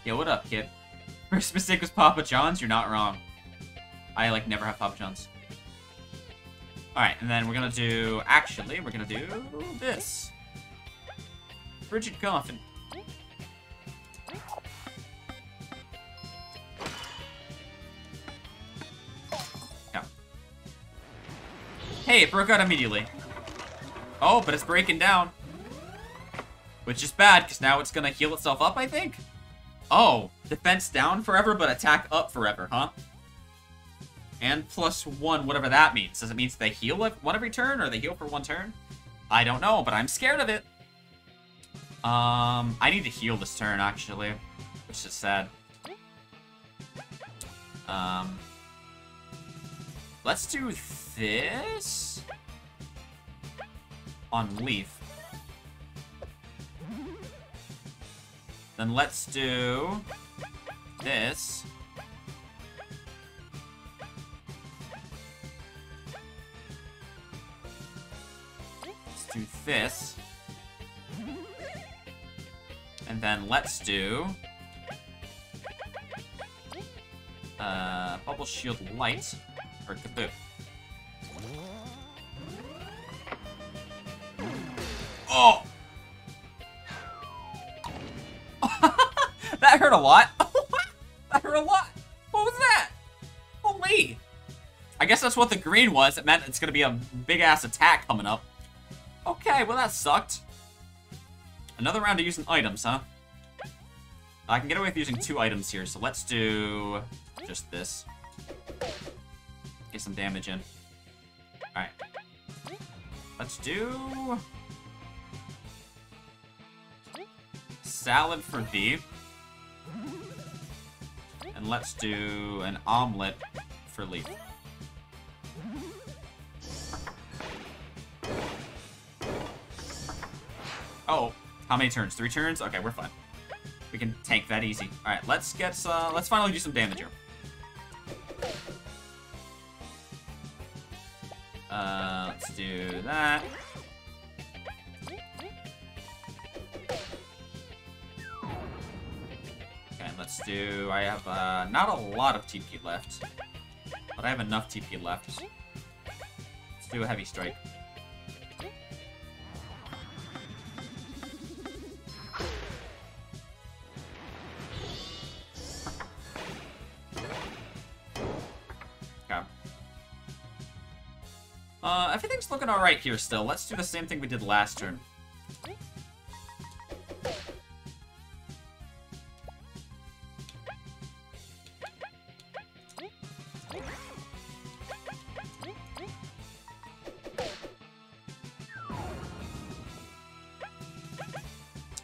yeah, what up, kid? First mistake was Papa John's? You're not wrong. I, like, never have Papa John's. Alright, and then we're gonna do... Actually, we're gonna do this. Frigid Coffin. Yeah. Hey, it broke out immediately. Oh, but it's breaking down. Which is bad, because now it's gonna heal itself up, I think? Oh, defense down forever, but attack up forever, huh? And plus one, whatever that means. Does it mean they heal one every turn, or they heal for one turn? I don't know, but I'm scared of it. Um, I need to heal this turn, actually. Which is sad. Um, let's do this on Leif. Then let's do this. This. And then let's do uh, Bubble Shield Light or Kabbu. Oh! that hurt a lot. that hurt a lot. What was that? Holy! I guess that's what the green was. It meant it's gonna be a big ass attack coming up. Okay, well that sucked. Another round of using items, huh? I can get away with using two items here, so let's do just this. Get some damage in. Alright. Let's do... Salad for D. And let's do an omelet for Leif. How many turns? Three turns? Okay, we're fine. We can tank that easy. All right, let's get uh, let's finally do some damage here. Uh, let's do that. Okay, let's do. I have uh, not a lot of TP left, but I have enough TP left. Let's do a heavy strike. Alright here still. Let's do the same thing we did last turn.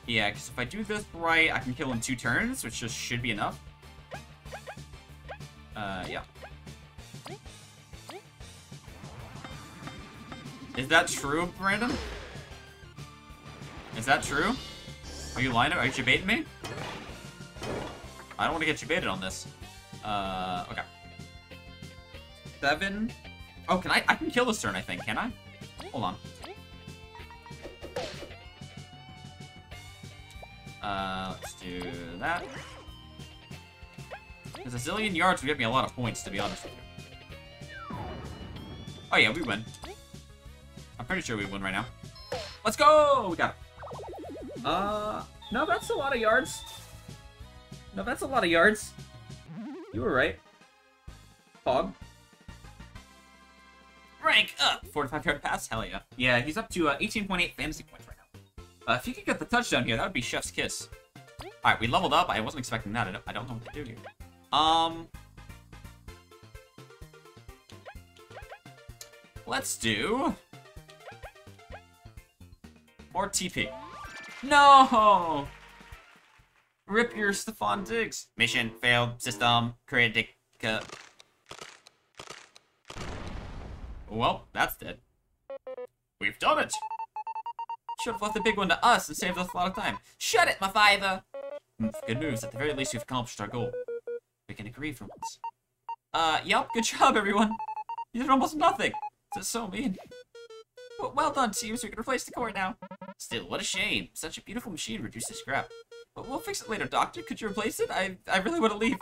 Yeah, because if I do this right, I can kill in two turns, which just should be enough. That true, Brandon? Is that true? Are you lying? Are you baiting me? I don't want to get you baited on this. Uh, okay. Seven. Oh, can I? I can kill this turn, I think. Can I? Hold on. Uh, let's do that. Because a zillion yards would get me a lot of points, to be honest with you. Oh yeah, we win. Pretty sure we win right now. Let's go! We got it. Uh, no, that's a lot of yards. No, that's a lot of yards. You were right. Pog. Rank up! 45 yard pass? Hell yeah. Yeah, he's up to uh, 18.8 fantasy points right now. Uh, if you could get the touchdown here, that would be Chef's Kiss. Alright, we leveled up. I wasn't expecting that. I don't, I don't know what to do here. Um... Let's do... More TP. No! Rip your Stefon Diggs. Mission failed. System critica. Well, that's dead. We've done it! Should have left the big one to us and saved us a lot of time. Shut it, my! Hmm, Good news. At the very least, we've accomplished our goal. We can agree for once. Uh, yep. Good job, everyone. You did almost nothing. That's so mean. Well, done, teams. We can replace the core now. Still, what a shame. Such a beautiful machine reduced to scrap. But we'll fix it later, Doctor. Could you replace it? I I really want to leave.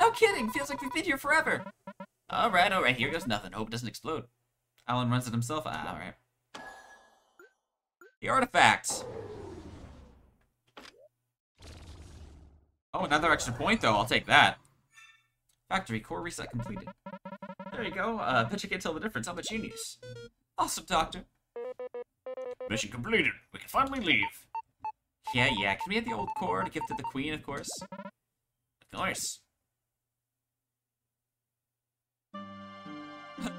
No kidding. Feels like we've been here forever. All right, all right. Here goes nothing. Hope it doesn't explode. Alan runs it himself. Ah, all right. The artifacts. Oh, another extra point though. I'll take that. Factory core reset completed. There you go. Uh, bet you can't tell the difference. I'm a genius. Awesome, Doctor. Mission completed. We can finally leave. Yeah, yeah. Can we have the old core to give to the Queen, of course? Of course.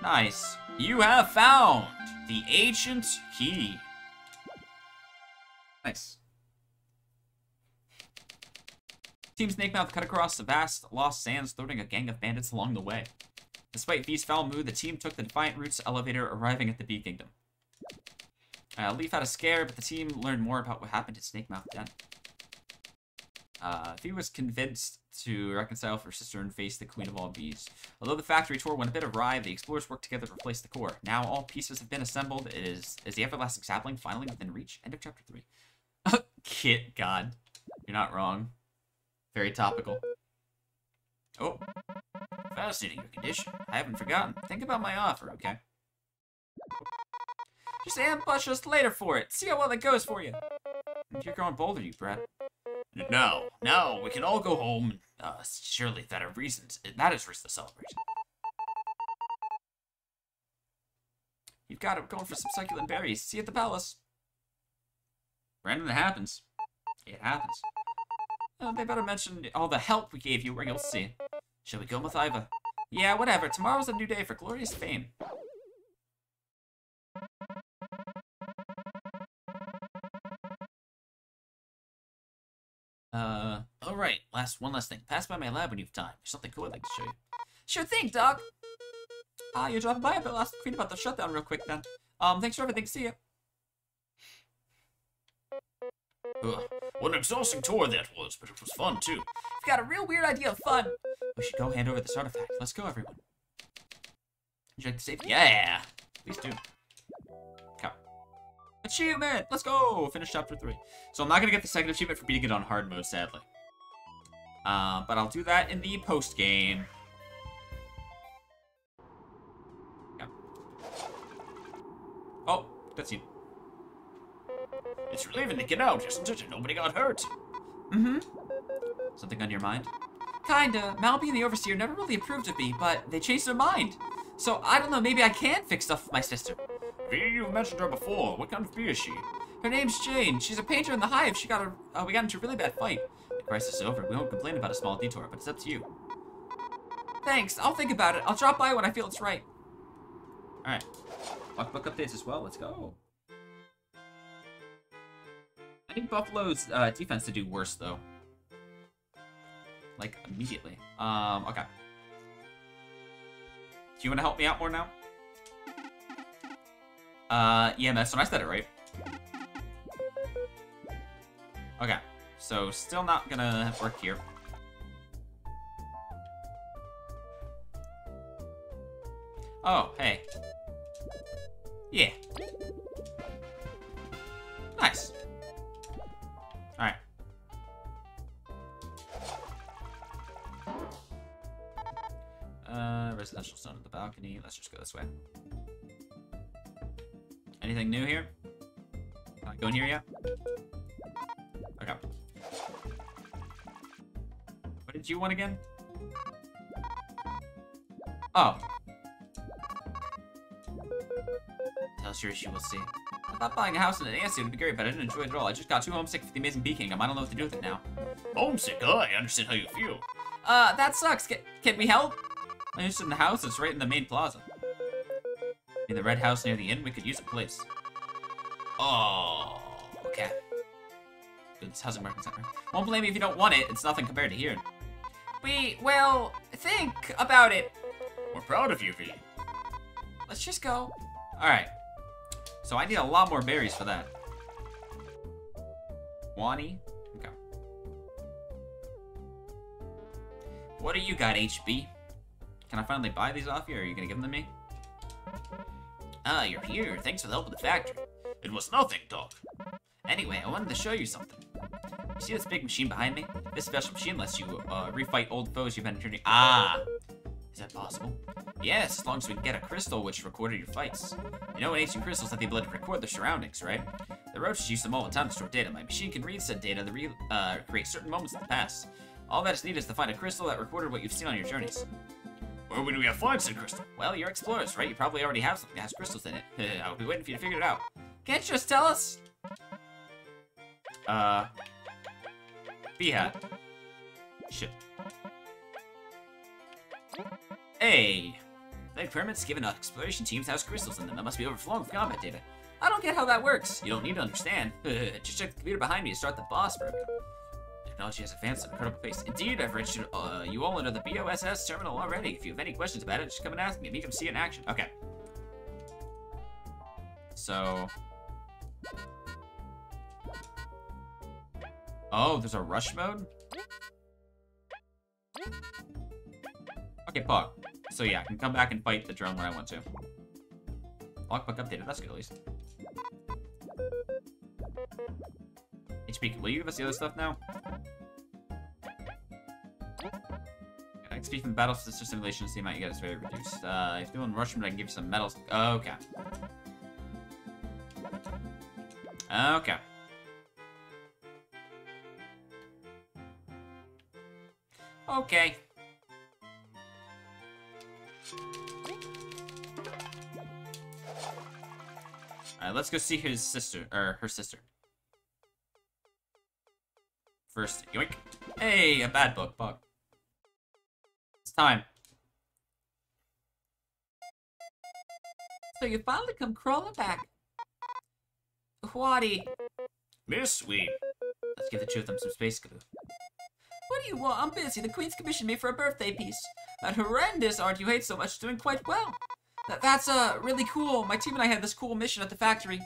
Nice. You have found the ancient key. Nice. Team Snakemouth cut across the vast lost sands, thwarting a gang of bandits along the way. Despite Vi's foul mood, the team took the Defiant Root's elevator, arriving at the Bee Kingdom. Uh, Leif had a scare, but the team learned more about what happened to Snakemouth then. Uh, Vi was convinced to reconcile for sister and face the Queen of all Bees. Although the factory tour went a bit awry, the explorers worked together to replace the core. Now all pieces have been assembled. It is is the everlasting sapling finally within reach? End of chapter three. Kit, God, you're not wrong. Very topical. Oh, fascinating your condition. I haven't forgotten. Think about my offer, okay? Just ambush us later for it. See how well that goes for you. You're growing bolder, you brat. No, no, we can all go home. Uh, surely that are reasons. That is reason to celebrate. You've got it going for some succulent berries. See you at the palace. Random, it happens. It happens. Oh, they better mention all the help we gave you or you'll see. Shall we go, Mothiva? Yeah, whatever. Tomorrow's a new day for glorious fame. Alright. Last one last thing. Pass by my lab when you've time. There's something cool I'd like to show you. Sure thing, Doc. Ah, you're dropping by a bit last queen about the shutdown real quick then. Um, thanks for everything. See ya. Ugh, what an exhausting tour that was, but it was fun too. We've got a real weird idea of fun. We should go hand over this artifact. Let's go, everyone. Would you like to save? Yeah! Please do. Come. Achievement! Let's go! Finish chapter 3. So I'm not to get the second achievement for beating it on hard mode, sadly. Uh, but I'll do that in the post-game. Come. Oh, that's you. It's relieving to get out, isn't it? Nobody got hurt. Mm-hmm. Something on your mind? Kinda. Malbee and the Overseer never really approved of me, but they changed their mind. So, I don't know, maybe I can fix stuff with my sister. Vi, you've mentioned her before. What kind of bee is she? Her name's Jane. She's a painter in the Hive. She got a, uh, we got into a really bad fight. Crisis is over. We won't complain about a small detour, but it's up to you. Thanks. I'll think about it. I'll drop by when I feel it's right. Alright. Buck updates as well. Let's go. I need Buffalo's uh, defense to do worse, though. Like, immediately. Um, okay. Do you want to help me out more now? Uh, yeah, that's when I said it right. Okay, so still not gonna work here. Oh, hey. Yeah. Nice. Alright. Uh, residential stone at the balcony. Let's just go this way. Anything new here? Going here yet? Did you want again? Oh. Tell sure she will see. I thought buying a house in an Nancy would be great, but I didn't enjoy it at all. I just got too homesick for the amazing Bee Kingdom. I don't know what to do with it now. Homesick? Oh, I understand how you feel. Uh, that sucks. Can, can we help? I'm interested in the house. It's right in the main plaza. In the red house near the inn, we could use a place. Oh, okay. Good housing market center. Won't blame me if you don't want it. It's nothing compared to here. We, well, think about it. We're proud of you, Vi. Let's just go. Alright. So I need a lot more berries for that. Wani? Okay. What do you got, HB? Can I finally buy these off you, or are you gonna give them to me? Ah, you're here. Thanks for the help with the factory. It was nothing, Doc. Anyway, I wanted to show you something. You see this big machine behind me? This special machine lets you uh, refight old foes you've been. Ah! Is that possible? Yes, as long as we can get a crystal which recorded your fights. You know, ancient crystals have the ability to record their surroundings, right? The roaches use them all the time to store data. My machine can read said data to uh, create certain moments in the past. All that is needed is to find a crystal that recorded what you've seen on your journeys. Where would we have find said crystal? Well, you're explorers, right? You probably already have something that has crystals in it. I'll be waiting for you to figure it out. Can't you just tell us? Uh. B-hat. Shit. Hey! The pyramids given exploration teams has crystals in them. That must be overflowing with combat data. I don't get how that works. You don't need to understand. Just check the computer behind me to start the boss program. Technology has advanced at an incredible pace. Indeed, I've registered uh, you all into the BOSS terminal already. If you have any questions about it, just come and ask me. Me come see it in action. Okay. So. Oh, there's a rush mode? Okay, Pog. So yeah, I can come back and fight the drone when I want to. Lockbook updated, that's good at least. HB, will you give us the other stuff now? XP from battle the amount you get is very reduced. Uh, if doing rush mode, I can give you some medals. Okay. Okay. Okay. Alright, let's go see his sister, or her sister. First, yoink. Hey, a bad book, bug. It's time. So you finally come crawling back. Whatty? Miss, we... Let's give the two of them some space glue. What do you want? I'm busy. The Queen's commissioned me for a birthday piece. That horrendous art you hate so much is doing quite well. That, that's uh, really cool. My team and I had this cool mission at the factory.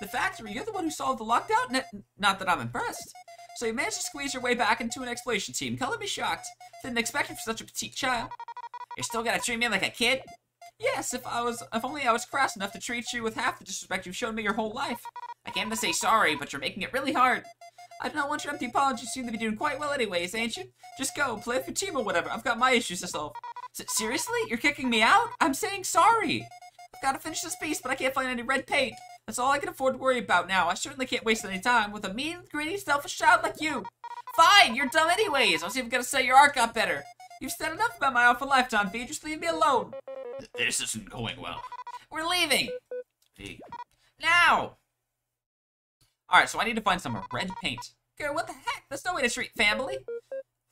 The factory? You're the one who solved the lockdown? N not that I'm impressed. So you managed to squeeze your way back into an exploration team. Color me shocked. Didn't expect it for such a petite child. You're still gonna treat me like a kid? Yes, if I was, if only I was crass enough to treat you with half the disrespect you've shown me your whole life. I came to say sorry, but you're making it really hard. I do not want your empty apologies. You seem to be doing quite well anyways, ain't you? Just go, play with your team or whatever. I've got my issues to solve. S seriously? You're kicking me out? I'm saying sorry. I've got to finish this piece, but I can't find any red paint. That's all I can afford to worry about now. I certainly can't waste any time with a mean, greedy, selfish child like you. Fine, you're dumb anyways. I'll see if I'm gonna say your art got better. You've said enough about my awful lifetime, Vi. Just leave me alone. This isn't going well. We're leaving. Vi. Now. Alright, so I need to find some red paint. Girl, what the heck? That's no way to treat family.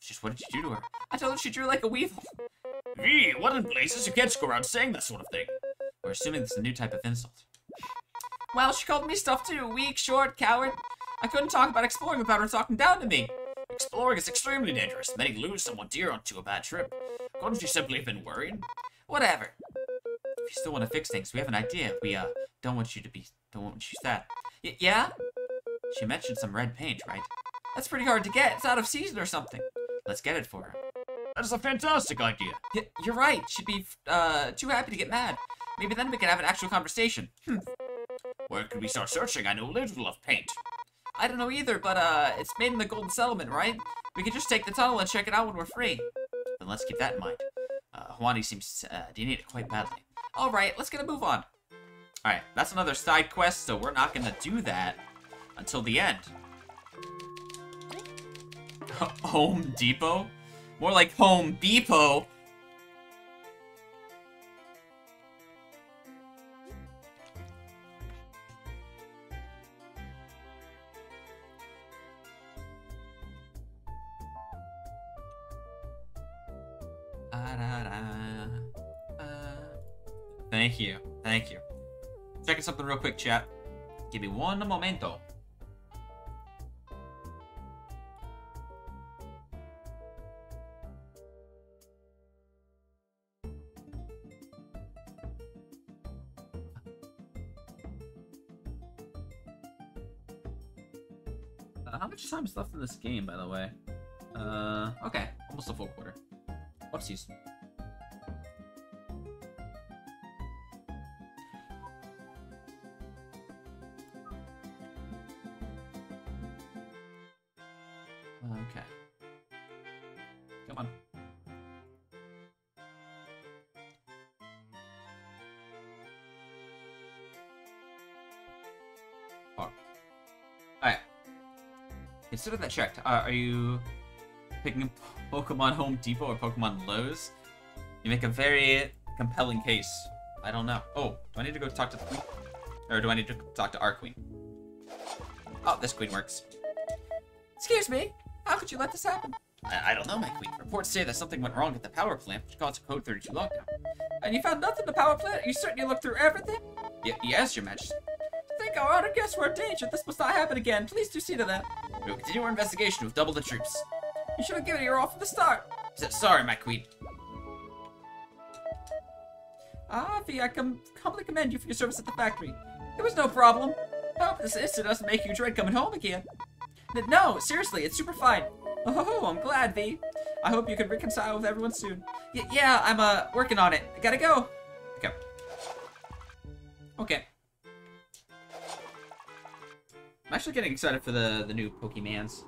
Just what did you do to her? I told her she drew like a weevil. Vi, what in places? You can't just go around saying that sort of thing. We're assuming this is a new type of insult. Well, she called me stuff too. Weak, short, coward. I couldn't talk about exploring without her talking down to me. Exploring is extremely dangerous. Many lose someone dear onto a bad trip. Couldn't you simply have been worried? Whatever. If you still want to fix things, we have an idea. We, uh, don't want you to be, don't want you sad. Y yeah? She mentioned some red paint, right? That's pretty hard to get. It's out of season or something. Let's get it for her. That is a fantastic idea. Y you're right. She'd be, uh, too happy to get mad. Maybe then we could have an actual conversation. Hmm. Where could we start searching? I know a little of paint. I don't know either, but, uh, it's made in the Golden Settlement, right? We could just take the tunnel and check it out when we're free. Then let's keep that in mind. Uh, Juani seems uh, to need it quite badly. Alright, let's get a move on. Alright, that's another side quest, so we're not gonna do that until the end. Home Depot? More like Home Depot. Thank you. Thank you. Checking something real quick, chat. Give me one momento. This game, by the way? Uh, okay, almost a full quarter. Whoopsies. Consider that checked. Uh, are you picking Pokemon Home Depot or Pokemon Lowe's? You make a very compelling case. I don't know. Oh, do I need to go talk to the queen? Or do I need to talk to our queen? Oh, this queen works. Excuse me, how could you let this happen? I, I don't know, my queen. Reports say that something went wrong at the power plant, which caused a Code 32 lockdown. And you found nothing to power plant? You certainly looked through everything? Y yes, your majesty. I Think our honored guests were in danger. This must not happen again. Please do see to that. We will continue our investigation with double the troops. You should have given it your all from the start. S sorry, my queen. Ah, Vi, I com humbly commend you for your service at the factory. It was no problem. Hope this incident doesn't make you dread coming home again. N no, seriously, it's super fine. Oh, I'm glad, Vi. I hope you can reconcile with everyone soon. Y yeah, I'm uh working on it. I gotta go. Actually getting excited for the, the new Pokemans.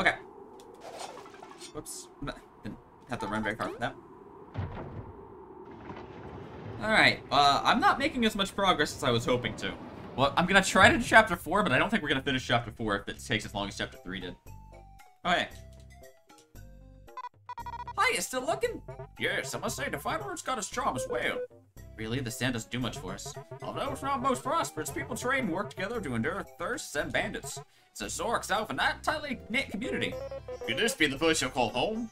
Okay. Whoops. Didn't have to run very far for that. Alright, uh, I'm not making as much progress as I was hoping to. Well, I'm gonna try to do chapter 4, but I don't think we're gonna finish chapter 4 if it takes as long as chapter 3 did. Okay. Hi, you still looking? Yes, I must say, the fireworks got its charm as well. Really? The sand doesn't do much for us. Although it's not most prosperous, people trade and work together to endure thirsts and bandits. It's a Zork South and that tightly knit community. Could this be the place you'll call home?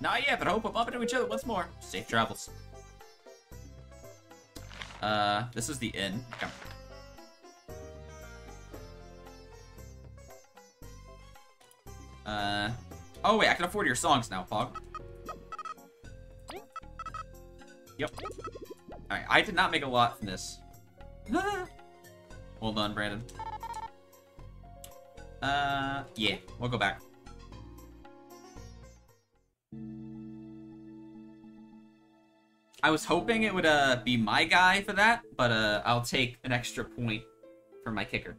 Not yet, but I hope we'll bump into each other once more. Safe travels. Uh, this is the inn. Okay. Uh, oh wait, I can afford your songs now, Pog. Yep. Alright, I did not make a lot from this. Hold on, Brandon. Uh, yeah, we'll go back. I was hoping it would uh be my guy for that, but uh I'll take an extra point for my kicker.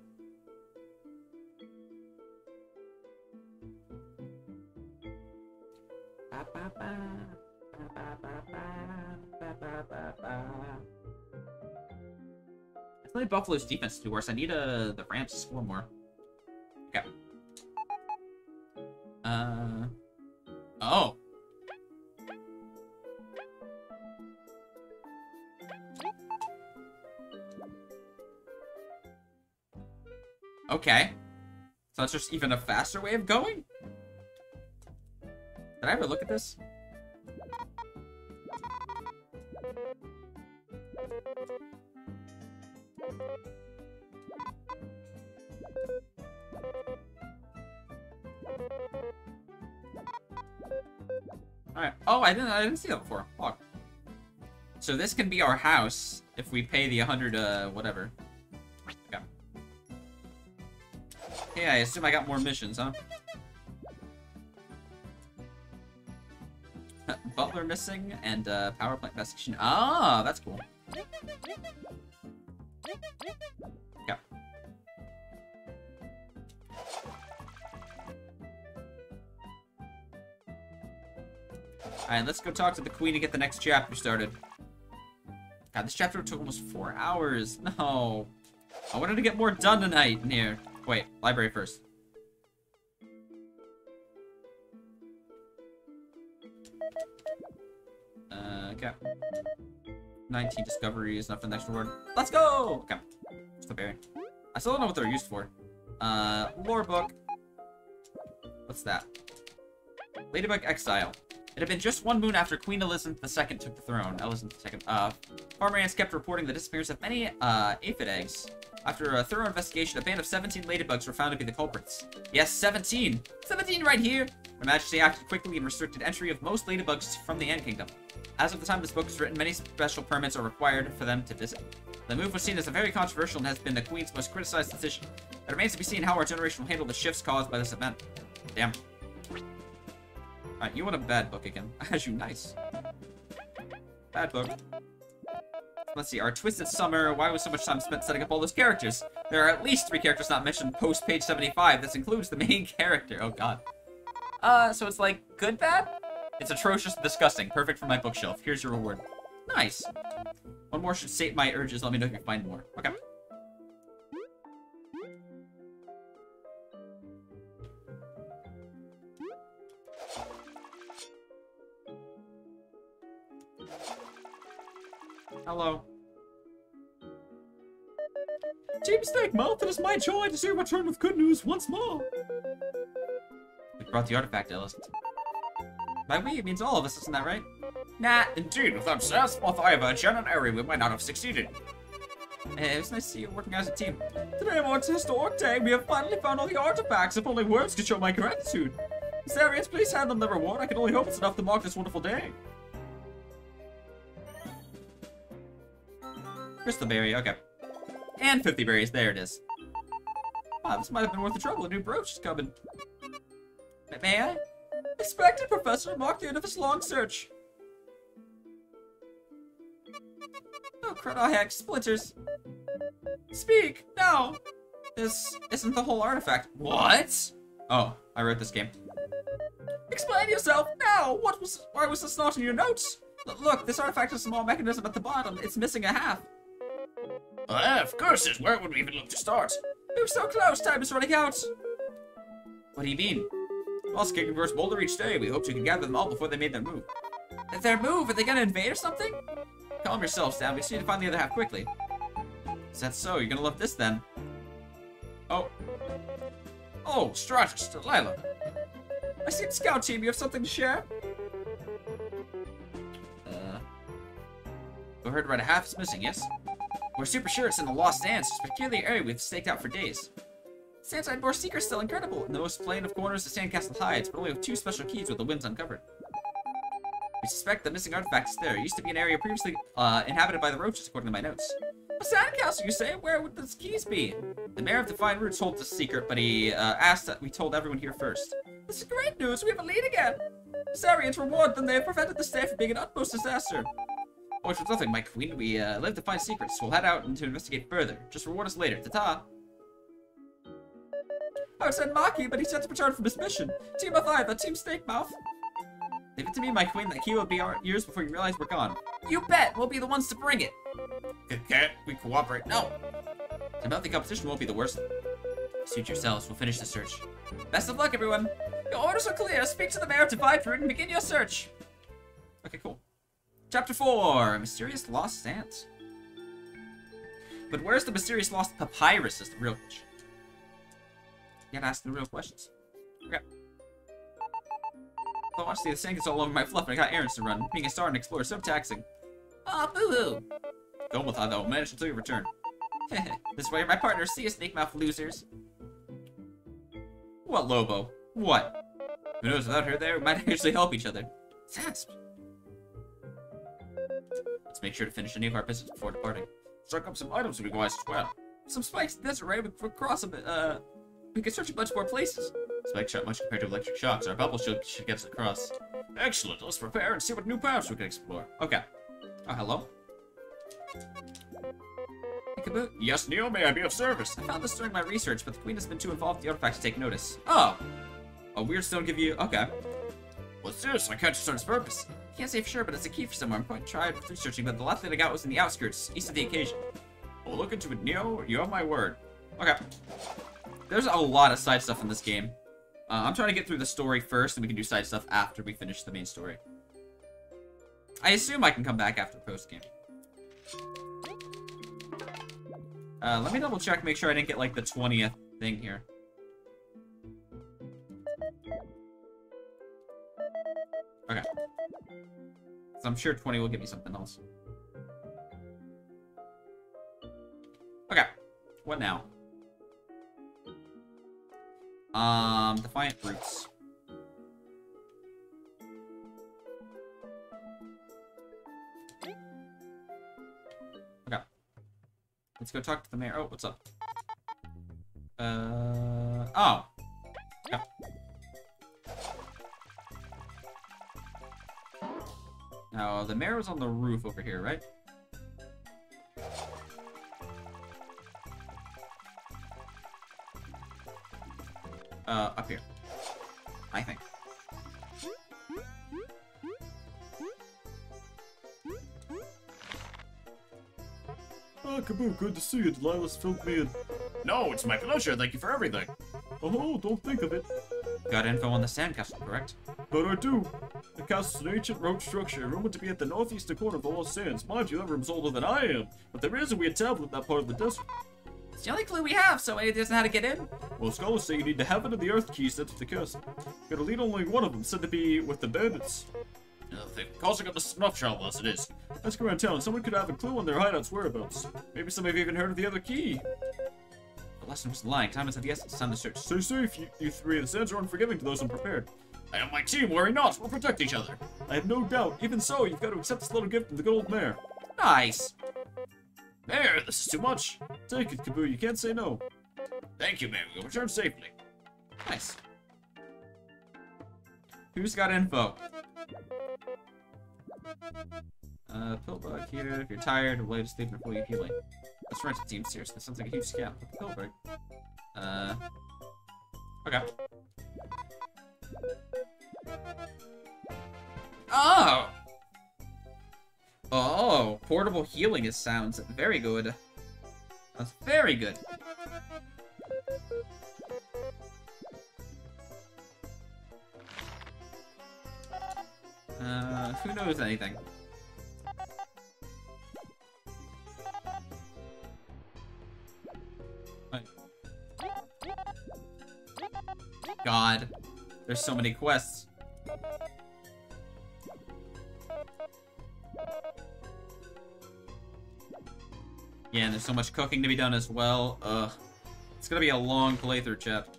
I feel like Buffalo's defense is too worse. I need uh, the Rams to score more. Okay. Uh. Oh. Okay. So that's just even a faster way of going? Did I ever look at this? Alright. Oh, I didn't I didn't see that before. Fuck. So this can be our house if we pay the 100 uh whatever. Okay. Yeah, I assume I got more missions, huh? Butler missing and uh, power plant investigation. Ah, that's cool. Yeah. Alright, let's go talk to the queen to get the next chapter started. God, this chapter took almost four hours. No. I wanted to get more done tonight in here. Wait, library first. 19 discoveries, the next reward. Let's go! Okay. Just. I still don't know what they're used for. Uh, lore book. What's that? Ladybug Exile. It had been just one moon after Queen Elizabeth II took the throne. Elizabeth II. Uh, farm ants kept reporting the disappearance of many, uh, aphid eggs. After a thorough investigation, a band of 17 ladybugs were found to be the culprits. Yes, 17! 17 right here! Her Majesty acted quickly and restricted entry of most ladybugs from the Ant Kingdom. As of the time this book was written, many special permits are required for them to visit. The move was seen as a very controversial and has been the Queen's most criticized decision. It remains to be seen how our generation will handle the shifts caused by this event. Damn. Alright, you want a bad book again. As you nice. Bad book. Let's see, our Twisted Summer. Why was so much time spent setting up all those characters? There are at least three characters not mentioned post page 75. This includes the main character. Oh god. Uh, so it's like good bad? It's atrocious disgusting. Perfect for my bookshelf. Here's your reward. Nice. One more should sate my urges. Let me know if you find more. Okay. Hello. Team Snakemouth, it is my joy to see you return with good news once more. We brought the artifact, Ellis. By we, it means all of us, isn't that right? Nah, indeed, without Sasmoth, Iva, Jen, and Eri, we might not have succeeded. Hey, it was nice to see you working as a team. Today marks a historic day. We have finally found all the artifacts. If only words could show my gratitude. Zaryant, please hand them the reward. I can only hope it's enough to mark this wonderful day. Crystal berry, okay. And 50 berries, there it is. Wow, this might have been worth the trouble. A new brooch is coming. May I? Expected, Professor. Mark the end of his long search. Oh, crud, heck, splinters. Speak, now! This isn't the whole artifact. What? Oh, I wrote this game. Explain yourself now. What was? Why was this not in your notes? L- look, this artifact has a small mechanism at the bottom. It's missing a half. Ah, of course. Where would we even look to start? We're so close. Time is running out. What do you mean? Us kicking versus Boulder each day. We hoped you could gather them all before they made their move. Their move? Are they gonna invade or something? Calm yourself, Sam. We just need to find the other half quickly. Is that so? You're gonna love this then. Oh. Oh, Stratos, Delilah. I see the scout team. You have something to share? Uh. We heard about a half is missing, yes? We're super sure it's in the Lost Sands, a peculiar area we've staked out for days. Sandside Boar Seeker's still incredible. In the most plain of corners, the Sandcastle hides, but only with two special keys with the winds uncovered. We suspect the missing artifact is there. It used to be an area previously uh, inhabited by the roaches, according to my notes. A sandcastle, you say? Where would those keys be? The Mayor of the Fine Roots holds the secret, but he uh, asked that we told everyone here first. This is great news. We have a lead again. Zaryant's reward, them. they have prevented the stay from being an utmost disaster. Oh, it's nothing, my queen. We uh, live to find secrets, we'll head out and to investigate further. Just reward us later. Ta-ta! Oh, I would send Maki, but he said to return from his mission. Team of Five, that Team Snakemouth. Leave it to me, my queen. That key will be our years before you realize we're gone. You bet. We'll be the ones to bring it. Can't we cooperate? No. The mounting competition won't be the worst. Suit yourselves. We'll finish the search. Best of luck, everyone. Your orders are clear. Speak to the mayor to Divide fruit and begin your search. Okay, cool. Chapter 4. Mysterious Lost Sands. But where's the mysterious lost papyrus is the real question. You gotta ask the real questions. Okay. To see the sand gets all over my fluff and I got errands to run. Being a star and explorer is so taxing. Aw, boo-hoo. Go with that though. Manage until you return. this way, my partner. See you, Snakemouth losers. What, Lobo? What? Who knows? Without her there, we might actually help each other. Zasp. Let's make sure to finish any of our business before departing. Stock up some items would be wise as well. Some spikes desert, right? We could cross a bit. Uh, we can search a bunch more places. Spike shot much compared to electric shocks. Our bubble shield should get us across. Excellent. Let's prepare and see what new paths we can explore. Okay. Oh, hello. Peekaboo. Yes, Neo, may I be of service? I found this during my research, but the queen has been too involved with the artifact to take notice. Oh. A weird stone give you... Okay. What's this? I can't discern its purpose. Can't say for sure, but it's a key for somewhere. I'm quite tried researching, but the last thing I got was in the outskirts, east of the occasion. We'll look into it, Neo. You have my word. Okay. There's a lot of side stuff in this game. Uh, I'm trying to get through the story first, and we can do side stuff after we finish the main story. I assume I can come back after post-game. Uh, let me double check, make sure I didn't get, like, the 20th thing here. Okay. So I'm sure 20 will give me something else. Okay. What now? Um, Defiant Roots. Okay. Let's go talk to the mayor. Oh, what's up? Uh, oh. Yeah. Now, the mayor was on the roof over here, right? Uh, up here. I think. Ah, Kabbu, good to see you. Delilah's filled me in. No, it's my pleasure. Thank you for everything. Oh, don't think of it. Got info on the sandcastle, correct? But I do. The castle's an ancient road structure, rumored to be at the northeastern corner of the Lost Sands. Mind you, that room's older than I am. But there is a weird tablet in that part of the desert. It's the only clue we have, so it doesn't know how to get in. Well, scholars say you need the heaven and the earth keys to enter the castle. Gotta lead only one of them, said to be with the bandits. Uh, they're causing up the snuff shop as it is. Let's go around town. Someone could have a clue on their hideout's whereabouts. Maybe some have even heard of the other key. The lesson was lying. Time is of the essence. Time to search. Stay safe, you, you three. The sands are unforgiving to those unprepared. I have my team. Worry not. We'll protect each other. I have no doubt. Even so, you've got to accept this little gift from the good old mayor. Nice. There, this is too much. Take it, Kabbu. You can't say no. Thank you, man. We'll return safely. Nice. Who's got info? Uh, Pillbug here. If you're tired, lay to sleep before you healing. That's right, it seems seriously. Sounds like a huge scam. Pillbug. Uh. Okay. Oh! Oh, portable healing is sounds very good. That's very good. Uh, who knows anything? God, there's so many quests. Yeah, and there's so much cooking to be done as well. Ugh. It's gonna be a long playthrough, chap.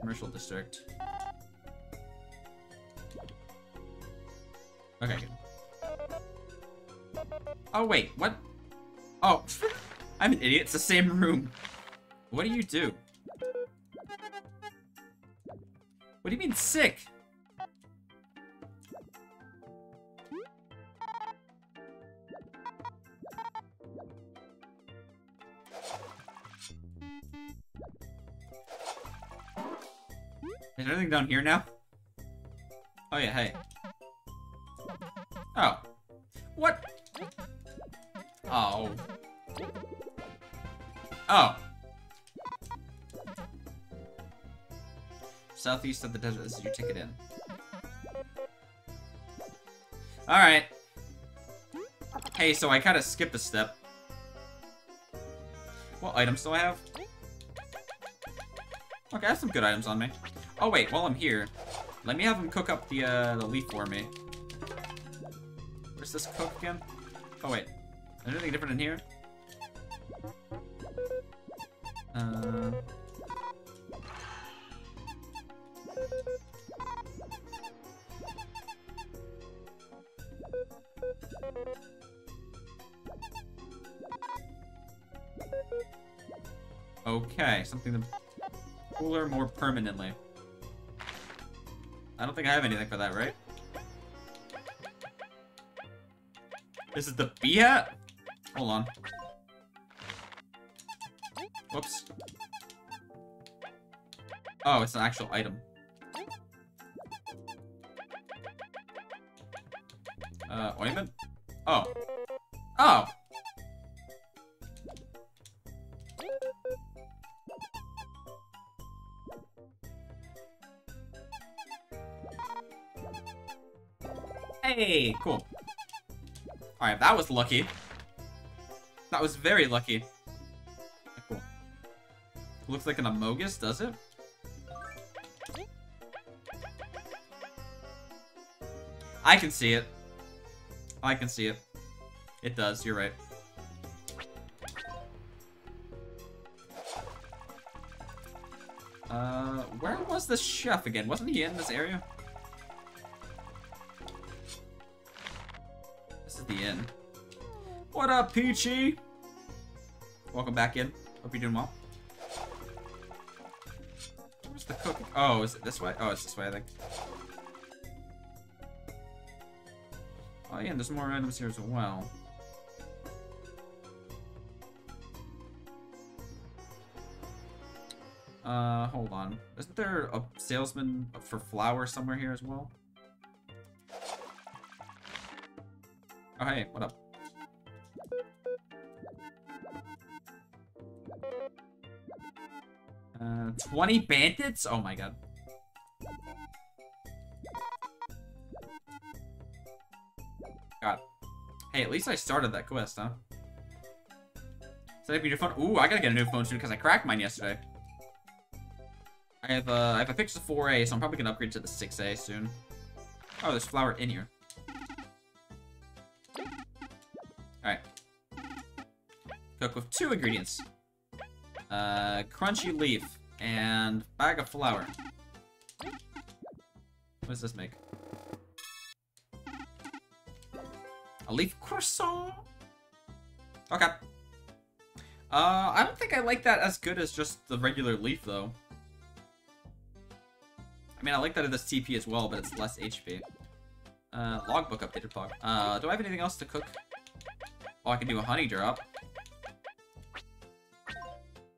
Commercial district. Okay. Oh, wait, what? Oh, I'm an idiot. It's the same room. What do you do? What do you mean sick? Down here now? Oh yeah, hey. Oh. What? Oh. Oh. Southeast of the desert, this is your ticket in. Alright. Hey, so I kind of skipped a step. What items do I have? Okay, I have some good items on me. Oh wait, while I'm here, let me have him cook up the uh, the leaf for me. Where's this cook again? Oh wait, is anything different in here? Uh. Okay, something to cooler more permanently. I don't think I have anything for that, right? This is the bee hat? Hold on. Whoops. Oh, it's an actual item. Uh, ointment? Oh. Oh! Hey, cool. Alright, that was lucky. That was very lucky. Cool. Looks like an Amogus, does it? I can see it. I can see it. It does, you're right. Uh, where was the chef again? Wasn't he in this area? What up, Peachy? Welcome back in. Hope you're doing well. Where's the cook? Oh, is it this way? Oh, it's this way, I think. Oh yeah, and there's more items here as well. Uh, hold on. Isn't there a salesman for flour somewhere here as well? Oh, hey, what up? 20 bandits? Oh my god. God. Hey, at least I started that quest, huh? Set up your phone. Ooh, I gotta get a new phone soon because I cracked mine yesterday. I have, uh, I have a Pixel 4a, so I'm probably gonna upgrade to the 6a soon. Oh, there's flour in here. Alright. Cook with two ingredients. Uh, crunchy leaf and bag of flour. What does this make? A leaf croissant? Okay. Uh, I don't think I like that as good as just the regular leaf, though. I mean, I like that it does TP as well, but it's less HP. Uh, logbook updated log. Uh, do I have anything else to cook? Oh, I can do a honey drop.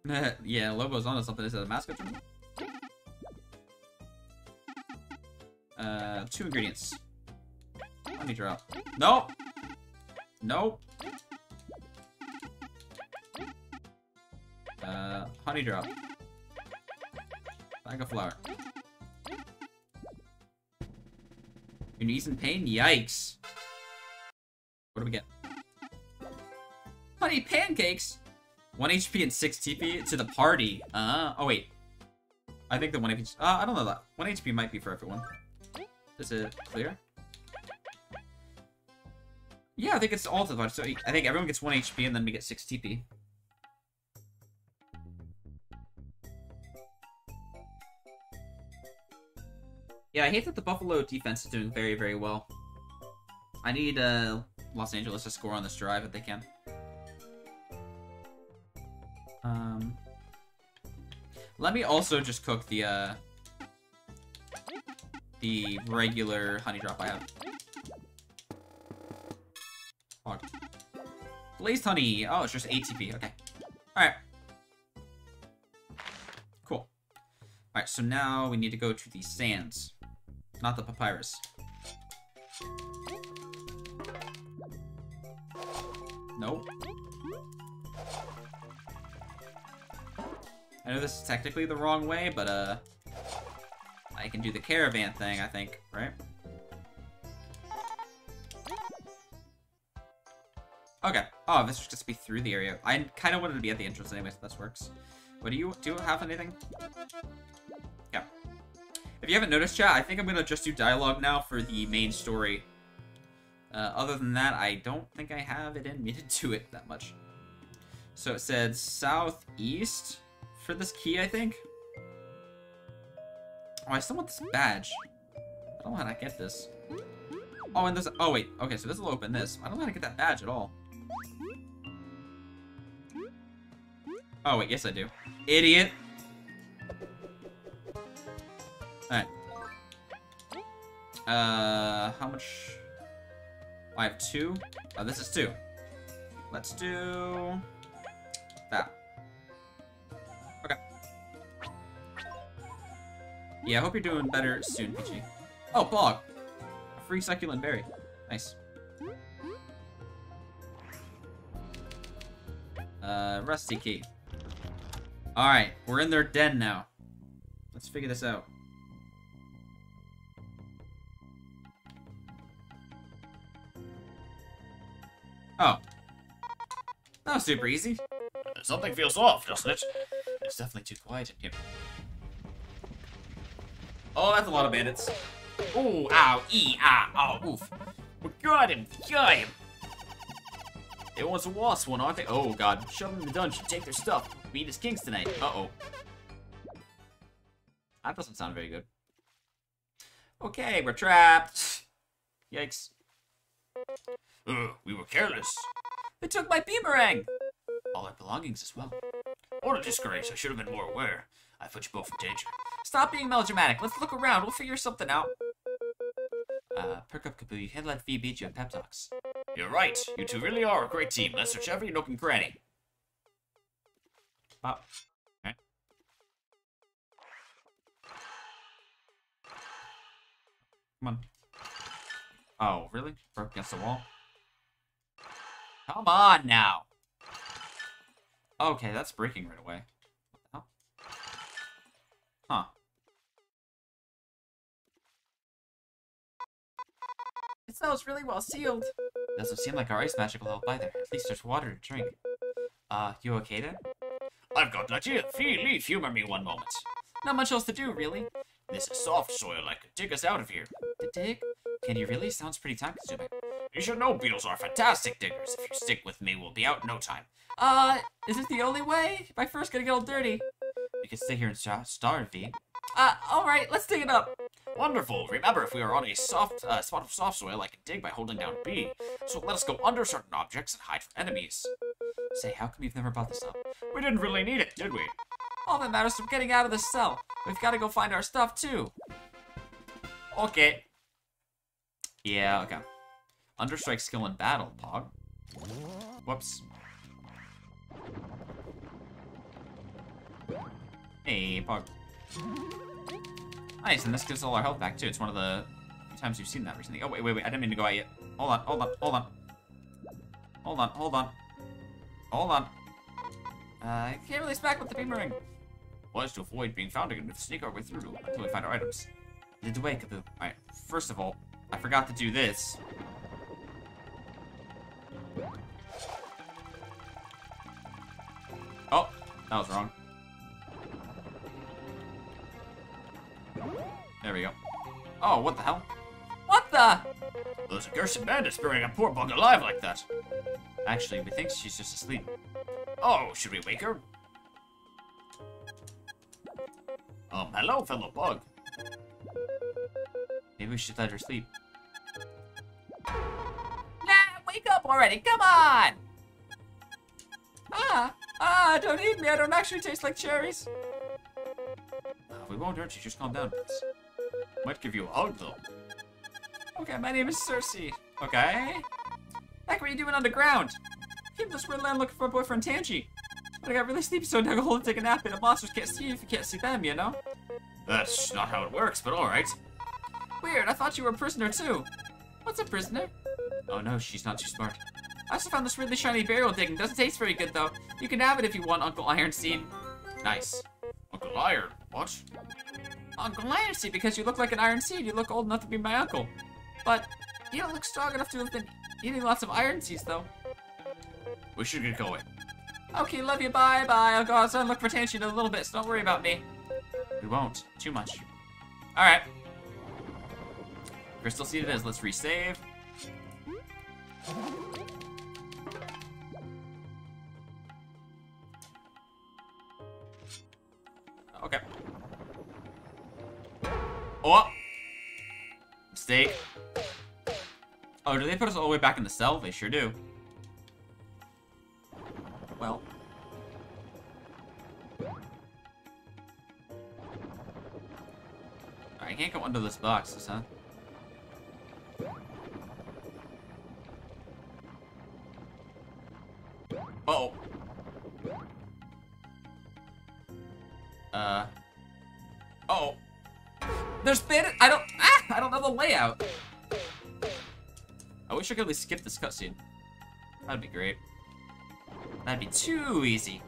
yeah, Lobo's onto something. Is that a mascot? Uh, two ingredients. Honey drop. Nope. Nope. Uh, honey drop. Bag of flour. Your knees in pain? Yikes. What do we get? Honey pancakes? 1 HP and 6 TP to the party. Uh, oh wait. I think the 1 HP, uh, I don't know that. 1 HP might be for everyone. Is it clear? Yeah, I think it's all to the party. So I think everyone gets 1 HP and then we get 6 TP. Yeah, I hate that the Buffalo defense is doing very, very well. I need uh, Los Angeles to score on this drive if they can. Let me also just cook the uh, the regular honey drop I have. Hog. Glazed honey. Oh, it's just ATP. Okay. All right. Cool. All right. So now we need to go to the sands, not the papyrus. Nope. I know this is technically the wrong way, but, uh... I can do the caravan thing, I think, right? Okay. Oh, this should just be through the area. I kind of wanted to be at the entrance anyway, so this works. What do you... Do you have anything? Yeah. If you haven't noticed, chat, I think I'm gonna just do dialogue now for the main story. Uh, other than that, I don't think I have it in me to do it that much. So it said southeast for this key, I think. Oh, I still want this badge. I don't know how to get this. Oh, and there's... Oh, wait. Okay, so this will open this. I don't know how to get that badge at all. Oh, wait. Yes, I do. Idiot. Alright. Uh, how much... I have two. Oh, this is two. Let's do that. Yeah, I hope you're doing better soon, Peachy. Oh, bog. A free succulent berry. Nice. Uh, rusty key. Alright, we're in their den now. Let's figure this out. Oh. That was super easy. Something feels off, doesn't it? It's definitely too quiet in here. Oh, that's a lot of bandits. Ooh, ow, ee, ah, oh, oof. We got him, got him. Everyone's a wasp one, aren't they? Oh, God. Shove them in the dungeon, take their stuff. Meet as kings tonight. Uh-oh. That doesn't sound very good. Okay, we're trapped. Yikes. Ugh, we were careless. They took my beemerang! All our belongings as well. What a disgrace. I should have been more aware. I put you both in danger. Stop being melodramatic. Let's look around. We'll figure something out. Uh, perk up, Kabbu. You can't let Vi beat you at pep talks. You're right. You two really are a great team. Let's search every nook and cranny. Pop. Okay. Come on. Oh, really? Broke against the wall? Come on now. Okay, that's breaking right away. What the hell? Huh. It smells really well sealed. Doesn't seem like our ice magic will help either. At least there's water to drink. Uh, you okay then? I've got an idea. Vi, Leif, humor me one moment. Not much else to do, really. This is soft soil. I could dig us out of here. To dig? Can you really? Sounds pretty time consuming. You should know beetles are fantastic diggers. If you stick with me, we'll be out in no time. Uh, is this the only way? My first gonna get all dirty. We could stay here and starve, Vi. Uh, alright, let's dig it up. Wonderful. Remember, if we are on a soft uh, spot of soft soil, I can dig by holding down B. So let us go under certain objects and hide from enemies. Say, how come you've never brought this up? We didn't really need it, did we? All that matters is getting out of this cell. We've gotta go find our stuff, too. Okay. Yeah, okay. Understrike skill in battle, Pog. Whoops. Hey, Pog. Nice, and this gives all our health back, too. It's one of the times you've seen that recently. Oh, wait, wait, wait. I didn't mean to go out yet. Hold on, hold on, hold on. Hold on, hold on. Hold on. Uh, I can't really smack with the beemerang. Was to avoid being found again, to sneak our way through until we find our items. Lead the way. Alright, first of all, I forgot to do this. Oh, that was wrong. There we go. Oh, what the hell? What the? There's a cursed bandit burying a poor bug alive like that. Actually, we think she's just asleep. Oh, should we wake her? Um, hello, fellow bug. Maybe we should let her sleep. Nah, wake up already, come on! Ah, ah, don't eat me, I don't actually taste like cherries. Uh, we won't hurt you, just calm down, please. Might give you a hug, though. Okay, my name is Cerise. Okay. Heck, what are you doing underground? Came to this weird land looking for my boyfriend Tanjy. But I got really sleepy, so I dug a hole to take a nap, and the monsters can't see you if you can't see them, you know? That's not how it works, but alright. Weird, I thought you were a prisoner too. What's a prisoner? Oh no, she's not too smart. I also found this really shiny burial digging. Doesn't taste very good though. You can have it if you want, Uncle Ironseed. Nice. Uncle Iron, what? Uncle Ironseed, because you look like an Iron Seed. You look old enough to be my uncle. But you don't look strong enough to have been eating lots of Iron Seeds though. We should get going. Okay, love you. Bye bye. I'll go outside and look for Tanjy in a little bit, so don't worry about me. We won't. Too much. Alright. Crystal Seed it is. Let's resave. Okay. Oh! Mistake. Oh, do they put us all the way back in the cell? They sure do. Well. I can't go under this box, huh? At skip this cutscene. That'd be great. That'd be too easy.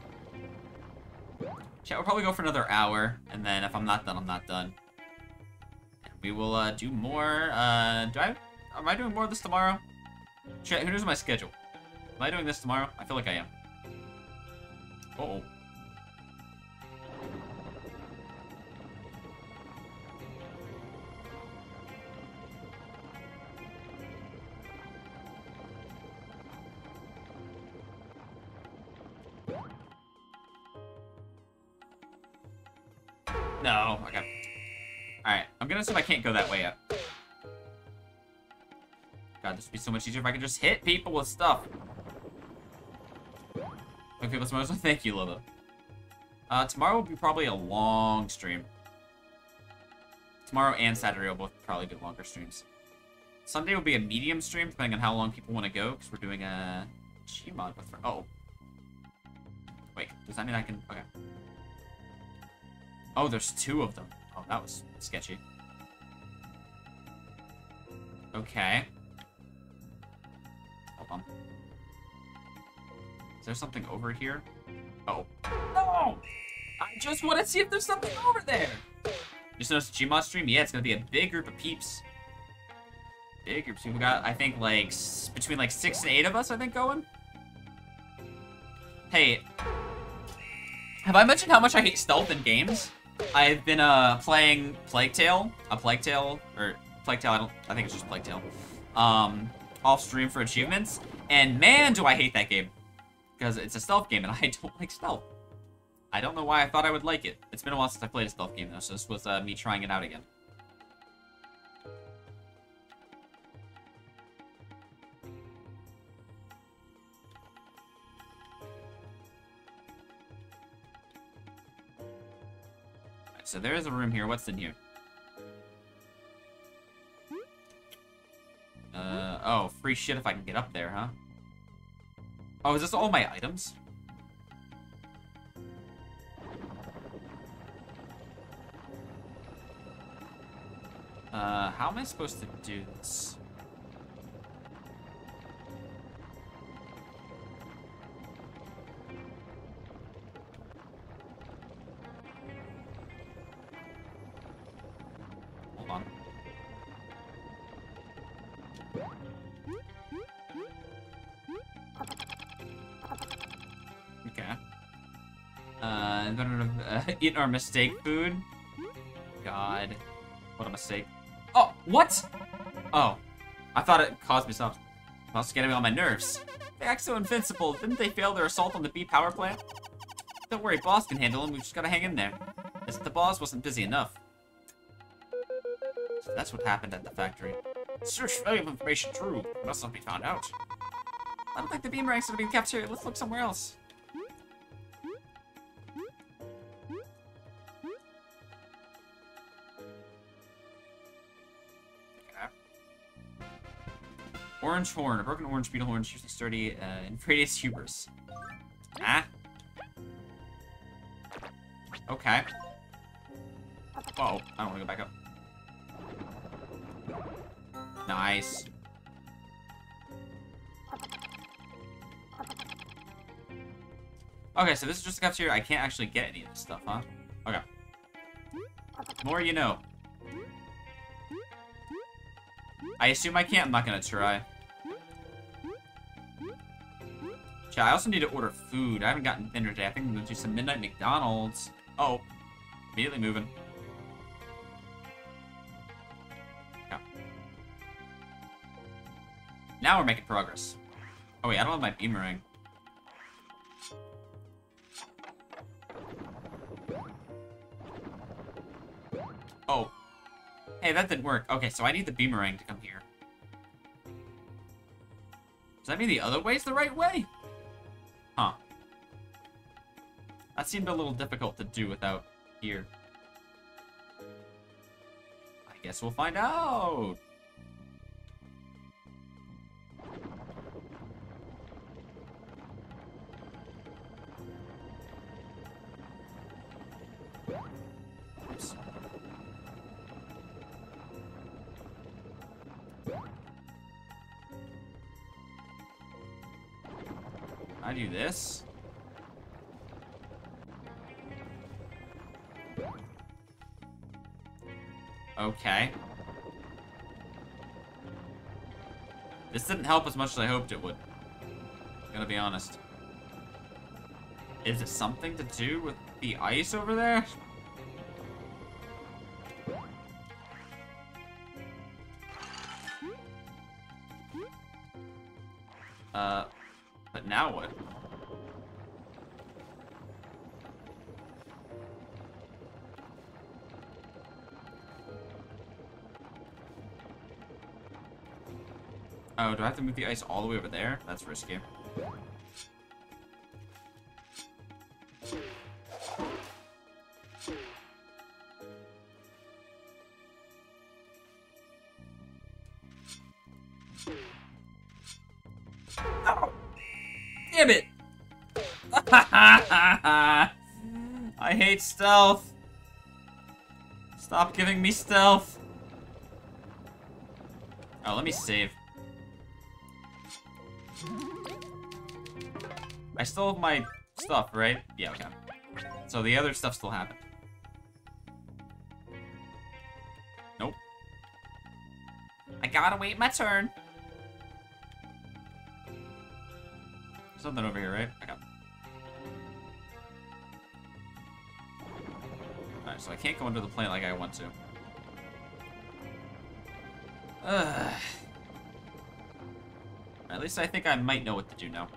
Chat, we'll probably go for another hour, and then if I'm not done, I'm not done. And we will uh, do more. Uh, do I? Am I doing more of this tomorrow? Chat, who knows my schedule? Am I doing this tomorrow? I feel like I am. Uh oh. Can't go that way up. God, this would be so much easier if I could just hit people with stuff. Okay, let's most thank you, Lobo. Uh, tomorrow will be probably a long stream. Tomorrow and Saturday will both probably be longer streams. Sunday will be a medium stream, depending on how long people want to go, because we're doing a Gmod with... Oh. Wait, does that mean I can... Okay. Oh, there's two of them. Oh, that was sketchy. Okay. Hold on. Is there something over here? Oh. No! I just want to see if there's something over there. Just noticed the Gmod stream? Yeah, it's gonna be a big group of peeps. Big group. We got, I think, like, between like six and eight of us, I think, going. Hey, have I mentioned how much I hate stealth in games? I've been, uh, playing Plague Tale, a Plague Tale, or Plague Tale, I don't, I think it's just Plague Tale, um, off stream for achievements, and man, do I hate that game. Because it's a stealth game, and I don't like stealth. I don't know why I thought I would like it. It's been a while since I played a stealth game, though, so this was uh, me trying it out again. So there is a room here. What's in here? Uh, oh, free shit if I can get up there, huh? Oh, is this all my items? Uh, how am I supposed to do this? Eat our mistake food. God. What a mistake. Oh, what? Oh. I thought it caused me something. Must getting on my nerves. They act so invincible. Didn't they fail their assault on the B power plant? Don't worry, boss can handle them. We just gotta hang in there. As if the boss wasn't busy enough. So that's what happened at the factory. Search for valuable information true. Must not be found out. I don't think the beemerang's gonna be kept here. Let's look somewhere else. Orange horn. A broken orange beetle horn is usually sturdy uh, in radius hubris. Ah. Okay. Oh, I don't want to go back up. Nice. Okay, so this is just a cafeteria. I can't actually get any of this stuff, huh? Okay. More you know. I assume I can't. I'm not gonna try. Chat, I also need to order food. I haven't gotten dinner today. I think I'm gonna do some midnight McDonald's. Oh, immediately moving. Okay. Now we're making progress. Oh wait, I don't have my beemerang. Oh. Hey, that didn't work. Okay, so I need the beemerang to come here. Does that mean the other way's the right way? Huh. That seemed a little difficult to do without here. I guess we'll find out. Do this. Okay. This didn't help as much as I hoped it would. Gonna be honest. Is it something to do with the ice over there? Do I have to move the ice all the way over there? That's risky. Damn it! I hate stealth. Stop giving me stealth. Oh, let me save. Still have my stuff, right? Yeah, okay. So the other stuff still happened. Nope. I gotta wait my turn. Something over here, right? Okay. Alright, so I can't go under the plane like I want to. Ugh. At least I think I might know what to do now.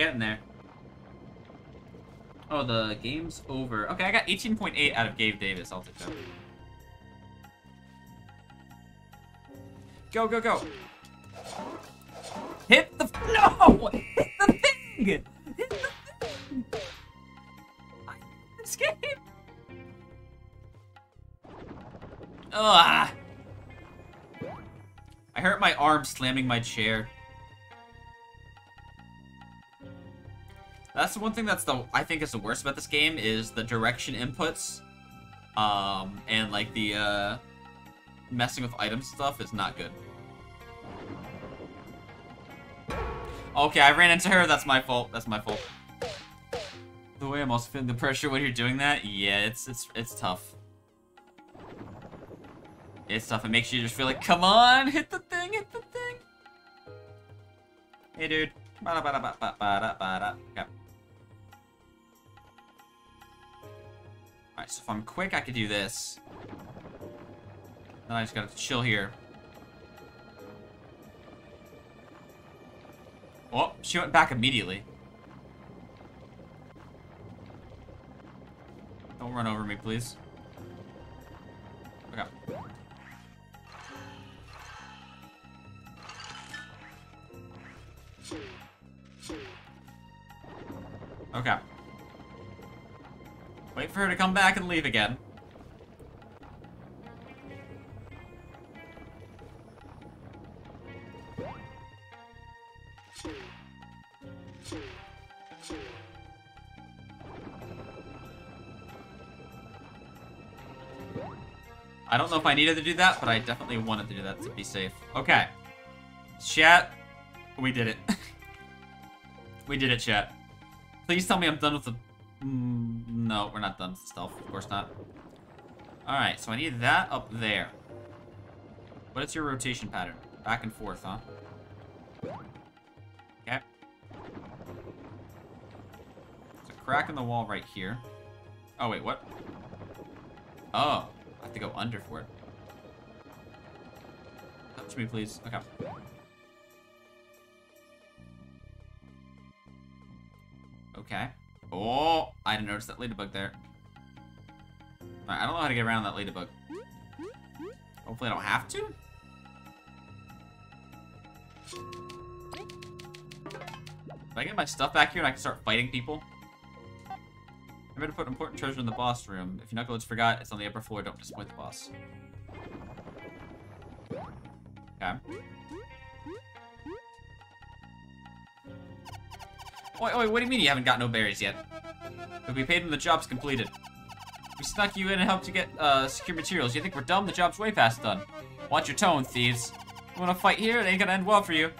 Getting there. Oh, the game's over. Okay, I got 18.8 out of Gabe Davis. I'll take that. Go, go, go. Hit the no! Hit the thing! Hit the thing! I this game. Ugh. I hurt my arm slamming my chair. That's the one thing that's the I think is the worst about this game is the direction inputs, um, and like the uh, messing with item stuff is not good. Okay, I ran into her. That's my fault. That's my fault. The way I'm also feeling the pressure when you're doing that, yeah, it's it's it's tough. It's tough. It makes you just feel like, come on, hit the thing, hit the thing. Hey, dude. Ba-da-ba-da-ba-ba-da-ba-da. Quick, I could do this. Then I just gotta chill here. Oh, she went back immediately. Don't run over me, please. Okay. Okay. Wait for her to come back and leave again. Don't know if I needed to do that, but I definitely wanted to do that to be safe. Okay. Chat, we did it. we did it, chat. Please tell me I'm done with the... Mm, no, we're not done with the stealth. Of course not. Alright, so I need that up there. What is your rotation pattern? Back and forth, huh? Okay. There's a crack in the wall right here. Oh, wait, what? Oh, I have to go under for it. Touch me, please. Okay. Okay. Oh, I didn't notice that ladybug there. I don't know how to get around that ladybug. Hopefully I don't have to. If I get my stuff back here and I can start fighting people. Remember to put important treasure in the boss room. If Knuckles forgot, it's on the upper floor. Don't disappoint the boss. Okay. Wait, wait, what do you mean you haven't got no berries yet? You'll be paid when the job's completed. We snuck you in and helped you get uh, secure materials. You think we're dumb? The job's way past done. Watch your tone, thieves. You wanna fight here? It ain't gonna end well for you.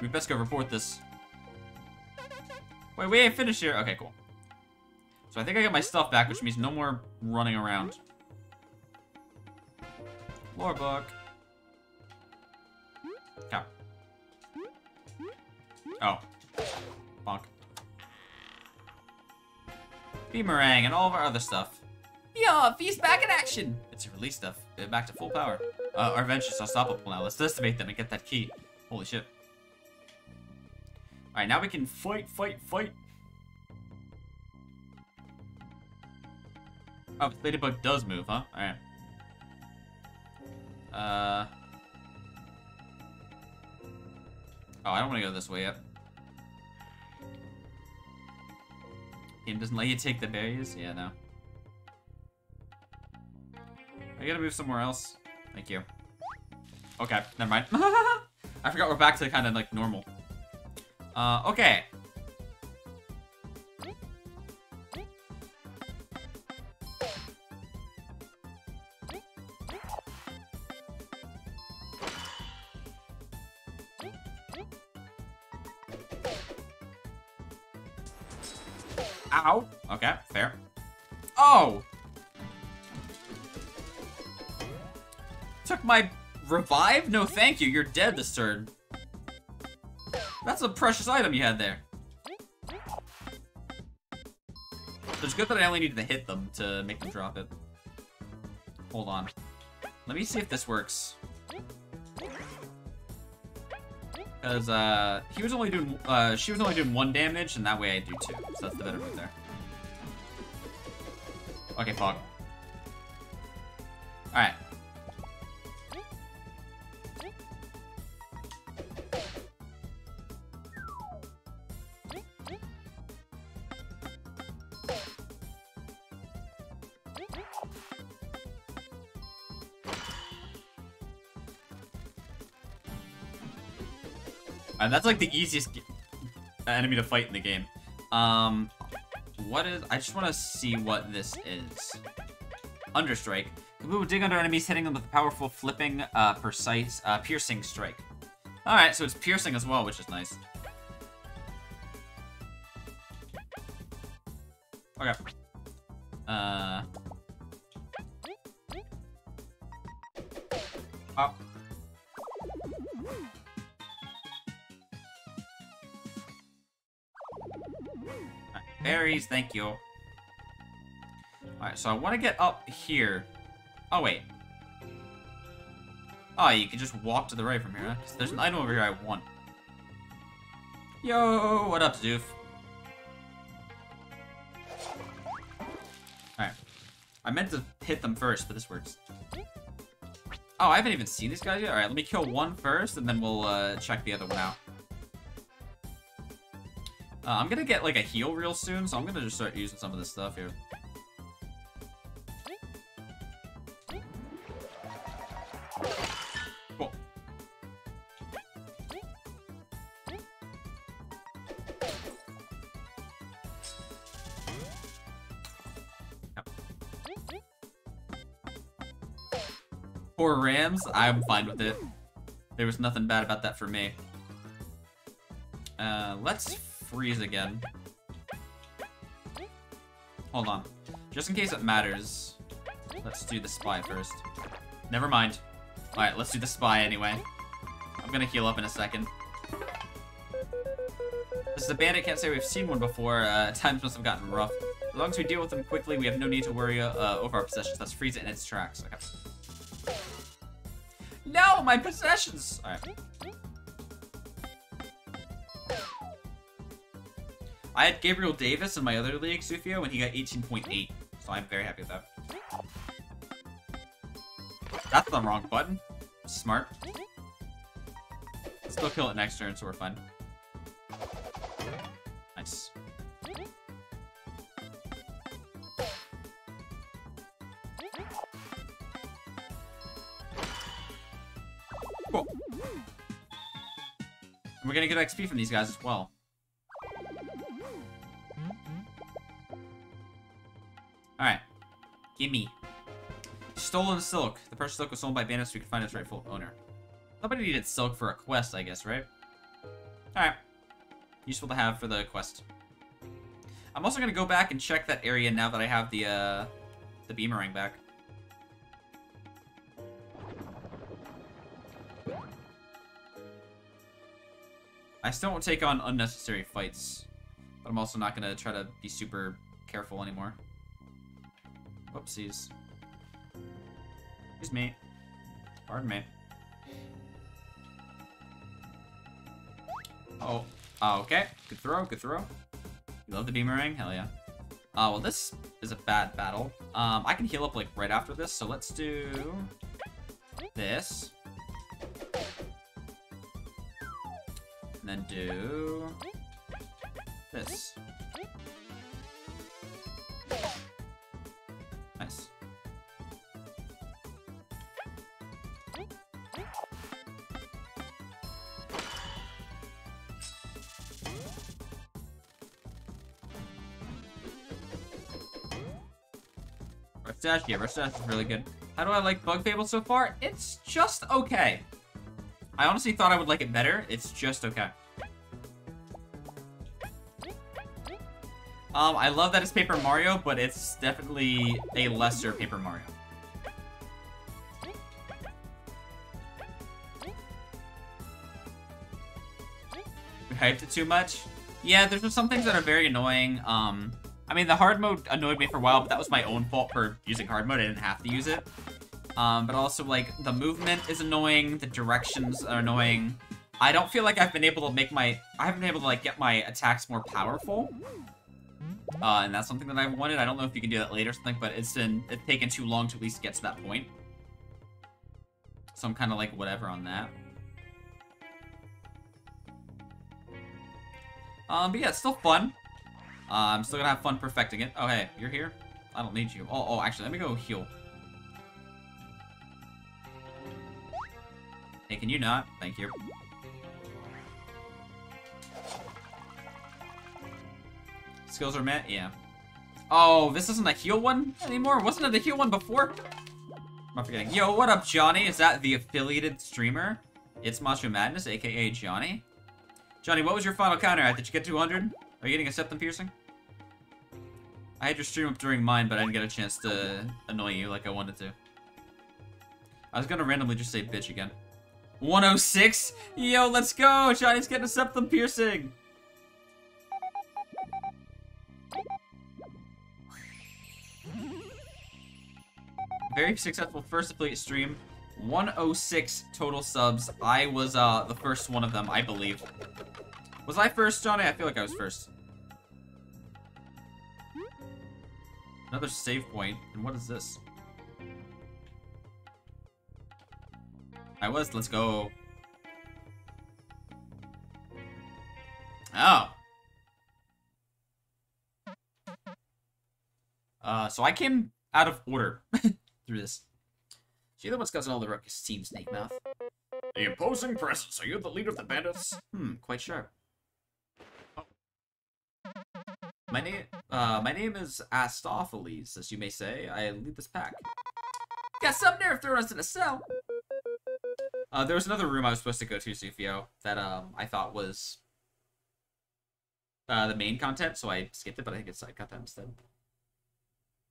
We best go report this. Wait, we ain't finished here. Okay, cool. So I think I got my stuff back, which means no more running around. Lore book. Okay. Oh. Bonk. Beemerang and all of our other stuff. Yeah, Feast back in action. It's your release stuff. Back to full power. Uh, our adventure's unstoppable now. Let's decimate them and get that key. Holy shit. Alright, now we can fight, fight, fight. Oh, ladybug does move, huh? Alright. Uh... Oh, I don't want to go this way yet. Game doesn't let you take the berries? Yeah, no. I gotta move somewhere else. Thank you. Okay, never mind. I forgot we're back to kind of like normal. Uh, okay. Revive? No thank you, you're dead this turn. That's a precious item you had there. It's good that I only needed to hit them to make them drop it. Hold on. Let me see if this works. Because, uh, he was only doing, uh, she was only doing one damage, and that way I do two. So that's the better move there. Okay, Fog. Alright. And that's like the easiest enemy to fight in the game. Um, what is? I just want to see what this is. Understrike. Kabbu will dig under enemies, hitting them with a powerful, flipping, uh, precise, uh, piercing strike. All right, so it's piercing as well, which is nice. Thank you. Alright, so I want to get up here. Oh, wait. Oh, you can just walk to the right from here, huh? There's an item over here I want. Yo, what up, Zoof? Alright. I meant to hit them first, but this works. Oh, I haven't even seen these guys yet? Alright, let me kill one first, and then we'll uh, check the other one out. Uh, I'm gonna get like a heal real soon, so I'm gonna just start using some of this stuff here. Poor Rams, I'm fine with it. There was nothing bad about that for me. Uh, let's freeze again. Hold on. Just in case it matters, let's do the spy first. Never mind. Alright, let's do the spy anyway. I'm gonna heal up in a second. This is a bandit, can't say we've seen one before. Uh, times must have gotten rough. As long as we deal with them quickly, we have no need to worry uh, over our possessions. Let's freeze it in its tracks. Okay. No, my possessions! Alright. I had Gabriel Davis in my other league, Sufio, and he got 18.8. So I'm very happy with that. That's the wrong button. Smart. Still kill it next turn, so we're fine. Nice. Cool. We're gonna get XP from these guys as well. Gimme. Stolen silk. The purchased silk was sold by bandits so we could find its rightful owner. Nobody needed silk for a quest, I guess, right? Alright. Useful to have for the quest. I'm also gonna go back and check that area now that I have the, uh, the beemerang back. I still won't take on unnecessary fights, but I'm also not gonna try to be super careful anymore. Whoopsies. Excuse me. Pardon me. Oh. Oh, okay. Good throw, good throw. You love the beemerang? Hell yeah. Uh, well, this is a bad battle. Um, I can heal up, like, right after this, so let's do... this. And then do... this. Dash? Yeah, Rush is really good. How do I like Bug Fable so far? It's just okay. I honestly thought I would like it better. It's just okay. Um, I love that it's Paper Mario, but it's definitely a lesser Paper Mario. We hyped it too much? Yeah, there's just some things that are very annoying. Um, mean, the hard mode annoyed me for a while, but that was my own fault for using hard mode. I didn't have to use it. Um, but also, like, the movement is annoying, the directions are annoying. I don't feel like I've been able to make my... I haven't been able to, like, get my attacks more powerful. Uh, and that's something that I wanted. I don't know if you can do that later or something, but it's been it's taken too long to at least get to that point. So I'm kind of like, whatever on that. Um, but yeah, it's still fun. Uh, I'm still gonna have fun perfecting it. Oh, hey, you're here? I don't need you. Oh, oh, actually, let me go heal. Hey, can you not? Thank you. Skills are met? Yeah. Oh, this isn't a heal one anymore? Wasn't it a heal one before? I'm forgetting. Yo, what up, Johnny? Is that the affiliated streamer? It's Monster Madness, aka Johnny. Johnny, what was your final counter at? Did you get 200? Are you getting a septum piercing? I had your stream up during mine, but I didn't get a chance to annoy you like I wanted to. I was gonna randomly just say bitch again. 106? Yo, let's go! Johnny's getting a septum piercing! Very successful first affiliate stream. 106 total subs. I was uh the first one of them, I believe. Was I first, Johnny? I feel like I was first. Another save point. And what is this? I was. Let's go. Oh. Uh, so I came out of order through this. You're the one's causing all the ruckus, Team Snakemouth. The imposing presence. Are you the leader of the bandits? Hmm, quite sure. My name, uh, my name is Astotheles, as you may say. I lead this pack. Got some nerve throwing us in a cell. Uh, there was another room I was supposed to go to, Sufio, that um I thought was uh, the main content, so I skipped it, but I think it's side content instead.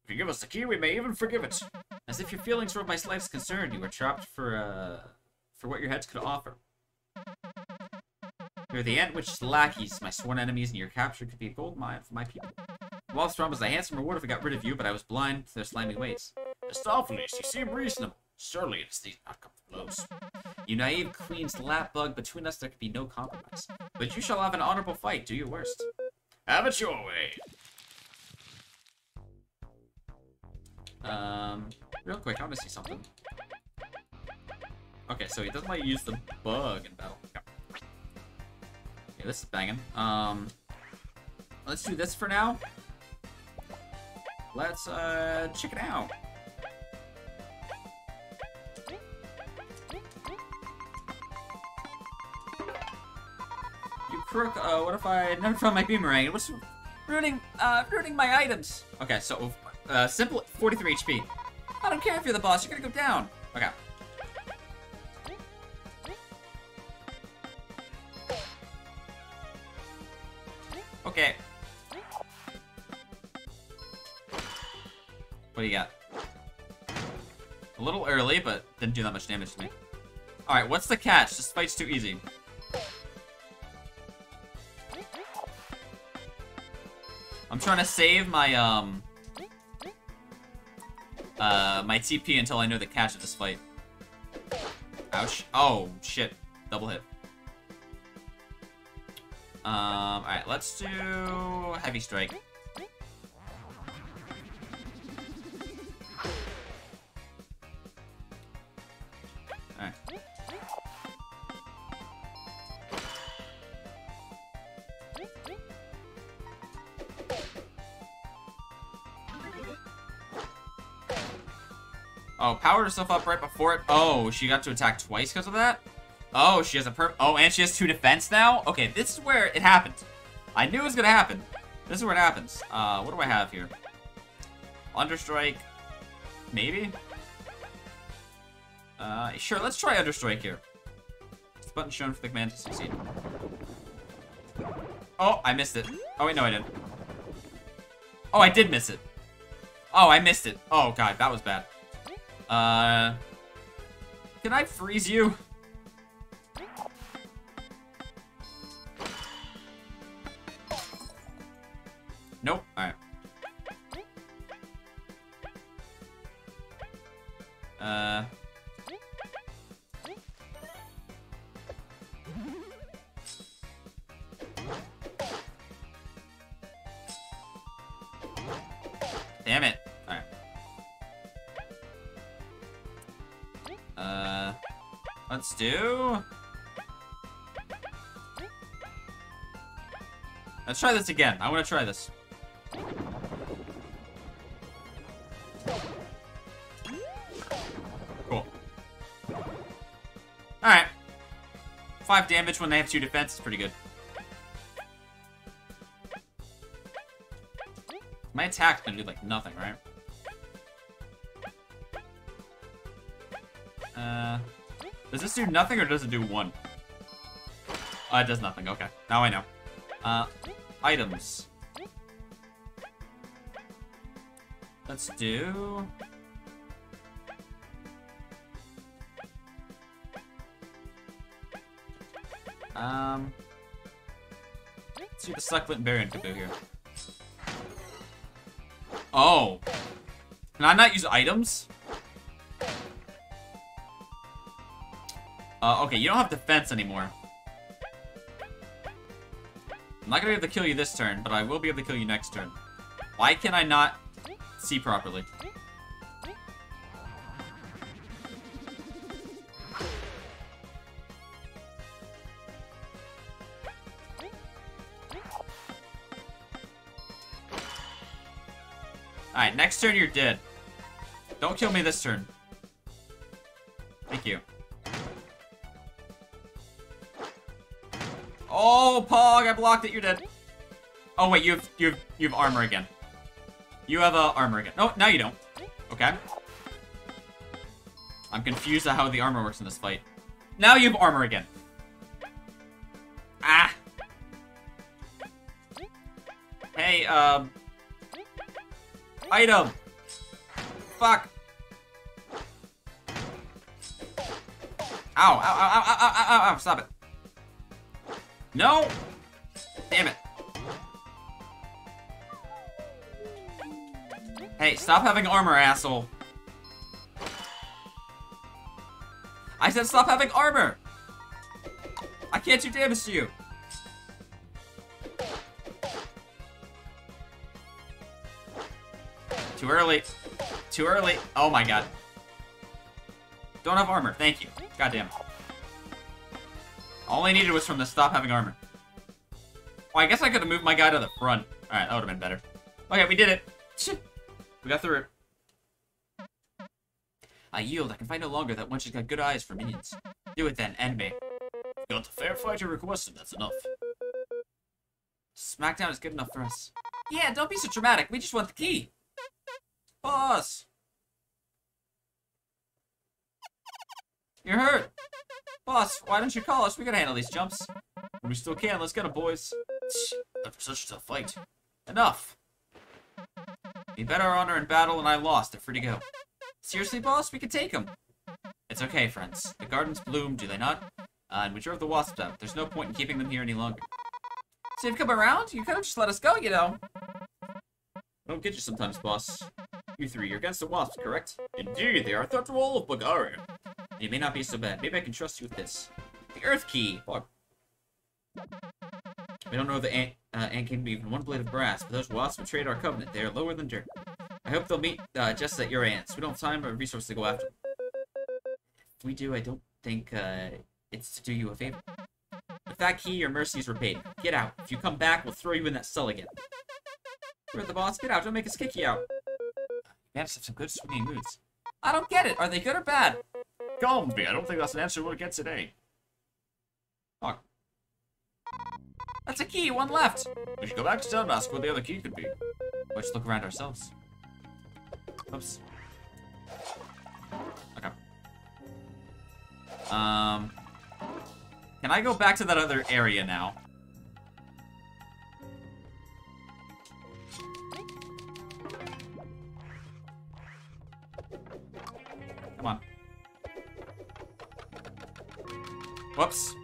If you give us the key, we may even forgive it. As if your feelings were my slightest concern, you were trapped for uh for what your heads could offer. You're the Ant Witch's lackeys, my sworn enemies, and your capture could be a gold mine for my people. Waltz was a handsome reward if I got rid of you, but I was blind to their slimy ways. Astotheles, you seem reasonable. Surely it's these not come close. You naive queen's lapbug, between us there could be no compromise. But you shall have an honorable fight, do your worst. Have it your way. Um, real quick, I want to see something. Okay, so he doesn't like use the bug in battle. Yeah, this is banging. Um, let's do this for now. Let's, uh, check it out. You crook, uh, what if I never found my beemerang? What's ruining, uh, ruining my items? Okay, so, uh, simple 43 HP. I don't care if you're the boss, you're gonna go down. Okay. Do that much damage to me. Alright, what's the catch? This fight's too easy. I'm trying to save my, um... Uh, my TP until I know the catch of this fight. Ouch. Oh, shit. Double hit. Um, alright, let's do Heavy Strike. Powered herself up right before it. Oh, she got to attack twice because of that? Oh, she has a per- Oh, and she has two defense now? Okay, this is where it happened. I knew it was gonna happen. This is where it happens. Uh, what do I have here? Understrike. Maybe? Uh, sure, let's try Understrike here. It's the button shown for the command to succeed. Oh, I missed it. Oh, wait, no, I didn't. Oh, I did miss it. Oh, I missed it. Oh, God, that was bad. Uh... Can I freeze you? Let's do... Let's try this again. I want to try this. Cool. Alright. Five damage when they have two defense is pretty good. My attack's gonna do like nothing, right? Do nothing or does it do one? Uh, it does nothing. Okay, now I know. Uh, items. Let's do. Um. Let's see the succulent Baron could do here. Oh. Can I not use items? Uh, okay, you don't have defense anymore. I'm not gonna be able to kill you this turn, but I will be able to kill you next turn. Why can I not see properly? Alright, next turn you're dead. Don't kill me this turn. Pog, I blocked it. You're dead. Oh wait, you have you have you have armor again. You have uh, armor again. No, now you don't. Okay. I'm confused at how the armor works in this fight. Now you have armor again. Ah. Hey, um. Item. Fuck. Ow, ow, ow, ow, ow, ow, ow, ow, stop it. No! Damn it. Hey, stop having armor, asshole. I said stop having armor! I can't do damage to you. Too early. Too early. Oh my god. Don't have armor. Thank you. God damn. All I needed was from the stop having armor. Well, I guess I could have moved my guy to the front. Alright, that would have been better. Okay, we did it. We got through it. I yield. I can fight no longer. That one she's got good eyes for minions. Do it then. End me. Got the fair fight you requested, that's enough. Smackdown is good enough for us. Yeah, don't be so dramatic. We just want the key. Boss! You're hurt. Boss, why don't you call us? We can handle these jumps. We still can, let's get 'em, boys. After such a tough fight. Enough. We bet our honor in battle and I lost. They're free to go. Seriously, boss? We can take them. It's okay, friends. The gardens bloom, do they not? Uh, and we drove the wasps out. There's no point in keeping them here any longer. So you've come around? You could have just let us go, you know. I don't get you sometimes, boss. You three, you're against the wasps, correct? Indeed, they are a threat to all of Bugaria. You may not be so bad. Maybe I can trust you with this. The Earth Key. Fuck. We don't know if the ant, uh, ant can be even one blade of grass, but those wasps betrayed our covenant. They are lower than dirt. I hope they'll meet uh, just at your ants. We don't have time or resources to go after them. If we do, I don't think uh, it's to do you a favor. With that key, your mercy is repaid. Get out. If you come back, we'll throw you in that cell again. We're the boss. Get out. Don't make us kick you out. You have some good swinging moods. I don't get it. Are they good or bad? Gombe. I don't think that's an answer we'll get today. Fuck. That's a key, one left. We should go back to town and ask where the other key could be. Let's look around ourselves. Oops. Okay. Um. Can I go back to that other area now? Whoops.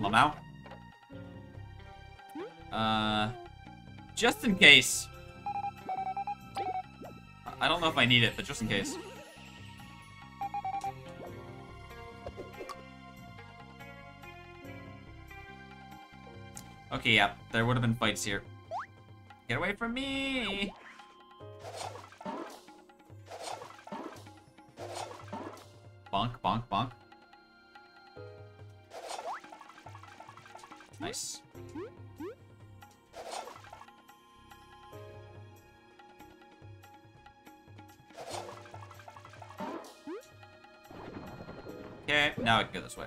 Lamau. Uh, just in case. I don't know if I need it, but just in case. Okay, yeah, there would have been fights here. Get away from me! Bonk, bonk, bonk. Nice. Okay, now I can go this way.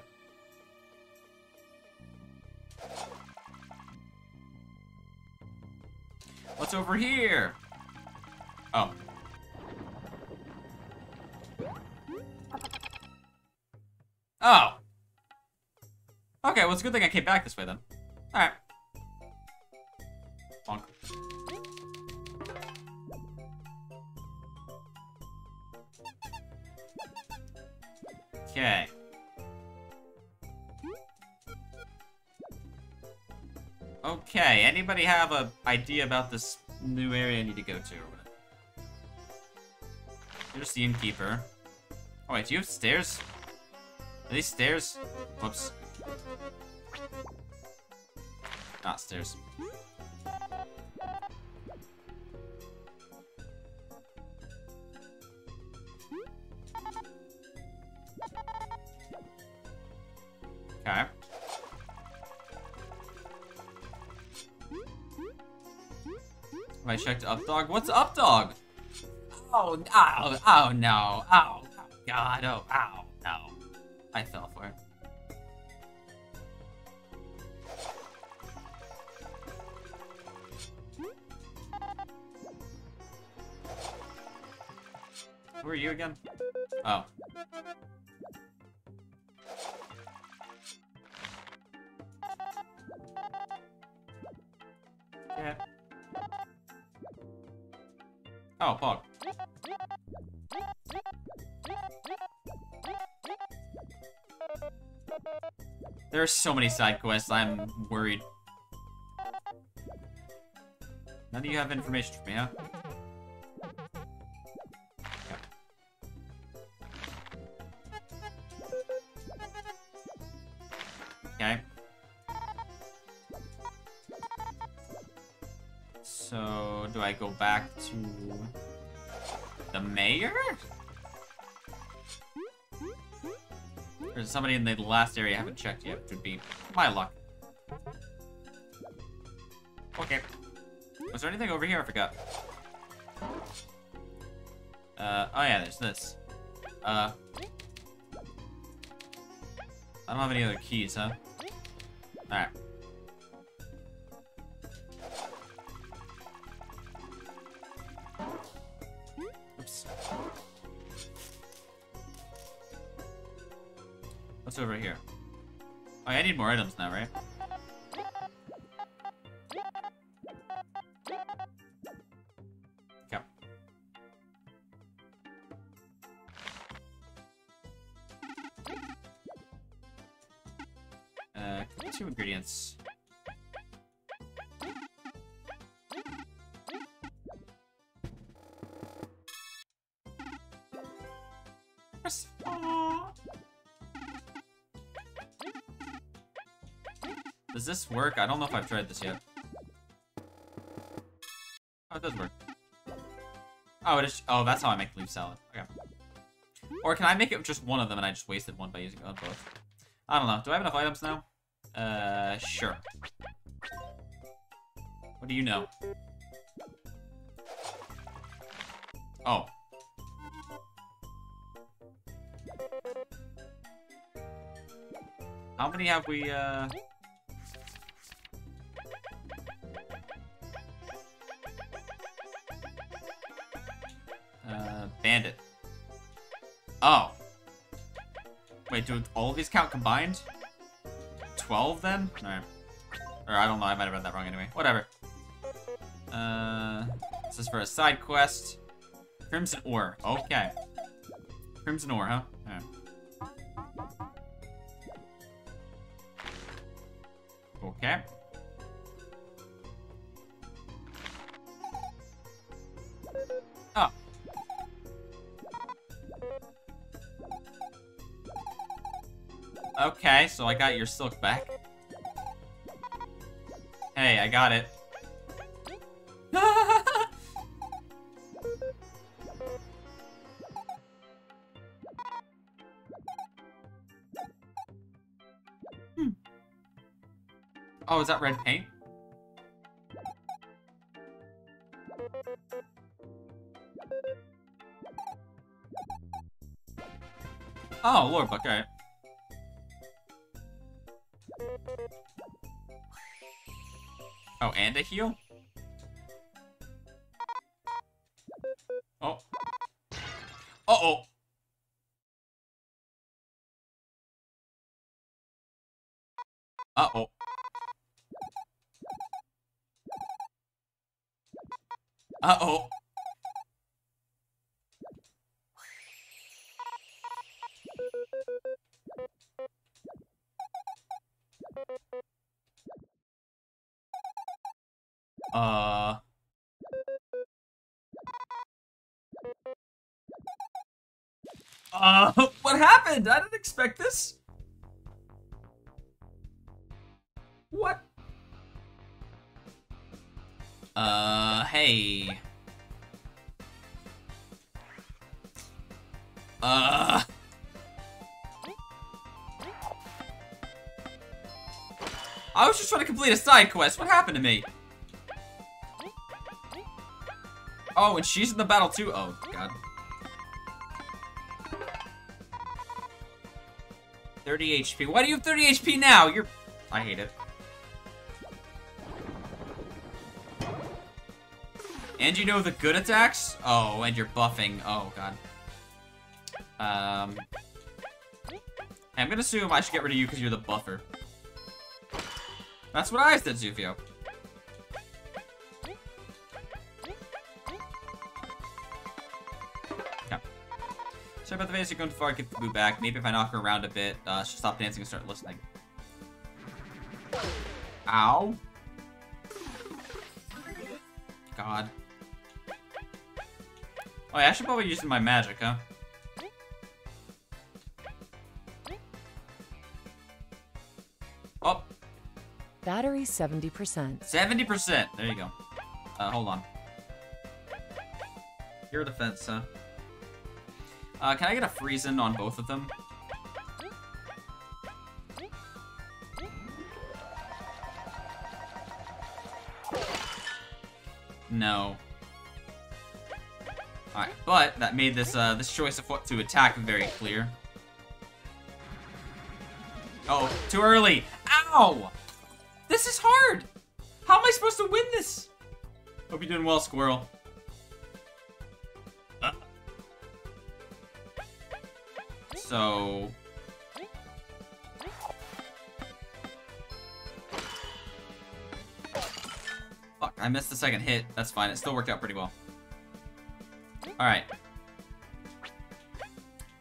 What's over here? Oh. Oh. Well, it's a good thing I came back this way then. Alright. Bonk. Okay. Okay, anybody have a idea about this new area I need to go to? Here's the innkeeper. Oh wait, do you have stairs? Are these stairs? Whoops. Not stairs. Okay. Have I checked up dog? What's up dog? Oh, ow, oh no, ow, oh god, oh, ow, Oh. Yeah. Oh, Pog. There are so many side quests, I'm worried. None of you have information for me, huh? Somebody in the last area I haven't checked yet, which would be my luck. Okay. Was there anything over here? I forgot. Uh, oh yeah, there's this. Uh, I don't have any other keys, huh? This work? I don't know if I've tried this yet. Oh, it does work. Oh, it is. Oh, that's how I make leaf salad. Okay. Or can I make it just one of them and I just wasted one by using both? I don't know. Do I have enough items now? Uh, sure. What do you know? Oh. How many have we, uh... Wait, do all of these count combined? 12 then? Alright. Or I don't know, I might have read that wrong anyway. Whatever. Uh, this is for a side quest. Crimson Ore. Okay. Crimson Ore, huh? Got your silk back. Hey, I got it. Hmm. Oh, is that red paint? Oh, Lord alright. And a heal? Complete a side quest. What happened to me? Oh, and she's in the battle too. Oh, God. 30 HP. Why do you have 30 HP now? You're... I hate it. And you know the good attacks? Oh, and you're buffing. Oh, God. Um... I'm gonna assume I should get rid of you because you're the buffer. That's what I said, Zufio. Yeah. Sorry about the face, you're going too far, get the boo back. Maybe if I knock her around a bit, uh, she'll stop dancing and start listening. Ow. God. Oh, yeah, I should probably use my magic, huh? 70%. 70%. There you go. Uh, hold on. Hero defense, huh? Uh, can I get a Friesen on both of them? No. Alright, but that made this uh, this choice of what to attack very clear. Oh, too early! Ow! Supposed to win this? Hope you're doing well, Squirrel. So... Fuck, I missed the second hit. That's fine, it still worked out pretty well. Alright.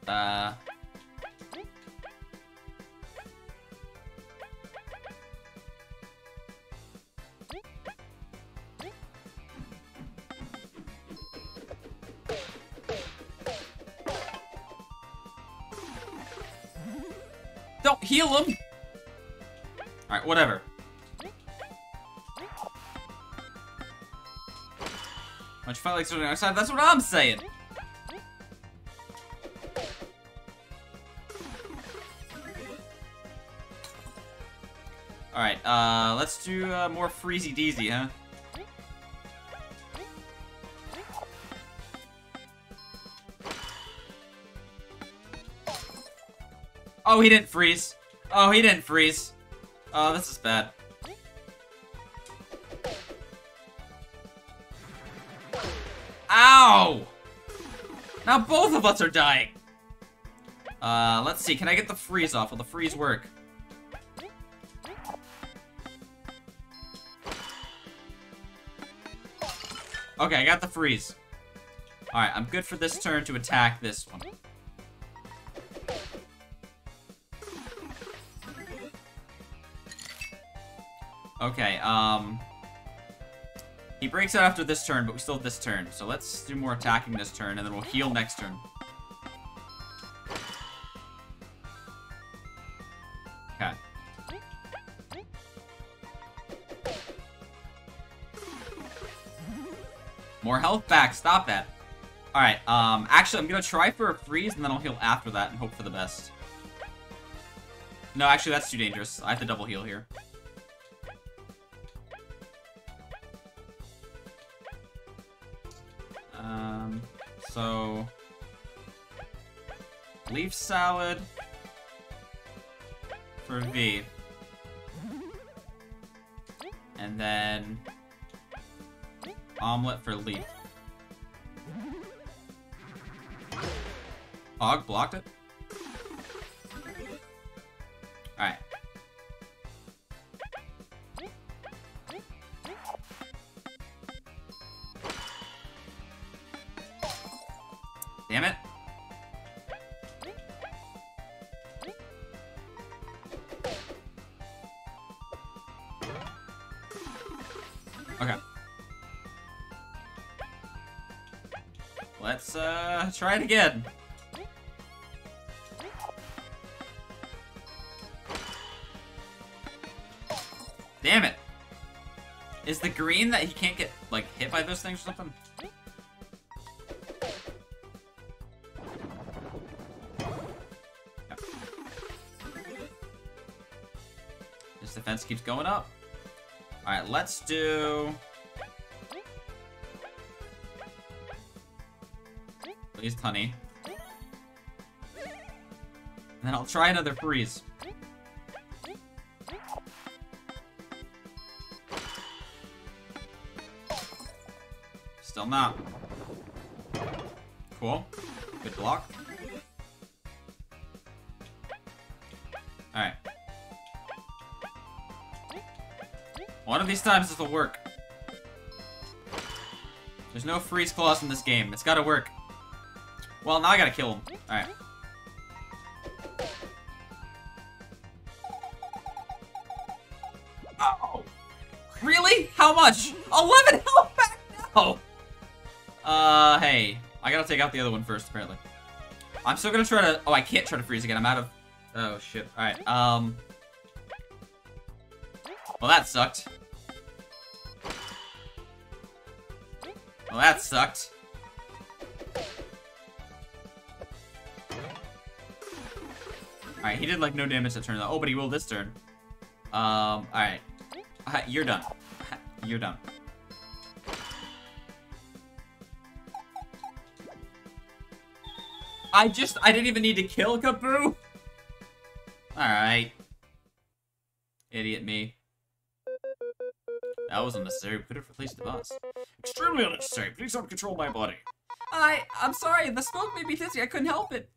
Uh... heal him! Alright, whatever. Much felt like swimming outside, that's what I'm saying! Alright, uh, let's do uh, more Freezy Deezy, huh? Oh, he didn't freeze. Oh, he didn't freeze. Oh, this is bad. Ow! Now both of us are dying. Uh, let's see. Can I get the freeze off? Will the freeze work? Okay, I got the freeze. Alright, I'm good for this turn to attack this one. Okay, um... He breaks out after this turn, but we still have this turn. So let's do more attacking this turn, and then we'll heal next turn. Okay. More health back, stop that. Alright, um, actually, I'm gonna try for a freeze, and then I'll heal after that and hope for the best. No, actually, that's too dangerous. I have to double heal here. Leif salad for Vi. And then... Omelet for Leaf. Og blocked it? Try it again. Damn it. Is the green that he can't get, like, hit by those things or something? This defense keeps going up. Alright, let's do... Please, honey. And then I'll try another freeze. Still not. Cool. Good block. Alright. One of these times this will work. There's no freeze clause in this game. It's gotta work. Well, now I gotta kill him. Alright. Oh! Really? How much? 11 health back now! Uh, hey. I gotta take out the other one first, apparently. I'm still gonna try to... Oh, I can't try to freeze again. I'm out of... Oh, shit. Alright, um... Well, that sucked. Well, that sucked. Alright, he did, like, no damage that turn. Oh, but he will this turn. Um, alright. You're done. You're done. I just, I didn't even need to kill Kabbu. Alright. Idiot me. That was unnecessary. We could have replaced the boss. Extremely unnecessary. Please don't control my body. I, I'm sorry, the smoke made me dizzy. I couldn't help it.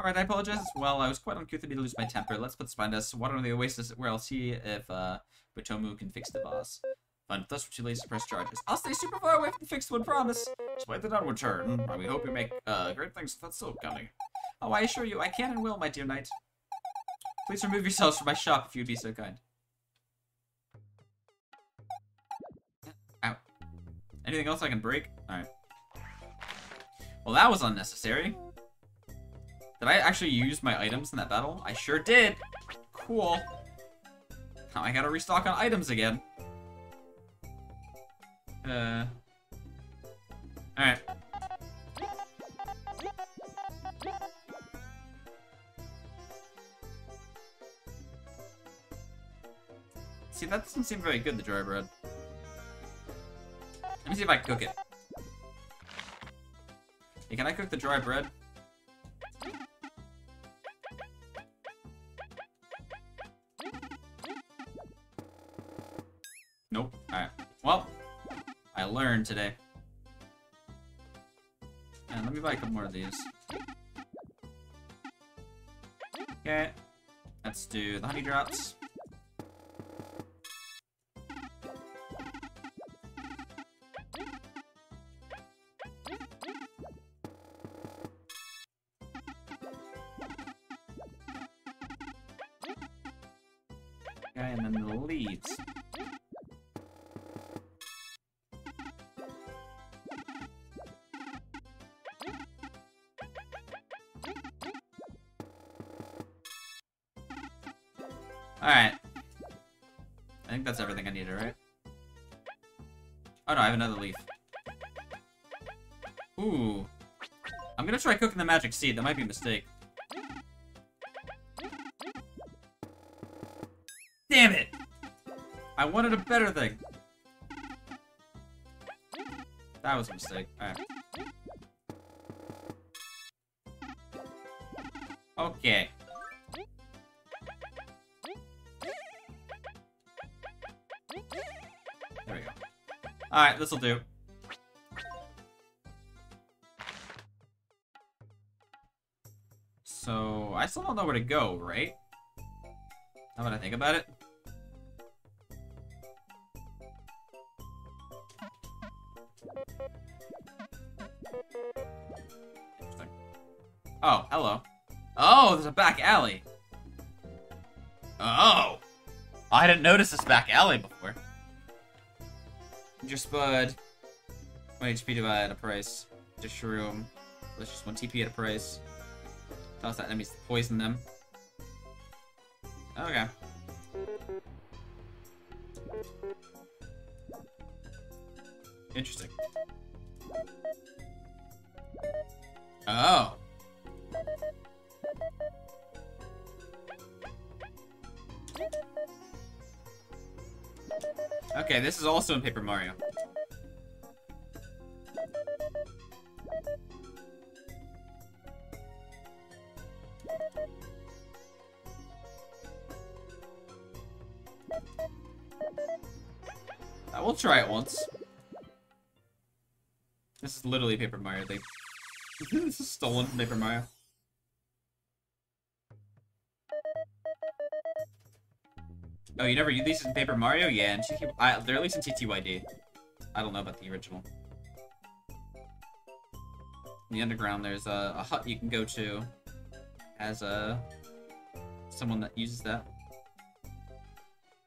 Alright, I apologize as well. I was quite uncouth to lose my temper. Let's put Spindas water on the oasis where I'll see if uh, Batomu can fix the boss. Fun, thus for two lazy press charges. I'll stay super far away from the fixed one, promise. Despite the downward turn, we hope you make uh, great things with that silk gunning. Oh, I assure you, I can and will, my dear knight. Please remove yourselves from my shop if you'd be so kind. Ow. Anything else I can break? Alright. Well, that was unnecessary. Did I actually use my items in that battle? I sure did. Cool. Now I gotta restock on items again. Uh. Alright. See, that doesn't seem very good, the dry bread. Let me see if I can cook it. Hey, can I cook the dry bread? Learned today. And let me buy a couple more of these. Okay. Let's do the honey drops. Magic seed. That might be a mistake. Damn it! I wanted a better thing. That was a mistake. Okay. There we go. Alright, this'll do. Still don't know where to go, right? Now that I think about it. Interesting. Oh, hello. Oh, there's a back alley. Oh! I didn't notice this back alley before. Just Spud. 1 HP divide at a price. Just shroom. Let's just 1 TP at a price. Toss that enemies to poison them. Okay. Interesting. Oh. Okay, this is also in Paper Mario. Is literally Paper Mario. They this is stolen Paper Mario. Oh, you never used these in Paper Mario? Yeah, and I, they're at least in TTYD. I don't know about the original. In the underground, there's a, a hut you can go to as a someone that uses that.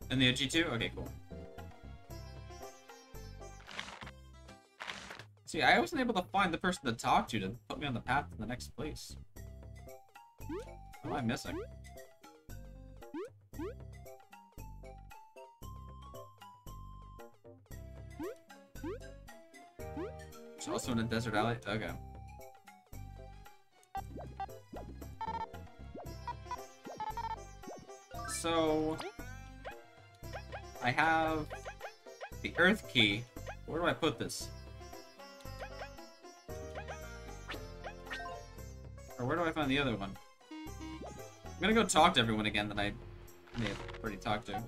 In the OG2? Okay, cool. See, I wasn't able to find the person to talk to to put me on the path to the next place. What am I missing? It's also in a desert alley? Okay. So... I have the Earth Key. Where do I put this? Or where do I find the other one? I'm gonna go talk to everyone again that I may have already talked to.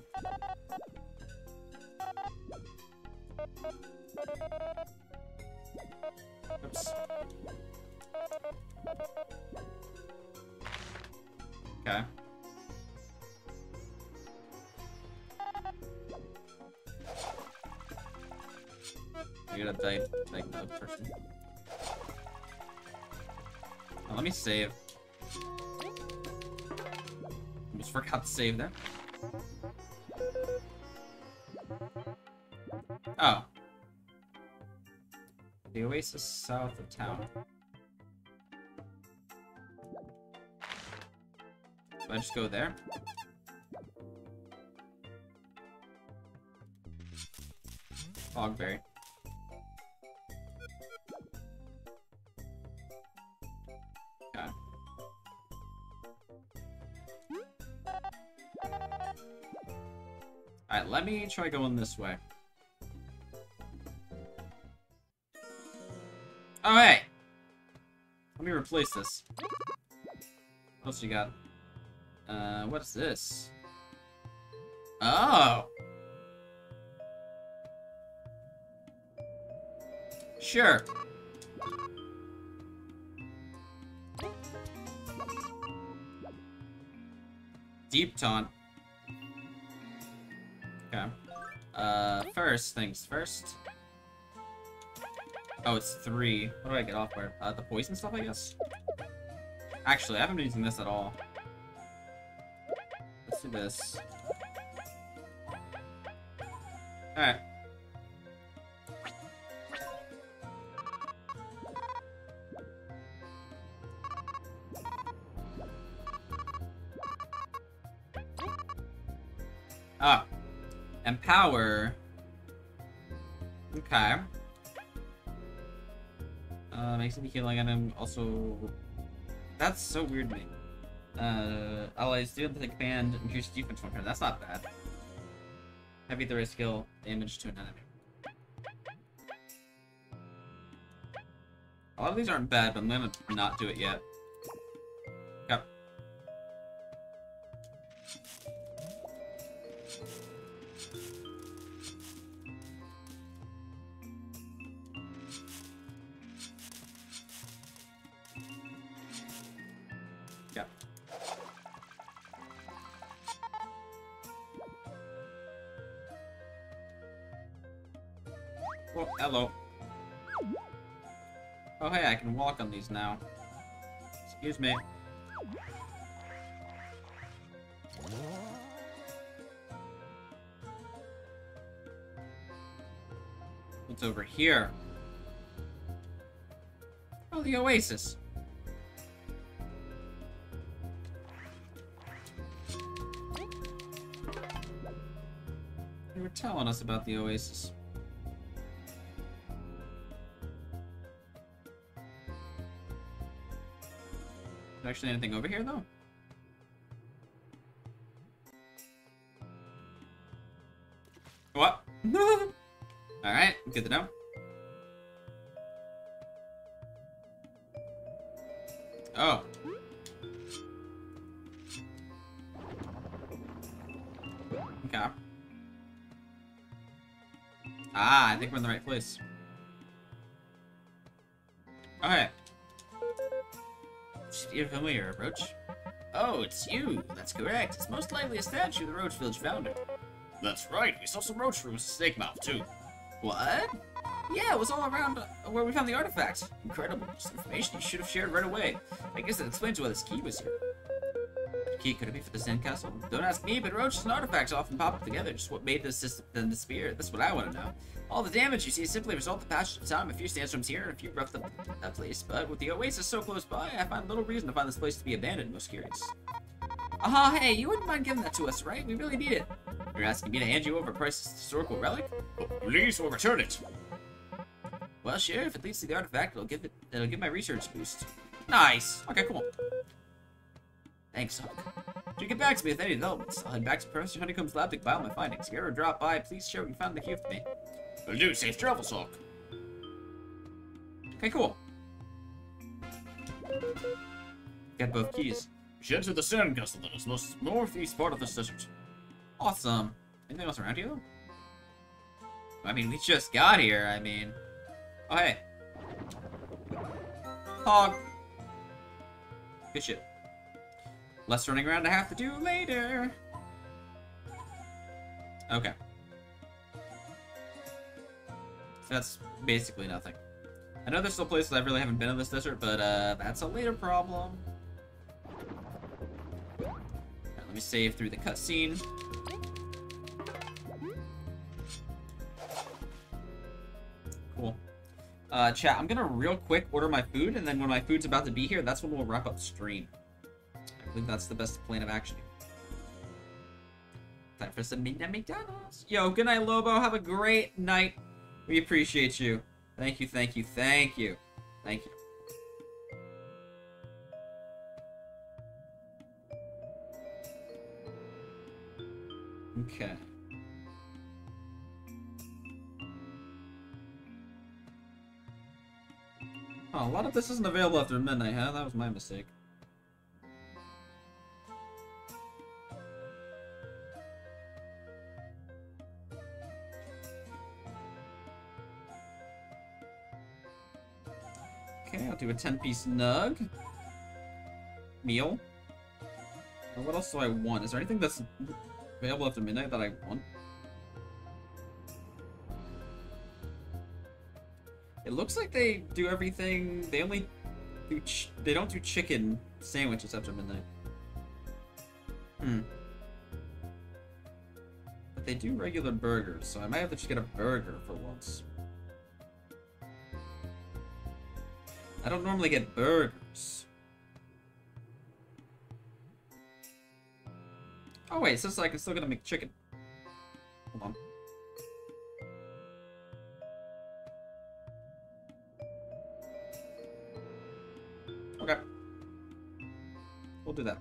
Save. Almost forgot to save there. Oh. The oasis south of town. Do I just go there? Fogberry. try going this way. Oh hey! Let me replace this. What else you got? Uh, what's this? Oh! Sure. Deep taunt. First things first. Oh, it's three. What do I get off for? Uh, the poison stuff, I guess? Actually, I haven't been using this at all. Let's do this. Alright. Healing and I'm also... That's so weird to me. Uh, allies do the command increase defense one turn. That's not bad. Heavy throw skill, damage to an enemy. A lot of these aren't bad, but I'm gonna not do it yet. Oh, hey, I can walk on these now. Excuse me. What's over here? Oh, the oasis. They were telling us about the oasis. Actually anything over here, though? What? Alright, good to know. Statue of the Roach Village founder. That's right, we saw some roach rooms at Snakemouth, too. What? Yeah, it was all around uh, where we found the artifact. Incredible. Just information you should have shared right away. I guess that explains why this key was here. The key could it be for the Sand Castle? Don't ask me, but roaches and artifacts often pop up together. Just what made this system then disappear. That's what I want to know. All the damage you see is simply a result of the passage of time. A few sandstorms here and a few roughed up that place. But with the oasis so close by, I find little reason to find this place to be abandoned. Most curious. Aha, hey, you wouldn't mind giving that to us, right? We really need it. You're asking me to hand you over a priceless historical relic? Oh, please, or return it. Well, sure. If it leads to the artifact, it'll give it. It'll give my research boost. Nice. Okay, cool. Thanks, Hawk. Do get back to me with any developments. I'll head back to Professor Honeycomb's lab to compile my findings. If you ever drop by, please share what you found in the key with me. Will do, safe travels, Hawk. Okay, cool. Got both keys. We should the the Sandcastle that is most northeast part of this desert. Awesome. Anything else around here. I mean, we just got here. I mean, oh hey, hog. Good shit. Less running around to have to do later. Okay. That's basically nothing. I know there's still places I really haven't been in this desert, but uh, that's a later problem. Me save through the cutscene. Cool. Uh, chat, I'm gonna real quick order my food, and then when my food's about to be here, that's when we'll wrap up stream. I believe that's the best plan of action. Time for some midnight McDonald's. Yo, good night, Lobo. Have a great night. We appreciate you. Thank you, thank you, thank you. Thank you. Okay. Oh, a lot of this isn't available after midnight, huh? That was my mistake. Okay, I'll do a 10 piece nug. Meal. What else do I want? Is there anything that's available after midnight that I want? It looks like they do everything. They only do. They don't do chicken sandwiches after midnight. Hmm. But they do regular burgers, so I might have to just get a burger for once. I don't normally get burgers. Oh wait, it says I can still get a McChicken. Hold on. Okay. We'll do that.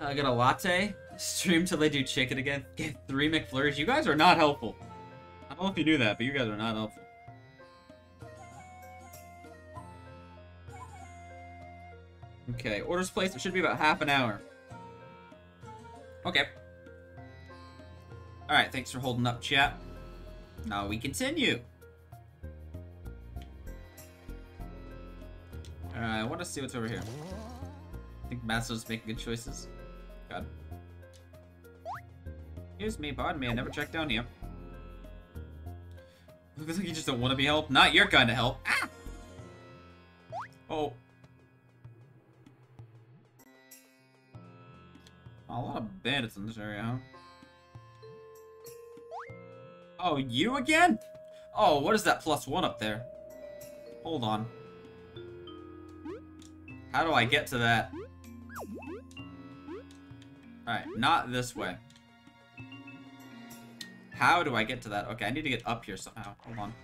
I got a latte. Stream till they do chicken again. Get three McFlurries. You guys are not helpful. I don't know if you do that, but you guys are not helpful. Okay, orders placed. It should be about half an hour. Okay. Alright, thanks for holding up, chat. Now we continue. Alright, I want to see what's over here. I think Master's making good choices. God. Excuse me, pardon me, I never checked down here. Looks like you just don't want to be helped. Not your kind of help. Ah! Oh. A lot of bandits in this area, huh? Oh, you again? Oh, what is that plus one up there? Hold on. How do I get to that? Alright, not this way. How do I get to that? Okay, I need to get up here somehow. Hold on.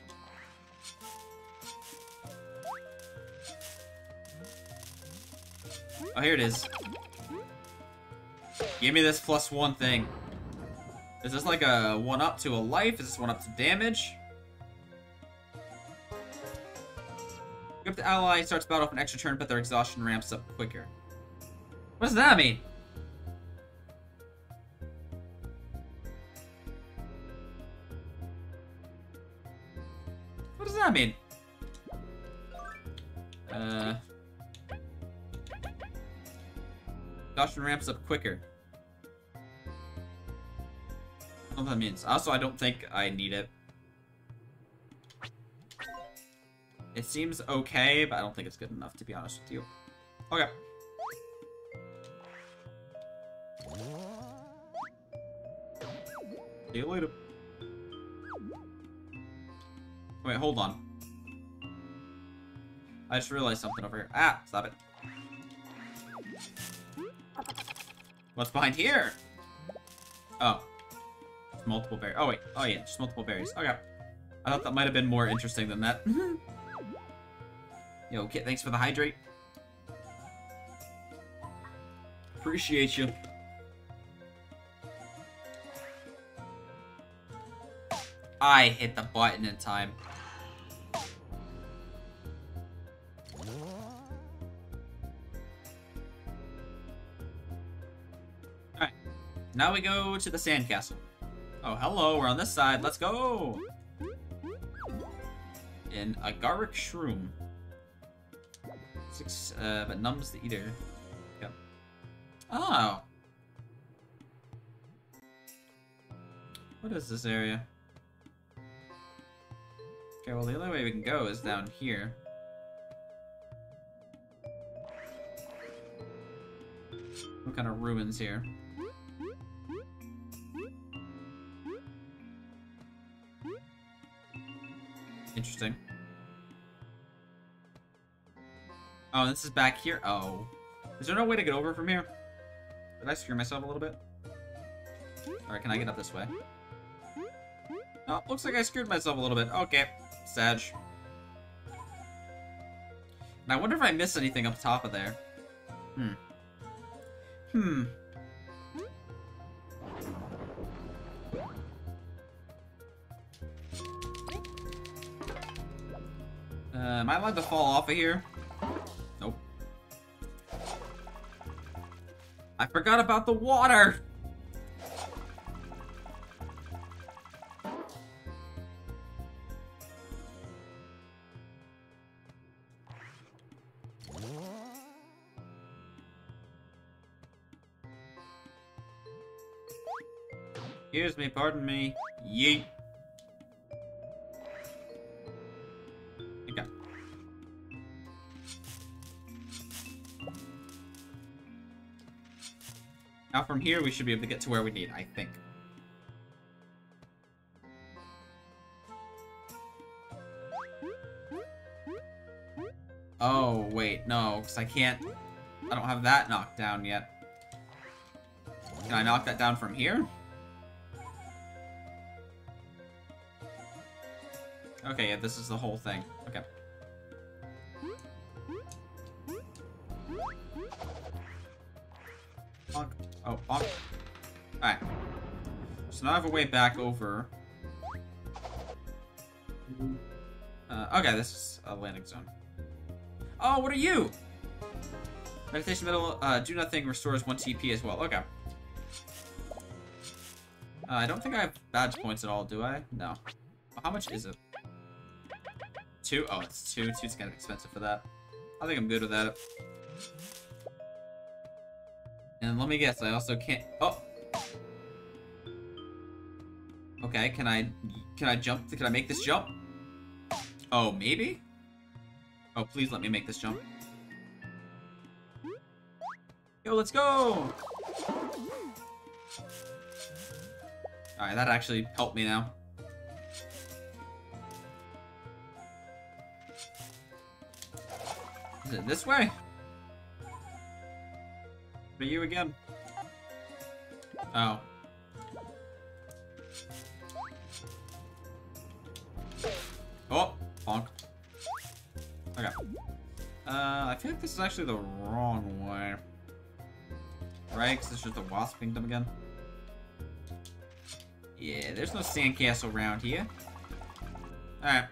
Oh, here it is. Give me this plus one thing. Is this like a one up to a life? Is this one up to damage? If the ally starts battle off an extra turn, but their exhaustion ramps up quicker. What does that mean? Mean? Uh... Exhaustion ramps up quicker. I don't know what that means. Also, I don't think I need it. It seems okay, but I don't think it's good enough, to be honest with you. Okay. See you later. Wait, hold on. I just realized something over here. Ah, stop it. What's behind here? Oh. Multiple berries. Oh, wait. Oh, yeah, just multiple berries. Okay. I thought that might have been more interesting than that. Yo, Kit, thanks for the hydrate. Appreciate you. I hit the button in time. Now we go to the sandcastle. Oh, hello, we're on this side. Let's go! In Agaric Shroom. Six, uh, but numbs the eater. Yep. Oh! What is this area? Okay, well the only way we can go is down here. What kind of ruins here? Interesting. Oh, this is back here? Oh. Is there no way to get over from here? Did I screw myself a little bit? Alright, can I get up this way? Oh, looks like I screwed myself a little bit. Okay. Sag. And I wonder if I missed anything up top of there. Hmm. Hmm. Uh, am I allowed to fall off of here? Nope. I forgot about the water! Excuse me, pardon me. Yeet. From here, we should be able to get to where we need, I think. Oh, wait, no, because I can't... I don't have that knocked down yet. Can I knock that down from here? Okay, yeah, this is the whole thing. Okay. Have a way back over. Uh, okay, this is a landing zone. Oh, what are you? Meditation medal, uh, do nothing restores 1 TP as well. Okay. Uh, I don't think I have badge points at all, do I? No. How much is it? Two? Oh, it's two. Two's kind of expensive for that. I think I'm good with that. And let me guess, I also can't... Oh! Okay, can I... Can I jump? Can I make this jump? Oh, maybe? Oh, please let me make this jump. Yo, let's go! Alright, that actually helped me now. Is it this way? For you again? Oh. Oh, feel like this is actually the wrong way. Right? Because it's just the Wasp Kingdom again. Yeah, there's no sandcastle around here. Alright.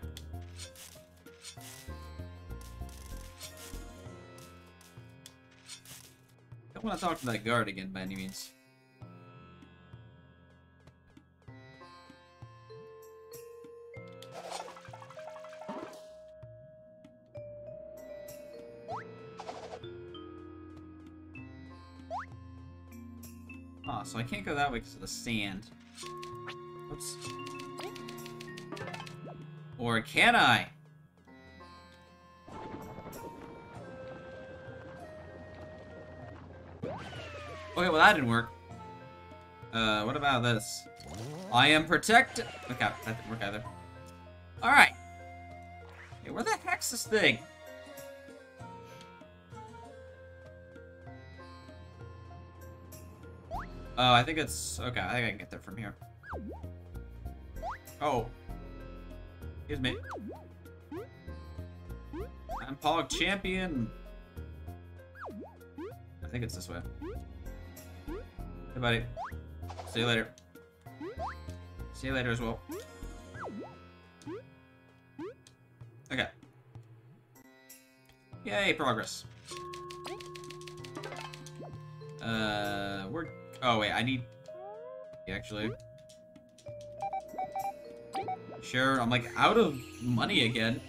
Don't want to talk to that guard again by any means. So I can't go that way because of the sand. Oops. Or can I? Okay, well that didn't work. Uh, what about this? I am protected. Okay, that didn't work either. Alright. Hey, where the heck's this thing? Oh, I think it's... Okay, I think I can get there from here. Oh. Excuse me. I'm Pog Champion. I think it's this way. Hey, buddy. See you later. See you later as well. Okay. Yay, progress. Uh, we're... Oh, wait, I need... Actually. Sure, I'm like out of money again.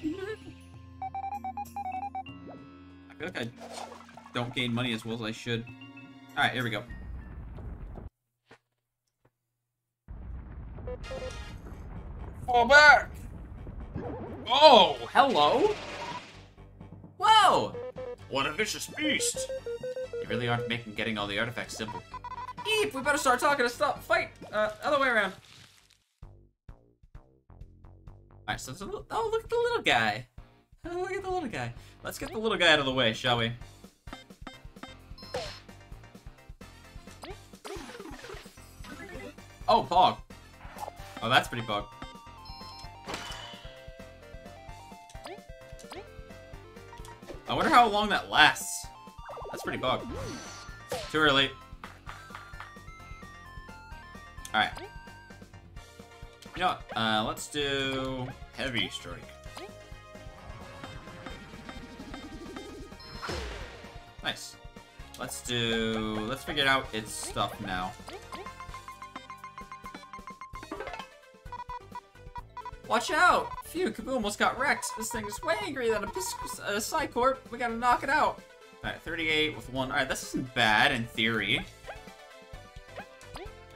I feel like I don't gain money as well as I should. Alright, here we go. Fall back! Oh, hello! Whoa! What a vicious beast! You really aren't making getting all the artifacts simple. Eep, we better start talking to stop fight. Uh, other way around. Alright, so, so oh look at the little guy. Oh, look at the little guy. Let's get the little guy out of the way, shall we? Oh, Pog. Oh, that's pretty Pog. I wonder how long that lasts. That's pretty Pog. Too early. Alright. You know what? Uh, let's do heavy strike. Nice. Let's do... Let's figure out its stuff now. Watch out! Phew, Kabbu almost got wrecked. This thing is way angry than a, a Psicorp. We gotta knock it out. Alright, 38 with one. Alright, this isn't bad in theory.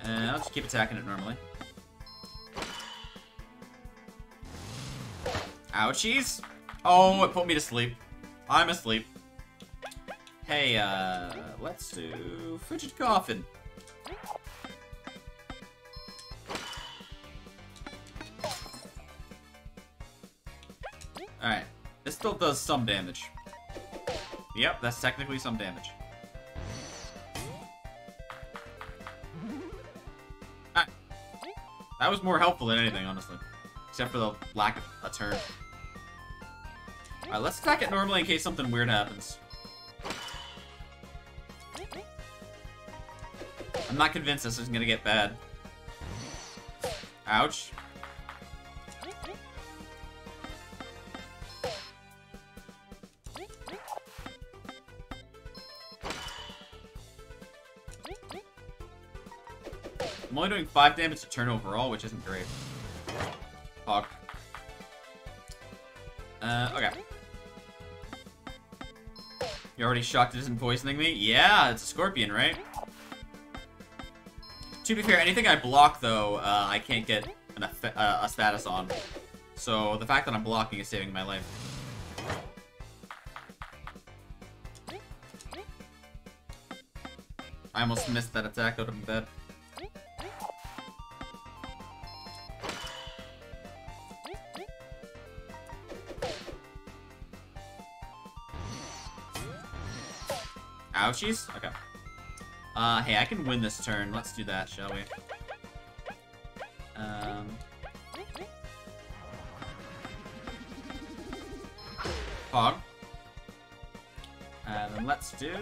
And I'll just keep attacking it normally. Ouchies! Oh, it put me to sleep. I'm asleep. Hey, uh, let's do Frigid Coffin. Alright, this still does some damage. Yep, that's technically some damage. That was more helpful than anything, honestly. Except for the lack of a turn. Alright, let's attack it normally in case something weird happens. I'm not convinced this is gonna get bad. Ouch. Only doing 5 damage to turn overall, which isn't great. Fuck. Uh, okay. You already shocked it isn't poisoning me? Yeah, it's a scorpion, right? To be fair, anything I block, though, uh, I can't get an, uh, a status on. So the fact that I'm blocking is saving my life. I almost missed that attack out of bed. Ouchies? Okay. Uh, hey, I can win this turn. Let's do that, shall we? Um... And then let's do...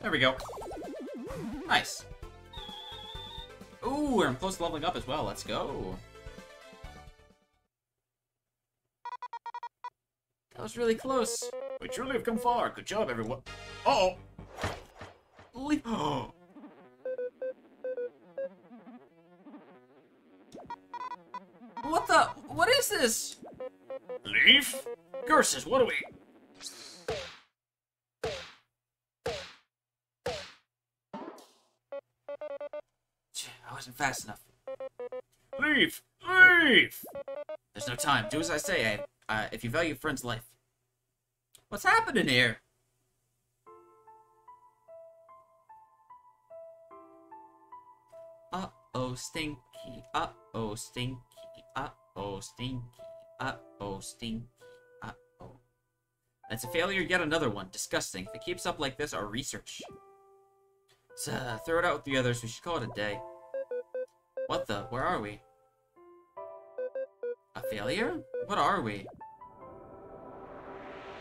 There we go. Nice. Ooh, I'm close to leveling up as well. Let's go. Really close. We truly have come far. Good job, everyone. Uh oh. Leif. what the? What is this? Leif? Curses, what are we... I wasn't fast enough. Leif! Leif! There's no time. Do as I say. I, uh, if you value a friend's life. What's happening here? Uh-oh, stinky. Uh-oh, stinky. Uh-oh, stinky. Uh-oh, stinky. Uh-oh. That's a failure, yet another one. Disgusting. If it keeps up like this, our research. So, throw it out with the others. We should call it a day. What the? Where are we? A failure? What are we?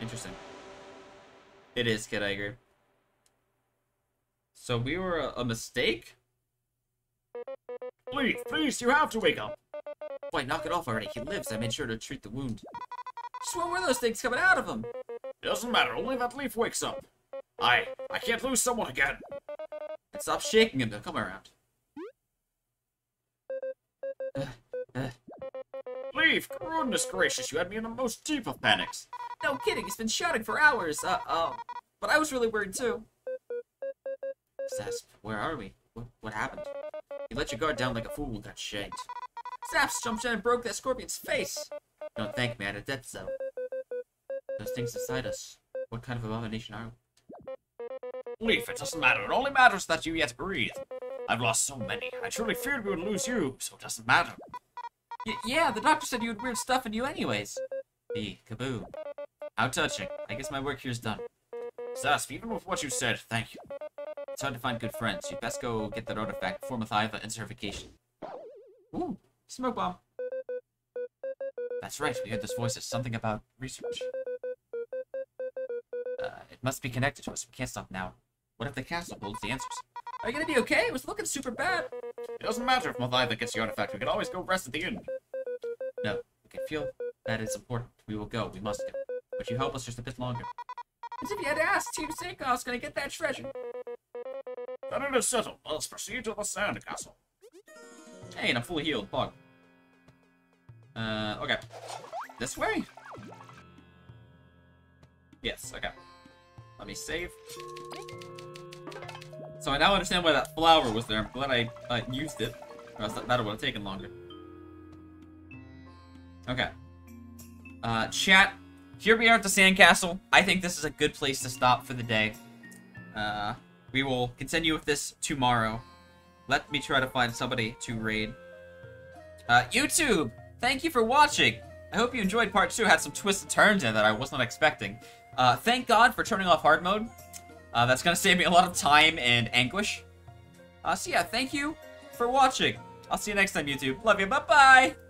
Interesting. It is, Kid Iger. So we were a, a mistake? Leif, please, you have to wake up. Why, knock it off already. He lives. I made sure to treat the wound. Just what were those things coming out of him? It Doesn't matter, only that Leif wakes up. I, I can't lose someone again. And stop shaking him to come around. Uh, uh. Leif, goodness gracious, you had me in the most deep of panics. No kidding, he's been shouting for hours. Uh, uh, but I was really worried too. Zasp, where are we? What, what happened? You let your guard down like a fool and got shanked. Zasp jumped in and broke that scorpion's face. Don't thank me, I had a death zone. Those things inside us. What kind of abomination are we? Leif, it doesn't matter. It only matters that you yet breathe. I've lost so many. I truly feared we would lose you, so it doesn't matter. Y yeah, the doctor said you had weird stuff in you anyways. B, Kabbu. How touching. I guess my work here's done. Zasp, even with what you said, thank you. It's hard to find good friends. You'd best go get that artifact before Mothiva ends her vacation. Ooh, smoke bomb. That's right, we heard those voices. Something about research. Uh, it must be connected to us. We can't stop now. What if the castle holds the answers? Are you gonna be okay? It was looking super bad. It doesn't matter if Mothiva gets the artifact. We can always go rest at the inn. No, we can feel that it's important. We will go. We must go. But you help us just a bit longer. As if you had asked, Team Seiko's gonna get that treasure. Then it is settled. Let's proceed to the Sand Castle. Hey, and I'm fully healed. Pog. Uh, okay. This way? Yes, okay. Let me save. So I now understand why that flower was there. I'm glad I uh, used it. Or else that, that would have taken longer. Okay. Uh, chat, here we are at the sandcastle. I think this is a good place to stop for the day. Uh, we will continue with this tomorrow. Let me try to find somebody to raid. Uh, YouTube, thank you for watching. I hope you enjoyed part two. It had some twists and turns in that I was not expecting. Uh, thank God for turning off hard mode. Uh, that's gonna save me a lot of time and anguish. Uh, so yeah, thank you for watching. I'll see you next time, YouTube. Love you. Bye bye.